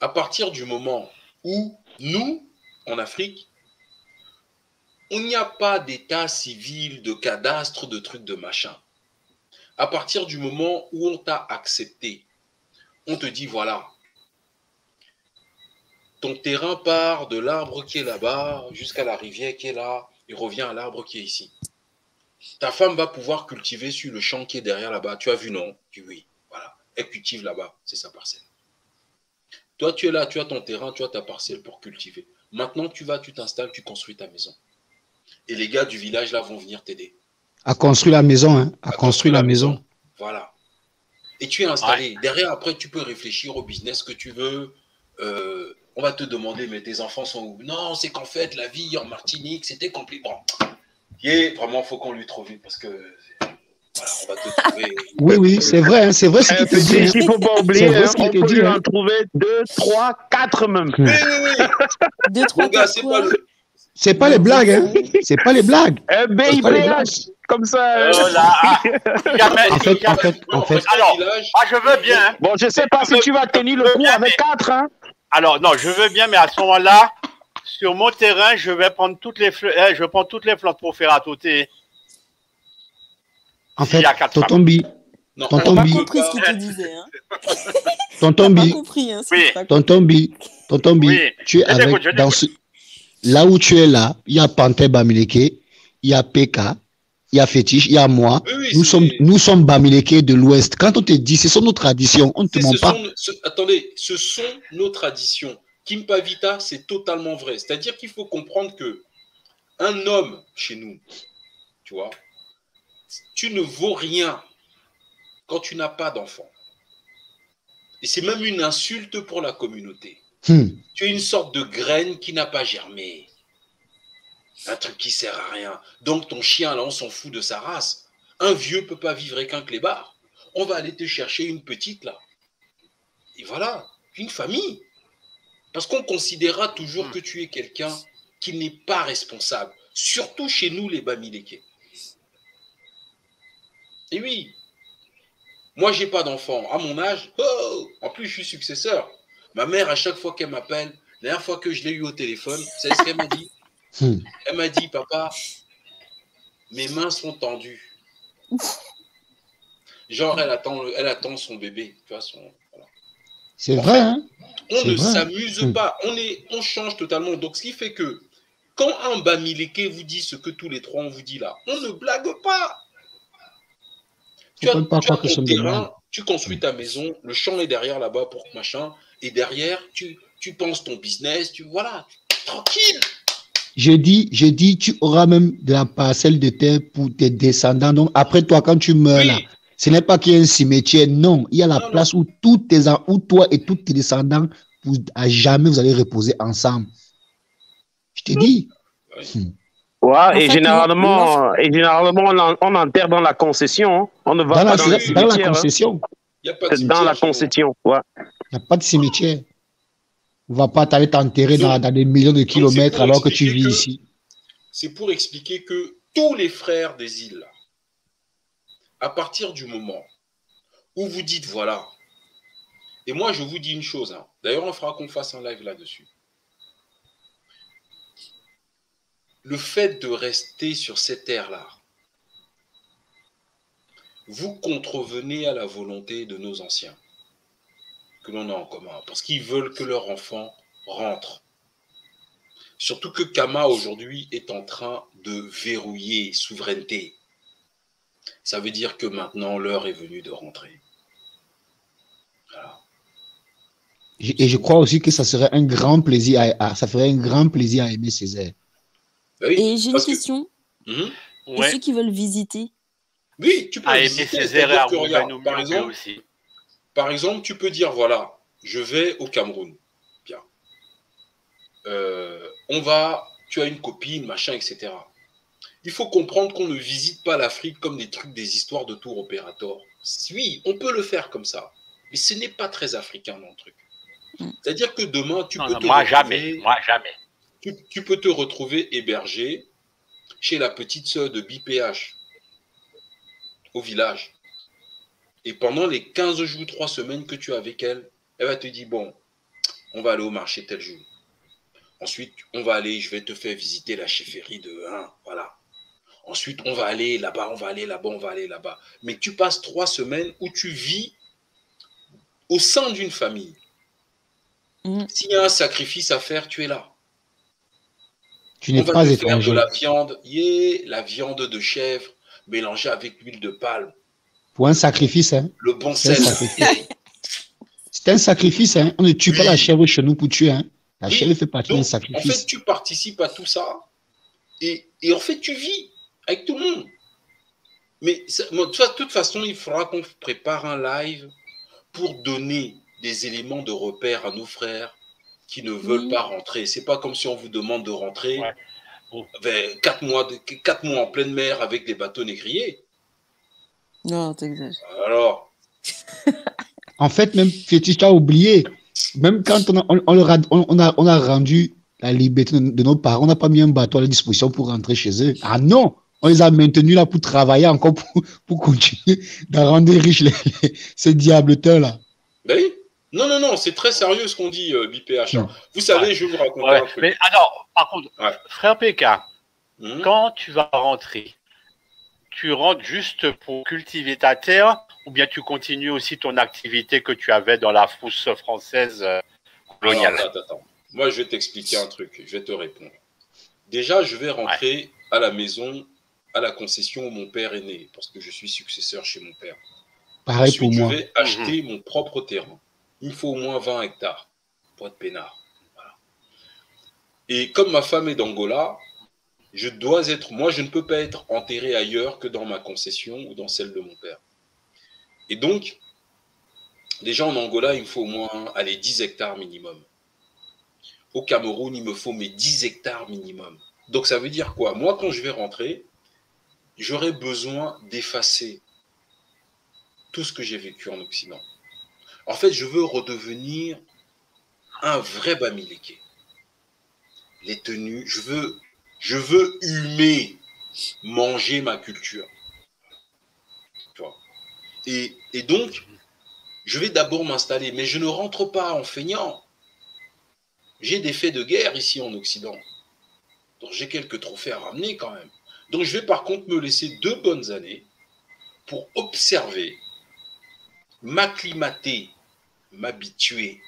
à partir du moment où nous, en Afrique, on n'y a pas d'état civil, de cadastre, de trucs de machin. À partir du moment où on t'a accepté, on te dit voilà, ton terrain part de l'arbre qui est là-bas jusqu'à la rivière qui est là et revient à l'arbre qui est ici. Ta femme va pouvoir cultiver sur le champ qui est derrière là-bas. Tu as vu, non? Tu dis oui. Voilà. Elle cultive là-bas. C'est sa parcelle. Toi, tu es là, tu as ton terrain, tu as ta parcelle pour cultiver. Maintenant, tu vas, tu t'installes, tu construis ta maison. Et les gars du village là vont venir t'aider. À construire la maison, hein. À construire la maison. Voilà. Et tu es installé. Derrière, après, tu peux réfléchir au business que tu veux. Euh, on va te demander, mais tes enfants sont où? Non, c'est qu'en fait, la vie en Martinique, c'était compliqué. Bon, et vraiment, faut qu'on lui trouve parce que voilà, on va te trouver. Oui, oui, c'est vrai, hein, c'est vrai ce qu'il te dit. hein. Il faut pas oublier, vrai hein, ce qu'il on te peut dit. lui hein. en trouver deux, trois, quatre même. Oui, oui, oui. Deux, trois, Mon gars, c'est pas le. C'est pas les blagues, hein. C'est pas les blagues. Les blagues. BIPH, comme ça. Oh ah, jamais, En fait, en fait, en fait. Alors, ah, je veux bien. hein. Bon, je sais pas si tu vas tenir le coup avec quatre, hein. Alors, non, je veux bien, mais à ce moment-là, sur mon terrain, je vais prendre toutes les fleurs, eh, je prends toutes les plantes pour faire à côté. En fait, y a quatre tonton Bi, Non, tonton pas compris ce disait. Hein. tonton compris. Hein, Oui. tonton Bi, tonton Oui. tu es avec dans ce là où tu es là, il y a Panthère Bamileke, il y a PK, il y a Fétiche, il y a moi. Oui, oui, Nous sommes nous sommes Bamileke de l'Ouest. Quand on te dit ce sont nos traditions, on ne te ment pas. sont- ce- attendez, ce sont nos traditions. Kimpa Vita, c'est totalement vrai. C'est-à-dire qu'il faut comprendre que un homme chez nous, tu vois, tu ne vaux rien quand tu n'as pas d'enfant. Et c'est même une insulte pour la communauté. Hmm. Tu es une sorte de graine qui n'a pas germé. Un truc qui sert à rien. Donc ton chien, là, on s'en fout de sa race. Un vieux peut pas vivre avec un clébard. On va aller te chercher une petite, là. Et voilà, une famille. Parce qu'on considérera toujours que tu es quelqu'un qui n'est pas responsable. Surtout chez nous, les Bamileke. Et oui, moi, j'ai pas d'enfant. À mon âge, oh, en plus, je suis successeur. Ma mère, à chaque fois qu'elle m'appelle, la dernière fois que je l'ai eu au téléphone, vous savez ce qu'elle m'a dit Hmm. Elle m'a dit, papa, mes mains sont tendues. Genre, elle attend, elle attend son bébé. Tu vois, son. C'est vrai, hein. On ne s'amuse Hmm. pas. On, est, on change totalement. Donc, ce qui fait que quand un Bamileke vous dit ce que tous les trois on vous dit là, on ne blague pas. Tu as, pas tu as ton terrain, tu construis ta maison, le champ est derrière là-bas pour machin, et derrière, tu, tu penses ton business, tu voilà, tranquille. Je dis, je dis, tu auras même de la parcelle de terre pour tes descendants. Donc, après toi, quand tu meurs là, ce n'est pas qu'il y a un cimetière. Non, il y a la place où tous tes, où toi et tous tes descendants, vous, à jamais vous allez reposer ensemble. Je te dis. Hmm. Ouais, En et, fait, généralement, et généralement, on, en- on enterre dans la concession. hein. On ne va Dans pas la, dans, le dans la hein. concession. Il n'y a pas de C'est dans cimetière la concession. Ouais. Il n'y a pas de cimetière. On va pas t'aller t'enterrer dans, dans des millions de kilomètres alors que tu vis que- ici. C'est pour expliquer que tous les frères des îles, à partir du moment où vous dites voilà, et moi je vous dis une chose, hein. d'ailleurs on fera qu'on fasse un live là-dessus. Le fait de rester sur cette terre-là, vous contrevenez à la volonté de nos anciens que l'on a en commun, parce qu'ils veulent que leur enfant rentre. Surtout que Kama aujourd'hui est en train de verrouiller souveraineté. Ça veut dire que maintenant l'heure est venue de rentrer. Et je crois aussi que ça serait un grand plaisir à, à- ça ferait un grand plaisir à aimer Césaire. Et j'ai une question. Mhm. Et ceux qui veulent visiter Oui, tu peux À aimer visiter, erreurs, que, vous regarde, par exemple, aussi. Par exemple, tu peux dire voilà, je vais au Cameroun. Bien. Euh, on va, tu as une copine, machin, etc. Il faut comprendre qu'on ne visite pas l'Afrique comme des trucs, des histoires de tour opérateur. Oui, on peut le faire comme ça, mais ce n'est pas très africain dans le truc. C'est-à-dire que demain, tu Non, peux non, te moi, retrouver- jamais. Moi, jamais. tu, tu peux te retrouver hébergé chez la petite sœur de BPH au village. Et pendant les 15 jours, 3 semaines que tu es avec elle, elle va te dire, bon, on va aller au marché tel jour. Ensuite, on va aller, je vais te faire visiter la chefferie de 1, voilà. Ensuite, on va aller là-bas, on va aller là-bas, on va aller là-bas. Mais tu passes trois semaines où tu vis au sein d'une famille. S'il y a un sacrifice à faire, tu es là. Tu n'es On va pas te faire de étranger. la viande, yeah, la viande de chèvre mélangée avec l'huile de palme, Pour un sacrifice, hein. le bon sel. sacrifice. C'est un sacrifice, hein. On ne tue pas la chèvre chez nous pour tuer, hein. La chèvre fait partie d'un Donc, en sacrifice. fait, tu participes à tout ça Et, et en fait, tu vis avec tout le monde. Mais de toute- façon, il faudra qu'on prépare un live pour donner des éléments de repère à nos frères qui ne veulent Oui. pas rentrer. C'est pas comme si on vous demande de rentrer vers quatre mois, de- quatre mois en pleine mer avec des bateaux négriers. Non, t'exagères. Alors, En fait, même Fétiche, tu as oublié. Même quand on a, on, on leur a, on, on a, on a rendu la liberté de, de nos parents, on n'a pas mis un bateau à leur disposition pour rentrer chez eux. Ah non! On les a maintenus là pour travailler encore, pour, pour continuer de rendre riches les, les- ces diabloteurs-là. ben oui. Non, non, non, c'est très sérieux ce qu'on dit, euh, BPH. Vous savez, je vais vous raconter Ouais, un truc. mais alors, par contre, frère PK, Hmm. quand tu vas rentrer, tu rentres juste pour cultiver ta terre ou bien tu continues aussi ton activité que tu avais dans la frousse française euh, coloniale? Alors, attends, attends. Moi, je vais t'expliquer un truc. Je vais te répondre. Déjà, je vais rentrer à la maison, à la concession où mon père est né, parce que je suis successeur chez mon père. Pareil Ensuite, pour moi. je vais acheter mon propre terrain. Il me faut au moins 20 hectares pour être peinard. Voilà. Et comme ma femme est d'Angola, je dois être, moi, je ne peux pas être enterré ailleurs que dans ma concession ou dans celle de mon père. Et donc, déjà en Angola, il me faut au moins, allez, 10 hectares minimum. Au Cameroun, il me faut mes 10 hectares minimum. Donc ça veut dire quoi? Moi, quand je vais rentrer, j'aurai besoin d'effacer tout ce que j'ai vécu en Occident. En fait, je veux redevenir un vrai Bamileke. Les tenues, je veux, je veux humer, manger ma culture. Et, et donc, je vais d'abord m'installer, mais je ne rentre pas en feignant. J'ai des faits de guerre ici en Occident. Donc j'ai quelques trophées à ramener quand même. Donc je vais par contre me laisser deux bonnes années pour observer, m'acclimater, m'habituer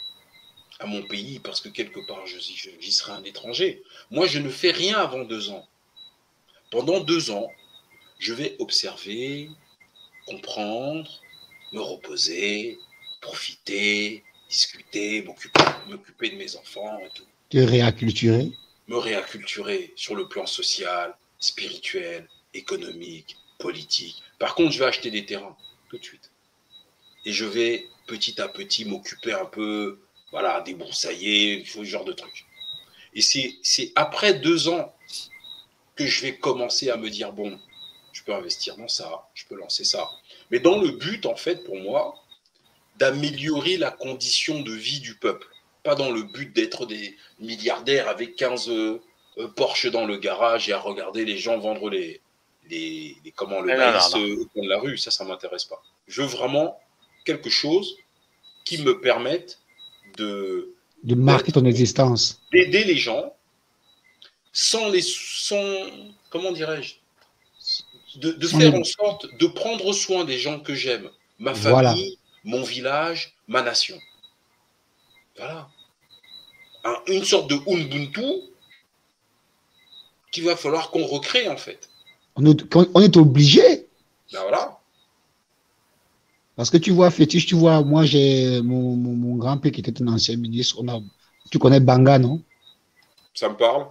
à mon pays, parce que quelque part je- je- j'y serai un étranger. Moi, je ne fais rien avant deux ans. Pendant deux ans, je vais observer, comprendre, me reposer, profiter, discuter, m'occuper m'occuper de mes enfants et tout Te réacculturer. me réacculturer sur le plan social, spirituel, économique, politique. Par contre, je vais acheter des terrains tout de suite. Et je vais petit à petit m'occuper un peu, voilà, des broussaillers, ce genre de trucs. Et c'est après deux ans que je vais commencer à me dire, bon, je peux investir dans ça, je peux lancer ça. Mais dans le but, en fait, pour moi, d'améliorer la condition de vie du peuple. Pas dans le but d'être des milliardaires avec 15 euh, euh, Porsche dans le garage et à regarder les gens vendre les, les, les- comment, le maïs non. euh, au coin de la rue. Ça, ça m'intéresse pas. Je veux vraiment quelque chose qui me permette de De marquer ton existence. d'aider les gens sans les sans comment dirais-je de, de Sans faire les- en sorte de prendre soin des gens que j'aime ma famille Voilà. mon village ma nation voilà Un- une sorte de Ubuntu qu'il va falloir qu'on recrée en fait On est, quand- on est obligé. ben voilà Parce que tu vois, fétiche, tu vois, moi, j'ai mon, mon, mon grand-père qui était un ancien ministre. On a, tu connais Banga, non? ça me parle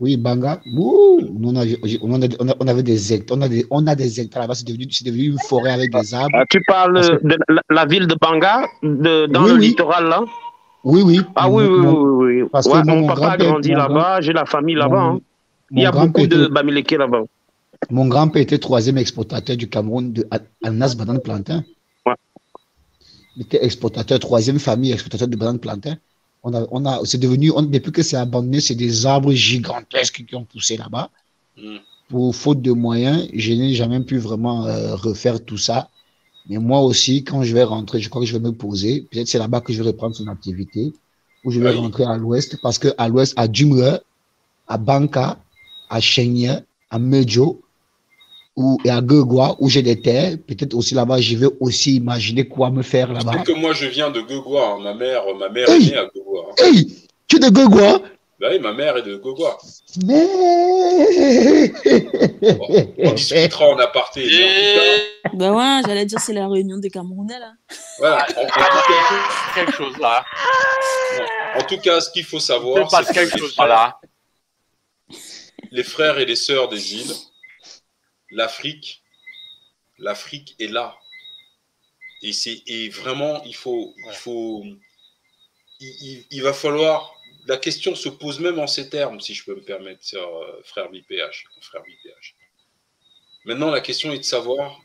Oui, Banga. Ouh, on, a, on, a- on a- on avait des hectares, on a des, on a des hectares là-bas. C'est devenu, c'est devenu une forêt avec des arbres. Ah, tu parles que- de la, la ville de Banga, de, dans Oui, le oui. littoral là? Oui, oui. Ah oui, oui, Mon- oui, oui. oui. parce que Ouais, mon mon papa a grandi là-bas, j'ai la famille là-bas. mon- hein. Il y a mon beaucoup grand-père de était- Bamileke là-bas. Mon grand-père était troisième exportateur du Cameroun de ananas banane plantain. Il était exportateur, troisième famille exportateur de banane plantain. On a, on a, c'est devenu, on- depuis que c'est abandonné, c'est des arbres gigantesques qui ont poussé là-bas. Hmm. Pour faute de moyens, je n'ai jamais pu vraiment euh, refaire tout ça. Mais moi aussi, quand je vais rentrer, je crois que je vais me poser. Peut-être c'est là-bas que je vais reprendre son activité. Ou je vais Oui. rentrer à l'ouest parce que à l'ouest, à Djumre, à Banka, à Chenye, à Medjo, ou et à Guegua, où j'ai des terres, peut-être aussi là-bas, je vais aussi imaginer quoi me faire là-bas. Que moi je viens de Gogua hein. ma mère ma mère Hey est née à Gogua hein. Hey, tu es de Guegua? Ben oui, ma mère est de Gogua Mais... on discutera en aparté tout cas, Bah ouais, j'allais dire c'est la réunion des Camerounais là. voilà, en tout cas, quelque chose là. En tout cas, ce qu'il faut savoir, c'est que quelque chose là. Les frères et les sœurs des îles, l'Afrique, l'Afrique est là. Et, c'est, et vraiment, il faut, il, faut il, il- il va falloir. La question se pose même en ces termes, si je peux me permettre, euh, frère BPH, frère BPH. Maintenant, la question est de savoir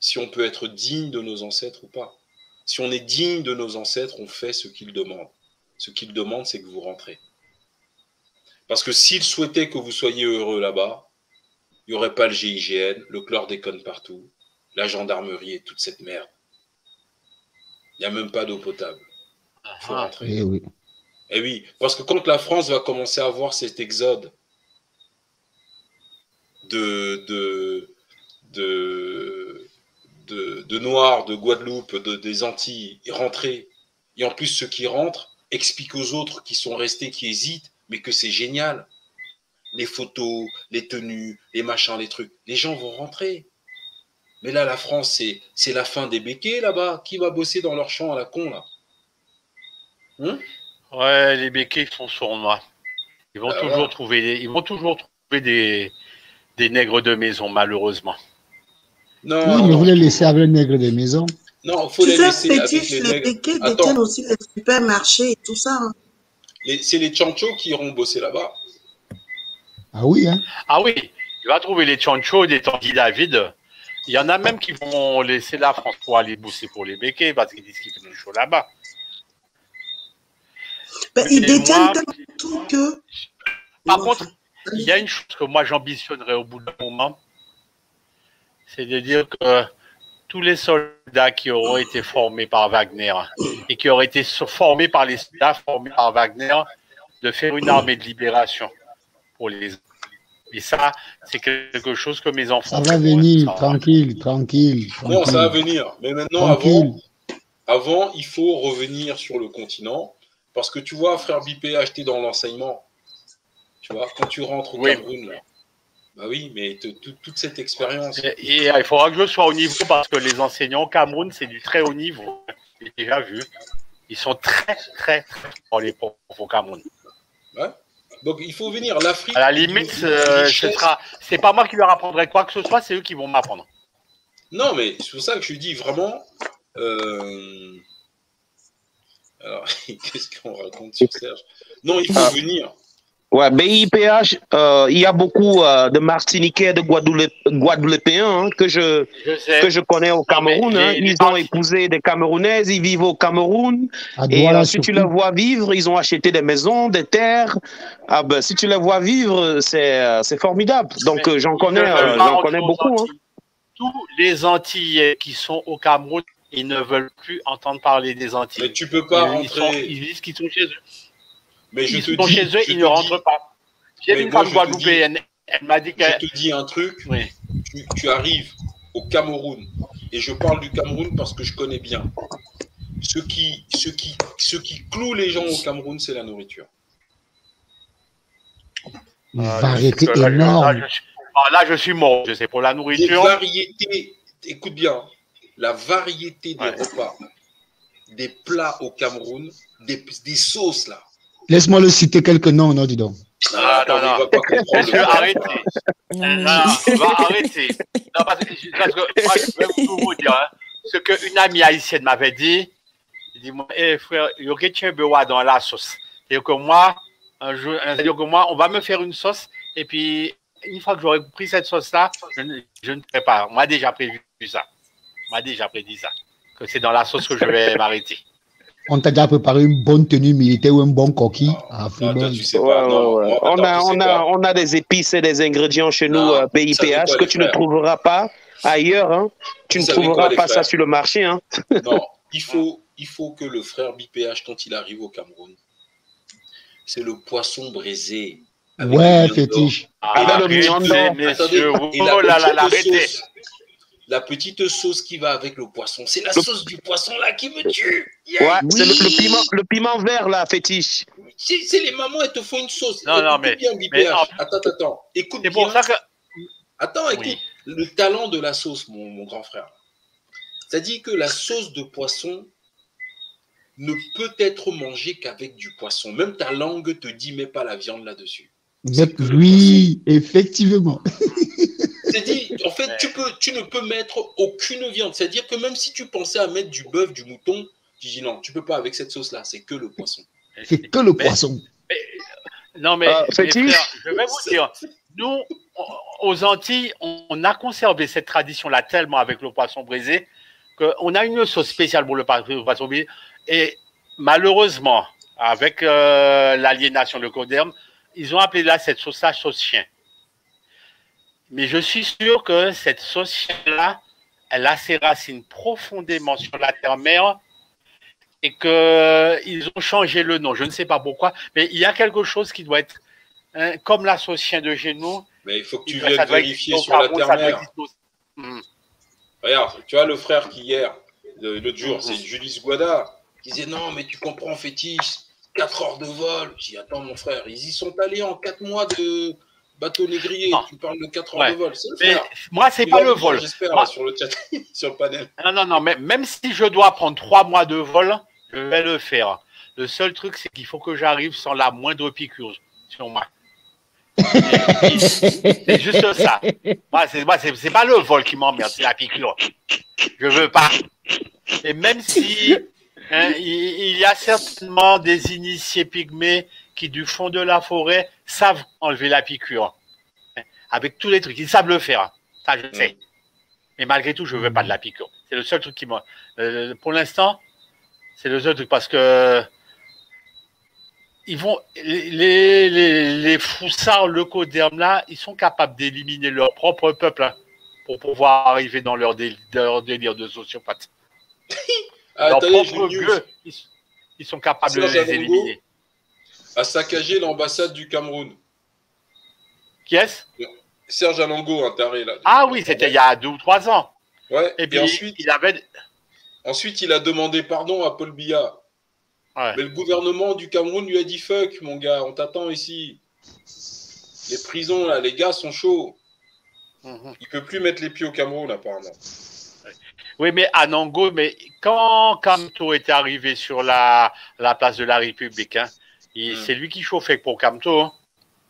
si on peut être digne de nos ancêtres ou pas. Si on est digne de nos ancêtres, on fait ce qu'ils demandent. Ce qu'ils demandent, c'est que vous rentrez. Parce que s'ils souhaitaient que vous soyez heureux là-bas, il n'y aurait pas le GIGN, le chlordécone partout, la gendarmerie et toute cette merde. Il n'y a même pas d'eau potable. Il faut rentrer. Eh oui. Eh oui, parce que quand la France va commencer à voir cet exode de, de, de, de, de Noirs, de Guadeloupe, de- des Antilles, rentrer, et en plus ceux qui rentrent expliquent aux autres qui sont restés, qui hésitent, mais que c'est génial. Les photos, les tenues, les machins, les trucs, les gens vont rentrer. Mais là, la France, c'est, c'est la fin des béquets là-bas. Qui va bosser dans leur champ à la con là? Hein? Ouais, les béquets sont sournois. Ils vont Ah, toujours voilà. trouver des, ils vont toujours trouver des, des nègres de maison, malheureusement. Non, Oui, mais vous les laissez avec le nègre des maisons? non, faut Tu les laisser avec les les nègres. béquets Attends, détiennent aussi les supermarchés et tout ça. hein. C'est les chanchos qui iront bosser là-bas. Ah oui, hein. Ah oui, il va trouver les chanchos, des Tanguy David. Il y en a même qui vont laisser la France pour aller bosser pour les béquets parce qu'ils disent qu'il fait du chaud là-bas. Ben, ils Mais détiennent tout que. Par contre, il y a une chose que moi j'ambitionnerais au bout d'un moment, c'est de dire que tous les soldats qui auront été formés par Wagner et qui auraient été formés par les soldats formés par Wagner, de faire une armée de libération pour les. Et ça, c'est quelque chose que mes enfants. Ça va venir, ça. tranquille, tranquille. Non, ça va venir. Mais maintenant, Tranquille. avant, avant, il faut revenir sur le continent. Parce que tu vois, frère Bipé acheté dans l'enseignement. Tu vois, quand tu rentres au Cameroun, là. Bah oui, mais te- te- toute cette expérience. Et, et, euh, il faudra que je sois au niveau parce que les enseignants au Cameroun, c'est du très haut niveau. J'ai déjà vu. Ils sont très, très, très forts, les profs au Cameroun. Ouais. Donc il faut venir. L'Afrique. À la limite, euh, ce sera, c'est pas moi qui leur apprendrai quoi que ce soit, c'est eux qui vont m'apprendre. Non, mais c'est pour ça que je dis vraiment. euh, Alors, qu'est-ce qu'on raconte sur Serge? Non, il faut Ah. venir. Ouais, BIPH, euh, il y a beaucoup euh, de Martiniquais, de Guadeloupe, Guadeloupéens hein, que, je, que je connais au Cameroun. mais hein. les- les Ils ont épousé des Camerounaises, ils vivent au Cameroun. Et si tu les vois vivre, ils ont acheté des maisons, des terres. Ah ben, si tu les vois vivre, c'est euh, c'est formidable. Donc euh, j'en connais, euh, j'en connais beaucoup. hein. Tous les Antillais qui sont au Cameroun, ils ne veulent plus entendre parler des Antilles. Mais tu peux pas ils, ils rentrer. sont- ils disent qu'ils sont chez eux. Mais je ils te sont dis- chez eux, je ils te ne dis- rentrent pas. J'ai une femme guadeloupéenne, elle m'a dit qu'elle. Je te dis un truc. Tu, tu arrives au Cameroun, et je parle du Cameroun parce que je connais bien. Ce qui, ce qui, ce qui cloue les gens au Cameroun, c'est la nourriture. Une Ah, variété je- là, je- énorme. Là, je, suis- là, je suis mort. Je sais pour la Des nourriture. variétés, écoute bien, la variété des repas, des plats au Cameroun, des, des sauces là. Laisse-moi le citer quelques noms, non, dis donc. Ah, non, non. Monsieur, arrêtez. Non, non, on va arrêter. Non, parce que, parce que moi, je vais vous dire, hein, ce qu'une amie haïtienne m'avait dit. Il dit, moi, eh, frère, il y aurait un beurre dans la sauce. C'est-à-dire que moi, un jour, c'est-à-dire que moi, on va me faire une sauce, et puis, une fois que j'aurai pris cette sauce-là, je, ne- je ne ferai pas. On m'a déjà prévu ça. On m'a déjà prédit ça. Que c'est dans la sauce que je vais m'arrêter. On t'a déjà préparé une bonne tenue militaire ou un bon coquille à football. Ouais, ouais, ouais. On, a, on, a, on a des épices et des ingrédients chez nous, euh, BIPH, quoi, que tu ne trouveras pas ailleurs. hein. Tu ne Vous trouveras quoi, pas ça sur le marché. Hein. Non, il faut, il faut que le frère BPH, quand il arrive au Cameroun, c'est le poisson braisé. Ouais, fétiche. Avec le mignon d'or. Et la oh là là, petite l'arrêtez. sauce- La petite sauce qui va avec le poisson, c'est la Le- sauce du poisson là qui me tue. Ouais, c'est le, le piment, le piment vert, là, fétiche. C'est les mamans, elles te font une sauce. Non, non, mais- bien, mais BPH. en- Attends, attends, attends. Écoute C'est pour bien. ça que. Attends, écoute. Le talent de la sauce, mon, mon grand frère. C'est-à-dire que la sauce de poisson ne peut être mangée qu'avec du poisson. Même ta langue te dit, mets pas la viande là-dessus. Exact- Oui, effectivement. C'est dit, en fait, tu, peux, tu ne peux mettre aucune viande. C'est-à-dire que même si tu pensais à mettre du bœuf, du mouton, tu dis non, tu peux pas avec cette sauce-là, c'est que le poisson. C'est que le poisson. Non, mais, Euh, frères, je vais vous dire, nous, aux Antilles, on a conservé cette tradition-là tellement avec le poisson brisé qu'on a une sauce spéciale pour le poisson brisé. Et malheureusement, avec euh, l'aliénation de Coderme, ils ont appelé là cette sauce-là sauce chien. Mais je suis sûr que cette chien-là, elle a ses racines profondément sur la terre-mère et qu'ils ont changé le nom. Je ne sais pas pourquoi, mais il y a quelque chose qui doit être hein, comme la chien de nous. Mais il faut que tu viennes vérifier sur la terre-mère. Hmm. Regarde, tu vois le frère qui hier, l'autre jour, c'est Julius Guada, qui disait non, mais tu comprends, fétiche, 4 heures de vol. J'ai dit attends, mon frère, ils y sont allés en 4 mois de bateau négrier. Tu parles de 4 heures Ouais. de vol. Mais frère. moi, c'est pas le vol. J'espère, Moi- sur le chat, sur le panel. Non, non, non, mais même si je dois prendre trois mois de vol, je vais le faire. Le seul truc, c'est qu'il faut que j'arrive sans la moindre piqûre sur moi. C'est juste ça. Moi, c'est moi, c'est- c'est pas le vol qui m'emmerde, c'est la piqûre. Je veux pas. Et même si hein, il, il y a certainement des initiés pygmées qui, du fond de la forêt, savent enlever la piqûre. Avec tous les trucs, ils savent le faire. Ça, je sais. Mais malgré tout, je veux pas de la piqûre. C'est le seul truc qui m'a. euh, pour l'instant, c'est le seul truc parce que ils vont les les, les, les foussards leucodermes là, ils sont capables d'éliminer leur propre peuple hein, pour pouvoir arriver dans leur, dél- leur délire de sociopathe. Ah, leur propre gueux, ils, ils sont capables de les éliminer. A saccagé l'ambassade du Cameroun. Qui est-ce? Serge Alongo, un taré là. Ah oui, c'était il y a deux ou trois ans. Ouais. Et Et, puis, ensuite, il avait. Ensuite, il a demandé pardon à Paul Biya. Mais le gouvernement du Cameroun lui a dit fuck, mon gars, on t'attend ici. Les prisons là, les gars sont chauds. Il peut plus mettre les pieds au Cameroun apparemment. Oui, mais Anango, mais quand Camto était arrivé sur la, la place de la République, hein, Hmm. c'est lui qui chauffait pour Camto. hein.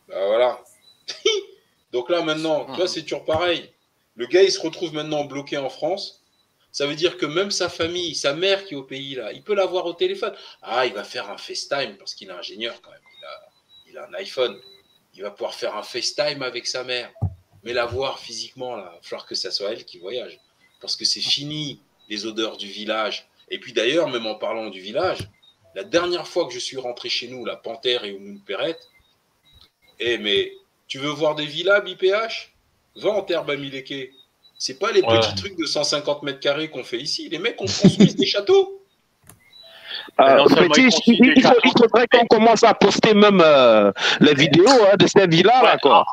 Bah voilà. Donc là maintenant, tu vois, c'est toujours pareil. Le gars, il se retrouve maintenant bloqué en France. Ça veut dire que même sa famille, sa mère qui est au pays là, il peut l'avoir au téléphone. Ah, il va faire un FaceTime parce qu'il est ingénieur quand même. Il a, il a un iPhone. Il va pouvoir faire un FaceTime avec sa mère. Mais la voir physiquement là, il va falloir que ça soit elle qui voyage. Parce que c'est fini les odeurs du village. Et puis d'ailleurs, même en parlant du village, la dernière fois que je suis rentré chez nous, la Panthère et Oumoun Perrette, eh, mais tu veux voir des villas BPH Va en terre Bamileke. C'est pas les Ouais. petits trucs de 150 mètres carrés qu'on fait ici. Les mecs ont construit des châteaux. Euh, petit, ils il, faudrait qu'on commence à poster même euh, les vidéos hein, de ces villas là quoi.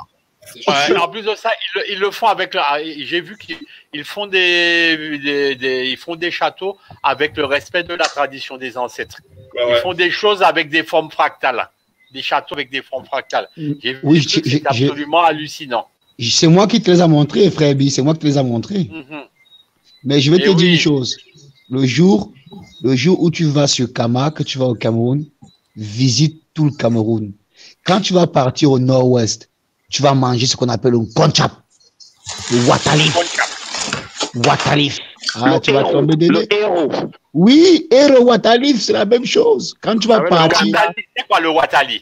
Ouais, en plus de ça, ils, le- ils le font avec. ah, J'ai vu qu'ils ils font des, des- des- ils font des châteaux avec le respect de la tradition des ancêtres. Ouais, Ils ouais. font des choses avec des formes fractales, des châteaux avec des formes fractales. Vu Oui, j'ai- c'est absolument hallucinant. C'est moi qui te les a montrés, frère B, c'est moi qui te les a montrés. Mhm. Mais je vais Eh te dire une chose. Le jour, le jour où tu vas sur Kama, que tu vas au Cameroun, visite tout le Cameroun. Quand tu vas partir au nord-ouest, tu vas manger ce qu'on appelle un konchap. Le watalif. Watalif. Ah, Le tu vas héros, tomber dedans. le héros. Oui, le watalif, c'est la même chose. Quand tu vas Ah le partir, Watali, C'est quoi le Watali?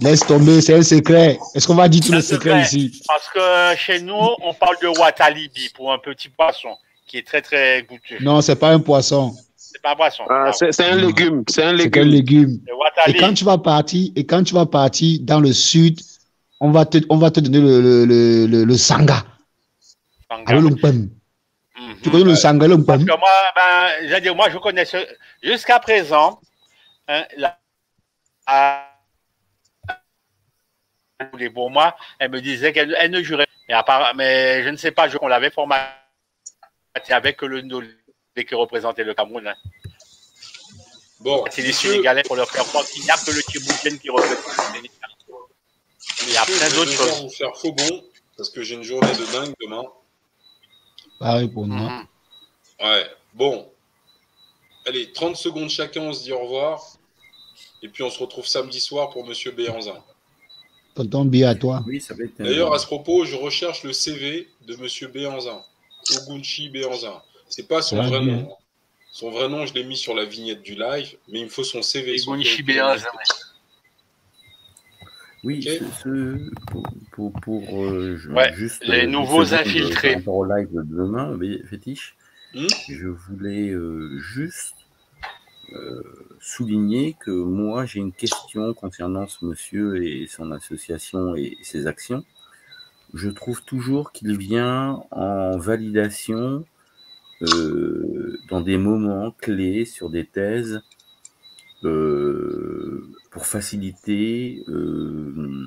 Laisse tomber, c'est un secret. Est-ce qu'on va dire tous les C'est secrets vrai, ici? Parce que chez nous, on parle de Watalibi pour un petit poisson qui est très très goûteux. Non, c'est pas un poisson. C'est pas un poisson. Ah, c'est un légume, c'est un légume. légume. Le Watali. Et quand tu vas partir, et quand tu vas partir dans le sud, on va te, on va te donner le, le, le, le, le sanga. Avec le. Tu connais le sanga, le Parce que moi, ben, j'allais dire, moi, je connais ce- jusqu'à présent, hein, la, pour moi, elle me disait qu'elle elle ne jurait. Mais, à part- mais je ne sais pas, je qu'on l'avait formaté avec le Ndolé qui représentait le Cameroun. hein. Bon, C'est les Sénégalais pour leur faire croire qu'il n'y a que le Tchibouken qui représente le Sénégal. Il y a plein je d'autres vais devoir choses. vous faire faux bon parce que j'ai une journée de dingue demain. Pareil pour moi. Mhm. Ouais, bon. Allez, 30 secondes chacun, on se dit au revoir. Et puis on se retrouve samedi soir pour Monsieur Béanzin. Tonton Bi à toi. Oui, ça va être. D'ailleurs, à ce propos, je recherche le CV de Monsieur Béanzin, Ogunchi Béanzin. C'est pas son vrai bien. nom. hein. Son vrai nom, je l'ai mis sur la vignette du live, mais il me faut son CV. Ogunchi Béanzin. Oui, ce, ce- pour, pour, euh, Ouais, juste les euh, nouveaux infiltrés. Par rapport au live de demain, Fétiche, Hmm je voulais euh, juste euh, souligner que moi j'ai une question concernant ce monsieur et son association et ses actions. Je trouve toujours qu'il vient en validation euh, dans des moments clés sur des thèses pour faciliter, euh,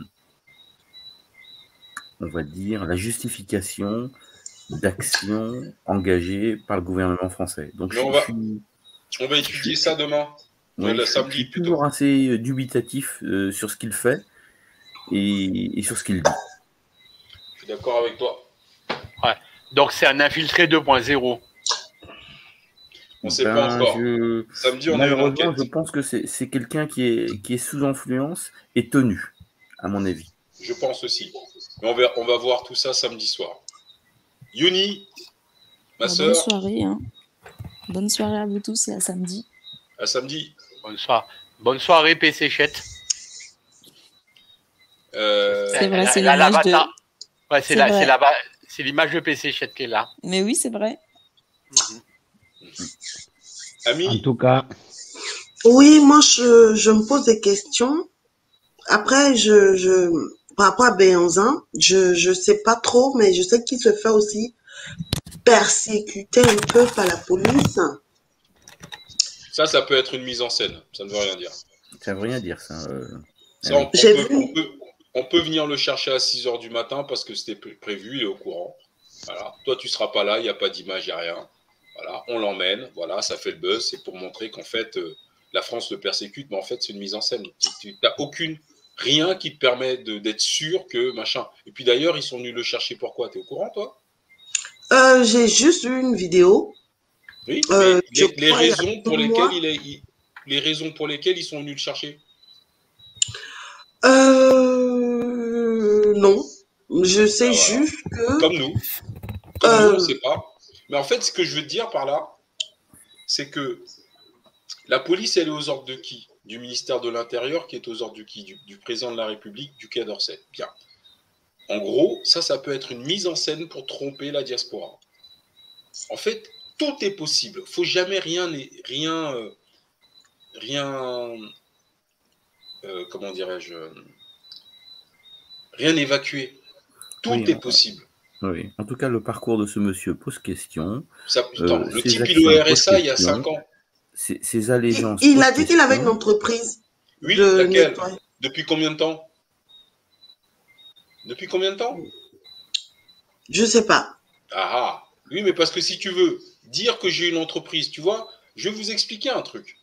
on va dire, la justification d'actions engagées par le gouvernement français. Donc je, on va- suis, On va étudier ça demain. ouais, le samedi, je suis toujours assez euh, dubitatif euh, sur ce qu'il fait et, et sur ce qu'il dit. Je suis d'accord avec toi. Ouais. Donc c'est un infiltré 2.0. On sait Ben, pas encore. je- Samedi, on Malheureusement, je pense que c'est quelqu'un qui est, qui est sous influence et tenu, à mon avis. Je pense aussi. Mais on va, on va voir tout ça samedi soir. Yuni, ma Ah Bah, soeur, bonne soirée. hein. Bonne soirée à vous tous et à samedi. à samedi. Bonne soirée. Bonne soirée, PC Chette. Euh, C'est vrai, c'est l'image de-. Ouais, c'est C'est la- vrai. c'est la ba- c'est l'image de PC Chette qui est là. Mais oui, c'est vrai. Ami En tout cas, Oui, moi, je, je me pose des questions. Après, je, je, par rapport à Béanzin, je, je sais pas trop, mais je sais qu'il se fait aussi persécuter un peu par la police. Ça, ça peut être une mise en scène. Ça ne veut rien dire. Ça veut rien dire, ça. euh. Ça, on, peut, vu. on peut- on peut venir le chercher à 6 h du matin parce que c'était pré- prévu, il est au courant. Voilà. Toi, tu seras pas là, il n'y a pas d'image, il n'y a rien. Voilà. On l'emmène, voilà, ça fait le buzz. C'est pour montrer qu'en fait, euh, la France le persécute, mais en fait, c'est une mise en scène. Tu n'as aucune, rien qui te permet d'être sûr que machin. Et puis d'ailleurs, ils sont venus le chercher pourquoi? Tu es au courant, toi? Euh, j'ai juste vu une vidéo. Oui, Euh, mais les, raisons pour lesquelles mois. il est, il- les raisons pour lesquelles ils sont venus le chercher? Euh, non. Je sais Ah, voilà. juste que. Comme nous. Comme nous, on ne sait pas. Mais en fait, ce que je veux te dire par là, c'est que la police, elle est aux ordres de qui? Du ministère de l'Intérieur, qui est aux ordres de qui? Du, du président de la République, du Quai d'Orsay. Bien. En gros, ça, ça peut être une mise en scène pour tromper la diaspora. En fait, tout est possible. faut jamais rien, rien, euh, rien, euh, comment dirais-je, euh, rien évacuer. Tout Oui, est on- possible. Oui. En tout cas, le parcours de ce monsieur pose question. Ça, Euh, le type, il est au RSA il y a question. 5 ans. Ses, ses allégeances. il a dit qu'il avait une entreprise Oui, de laquelle? Depuis combien de temps? Depuis combien de temps? Je sais pas. Ah ah Oui, mais parce que si tu veux dire que j'ai une entreprise, tu vois, je vais vous expliquer un truc.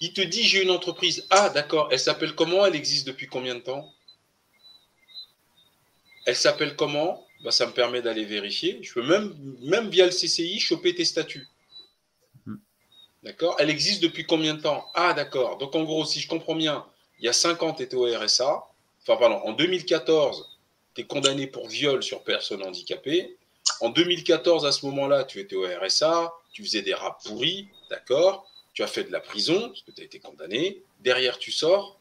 Il te dit j'ai une entreprise. Ah d'accord, elle s'appelle comment? Elle existe depuis combien de temps? Elle s'appelle comment? Bah, Ça me permet d'aller vérifier. Je peux même, même via le CCI choper tes statuts. D'accord? Elle existe depuis combien de temps? Ah d'accord. Donc en gros, si je comprends bien, il y a 5 ans, tu étais au RSA. Enfin, pardon, en 2014, tu es condamné pour viol sur personne handicapée. En 2014, à ce moment-là, tu étais au RSA, tu faisais des rats pourris, d'accord? Tu as fait de la prison, parce que tu as été condamné. Derrière, tu sors,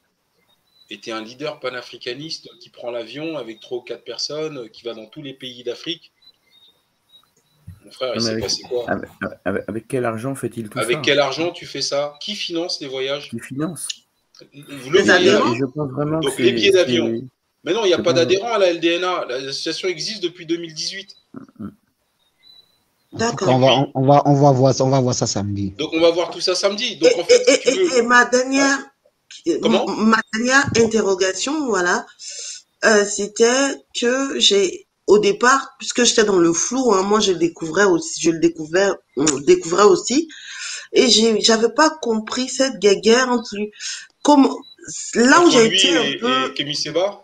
et tu es un leader panafricaniste qui prend l'avion avec trois ou quatre personnes, qui va dans tous les pays d'Afrique. Mon frère, il s'est avec, passé quoi? avec, avec- avec quel argent fait-il tout Avec ça? quel argent tu fais ça? Qui finance les voyages? Qui finance? Le et je pense vraiment que Donc les c'est- billets d'avion. Mais non, il n'y a pas d'adhérent à la LDNA. L'association existe depuis 2018. D'accord. on va, on, on va, on va voir ça, on va voir ça samedi. Donc on va voir tout ça samedi. Donc en fait, si tu veux. Et ma dernière, Comment? Ma dernière interrogation, voilà, euh, c'était que j'ai, au départ, puisque j'étais dans le flou, hein, moi je découvrais aussi, je le découvrais, on découvrait aussi, et j'avais pas compris cette guerre entre lui. Comme, là où j'ai été un et, peu, et Kémy Seba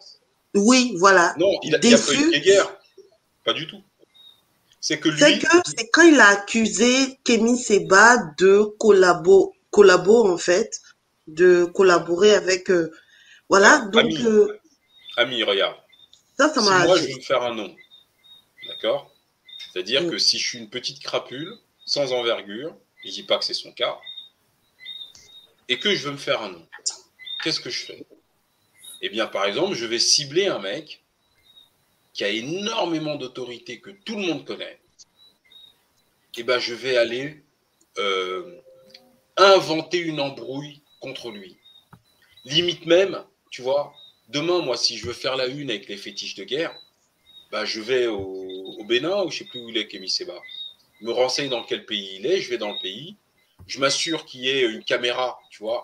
oui, voilà, Non, il a, il y a pas guerre. Pas du tout. C'est que c'est lui. que c'est quand il a accusé Kémy Seba de collabo, collabo en fait, de collaborer avec, euh, voilà, donc, Ami, euh, Ami, regarde. Ça, ça si m'a. moi, je veux me faire un nom, d'accord? C'est-à-dire que si je suis une petite crapule, sans envergure, je dis pas que c'est son cas, et que je veux me faire un nom, qu'est-ce que je fais? Eh bien, par exemple, je vais cibler un mec qui a énormément d'autorité, que tout le monde connaît. Eh ben, je vais aller euh, inventer une embrouille contre lui. Limite même, tu vois, demain, moi, si je veux faire la une avec les fétiches de guerre, bah, je vais au, Bénin, ou je sais plus où il est, Kémy Seba. Je me renseigne dans quel pays il est, je vais dans le pays, je m'assure qu'il y ait une caméra, tu vois,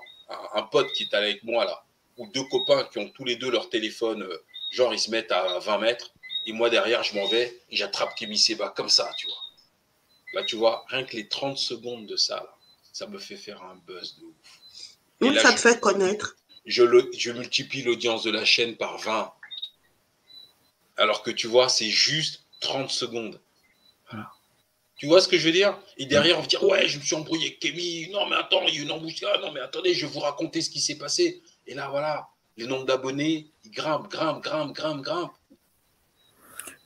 un, pote qui est allé avec moi là, ou deux copains qui ont tous les deux leur téléphone, euh, genre ils se mettent à 20 mètres, et moi derrière, je m'en vais, et j'attrape Kémy Seba comme ça, tu vois. Là, tu vois, rien que les 30 secondes de ça, ça me fait faire un buzz de ouf. Donc, là, ça je- te fait connaître? je, le- je multiplie l'audience de la chaîne par 20. Alors que tu vois, c'est juste 30 secondes. Tu vois ce que je veux dire? Et derrière, on va dire Ouais, je me suis embrouillé avec Kémy. Non, mais attends, il y a une embouchure. Non, mais attendez, je vais vous raconter ce qui s'est passé. Et là, voilà, les nombres d'abonnés, ils grimpent, grimpent, grimpent, grimpent, grimpent.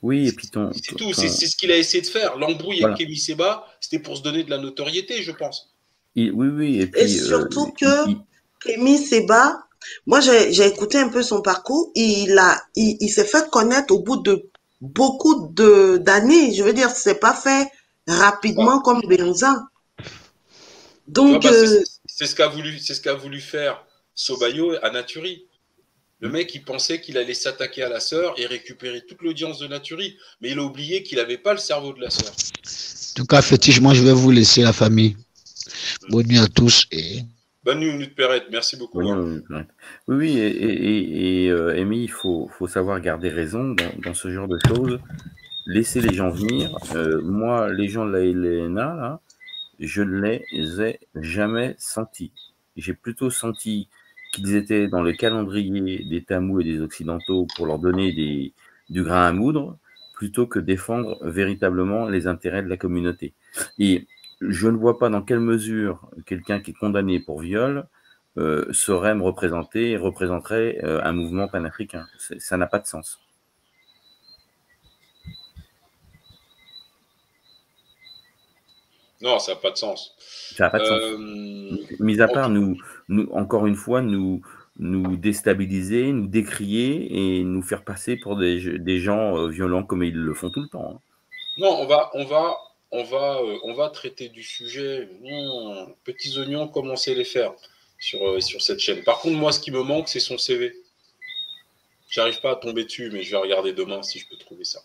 Oui, et puis ton. C'est tout. C'est c'est ce qu'il a essayé de faire. L'embrouille Voilà. avec Kémy Seba, c'était pour se donner de la notoriété, je pense. Il- Oui, oui, et puis. Et euh, surtout que Kémy Seba, moi j'ai écouté un peu son parcours, il a, il, il s'est fait connaître au bout de beaucoup de d'années. Je veux dire, c'est pas fait rapidement comme Benza. Donc, bah, c'est- euh, c'est ce qu'a voulu, c'est ce qu'a voulu faire Sobayo à Naturi. Le mec, il pensait qu'il allait s'attaquer à la sœur et récupérer toute l'audience de Naturi, mais il a oublié qu'il n'avait pas le cerveau de la sœur. En tout cas, fétiche, moi, je vais vous laisser la famille. Bonne nuit à tous et Bonne nuit, Minute Perrette. Merci beaucoup. Oui, hein. oui, et, et, et, euh, Amy, il faut, faut savoir garder raison dans, dans ce genre de choses. Laisser les gens venir. Euh, moi, les gens de la LNA, là, je ne les ai jamais sentis. J'ai plutôt senti qu'ils étaient dans le calendrier des Tamous et des Occidentaux pour leur donner des, du grain à moudre, plutôt que défendre véritablement les intérêts de la communauté. Et je ne vois pas dans quelle mesure quelqu'un qui est condamné pour viol euh, saurait me représenter et représenterait euh, un mouvement panafricain. Ça n'a pas de sens. Non, ça n'a pas de sens. Ça n'a pas de sens. Euh, Mis à part nous, nous, encore une fois, nous, nous déstabiliser, nous décrier et nous faire passer pour des, des gens euh, violents comme ils le font tout le temps. hein. Non, on va, on va, on va, euh, on va traiter du sujet. Petits oignons, comme on sait les faire sur, euh, sur cette chaîne? Par contre, moi, ce qui me manque, c'est son CV. J'arrive pas à tomber dessus, mais je vais regarder demain si je peux trouver ça.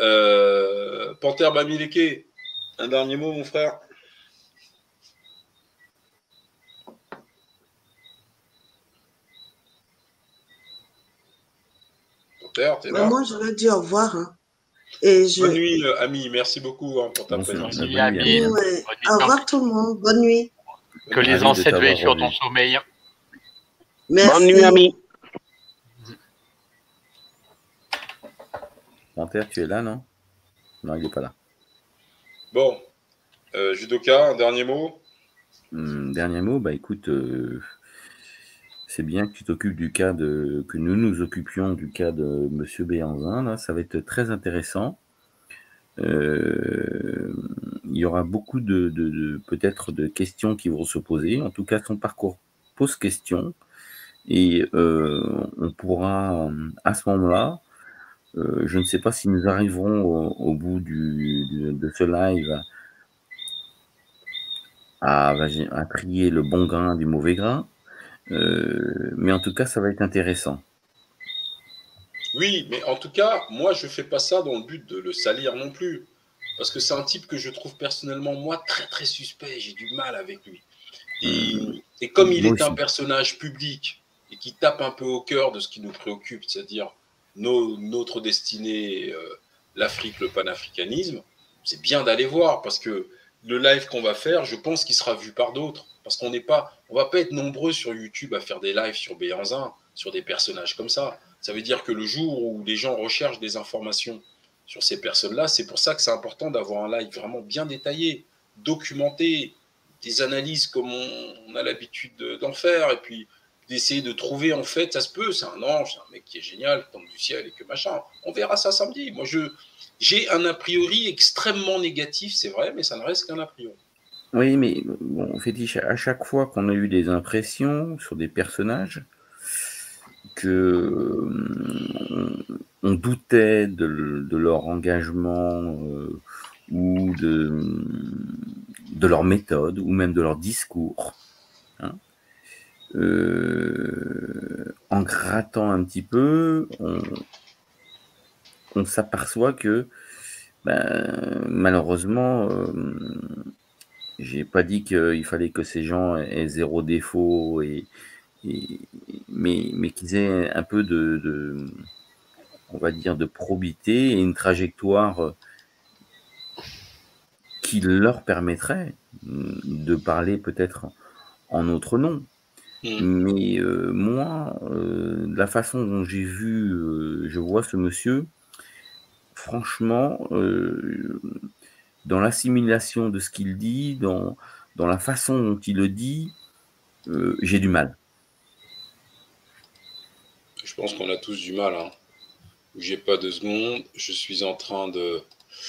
Euh, Panthère Bamileke, un dernier mot, mon frère? Panthère, t'es là bah, moi je vais dire au revoir. hein. Et je... Bonne nuit, euh, ami. Merci beaucoup hein, pour ta Bonsoir. présence. Bonne nuit, ami. Ouais. Au revoir tout le monde. Bonne nuit. Que les ancêtres veillent sur ton sommeil. Merci. Bonne nuit, ami. Panthère, tu es là, non? Non, il n'est pas là. Bon, euh, Judoka, un dernier mot? Hum, dernier mot, bah écoute, euh, c'est bien que tu t'occupes du cas de, que nous nous occupions du cas de Monsieur Béanzin, là, ça va être très intéressant. Euh, il y aura beaucoup de, peut-être de questions qui vont se poser. En tout cas, son parcours pose question et euh, on pourra à ce moment-là, euh, je ne sais pas si nous arriverons au, bout de ce live à, à trier le bon grain du mauvais grain. Euh, mais en tout cas, ça va être intéressant. Oui, mais en tout cas, moi, je fais pas ça dans le but de le salir non plus. Parce que c'est un type que je trouve personnellement, moi, très, très suspect. J'ai du mal avec lui. Et, et comme il Moi est un personnage public et qui tape un peu au cœur de ce qui nous préoccupe, c'est-à-dire nos- notre destinée, euh, l'Afrique, le panafricanisme, c'est bien d'aller voir parce que le live qu'on va faire, je pense qu'il sera vu par d'autres. Parce qu'on n'est pas, on va pas être nombreux sur YouTube à faire des lives sur Béanzin, sur des personnages comme ça. Ça veut dire que le jour où les gens recherchent des informations sur ces personnes-là, c'est pour ça que c'est important d'avoir un live vraiment bien détaillé, documenté, des analyses comme on, a l'habitude de- d'en faire, et puis d'essayer de trouver, en fait, ça se peut, c'est un ange, c'est un mec qui est génial, qui tombe du ciel et que machin. On verra ça samedi. Moi, je, j'ai un a priori extrêmement négatif, c'est vrai, mais ça ne reste qu'un a priori. Oui, mais bon, fétiche, à chaque fois qu'on a eu des impressions sur des personnages, que hum, on doutait de, de leur engagement euh, ou de, de leur méthode ou même de leur discours, hein, euh, en grattant un petit peu, on, on s'aperçoit que ben, malheureusement, euh, j'ai pas dit qu'il fallait que ces gens aient zéro défaut, et, et- mais, mais qu'ils aient un peu de, de- on va dire, de probité et une trajectoire qui leur permettrait mm, de parler peut-être en notre nom. Mais euh, moi, euh, la façon dont j'ai vu, euh, je vois ce monsieur, franchement, euh, dans l'assimilation de ce qu'il dit, dans, dans la façon dont il le dit, euh, j'ai du mal. Je pense qu'on a tous du mal. Hein. J'ai pas deux secondes. Je suis en train de.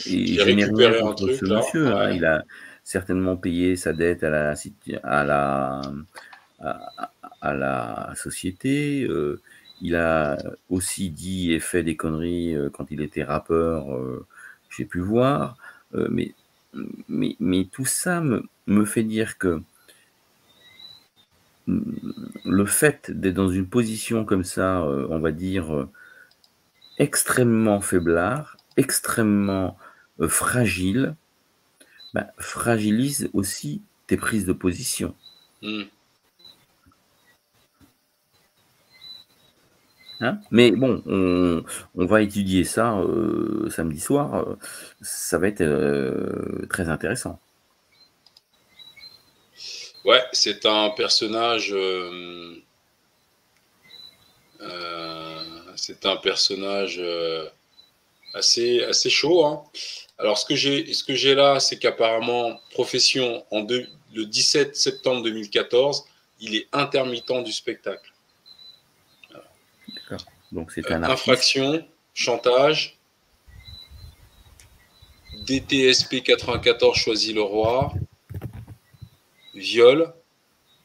J'ai récupéré un truc ce là. monsieur. hein. Il a certainement payé sa dette à la, à la, à, à la société. euh, il a aussi dit et fait des conneries euh, quand il était rappeur. J'ai pu voir. Euh, mais, tout ça me, fait dire que mm, le fait d'être dans une position comme ça, euh, on va dire, euh, extrêmement faiblard, extrêmement fragile, bah, fragilise aussi tes prises de position. Hmm. Hein Mais bon, on, on va étudier ça euh, samedi soir. euh, ça va être euh, très intéressant. Ouais, c'est un personnage. euh, euh, c'est un personnage assez, assez chaud. hein. Alors, ce que j'ai, ce que j'ai là, c'est qu'apparemment, profession, en deux- le 17 septembre 2014, il est intermittent du spectacle. Donc c'est Euh, un infraction, chantage, DTSP 94 choisit le roi, viol,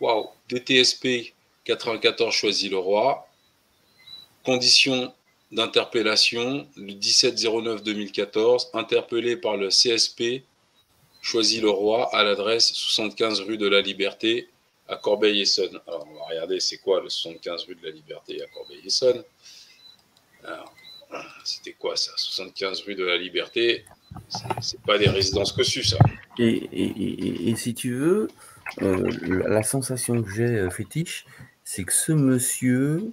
waouh, DTSP 94 choisit le roi, conditions d'interpellation, le 17-09-2014, interpellé par le CSP, choisit le roi à l'adresse 75 rue de la Liberté à Corbeil-Essonne. Alors, on va regarder c'est quoi le 75 rue de la Liberté à Corbeil-Essonne. Alors, c'était quoi ça 75 rue de la Liberté? C'est- pas des résidences cossues, ça. Et, si tu veux, euh, la sensation que j'ai euh, fétiche, c'est que ce monsieur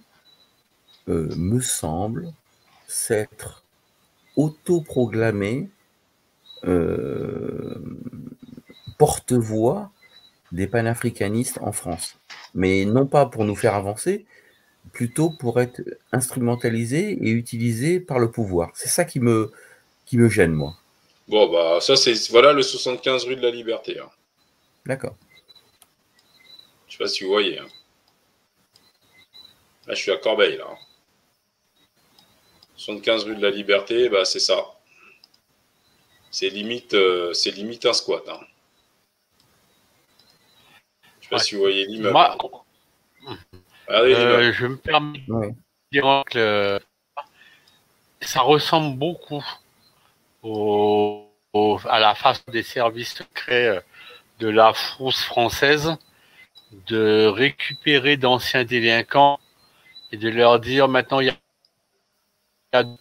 euh, me semble s'être autoproclamé porte-voix des panafricanistes en France. Mais non pas pour nous faire avancer, plutôt pour être instrumentalisé et utilisé par le pouvoir. C'est ça qui me, qui me gêne, moi. Bon, bah, ça, c'est. Voilà le 75 rue de la Liberté. hein. D'accord. Je sais pas si vous voyez. hein. Là, je suis à Corbeil, là. hein. 75 rue de la Liberté, bah, c'est ça. C'est limite, euh, c'est limite un squat. hein. Je sais pas si vous voyez l'immeuble. Moi, Euh, je me permets de dire que euh, ça ressemble beaucoup au, au- à la face des services secrets euh, de la France française de récupérer d'anciens délinquants et de leur dire maintenant il y a, il y a-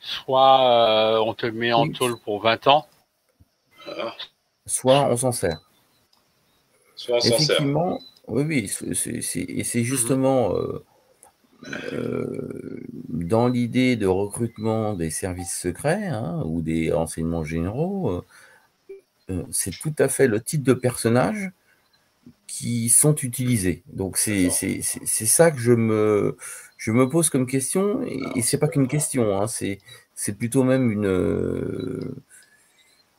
soit euh, on te met en Oui. tôle pour 20 ans, Soit on s'en sert. Soit on s'en sert. Oui, oui, et c'est justement euh, euh, dans l'idée de recrutement des services secrets hein, ou des renseignements généraux, euh, c'est tout à fait le type de personnages qui sont utilisés. Donc c'est ça que je me, je me pose comme question, et, et c'est pas qu'une question, hein, c'est plutôt même une,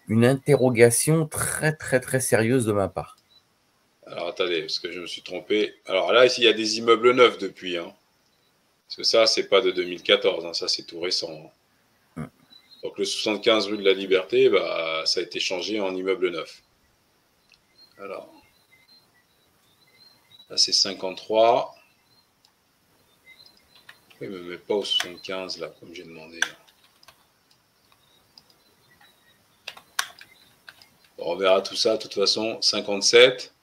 une interrogation très très très sérieuse de ma part. Alors attendez, parce que je me suis trompé. Alors là, ici, il y a des immeubles neufs depuis. Hein. Parce que ça, c'est pas de 2014, hein, ça c'est tout récent. hein. Donc le 75 rue de la Liberté, bah, ça a été changé en immeuble neuf. Alors, là c'est 53. Pourquoi il me met pas au 75 là, comme j'ai demandé Bon, on verra tout ça, de toute façon, 57.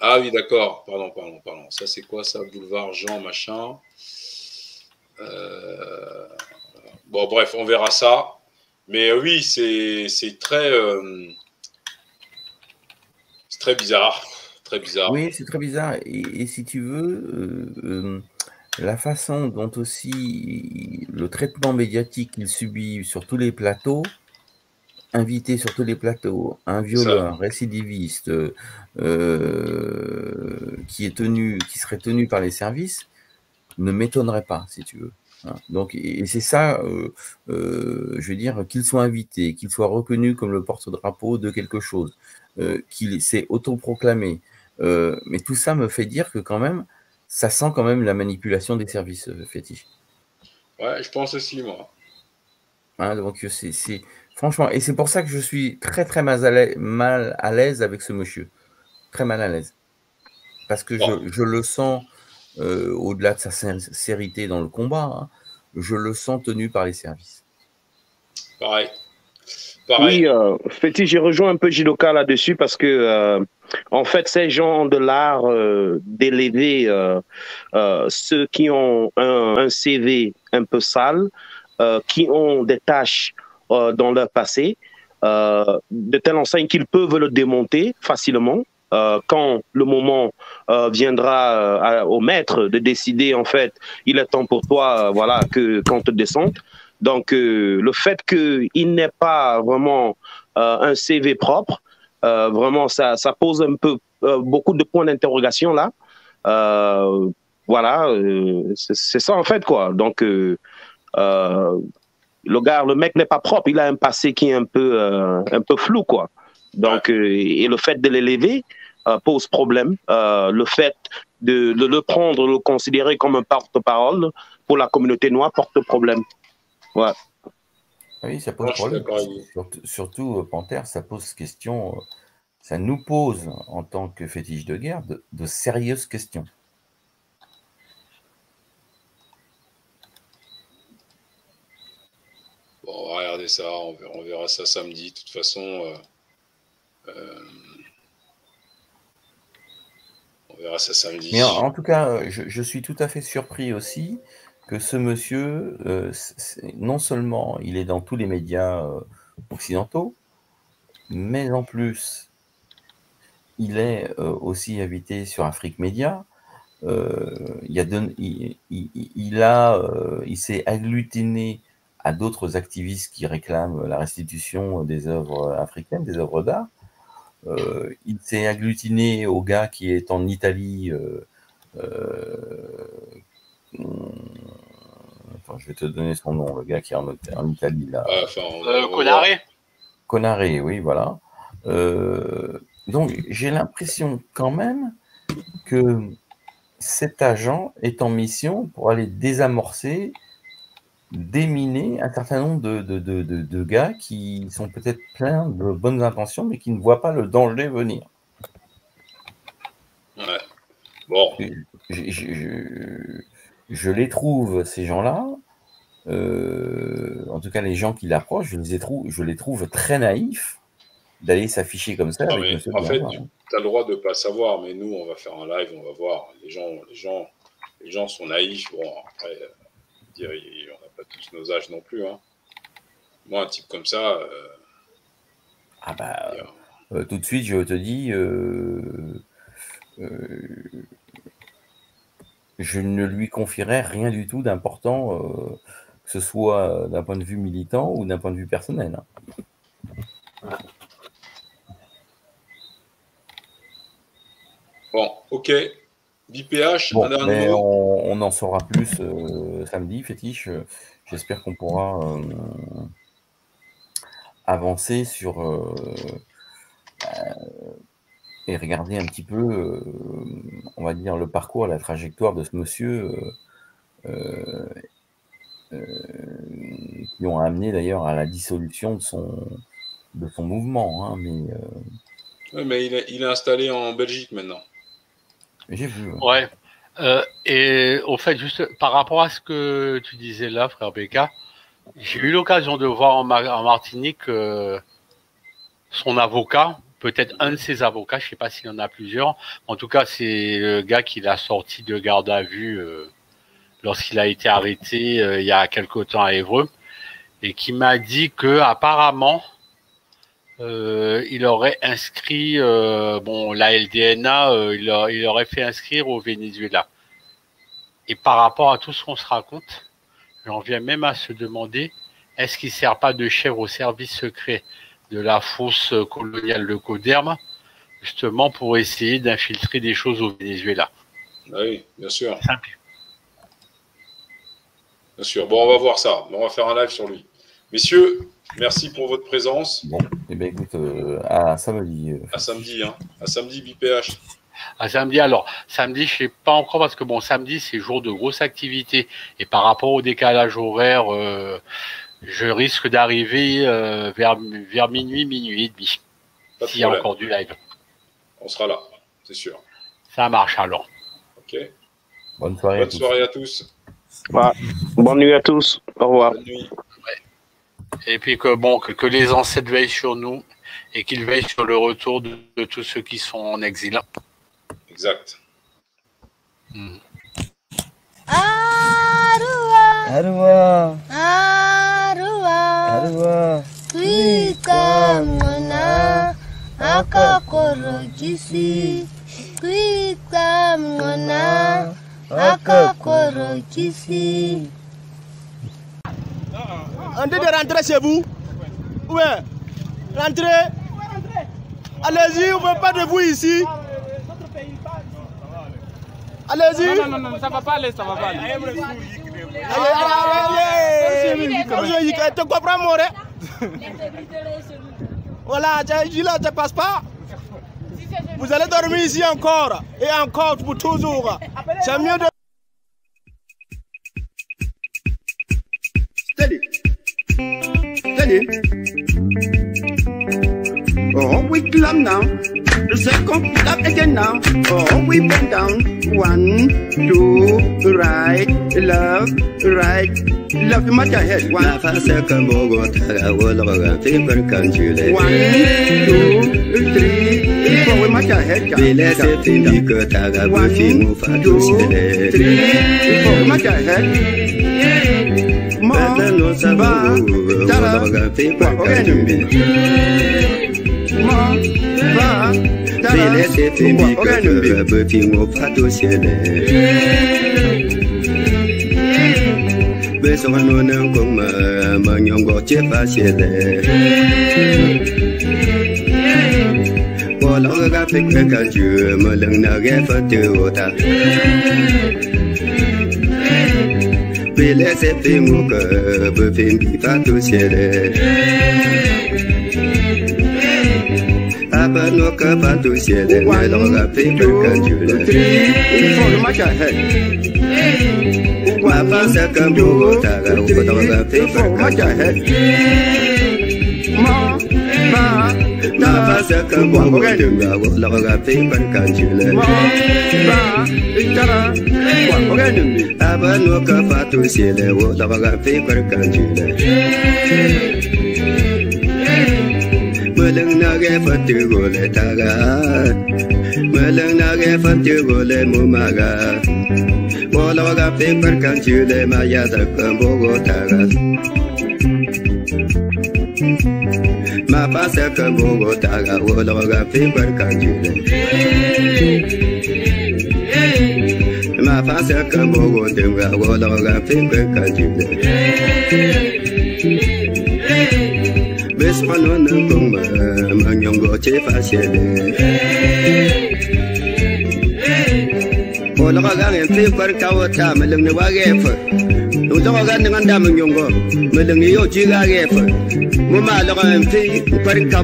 Ah oui, d'accord, pardon, pardon, pardon. Ça, c'est quoi ça Boulevard Jean, machin. Euh, Bon, bref, on verra ça. Mais oui, c'est très, euh, très bizarre. Très bizarre. Oui, c'est très bizarre. Et, et si tu veux, euh, la façon dont aussi le traitement médiatique qu'il subit sur tous les plateaux, invité sur tous les plateaux, un violeur, récidiviste, euh, qui est tenu, qui serait tenu par les services, ne m'étonnerait pas, si tu veux. hein. Donc, et c'est ça, euh, euh, je veux dire, qu'il soit invité, qu'il soit reconnu comme le porte-drapeau de quelque chose, euh, qu'il s'est autoproclamé. Euh, mais tout ça me fait dire que quand même, ça sent quand même la manipulation des services euh, fétiches. Ouais, je pense aussi, moi. Hein, donc c'est- franchement, et c'est pour ça que je suis très très mal à l'aise, avec ce monsieur, très mal à l'aise, parce que je, je le sens euh, au-delà de sa sincérité dans le combat, hein, je le sens tenu par les services. Pareil. Oui, euh, Féti, j'ai rejoint un peu Jidoka là-dessus parce que, euh, en fait, ces gens de l'art euh, d'élever euh, euh, ceux qui ont un, un CV un peu sale, euh, qui ont des tâches euh, dans leur passé, euh, de telle enseigne qu'ils peuvent le démonter facilement. euh, quand le moment viendra au maître de décider, en fait, il est temps pour toi, voilà, que qu'on te descende. Donc, le fait qu'il n'ait pas vraiment un CV propre, vraiment, ça, pose un peu beaucoup de points d'interrogation là. Voilà, c'est ça en fait quoi. Donc, le gars, le mec n'est pas propre, il a un passé qui est un peu, euh, un peu flou quoi. Donc, euh, et le fait de l'élever euh, pose problème. Euh, le fait de, de le prendre, de le considérer comme un porte-parole pour la communauté noire porte problème. Ouais. Oui, ça pose suis problème. Surtout, surtout, euh, Panthère, ça pose question, ça nous pose en tant que fétiche de guerre de, de sérieuses questions. On va regarder ça, on verra, ça samedi. De toute façon, euh, euh, on verra ça samedi. Mais en, tout cas, euh, je, suis tout à fait surpris aussi que ce monsieur, non seulement il est dans tous les médias occidentaux, mais en plus, il est aussi invité sur Afrique Média. Il, a il s'est agglutiné à d'autres activistes qui réclament la restitution des œuvres africaines, des œuvres d'art. Euh, il s'est agglutiné au gars qui est en Italie. euh, euh, attends, je vais te donner son nom, le gars qui est en, en Italie là. Euh, Conaré Conaré, oui, voilà. Euh, donc, j'ai l'impression quand même que cet agent est en mission pour aller désamorcer, déminer un certain nombre de, de, de, de- gars qui sont peut-être pleins de bonnes intentions, mais qui ne voient pas le danger venir. Ouais. Bon. Je, je- je- je les trouve, ces gens-là, euh, en tout cas les gens qui l'approchent, je les, ai trou- je les trouve très naïfs d'aller s'afficher comme ça Non, avec mais Monsieur en fait, Bernard. tu as le droit de ne pas savoir, mais nous, on va faire un live, on va voir. Les gens, les gens, les gens sont naïfs. Bon, après, euh, dire, pas tous nos âges non plus. Hein. Moi, un type comme ça, euh, Ah bah, euh, tout de suite, je te dis, euh, je ne lui confierai rien du tout d'important, que ce soit d'un point de vue militant ou d'un point de vue personnel. hein. bon, ok. BPH, Bon, un dernier mais mot. on, on en saura plus euh, samedi, fétiche. J'espère qu'on pourra euh, avancer sur, euh, et regarder un petit peu, on va dire, le parcours, la trajectoire de ce monsieur, qui ont amené d'ailleurs à la dissolution de son, de son mouvement. hein, mais Ouais, mais il est, il est installé en Belgique maintenant. J'ai vu. ouais. Euh, et au fait, juste par rapport à ce que tu disais là, frère Becca, j'ai eu l'occasion de voir en, Mar- en Martinique euh, son avocat, peut-être un de ses avocats, je sais pas s'il y en a plusieurs. En tout cas, c'est le gars qui l'a sorti de garde à vue euh, lorsqu'il a été arrêté euh, il y a quelque temps à Évreux, et qui m'a dit que apparemment euh, il aurait inscrit, euh, bon, la LDNA, euh, il, a- il aurait fait inscrire au Venezuela. Et par rapport à tout ce qu'on se raconte, j'en viens même à se demander, est-ce qu'il ne sert pas de chef au service secret de la fosse coloniale de Coderme, justement pour essayer d'infiltrer des choses au Venezuela? Ah Oui, bien sûr. Bien sûr. Bon, on va voir ça. On va faire un live sur lui. Messieurs, merci pour votre présence. Bon, eh ben écoute, euh, à samedi. euh, À samedi, hein. À samedi, BPH. À samedi, alors, samedi, je sais pas encore parce que bon, samedi, c'est jour de grosse activité. Et par rapport au décalage horaire, euh, je risque d'arriver euh, vers, vers minuit, minuit et demi. S'il y a encore du live. On sera là, c'est sûr. Ça marche alors. Ok. Bonne soirée. Bonne soirée à tous. Bonne nuit à tous. Au revoir. Bonne nuit. Et puis que bon, que, que les ancêtres veillent sur nous et qu'ils veillent sur le retour de, de tous ceux qui sont en exil. Exact. Arua, Arua, Arua, Arua, Kwika mwana akakorokisi Kwika mwana akakorokisi En train de rentrer chez vous Ouais. Rentrez. Allez-y, on ne veut pas de vous ici. Allez-y. Non, non, ça va pas aller, ça va pas aller. Allez, allez, allez, allez. Tu comprends, mon ré? Voilà, tu- là, tu passes pas. Vous allez dormir ici encore. Et encore pour toujours. C'est mieux de. Tell him. Oh, we clap now. The second clap again now. Oh, we bend down. One, two, right, left, right. Love my head. One, One, two, three. Four, my head. Bile se tini ko taga bufi mu fatu sile. Head. no salva tara ogenu ma va tara ogenu be beti mo fato sele bê sông hân luôn em cũng mà mà nhóm gõ chết phá xìa lệ bỏ lỡ gà phích bên cả chừa mà lần nào ghé phá tiêu ta bile se timu că bă fi tu sere Apa no că pa tu sere mai loga pe pe căciule Informația hai Apa să că mbugo taga Upa taga pe pe căciule sakan kwa kwa dinga wala ga pe ban kan chile ba itara kwa kwa dinga aba no ka fatu sele wala ga pe kar kan chile Malang na ge fatu gole taga Malang na ge fatu gole mumaga Wala ga pe kar kan chile maya da kan bogo taga mapasa ka gogo taga wologa fibar kanjire mapasa ka gogo temga wologa fibar kanjire besmano na kumba manyongo chefa shede wologa ngin fibar kawo tamalim ni wagefa to ga ni nganda mun yongo mudin yo ji ga ge fa mu ma lo ga mti parin ka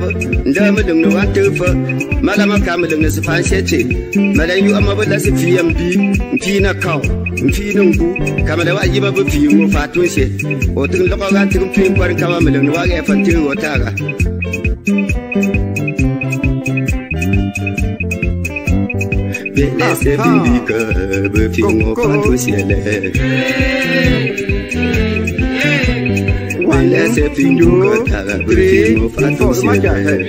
nda mudin no an tu fa mala ma ka mudin su fa she ce mala yu amma bala su fi yam bi mti na ka mti nan ku kama da waji ba bu fi mu fa tun she o tun lo ga tun fi parin ka ma mudin wa ge fa ti wo ta ga Vele se vindică Fiul pentru ele Vele se vindică Fiul pentru ele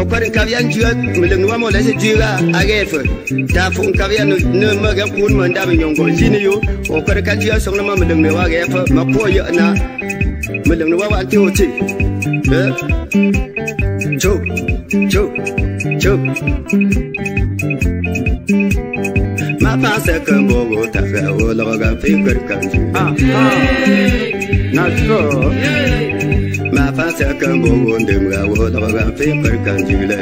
Okwari kavya njua mele nuwa mo lese jira agefa ta fun kavya no no maga kun man da min yongo jini yo okwari kan jua song ma mele me wa agefa ma po yo na mele nuwa wa ti o ti eh cuk cuk cuk. Mata sekambogo tafawo laga fikir kanju ah ah nasko mata sekambogo demga wo laga fikir le